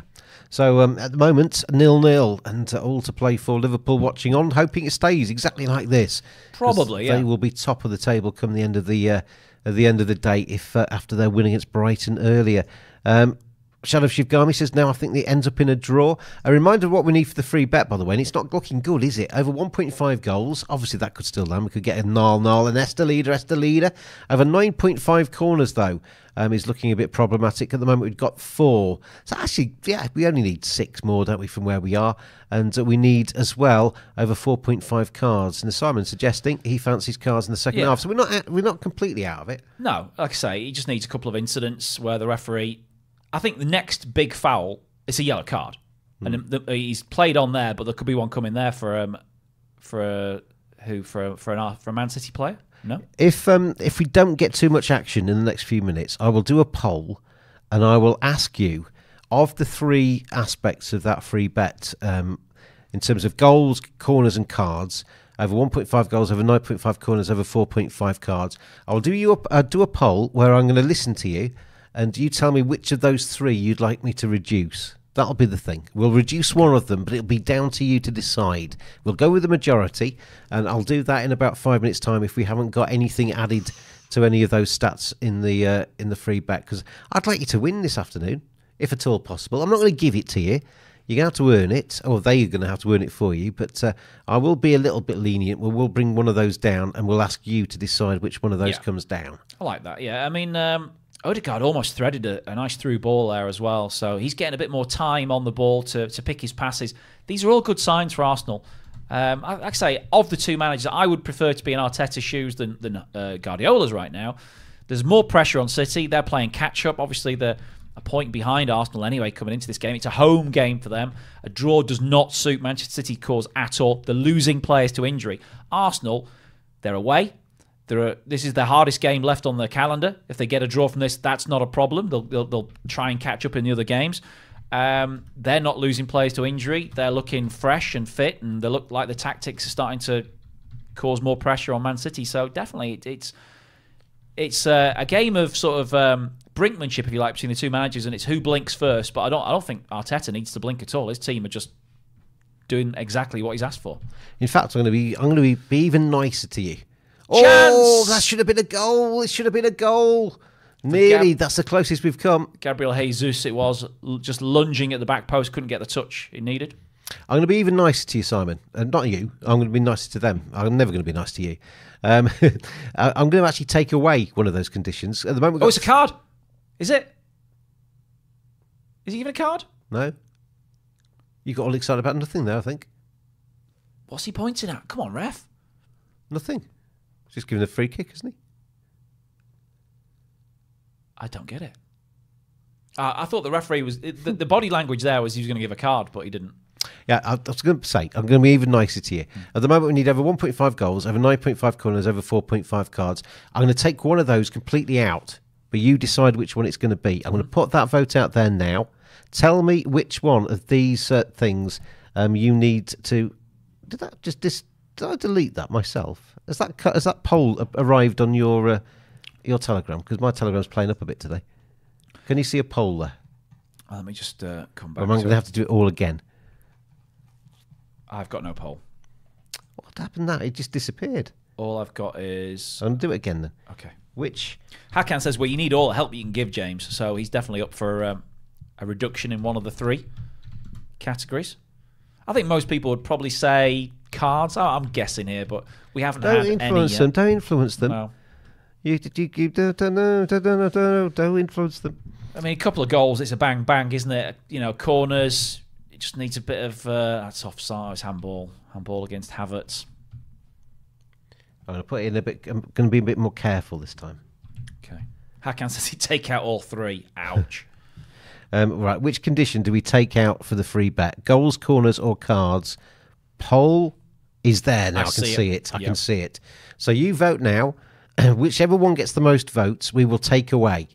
So um, at the moment, nil nil, and uh, all to play for Liverpool. Watching on, hoping it stays exactly like this. Probably, yeah. They will be top of the table come the end of the uh, at the end of the day if uh, after their win against Brighton earlier. Um, Shadow Shivgami says, now I think it ends up in a draw. A reminder of what we need for the free bet, by the way, and it's not looking good, is it? Over 1.5 goals. Obviously, that could still land. We could get a Nal Nal and Esther Leader, Esther Leader. Over 9.5 corners, though, um, is looking a bit problematic. At the moment, we've got four. So actually, yeah, we only need six more, don't we, from where we are? And uh, we need as well over 4.5 cards. And the Simon suggesting he fancies cards in the second Yeah. half. So we're not out, we're not completely out of it. No, like I say, he just needs a couple of incidents where the referee. I think the next big foul is a yellow card, and the, he's played on there, but there could be one coming there for um for a, who for a, for an for a Man City player. No, If um if we don't get too much action in the next few minutes, I will do a poll, and I will ask you of the three aspects of that free bet, um, in terms of goals, corners, and cards. Over 1.5 goals, over 9.5 corners, over 4.5 cards. I'll do you a, uh, do a poll where I'm going to listen to you, and you tell me which of those three you'd like me to reduce. That'll be the thing. We'll reduce one of them, but it'll be down to you to decide. We'll go with the majority, and I'll do that in about five minutes' time if we haven't got anything added to any of those stats in the uh, in the free bet. Because I'd like you to win this afternoon, if at all possible. I'm not going to give it to you. You're going to have to earn it, or they're going to have to earn it for you. But uh, I will be a little bit lenient. We'll, we'll bring one of those down, and we'll ask you to decide which one of those Yeah. comes down. I like that. Yeah, I mean, um, Odegaard almost threaded a, a nice through ball there as well, so he's getting a bit more time on the ball to to pick his passes. These are all good signs for Arsenal. Um, I, like I say, of the two managers, I would prefer to be in Arteta's shoes than than uh, Guardiola's right now. There's more pressure on City. They're playing catch up. Obviously, they're a point behind Arsenal anyway coming into this game. It's a home game for them. A draw does not suit Manchester City cause at all. They're losing players to injury. Arsenal, they're away. They're, this is their hardest game left on their calendar. If they get a draw from this, that's not a problem. They'll, they'll, they'll try and catch up in the other games. Um, they're not losing players to injury. They're looking fresh and fit, and they look like the tactics are starting to cause more pressure on Man City. So definitely, it, it's it's uh, a game of sort of um, brinkmanship, if you like, between the two managers, and it's who blinks first. But I don't I don't think Arteta needs to blink at all. His team are just doing exactly what he's asked for. In fact, I'm going to be I'm going to be, be even nicer to you. Oh, Chance! that should have been a goal. It should have been a goal. Nearly. Gab- That's the closest we've come. Gabriel Jesus, it was just lunging at the back post, couldn't get the touch he needed. I'm going to be even nicer to you, Simon. Uh, not you. I'm going to be nicer to them. I'm never going to be nice to you. Um, <laughs> I'm going to actually take away one of those conditions. At the moment, Oh, it's a card. Is it? Is it even a card? no. You got all excited about nothing there. I think What's he pointing at? Come on, ref. nothing. Just giving a free kick, isn't he? I don't get it. Uh, I thought the referee was the, the body language there was he was going to give a card, but he didn't. Yeah, I, I was going to say, I'm going to be even nicer to you. At the moment, we need over 1.5 goals, over 9.5 corners, over 4.5 cards. I'm going to take one of those completely out, but you decide which one it's going to be. I'm going to put that vote out there now. Tell me which one of these uh, things um, you need to. Did that just dis, did I delete that myself? Has that has that poll arrived on your uh, your telegram? Because my telegram's playing up a bit today. Can you see a poll there? Uh, Let me just uh, come Or back. am I to going to have to do it all again? I've got no poll. What happened? That it just disappeared. All I've got is I'm going to do it again then. okay. Which Hakan says, "Well, you need all the help you can give, James." So he's definitely up for um, a reduction in one of the three categories. I think most people would probably say cards. Oh, I'm guessing here, but we haven't don't had influence them. Don't influence them. You, you, you don't, don't, know, don't, don't, don't, don't influence them. I mean, a couple of goals. It's a bang bang, isn't it? You know, corners. It just needs a bit of uh, that's offside. It's handball. Handball against Havertz. I'm going to put it in a bit. I'm going to be a bit more careful this time. Okay. Hakan says he'd take out all three. Ouch. <laughs> Um, right, which condition do we take out for the free bet? Goals, corners, or cards? Poll is there now. I, I can see see it. it. I Yep. can see it. So you vote now. <clears throat> Whichever one gets the most votes, we will take away,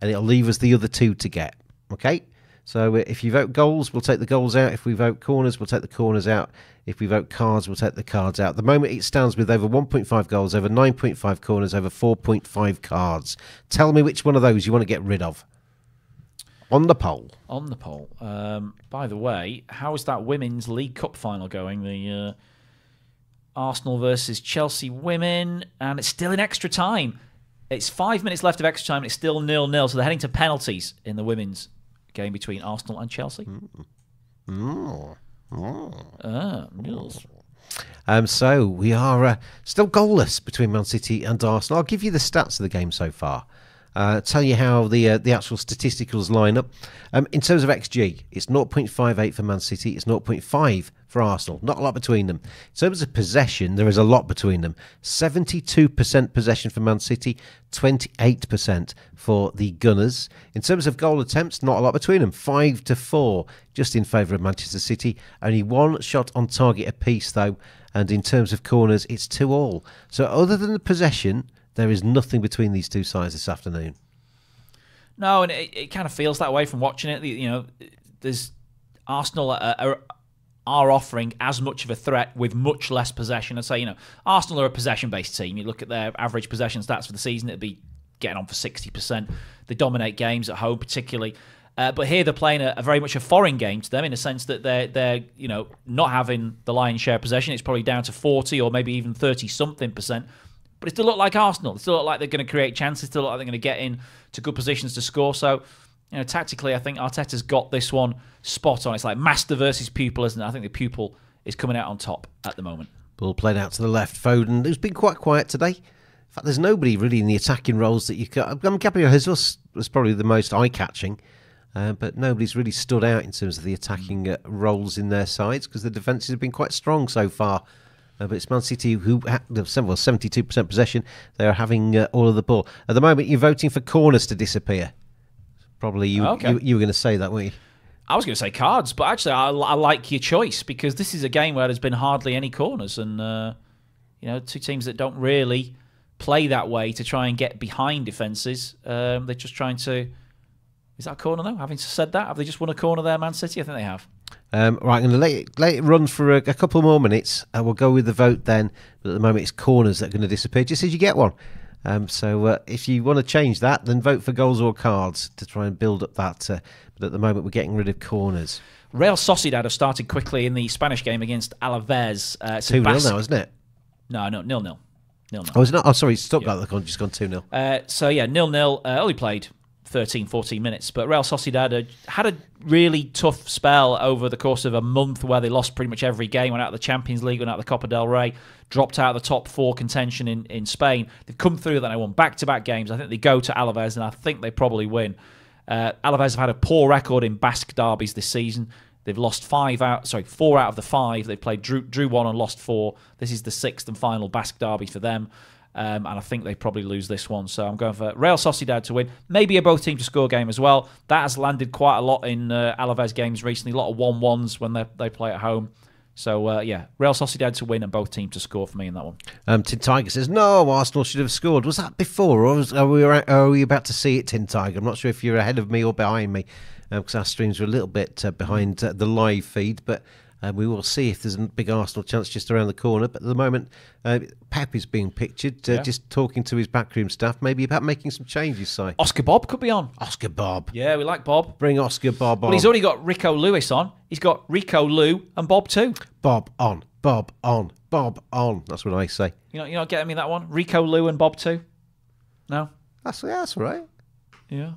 and it'll leave us the other two to get. Okay. So uh, if you vote goals, we'll take the goals out. If we vote corners, we'll take the corners out. If we vote cards, we'll take the cards out. The moment it stands with over 1.5 goals, over 9.5 corners, over 4.5 cards. Tell me which one of those you want to get rid of on the poll. On the poll. Um, by the way, how is that women's League Cup final going? The uh, Arsenal versus Chelsea women, and it's still in extra time. It's five minutes left of extra time. And it's still nil nil, so they're heading to penalties in the women's game between Arsenal and Chelsea. Mm. Ah, Nils. Um, so we are uh, still goalless between Man City and Arsenal. I'll give you the stats of the game so far. Uh, tell you how the uh, the actual statisticals line up. Um, in terms of XG, it's 0.58 for Man City, it's 0.5 for Arsenal. Not a lot between them. In terms of possession, there is a lot between them. 72% possession for Man City, 28% for the Gunners. In terms of goal attempts, not a lot between them. 5 to 4, just in favour of Manchester City. Only one shot on target apiece, though. And in terms of corners, it's 2 all. So, other than the possession, there is nothing between these two sides this afternoon. No, and it, it kind of feels that way from watching it. You know, there's Arsenal are, are, are offering as much of a threat with much less possession. I'd say, you know, Arsenal are a possession-based team. You look at their average possession stats for the season; it'd be getting on for sixty percent. They dominate games at home, particularly. Uh, but here they're playing a, a, very much a foreign game to them in a sense that they're they're you know not having the lion's share possession. It's probably down to forty or maybe even thirty something percent. But it still look like Arsenal. It still look like they're going to create chances. Still look like they're going to get in to good positions to score. So, you know, tactically, I think Arteta's got this one spot on. It's like master versus pupil, isn't it? I think the pupil is coming out on top at the moment. Ball played out to the left. Foden, who's been quite quiet today. In fact, there's nobody really in the attacking roles that you got. I mean, Gabriel Jesus was probably the most eye-catching, uh, but nobody's really stood out in terms of the attacking uh, roles in their sides because the defences have been quite strong so far. Uh, but it's Man City who have well, 72% possession. They are having uh, all of the ball. At the moment, you're voting for corners to disappear. Probably you, Okay. you, you were going to say that, weren't you? I was going to say cards, but actually, I, I like your choice because this is a game where there's been hardly any corners, and uh, you know, two teams that don't really play that way to try and get behind defenses. Um, they're just trying to. Is that a corner though? Having said that, have they just won a corner there, Man City? I think they have. Um, right, I'm going to let it, let it run for a, a couple more minutes. Uh, we'll go with the vote then. But at the moment, it's corners that are going to disappear just as you get one. Um, so uh, if you want to change that, then vote for goals or cards to try and build up that. Uh, but at the moment, we're getting rid of corners. Real Sociedad have started quickly in the Spanish game against Alaves. Uh, it's 2 0 Basque- now, isn't it? No, no, nil nil, nil nil. Oh, is it not? Oh, sorry, Stuttgart yeah. have just gone 2 0. Uh, so yeah, nil nil. Uh, only played 13, 14 minutes, but Real Sociedad had, a really tough spell over the course of a month where they lost pretty much every game. Went out of the Champions League, went out of the Copa del Rey, dropped out of the top four contention in, in Spain. They've come through that. They won back to back games. I think they go to Alaves, and I think they probably win. Uh, Alaves have had a poor record in Basque derbies this season. They've lost five out, sorry, four out of the five. They've played drew, drew one and lost four. This is the sixth and final Basque derby for them. Um, and I think they probably lose this one. So I'm going for Real Sociedad to win. Maybe a both team to score game as well. That has landed quite a lot in uh, Alaves games recently. A lot of one ones when they they play at home. So uh, yeah, Real Sociedad to win and both teams to score for me in that one. Um, Tin Tiger says no. Arsenal should have scored. Was that before, or was, are we are we about to see it? Tin Tiger. I'm not sure if you're ahead of me or behind me, because our streams are a little bit uh, behind uh, the live feed, but. Uh, we will see if there's a big Arsenal chance just around the corner. But at the moment, uh, Pep is being pictured, uh, Yeah. just talking to his backroom staff, maybe about making some changes. Si. Oscar Bobb could be on. Oscar Bobb. Yeah, we like Bob. Bring Oscar Bobb on. Well, he's already got Rico Lewis on. He's got Rico Lou and Bob too. Bob on. Bob on. Bob on. That's what I say. You know, you're not getting me that one. Rico Lou and Bob too. No. That's, yeah, that's right. Yeah.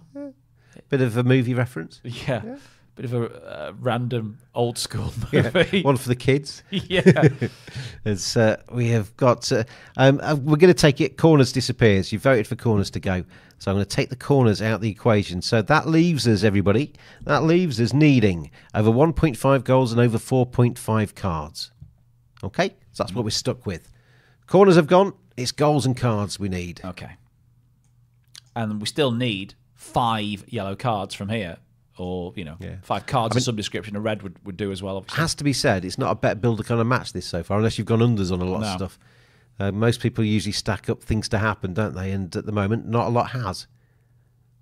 Bit of a movie reference. <laughs> Yeah. Bit of a uh, random old school <laughs> Yeah. movie. <laughs> One for the kids. yeah. <laughs> As uh, we have got, uh, um, uh, we're going to take it. Corners disappears. You voted for corners to go, so I'm going to take the corners out of the equation. So that leaves us, everybody. That leaves us needing over 1.5 goals and over 4.5 cards. Okay, so that's what we're stuck with. Corners have gone. It's goals and cards we need. Okay. And we still need five yellow cards from here. Or, you know, Yeah. five cards I mean- of some description. A red would, would do as well, obviously. Has to be said, it's not a bet builder kind of match this so far, unless you've gone unders on a lot No. of stuff. Uh, most people usually stack up things to happen, don't they? And at the moment, not a lot has.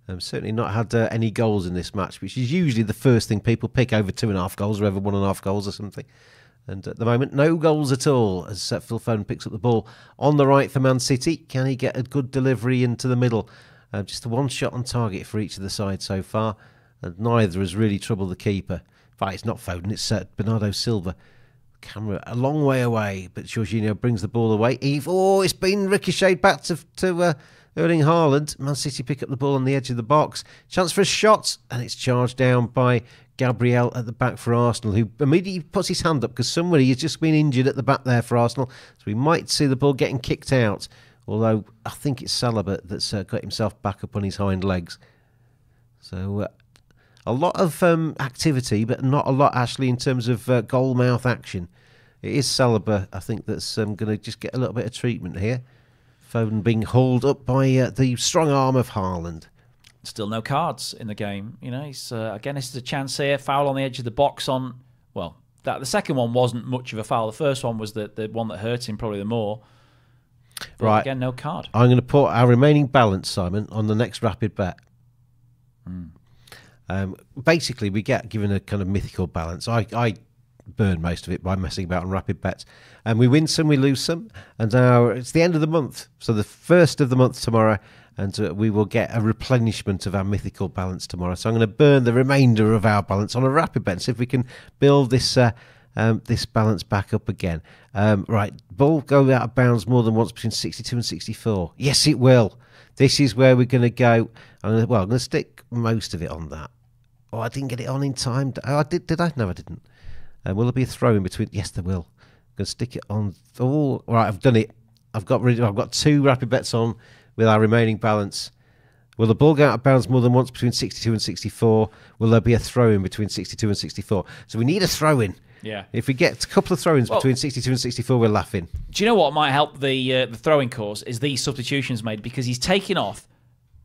Um, certainly not had uh, any goals in this match, which is usually the first thing people pick over two and a half goals or over one and a half goals or something. And at the moment, no goals at all as uh, Phil Foden picks up the ball on the right for Man City. Can he get a good delivery into the middle? Uh, just the one shot on target for each of the sides so far. And neither has really troubled the keeper. In fact, it's not Foden, it's uh, Bernardo Silva. Camera a long way away, but Jorginho brings the ball away. Eve, oh, it's been ricocheted back to to uh, Erling Haaland, Man City pick up the ball on the edge of the box. Chance for a shot, and it's charged down by Gabriel at the back for Arsenal, who immediately puts his hand up because somebody has just been injured at the back there for Arsenal. So we might see the ball getting kicked out. Although I think it's Saliba that's uh, got himself back up on his hind legs. So uh, a lot of um, activity, but not a lot actually in terms of uh, goal mouth action. It is Saliba, I think, that's um, going to just get a little bit of treatment here. Foden being hauled up by uh, the strong arm of Haaland. Still no cards in the game. You know, he's uh, again. This is a chance here. Foul on the edge of the box. On well, that the second one wasn't much of a foul. The first one was the the one that hurt him probably the more. But Right. again, no card. I'm going to put our remaining balance, Simon, on the next rapid bet. Um, basically, we get given a kind of mythical balance. I, I burn most of it by messing about on rapid bets, and we win some, we lose some, and our it's the end of the month, so the first of the month tomorrow, and uh, we will get a replenishment of our mythical balance tomorrow. So I'm going to burn the remainder of our balance on a rapid bet, and see if we can build this. Uh, um, this balance back up again. Um, right, ball go out of bounds more than once between 62 and 64. Yes, it will. This is where we're going to go. I'm gonna, well, I'm going to stick most of it on that. Oh, I didn't get it on in time. Oh, I did. Did I? No, I didn't. Uh, will there be a throw in between? Yes, there will. I'm going to stick it on. Oh, all right. I've done it. I've got rid. I've got two rapid bets on with our remaining balance. Will the ball go out of bounds more than once between 62 and 64? Will there be a throw in between 62 and 64? So we need a throw in. Yeah. If we get a couple of throw ins Well- between 62 and 64, we're laughing. Do you know what might help the uh, the throwing cause is these substitutions made because he's taking off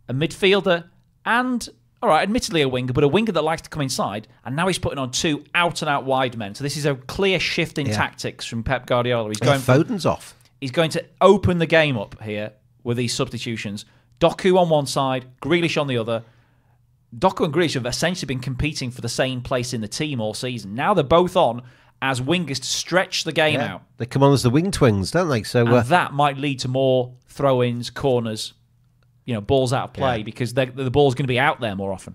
a midfielder and all right, admittedly a winger, but a winger that likes to come inside, and now he's putting on two out and out wide men. So this is a clear shift in Yeah. tactics from Pep Guardiola. He's going for, Foden's off. he's going to open the game up here with these substitutions. Doku on one side, Grealish on the other. Doku and Grealish have essentially been competing for the same place in the team all season. Now they're both on as wingers to stretch the game out. They come on as the wing twins, don't they? So And uh, that might lead to more throw-ins, corners, you know, balls out of play Yeah. because the, the ball's going to be out there more often.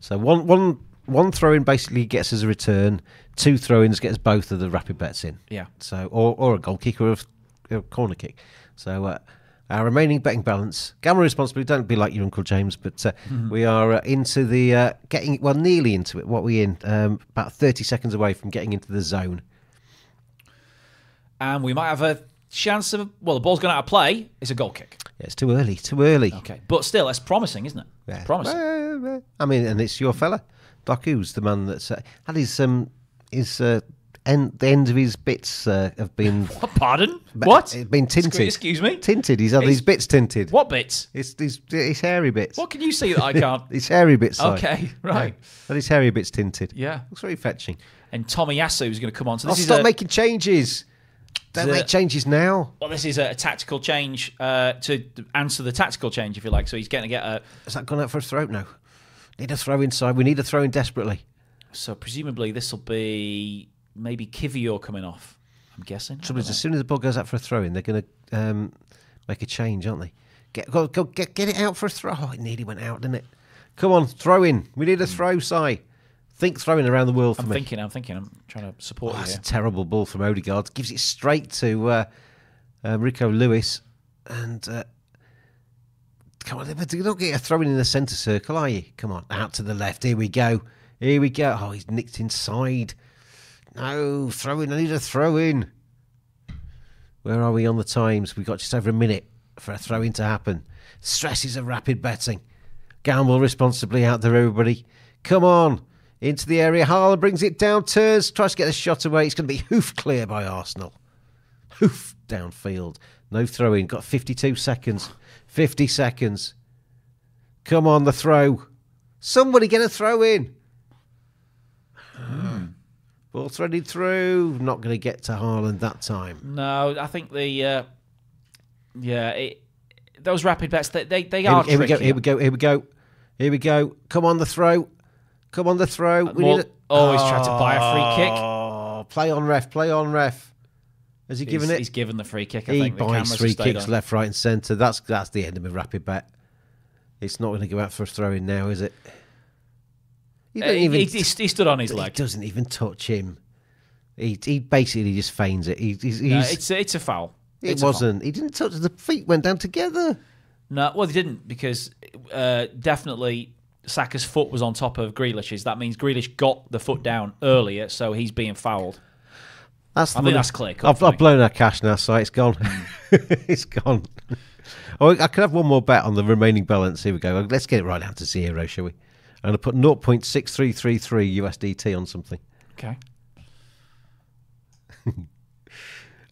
so one one one throw in basically gets us a return. Two throw ins gets both of the rapid bets in. Yeah. So or or a goal kick or a corner kick. So uh, our remaining betting balance. Gamma responsibly. Don't be like your uncle James, but uh, we are uh, into the uh, getting well nearly into it. What we in? Um, about thirty seconds away from getting into the zone. And we might have a chance of, well, the ball's gone out of play. It's a goal kick. Yeah, it's too early. Too early. Okay. But still, it's promising, isn't it? Yeah. It's promising. Well, I mean, and it's your fella, Doku's the man that's uh, had his um his uh, end the end of his bits uh, have been <laughs> What, pardon? but what? been tinted. Excuse me? tinted. He's had his bits tinted. What bits? It's his his hairy bits. What can you see that I <laughs> can't? His hairy bits. sorry. Okay, <laughs> right. Yeah. Had his hairy bits tinted. Yeah. looks very fetching. And Tomiyasu is going to come on. So I'll is stop a, making changes. Don't The- make changes now. well, this is a, tactical change uh, to answer the tactical change, if you like. So he's going to get a. Has that gone out for a throat now? Need a throw inside. We need a throw in desperately. So presumably this will be maybe Kiwior coming off. I'm guessing. I Trouble is, as soon as the ball goes out for a throw in, they're going to um, make a change, aren't they? Get go, go get get it out for a throw. Oh, it nearly went out, didn't it? Come on, throw in. We need a throw, Si. Think throwing around the world for I'm me. thinking. I'm thinking. I'm trying to support Oh, you that's here. a terrible ball from Odegaard. Gives it straight to uh, uh, Rico Lewis, and uh, come on, but you're not getting a throw in in the centre circle, are you? Come on, out to the left. Here we go. Here we go. Oh, he's nicked inside. No, throw in. I need a throw in. Where are we on the times? We've got just over a minute for a throw in to happen. Stresses of rapid betting. Gamble responsibly out there, everybody. Come on. Into the area. Haaland brings it down, turns, tries to get a shot away. It's going to be hoof clear by Arsenal. Hoof downfield. No throw in. Got 52 seconds. 50 seconds. Come on, the throw. Somebody get a throw in. Ball threaded through. Not going to get to Haaland that time. No, I think the uh, yeah, it, those rapid bets they they, they Here, are here we go. Here we go. Here we go. Here we go. Come on, the throw. Come on, the throw. We more- need a- oh, he's tried to buy a free kick. Oh, play on ref. Play on ref. Has he He's, given it? he's given the free kick. I he think buys cameras three kicks on. left, right, and centre. That's that's the end of my rapid bet. It's not going to go out for a throw in now, is it? He, Uh, he, even, he, he stood on his he leg. doesn't even touch him. He he basically just feigns it. He, he's, No, he's- it's a, it's a foul. it It's wasn't. He didn't touch. The feet went down together. No, well, they didn't because uh, definitely Saka's foot was on top of Grealish's. That means Grealish got the foot down earlier, so he's being fouled. That's I think that's clear. I've, I've blown our cash now, so it's gone. <laughs> it's gone. Oh, I could have one more bet on the remaining balance. Here we go. Let's get it right down to zero, shall we? I'm going to put 0.6333 USDT on something. Okay.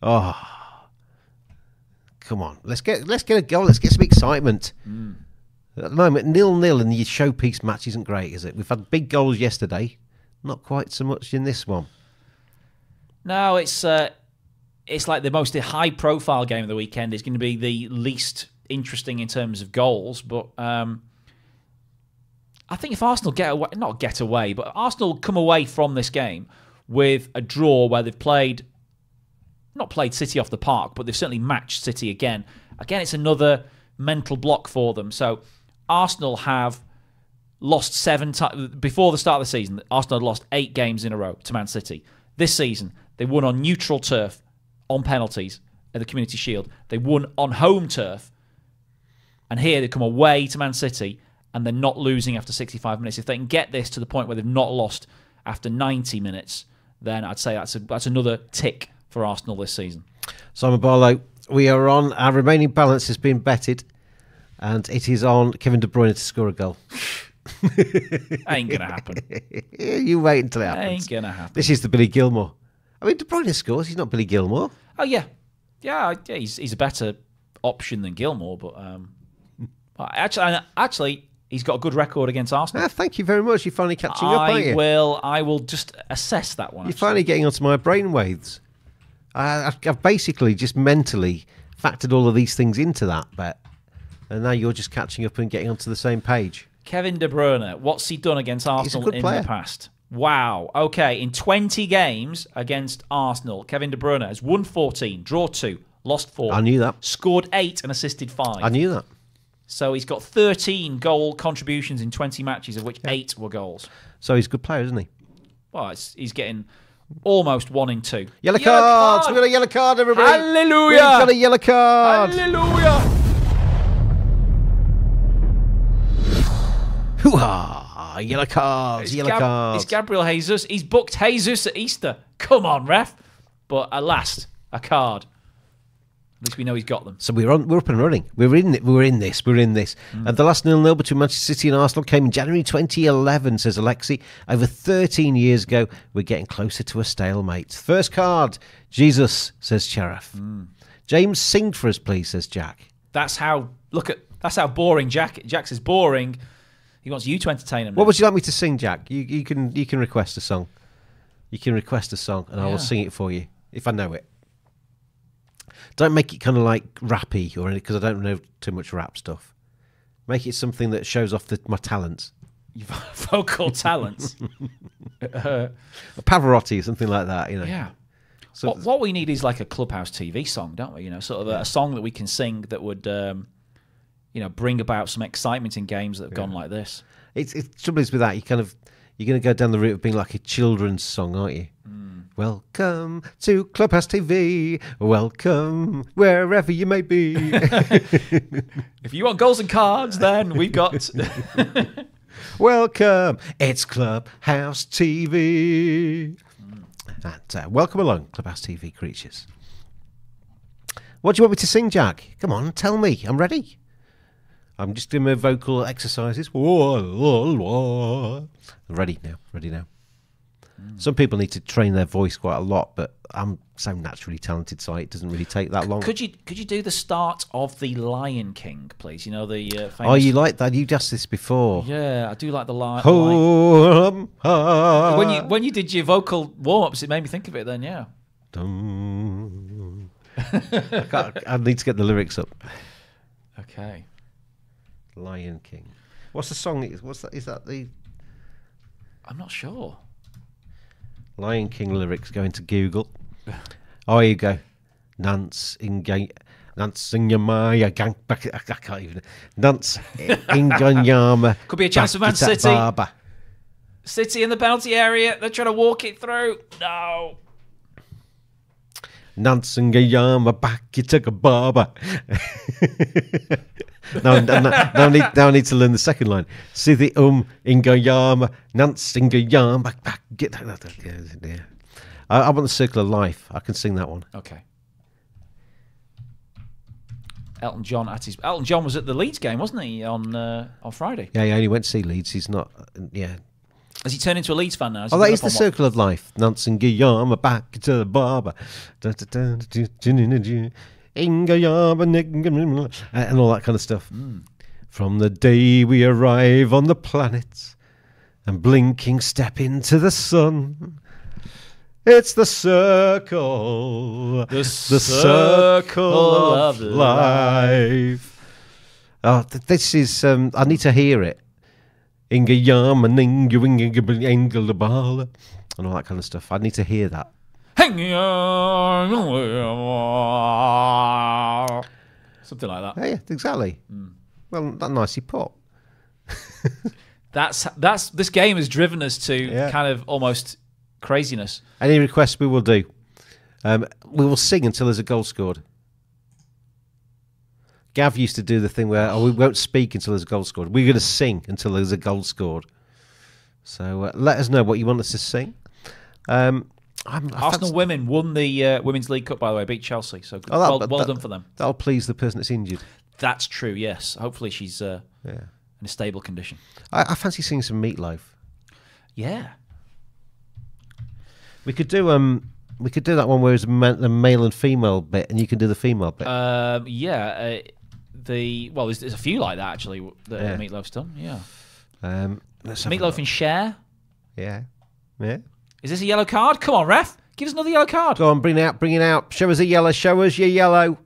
Oh, <laughs> come on! Let's get let's get a goal. Let's get some excitement. Hmm. At the moment, nil nil, and the showpiece match isn't great, is it? We've had big goals yesterday, not quite so much in this one. No, it's uh, it's like the most high profile game of the weekend. is going to be the least interesting in terms of goals, but um, I think if Arsenal get away, not get away, but Arsenal come away from this game with a draw where they've played, not played City off the park, but they've certainly matched City again. Again, it's another mental block for them. So Arsenal have lost seven times before the start of the season. Arsenal had lost eight games in a row to Man City. This season, they won on neutral turf on penalties at the Community Shield. They won on home turf, and here they come away to Man City and they're not losing after 65 minutes. If they can get this to the point where they've not lost after 90 minutes, then I'd say that's a, that's another tick for Arsenal this season. Simon Barlow, we are on. Our remaining balance has been betted, and it is on Kevin De Bruyne to score a goal. <laughs> Ain't gonna happen. <laughs> you wait until it happens. Ain't gonna happen. This is the Billy Gilmour. I mean, De Bruyne scores. He's not Billy Gilmour. Oh yeah, yeah, yeah. He's he's a better option than Gilmour, but um, <laughs> actually, actually, he's got a good record against Arsenal. Ah, thank you very much. You're finally catching up, aren't I will. I will just assess that one. You're actually. finally getting onto my brainwaves. I, I've- I've basically just mentally factored all of these things into that bet, and now you're just catching up and getting onto the same page. Kevin De Bruyne. What's he done against Arsenal in player. the past? Wow. Okay, in 20 games against Arsenal, Kevin De Bruyne has won 14, draw two, lost four. I knew that. Scored eight and assisted five. I knew that. So he's got 13 goal contributions in 20 matches, of which eight were goals. So he's a good player, isn't he? Well, it's, he's getting almost one in two. Yellow cards. We've got a yellow card, everybody. Hallelujah. We've got a yellow card. Hallelujah. Hoo-ha! Yellow cards. It's, yellow Gab- cards. it's Gabriel Jesus. He's booked Jesus at Easter. Come on, ref. But at last, a card. At least we know he's got them. So we're on. We're up and running. We're in. We're in this. We're in this. Mm. And the last nil nil between Manchester City and Arsenal came in January 2011. Says Alexi. Over 13 years ago, we're getting closer to a stalemate. First card. Jesus says Sheriff. Mm. James, sing for us, please. Says Jack. That's how. Look at. That's how boring Jack. Jack is boring. He wants you to entertain him. What now. would you like me to sing, Jack? You, you can. You can request a song. You can request a song, and I Yeah. will sing it for you if I know it. Don't make it kind of like rappy or anything because I don't know too much rap stuff. Make it something that shows off the, my talents. <laughs> Your vocal talents? <laughs> Uh, Pavarotti, something like that. You know. yeah. So what, what we need is like a clubhouse TV song, don't we? You know, sort of a, a song that we can sing that would, um, you know, bring about some excitement in games that have gone like this. it's it's trouble is with that you kind of you're going to go down the route of being like a children's song, aren't you? Welcome to Clubhouse TV. Welcome wherever you may be. <laughs> If you want goals and cards, then we've got. <laughs> welcome, it's Clubhouse TV. And uh, welcome along, Clubhouse TV creatures. What do you want me to sing, Jack? Come on, tell me. I'm ready. I'm just doing my vocal exercises. Ready now. Ready now. Some people need to train their voice quite a lot, but I'm so naturally talented, so it doesn't really take that long. could you could you do the start of the Lion King, please? You know the uh, famous. oh, you like that? You've asked this before. Yeah, I do like the li- lion. Ho, hum, When you when you did your vocal warm ups, it made me think of it. Then yeah. <laughs> I, I need to get the lyrics up. Okay. Lion King. What's the song? What's that? Is that the I'm not sure. Lion King lyrics? Go into Google. <laughs> Oh, here you go. Nance in gang. Nance in Yamaya gang back. I, can't even. Nance in Ganyama. <laughs> Could be a chance for Man City. Baba. City in the penalty area. They're trying to walk it through. No. Nansingayama back, you took a barber. <laughs> now, now, now, I need, now I need to learn the second line. See the um ingayama, Nansingayama back, back. Get that. that, that yeah, yeah. I, I want the circle of life. I can sing that one. Okay. Elton John at his Elton John was at the Leeds game, wasn't he, on uh, on Friday? Yeah, yeah, he only went to see Leeds. He's not. Yeah. Has he turned into a Leeds fan now? Has Oh, that is the up on what- circle of life. Nansingayama back to the barber. And all that kind of stuff. From the day we arrive on the planet and blinking step into the sun. It's the circle, The circle circle of of life. Oh, th- this is. Um, I need to hear it. Ingayama, ninga, winga, gibba, engelabala, and all that kind of stuff. I need to hear that. Something like that. Yeah, exactly. Well, that nicely put. <laughs> That's that's this game has driven us to Yeah. kind of almost craziness. Any requests we will do. Um, we will sing until there's a goal scored. Gav used to do the thing where oh, we won't speak until there's a goal scored. We're going to sing until there's a goal scored. So uh, let us know what you want us to sing. Um, I'm, Arsenal women won the uh, Women's League Cup by the way, beat Chelsea. So. Oh, that- well, well that- done for them. That'll please the person that's injured. That's true. Yes. Hopefully she's uh, Yeah. in a stable condition. I, I fancy singing some meatloaf. Yeah. We could do um, we could do that one where it's a the male and female bit, and you can do the female bit. Um, yeah. Uh, the well, there's, there's a few like that actually that Yeah. Meatloaf's done. Yeah. um, let's have a Meatloaf and Cher. yeah, yeah. Is this a yellow card? Come on, ref. Give us another yellow card. Go on, bring it out, bring it out. Show us a yellow. Show us your yellow.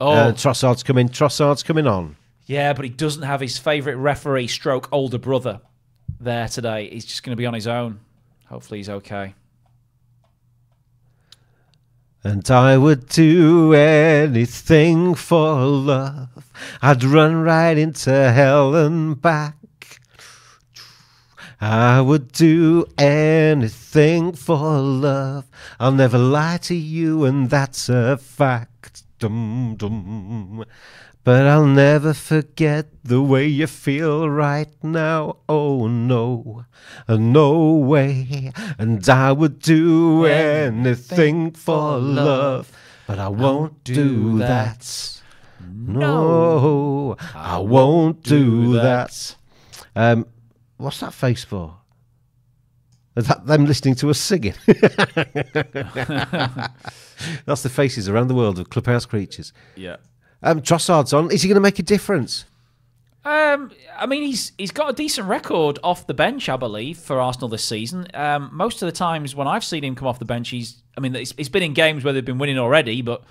Oh, Uh, Trossard's coming. Trossard's coming on. yeah, but he doesn't have his favourite referee, stroke older brother, there today. He's just going to be on his own. Hopefully, he's okay. And I would do anything for love. I'd run right into hell and back. I would do anything for love. I'll never lie to you, and that's a fact. Dum dum. But I'll never forget the way you feel right now. Oh no, no way. And I would do anything for love, but I won't do that. No, I won't do that. Um, what's that face for? Is that them listening to us singing? <laughs> <laughs> That's the faces around the world of clubhouse creatures. Yeah. Um, Trossard's on. Is he going to make a difference? Um, I mean, he's he's got a decent record off the bench, I believe, for Arsenal this season. Um, most of the times when I've seen him come off the bench, he's I mean, he's, he's been in games where they've been winning already, but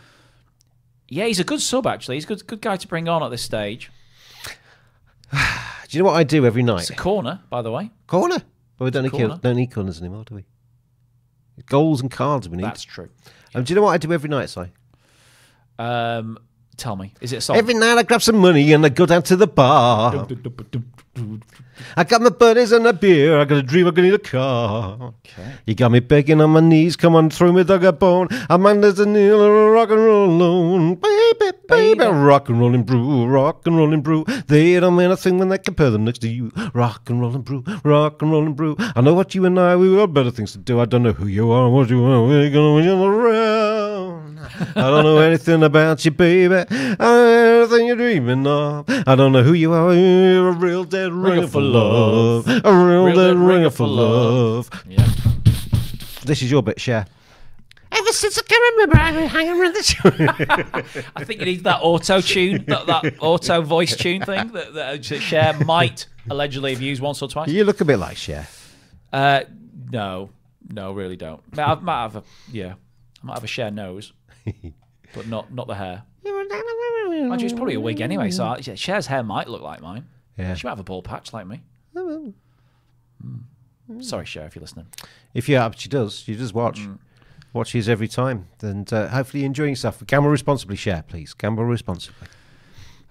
yeah, he's a good sub actually. He's a good good guy to bring on at this stage. <sighs> Do you know what I do every night? It's a corner, by the way. corner. Well, we don't need, corner. don't need corners anymore, do we? Goals and cards we need. That's true. Um, do you know what I do every night, Si? Um, tell me, is it a song? Every night I grab some money and I go down to the bar. I got my buddies and a beer. I got a dream. I gonna need a car. Okay. You got me begging on my knees. Come on, throw me dug a bone. I'm under the kneel of a rock and roll alone. Baby, baby, rock and rolling brew, rock and rolling brew. They don't mean a thing when they compare them next to you. Rock and rolling brew, rock and rolling brew. I know what you and I, We've got better things to do. I don't know who you are, what you are. We're gonna win around. I don't know anything about you, baby. I don't know anything you're dreaming of. I don't know who you are. You're a real dead ringer for love. A real, dead ringer for love. Yeah. This is your bit, Cher. Ever since I can remember, I've been hanging around the show. <laughs> I think you need that auto tune, that, that auto voice tune thing that, that Cher might allegedly have used once or twice. you look a bit like Cher. Uh, no, no, really don't. I might have a yeah, I might have a Cher nose, <laughs> but not not the hair. Mind you, it's probably a wig anyway, so I, Cher's hair might look like mine. Yeah. She might have a bald patch like me. Hmm. Sorry, Cher, if you're listening. If you are, she does. She does watch. Mm. Watches every time. And uh, hopefully you're enjoying yourself. Gamble responsibly, Cher, please. Gamble responsibly.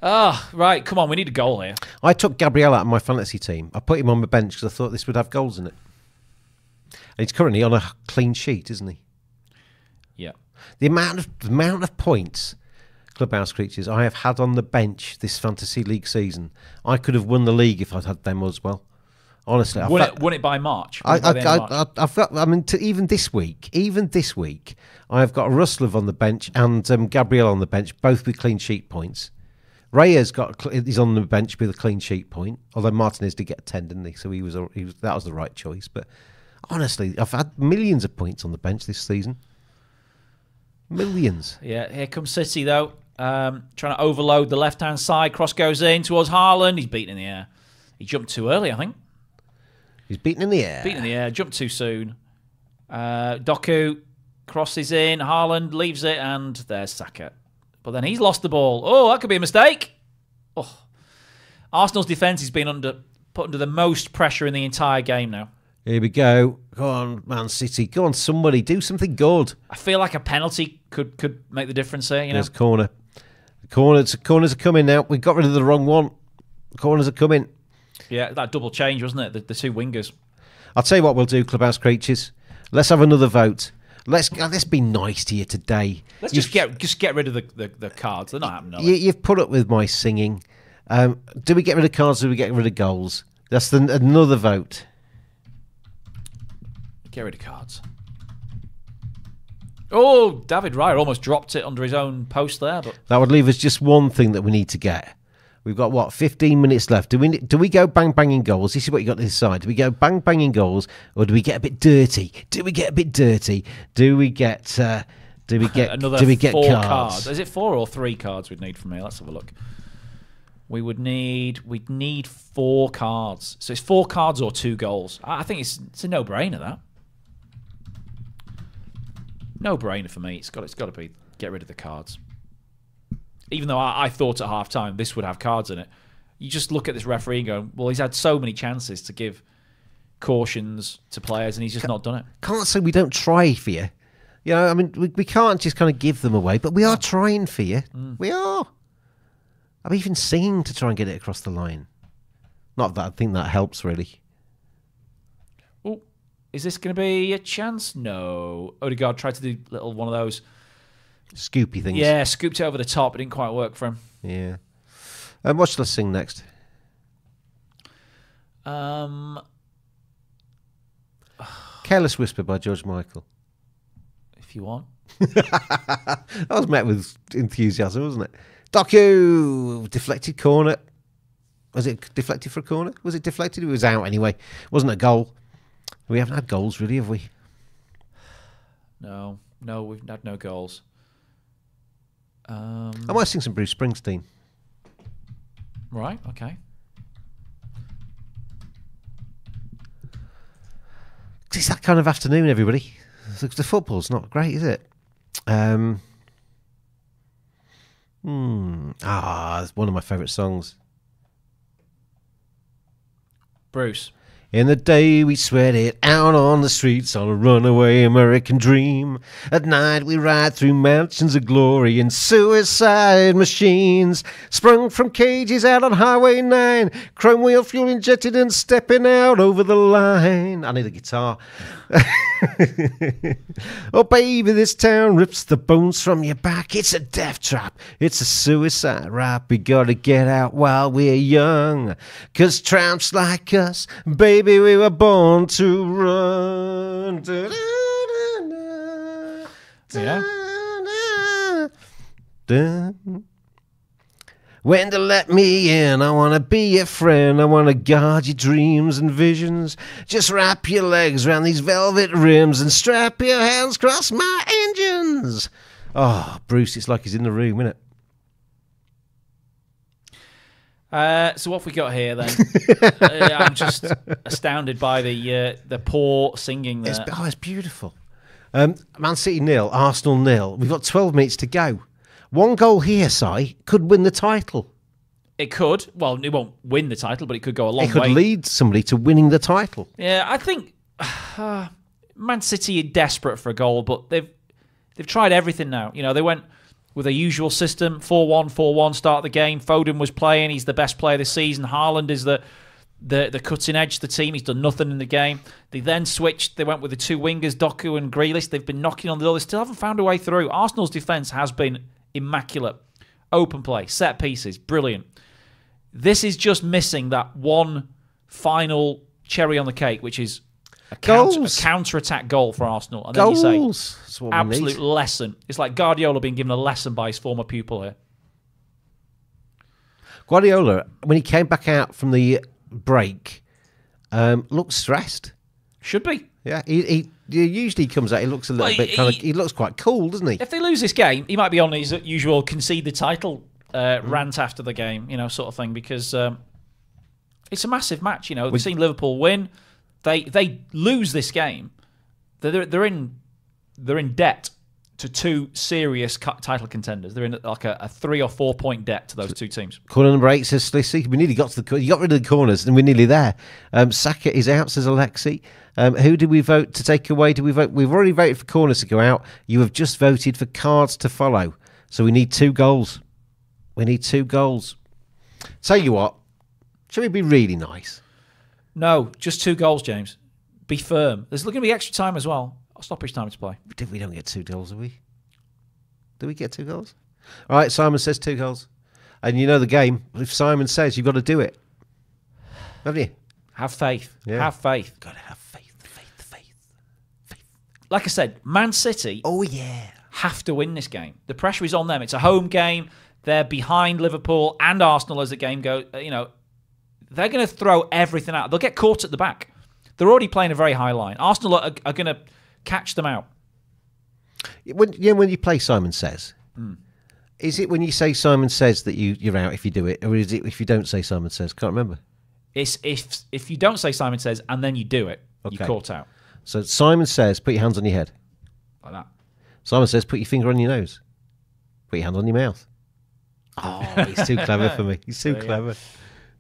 Ah, right. Come on, we need a goal here. I took Gabriel out of my fantasy team. I put him on the bench because I thought this would have goals in it. And he's currently on a clean sheet, isn't he? The amount of the amount of points, clubhouse creatures, I have had on the bench this fantasy league season. I could have won the league if I'd had them as well. Honestly, I've Won it, won it by March. I, Won it by the end of I, March. I, I've got. I mean, to, even this week, even this week, I have got Ruslov on the bench and um, Gabriel on the bench, both with clean sheet points. Reyes got he's on the bench with a clean sheet point. Although Martinez did get a ten, didn't he? So he was, a- he was that was the right choice. But honestly, I've had millions of points on the bench this season. Millions. Yeah, here comes City though. Um, trying to overload the left hand side. Cross goes in towards Haaland. He's beaten in the air. He jumped too early, I think. He's beaten in the air. Beaten in the air. Jumped too soon. Uh, Doku crosses in. Haaland leaves it, and there's Saka. But then he's lost the ball. Oh, that could be a mistake. Oh. Arsenal's defence has been under put under the most pressure in the entire game now. Here we go. Go on, Man City. Go on, somebody do something good. I feel like a penalty could could make the difference here. You know, There's corner. Corners, corners are coming now. We got rid of the wrong one. Corners are coming. yeah, that double change wasn't it? The, the two wingers. I'll tell you what we'll do, Clubhouse Creatures. Let's have another vote. Let's uh, let's be nice to you today. Let's You've- just get just get rid of the, the, the cards. They're not happening. you, you've put up with my singing. Um, do we get rid of cards? Or do we get rid of goals? That's the, another vote. Get rid of cards. Oh, David Raya almost dropped it under his own post there, but That would leave us just one thing that we need to get. We've got what 15 minutes left. Do we do we go bang banging goals? This is what you got to decide. Do we go bang banging goals, or do we get a bit dirty? Do we get a bit dirty? Do we get uh, do we <laughs> get another do we get four cards? Is it four or three cards we'd need from here? Let's have a look. We would need we'd need four cards. So it's four cards or two goals. I I think it's it's a no brainer that. No brainer for me. It's got it's got to be get rid of the cards. Even though I, I thought at half time this would have cards in it. You just look at this referee and go, well, he's had so many chances to give cautions to players and he's just not done it. Can't say we don't try for you. You know, I mean, we, we can't just kind of give them away, but we are trying for you. Mm. We are. I'm even singing to try and get it across the line. Not that I think that helps really. Is this going to be a chance? No. Odegaard tried to do little one of those. Scoopy things. Yeah, scooped it over the top. It didn't quite work for him. Yeah. And what shall I sing next? Um, Careless Whisper by George Michael. if you want. <laughs> That was met with enthusiasm, wasn't it? Doku deflected corner. Was it deflected for a corner? Was it deflected? It was out anyway. wasn't a goal. We haven't had goals really, have we? No, no, we've had no goals. Um, I might sing some Bruce Springsteen. right, okay. It's that kind of afternoon, everybody. The, the football's not great, is it? Um, hmm. Ah, it's one of my favourite songs. Bruce. In the day we sweat it out on the streets on a runaway American dream. At night we ride through mansions of glory in suicide machines. Sprung from cages out on Highway 9. Chrome wheel fuel injected and stepping out over the line. I need a guitar. <laughs> oh, baby, this town rips the bones from your back. It's a death trap. It's a suicide rap. We gotta get out while we're young. Cause tramps like us, baby, we were born to run. Yeah. When to let me in, I wanna be your friend. I wanna guard your dreams and visions. Just wrap your legs around these velvet rims and strap your hands across my engines. Oh, Bruce, it's like he's in the room, isn't it? Uh, so what have we got here then? <laughs> uh, I'm just astounded by the uh, the poor singing there. It's, oh, it's beautiful. Um, Man City nil, Arsenal nil. We've got 12 minutes to go. One goal here, Si, could win the title. It could. Well, it won't win the title, but it could go a long It could way. lead somebody to winning the title. Yeah, I think <sighs> uh, Man City are desperate for a goal, but they've they've tried everything now. You know, they went with a usual system 4-1 4-1 start the game. Foden was playing, he's the best player this season. Haaland is the the the cutting edge of the team. He's done nothing in the game. They then switched. They went with the two wingers, Doku and Grealish. They've been knocking on the door. They still haven't found a way through. Arsenal's defence has been immaculate. Open play, set pieces, brilliant. This is just missing that one final cherry on the cake, which is a, counter, a counter-attack goal for Arsenal. And then you say, Goals. Absolute lesson. It's like Guardiola being given a lesson by his former pupil here. Guardiola, when he came back out from the break, um, looked stressed. Should be. Yeah, he, he, he usually comes out. He looks a little Well, bit he- kind of. he- looks quite cool, doesn't he? If they lose this game, he might be on his usual concede the title uh, rant after the game, you know, sort of thing, because um, it's a massive match. You know, we've seen Liverpool win. They they lose this game. They're they're in they're in debt to two serious title contenders. They're in like a, a three or four point debt to those two teams. Corner number eight says Slissy. We nearly got to the. You got rid of the corners, and we're nearly there. Um, Saka is out, says Alexi. Um, who did we vote to take away? Did we vote? We've already voted for corners to go out. You have just voted for cards to follow. So we need two goals. We need two goals. Tell you what, should we be really nice? No, just two goals, James. Be firm. There's going to be extra time as well. Stoppage time to play. Did we don't get two goals, do we? Do we get two goals? All right, Simon says two goals, and you know the game. If Simon says, you've got to do it, haven't you? Have faith. Yeah. Have faith. Got to have faith, faith, faith, faith. Like I said, Man City Oh yeah. have to win this game. The pressure is on them. It's a home game. They're behind Liverpool and Arsenal as the game goes. You know, they're going to throw everything out. They'll get caught at the back. They're already playing a very high line. Arsenal are, are going to catch them out. When yeah, when you play Simon Says, hmm. is it when you say Simon Says that you you're out if you do it, or is it if you don't say Simon Says? Can't remember. It's if if you don't say Simon says and then you do it, Okay. you're caught out So Simon Says, put your hands on your head. like that. Simon Says, put your finger on your nose. Put your hand on your mouth. Oh, <laughs> he's too clever for me. He's <laughs> too you clever.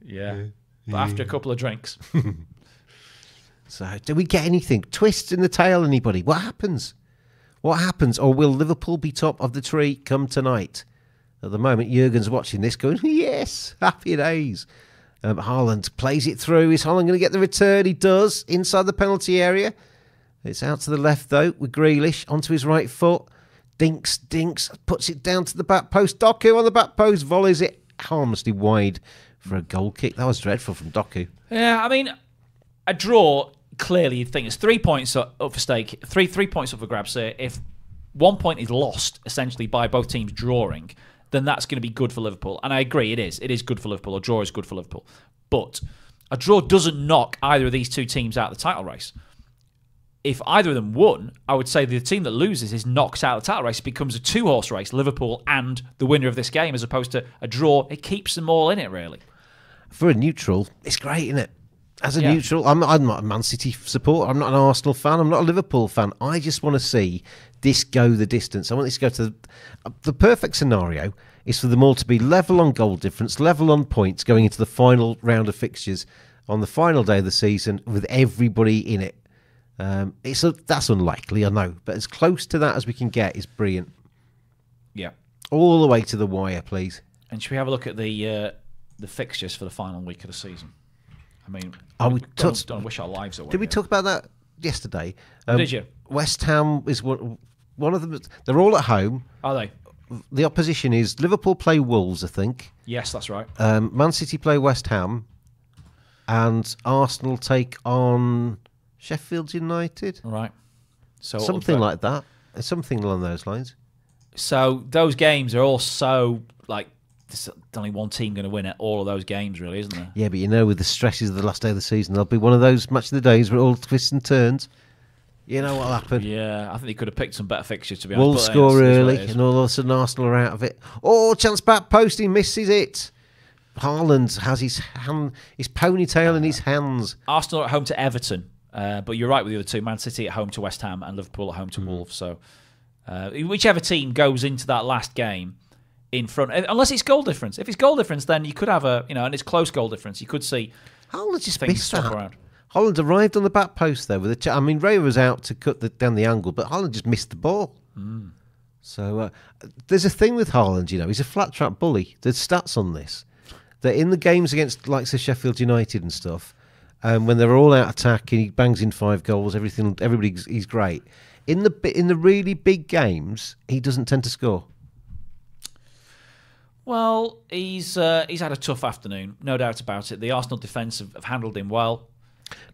Yeah. But after a couple of drinks, <laughs> So, do we get anything? Twists in the tail, anybody? What happens? What happens? Or will Liverpool be top of the tree come tonight? At the moment, Jurgen's watching this going, <laughs> yes, happy days. Um, Haaland plays it through. Is Haaland going to get the return? He does, inside the penalty area. It's out to the left, though, with Grealish onto his right foot. Dinks, dinks, puts it down to the back post. Doku on the back post, volleys it harmlessly wide for a goal kick. That was dreadful from Doku. Yeah, I mean, a draw clearly you think it's three points up for stake, three three points up for grabs. here. if one point is lost essentially by both teams drawing, then that's going to be good for Liverpool. And I agree, it is. It is good for Liverpool. A draw is good for Liverpool, but a draw doesn't knock either of these two teams out of the title race. If either of them won, I would say the team that loses is knocked out of the title race. It becomes a two horse race, Liverpool and the winner of this game, as opposed to a draw. It keeps them all in it, really. for a neutral, it's great, isn't it? As a Yeah. neutral, I'm, I'm not a Man City supporter. I'm not an Arsenal fan. I'm not a Liverpool fan. I just want to see this go the distance. I want this to go to the, the perfect scenario is for them all to be level on goal difference, level on points going into the final round of fixtures on the final day of the season with everybody in it. Um, it's a, that's unlikely, I know, but as close to that as we can get is brilliant. Yeah. All the way to the wire, please. And should we have a look at the uh, the fixtures for the final week of the season? I mean, Oh, we don't, don't wish our lives away. Did we talk about that yesterday? Um, Did you? West Ham is one, one of them. They're all at home. Are they? The opposition is Liverpool play Wolves, I think. Yes, that's right. Um, Man City play West Ham, and Arsenal take on Sheffield United. Right. So uh, Something like that. Something along those lines. so. Those games are all so like. There's only one team going to win at all of those games, really, isn't there? Yeah, but you know, with the stresses of the last day of the season, there'll be one of those match of the days where all twists and turns. You know what'll happen? Yeah, I think they could have picked some better fixtures to be honest. Wolves score yeah, it's- it's what early, and all of a sudden Arsenal are out of it. Oh, chance back post, he misses it. Haaland has his hand, his ponytail in his hands. Arsenal at home to Everton, uh, but you're right with the other two. Man City at home to West Ham and Liverpool at home to Wolves. So uh, whichever team goes into that last game in front, unless it's goal difference. If it's goal difference, then you could have a you know, and it's close goal difference. You could see Haaland just missed that. around. Haaland arrived on the back post there with a. Ch- I mean, Ray was out to cut the, down the angle, but Haaland just missed the ball. Hmm. So uh, there's a thing with Haaland, you know, he's a flat trap bully. There's stats on this. that in the games against likes of Sheffield United and stuff, um, when they're all out attacking, he bangs in five goals, everything, everybody's he's great. In the in the really big games, he doesn't tend to score. Well, he's uh, he's had a tough afternoon, no doubt about it. The Arsenal defence have, have handled him well,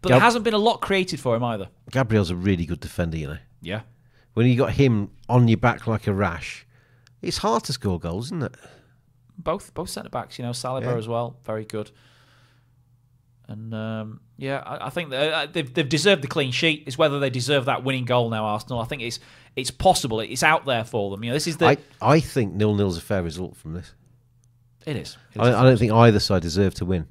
but there hasn't been a lot created for him either. Gabriel's a really good defender, you know. Yeah, When you got him on your back like a rash, it's hard to score goals, isn't it? both both centre backs. You know, Saliba Yeah. as well, very good. And um, yeah, I, I think uh, they've they've deserved the clean sheet. It's whether they deserve that winning goal now. Arsenal. I think it's it's possible. It's out there for them. You know, this is the I, I think nil nil is a fair result from this. it is. It I, is. I don't think either side deserve to win.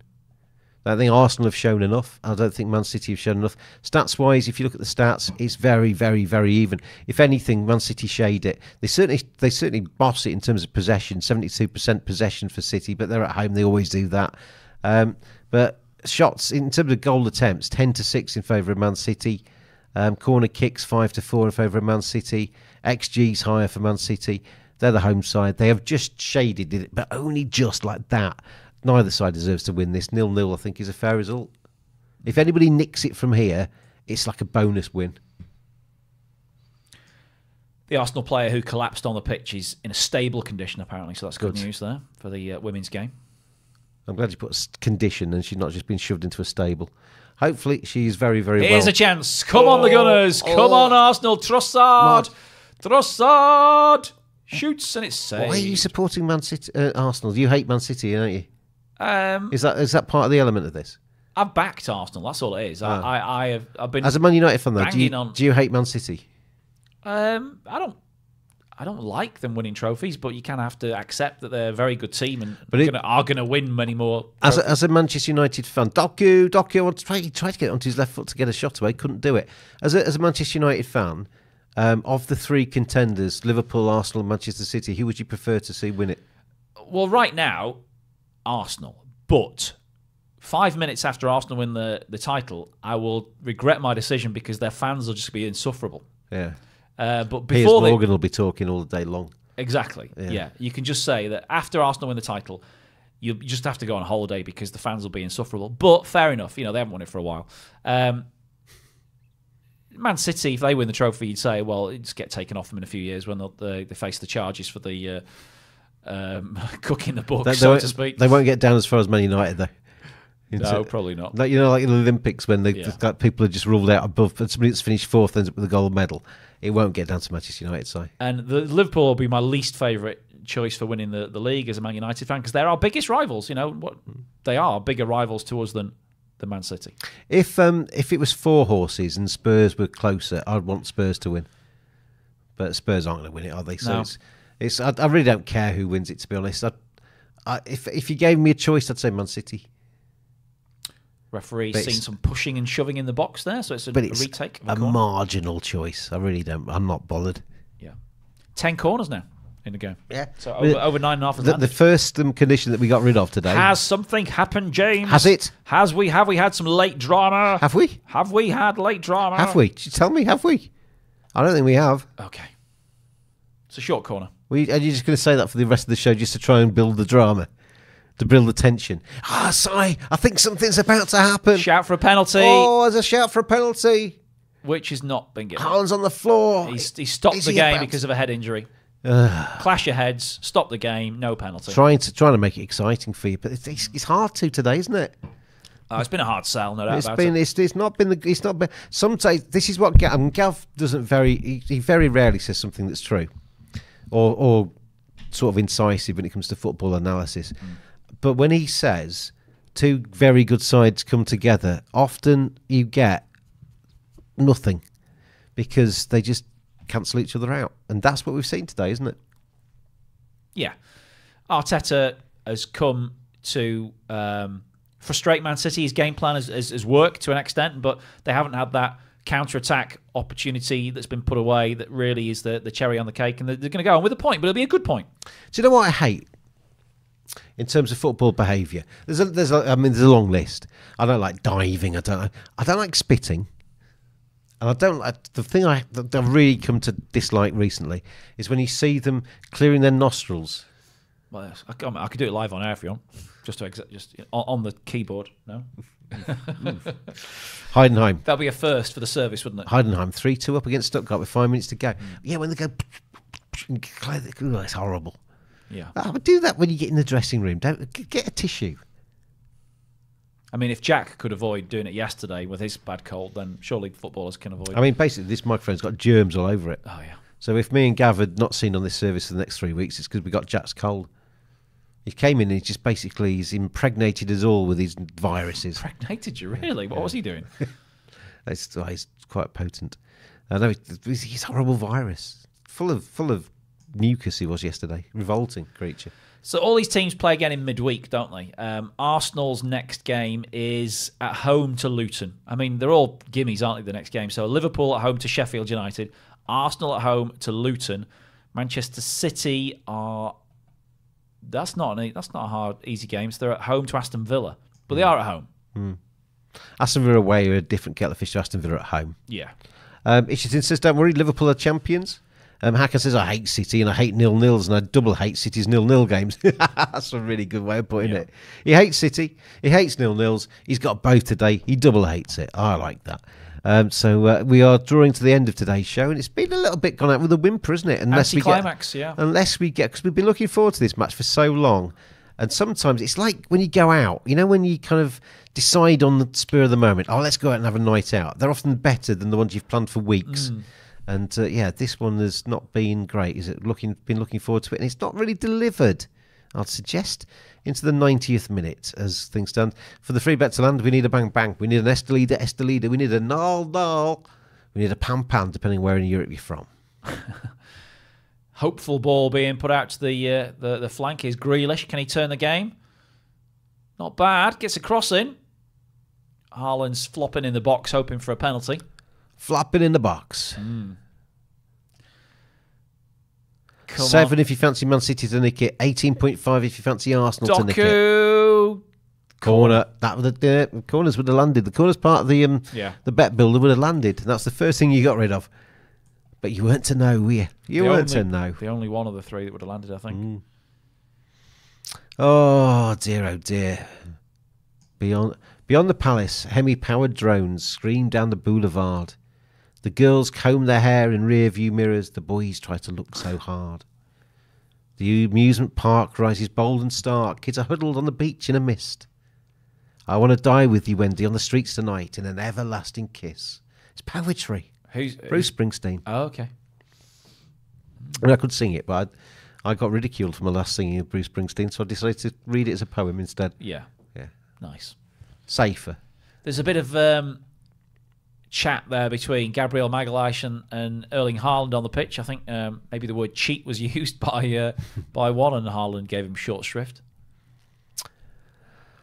I think Arsenal have shown enough. I don't think Man City have shown enough. Stats wise, if you look at the stats, it's very, very, very even. If anything, Man City shade it. They certainly they certainly boss it in terms of possession, seventy two percent possession for City, but they're at home, they always do that. Um, but shots in terms of goal attempts, ten to six in favour of Man City. Um, corner kicks five to four in favour of Man City. XG's higher for Man City. They're the home side. They have just shaded it, but only just like that. Neither side deserves to win this. Nil nil, I think, is a fair result. If anybody nicks it from here, it's like a bonus win. the Arsenal player who collapsed on the pitch is in a stable condition apparently. So that's good, Good. news there for the uh, women's game. I'm glad you put a condition and she's not just been shoved into a stable. Hopefully, she's very, very Here's well. a chance. Come on, the Gunners. Come oh. on, Arsenal. Trossard. Trossard shoots and it's saved. Why are you supporting Man City, uh, Arsenal? You hate Man City, don't you? Um, Is that is that part of the element of this? I've backed Arsenal. That's all it is. I, Ah. I, I have. I've been. As a Man United fan, though, do you, on. do you hate Man City? um, I don't. I don't like them winning trophies, but you kind of have to accept that they're a very good team and But it- gonna, are going to win many more. As a, as a Manchester United fan, Doku, Doku, he tried to get onto his left foot to get a shot away, couldn't do it. As a, as a Manchester United fan, um, of the three contenders, Liverpool, Arsenal, and Manchester City, who would you prefer to see win it? well, right now, Arsenal. But five minutes after Arsenal win the, the title, I will regret my decision because their fans will just be insufferable. Yeah. Uh, but Piers before they, Morgan will be talking all day long. Exactly. Yeah. You can just say that after Arsenal win the title, you just have to go on a holiday because the fans will be insufferable. But fair enough. You know, they haven't won it for a while. Um, Man City, if they win the trophy, you'd say, well, it just get taken off them in a few years when they, they face the charges for the uh, um, <laughs> cooking the books, They, they so won't, to speak. they won't get down as far as Man United, though. In no, probably not. Like, you know, like in the Olympics when they, Yeah. people are just ruled out above, but somebody that's finished fourth ends up with a gold medal. It won't get down to Manchester United side. And the Liverpool will be my least favourite choice for winning the, the league as a Man United fan because they're our biggest rivals. You know what they are bigger rivals to us than than Man City. If um if it was four horses and Spurs were closer, I'd want Spurs to win. But Spurs aren't going to win it, are they? So No. it's, it's I, I really don't care who wins it. To be honest, I, I, if if you gave me a choice, I'd say Man City. Referee seen some pushing and shoving in the box there, so it's a, But a retake. a corner. marginal choice. I really don't. I'm not bothered. yeah, ten corners now in the game. Yeah. So over, over nine and a half. The, the first um, condition that we got rid of today. Has something happened, James? Has it? Has we have we had some late drama? have we? Have we had late drama? Have we? Tell me? Have we? I don't think we have. Okay. It's a short corner. We, are you just going to say that for the rest of the show just to try and build the drama? To build the tension? Ah, Si, I think something's about to happen. Shout for a penalty, Oh, there's a shout for a penalty. which has not been given. Hands on the floor. He's, he stopped Is the he game about- because of a head injury. Clash your heads, stop the game, no penalty. Trying to trying to make it exciting for you, but it's, it's, it's hard to today, isn't it? Oh, it's been a hard sell, no doubt It's about been it. it's, it's not been the it's not been. Sometimes this is what Gav, I mean, Gav doesn't very he, he very rarely says something that's true, or or sort of incisive when it comes to football analysis. But when he says two very good sides come together, often you get nothing because they just cancel each other out, and that's what we've seen today, isn't it? Yeah. Arteta has come to um, frustrate Man City. His game plan has, has, has worked to an extent, but they haven't had that counter attack opportunity that's been put away that really is the, the cherry on the cake. And they're, they're going to go on with a point, but it'll be a good point. Do you know what I hate in terms of football behaviour? There's a, there's a, I mean, there's a long list. I don't like diving. I don't. I don't like spitting. And I don't like the thing I that I've really come to dislike recently is when you see them clearing their nostrils Well, yes, I, could do it live on air if you want, just to exa- just on, on the keyboard. No, <laughs> Heidenheim. that'll be a first for the service, wouldn't it? Heidenheim 3 2 up against Stuttgart with five minutes to go. Yeah, when they go. Oh, it's horrible. Yeah. I would do that when you get in the dressing room. Don't get a tissue. I mean, if Jack could avoid doing it yesterday with his bad cold, then surely footballers can avoid. I mean, basically, this microphone's got germs all over it. oh yeah. So if me and Gav had not seen on this service for the next three weeks, it's because we got Jack's cold. He came in and he just basically he's impregnated us all with his viruses. Impregnated you really? What was he doing? <laughs> It's, oh, he's quite potent. I know he's, he's a horrible virus, full of full of mucus. He was yesterday, revolting creature. So all these teams play again in midweek, don't they? Um, Arsenal's next game is at home to Luton. I mean, they're all gimmies, aren't they? The next game. So Liverpool at home to Sheffield United, Arsenal at home to Luton, Manchester City are. That's not an, that's not a hard easy games. So they're at home to Aston Villa, but they are at home. Aston Villa away are a different kettle of fish to Aston Villa at home. Yeah. Um, Ishington says, "Don't worry, Liverpool are champions." Um, Hacker says, "I hate City and I hate nil nils and I double hate City's nil nil games." <laughs> That's a really good way of putting it. He hates City. He hates nil nils. He's got both today. He double hates it. I like that. Um, so uh, we are drawing to the end of today's show, and it's been a little bit gone out with a whimper, isn't it? Unless we get, yeah. unless we get because we've been looking forward to this match for so long and sometimes it's like when you go out you know when you kind of decide on the spur of the moment oh let's go out and have a night out they're often better than the ones you've planned for weeks and uh, yeah this one has not been great is it looking been looking forward to it and it's not really delivered I'd suggest into the 90th minute as things stand. For the free bet to land, we need a bang bang. We need an Estelida Estelida. We need a null null. We need a pam pam, depending where in Europe you're from. <laughs> Hopeful ball being put out to the uh, the the flank is Grealish. Can he turn the game? Not bad. Gets a cross in. Haaland's flopping in the box, hoping for a penalty. Flapping in the box. Come Seven if you fancy Man City to nick it. 18.5 if you fancy Arsenal to nick it. Corner. That would the uh, corners would have landed. The corners part of the um Yeah. the bet builder would have landed. That's the first thing you got rid of. But you weren't to know, were you? You The weren't only- to know. The only one of the three that would have landed, I think. Oh dear, oh dear. Beyond beyond the palace, hemi-powered drones scream down the boulevard. The girls comb their hair in rear-view mirrors. The boys try to look so hard. The amusement park rises bold and stark. Kids are huddled on the beach in a mist. I want to die with you, Wendy, on the streets tonight in an everlasting kiss. It's poetry. Who's Bruce Springsteen. Oh, okay. And I could sing it, but I, I got ridiculed for my last singing of Bruce Springsteen, so I decided to read it as a poem instead. Yeah. Yeah. Nice. Safer. There's a bit of um, chat there between Gabriel Magalhaes and, and Erling Haaland on the pitch. I think um, maybe the word cheat was <laughs> used by uh, by one, and Haaland gave him short shrift.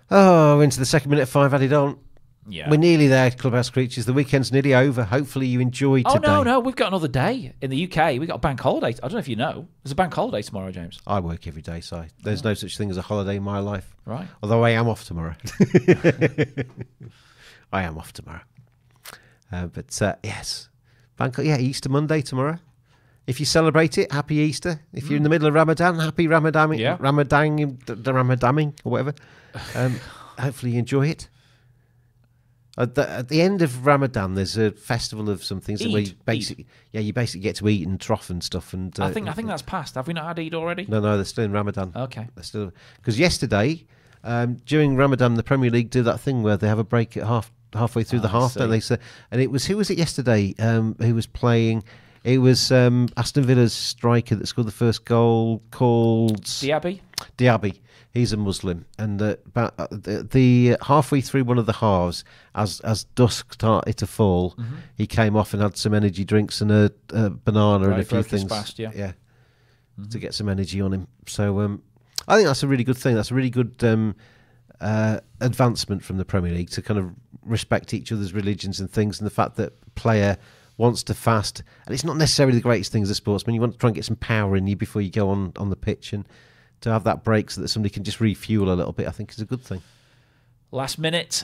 Oh, into the second minute, five added on. Yeah. We're nearly there, Clubhouse Creatures. The weekend's nearly over. Hopefully, you enjoyed oh today. no, no, we've got another day in the UK. We've got a bank holiday. I don't know if you know. There's a bank holiday tomorrow, James. I work every day, so there's no such thing as a holiday in my life. Right. Although I am off tomorrow. <laughs> <laughs> I am off tomorrow. Uh, but uh, yes, bank. Yeah, Easter Monday tomorrow. If you celebrate it, happy Easter. If you're in the middle of Ramadan, happy Ramadan, Yeah. Ramadan, the Ramadaning or whatever. Um, hopefully you enjoy it. At the, at the end of Ramadan, there's a festival of some things where Eid. you basically, yeah, you basically get to eat and trough and stuff. And uh, I think I think that's passed. Have we not had Eid already? no, no, they're still in Ramadan. Okay. They're still because yesterday, um, during Ramadan, the Premier League do that thing where they have a break at half halfway through the Ah, half, don't they? So, and it was who was it yesterday? Um, who was playing? It was um, Aston Villa's striker that scored the first goal, called Diaby. Diaby. He's a Muslim, and uh, about uh, the, the halfway through one of the halves, as as dusk started to fall, Mm-hmm. he came off and had some energy drinks and a, a banana and a few things. fast, yeah. Mm-hmm. yeah, to get some energy on him. So um, I think that's a really good thing. That's a really good um, uh, advancement from the Premier League to kind of respect each other's religions and things, and the fact that player wants to fast, and it's not necessarily the greatest thing as a sportsman. You want to try and get some power in you before you go on on the pitch, and to have that break so that somebody can just refuel a little bit, I think is a good thing. Last minute,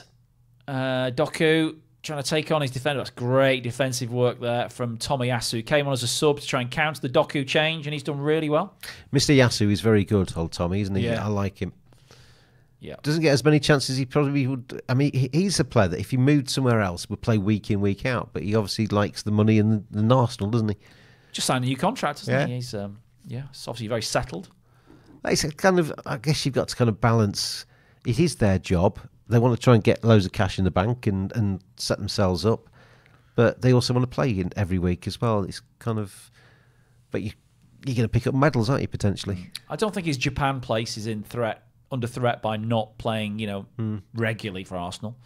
uh, Doku trying to take on his defender. That's great defensive work there from Tomiyasu. Came on as a sub to try and counter the Doku change, and he's done really well. Mr. Yasu is very good, old Tommy, isn't he? Yeah. I like him. Yeah. Doesn't get as many chances he probably would. I mean, he's a player that if he moved somewhere else would play week in, week out. But he obviously likes the money and the, the Arsenal, doesn't he? Just signed a new contract, hasn't Yeah. he? He's um, yeah, it's obviously very settled. It's a kind of. I guess you've got to kind of balance. It is their job. They want to try and get loads of cash in the bank and, and set themselves up, but they also want to play in every week as well. It's kind of. But you you're going to pick up medals, aren't you? Potentially. I don't think his Japan place is in threat under threat by not playing, you know, Hmm. regularly for Arsenal.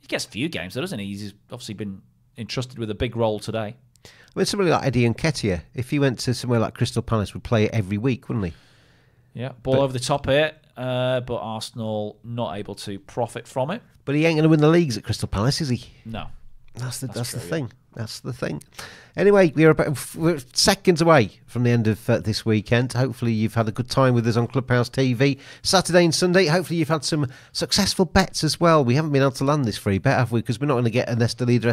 He gets a few games, though, doesn't he? He's obviously been entrusted with a big role today. I mean, somebody like Eddie Nketiah, if he went to somewhere like Crystal Palace, would play it every week, wouldn't he? Yeah, ball over the top here, uh, but Arsenal not able to profit from it. But he ain't going to win the leagues at Crystal Palace, is he? No. That's the that's, the true, yeah. thing. That's the thing. Anyway, we're about we're seconds away from the end of uh, this weekend. Hopefully, you've had a good time with us on Clubhouse TV Saturday and Sunday. Hopefully, you've had some successful bets as well. We haven't been able to land this free bet, have we? Because we're not going to get an Esther leader,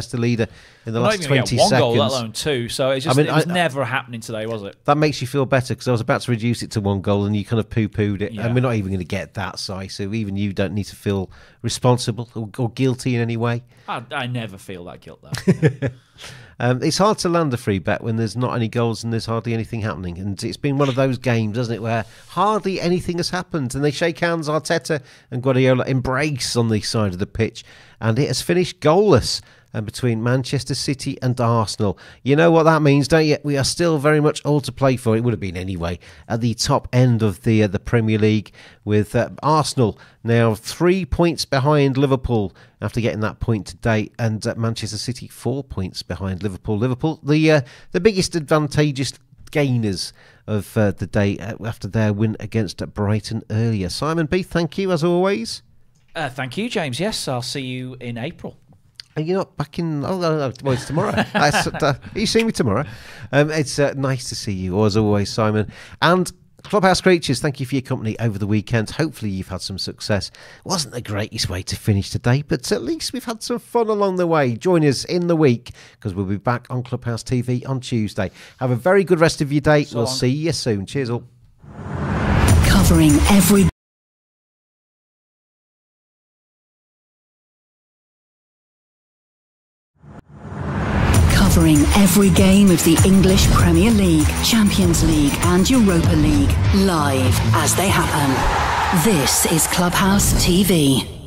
in the last twenty get one seconds. goal, let alone two. So it's just, mean, it was I- never happening today, was it? that makes you feel better because I was about to reduce it to one goal and you kind of poo pooed it. Yeah. And we're not even going to get that, size. So even you don't need to feel responsible or, or guilty in any way. I, I never feel that guilt though. <laughs> Um, it's hard to land a free bet when there's not any goals and there's hardly anything happening. And it's been one of those games, hasn't it, where hardly anything has happened. And they shake hands, Arteta and Guardiola embrace on the side of the pitch. And it has finished goalless and between Manchester City and Arsenal. You know what that means, don't you? We are still very much all to play for. It would have been anyway at the top end of the uh, the Premier League with uh, Arsenal now three points behind Liverpool after getting that point today, and uh, Manchester City four points behind Liverpool. Liverpool, the uh, the biggest advantageous gainers of uh, the day uh, after their win against Brighton earlier. Simon B, thank you as always. thank you, James. Yes, I'll see you in April. Are you not back in? Oh, no, no, well, it's tomorrow. <laughs> That's, uh, you see me tomorrow. Um, it's uh, nice to see you, as always, Simon. And Clubhouse Creatures, thank you for your company over the weekend. Hopefully, you've had some success. Wasn't the greatest way to finish today, but at least we've had some fun along the way. Join us in the week because we'll be back on Clubhouse TV on Tuesday. Have a very good rest of your day. we'll long. see you soon. Cheers, all. Covering every Covering every game of the English Premier League, Champions League, and Europa League live as they happen. This is Clubhouse TV.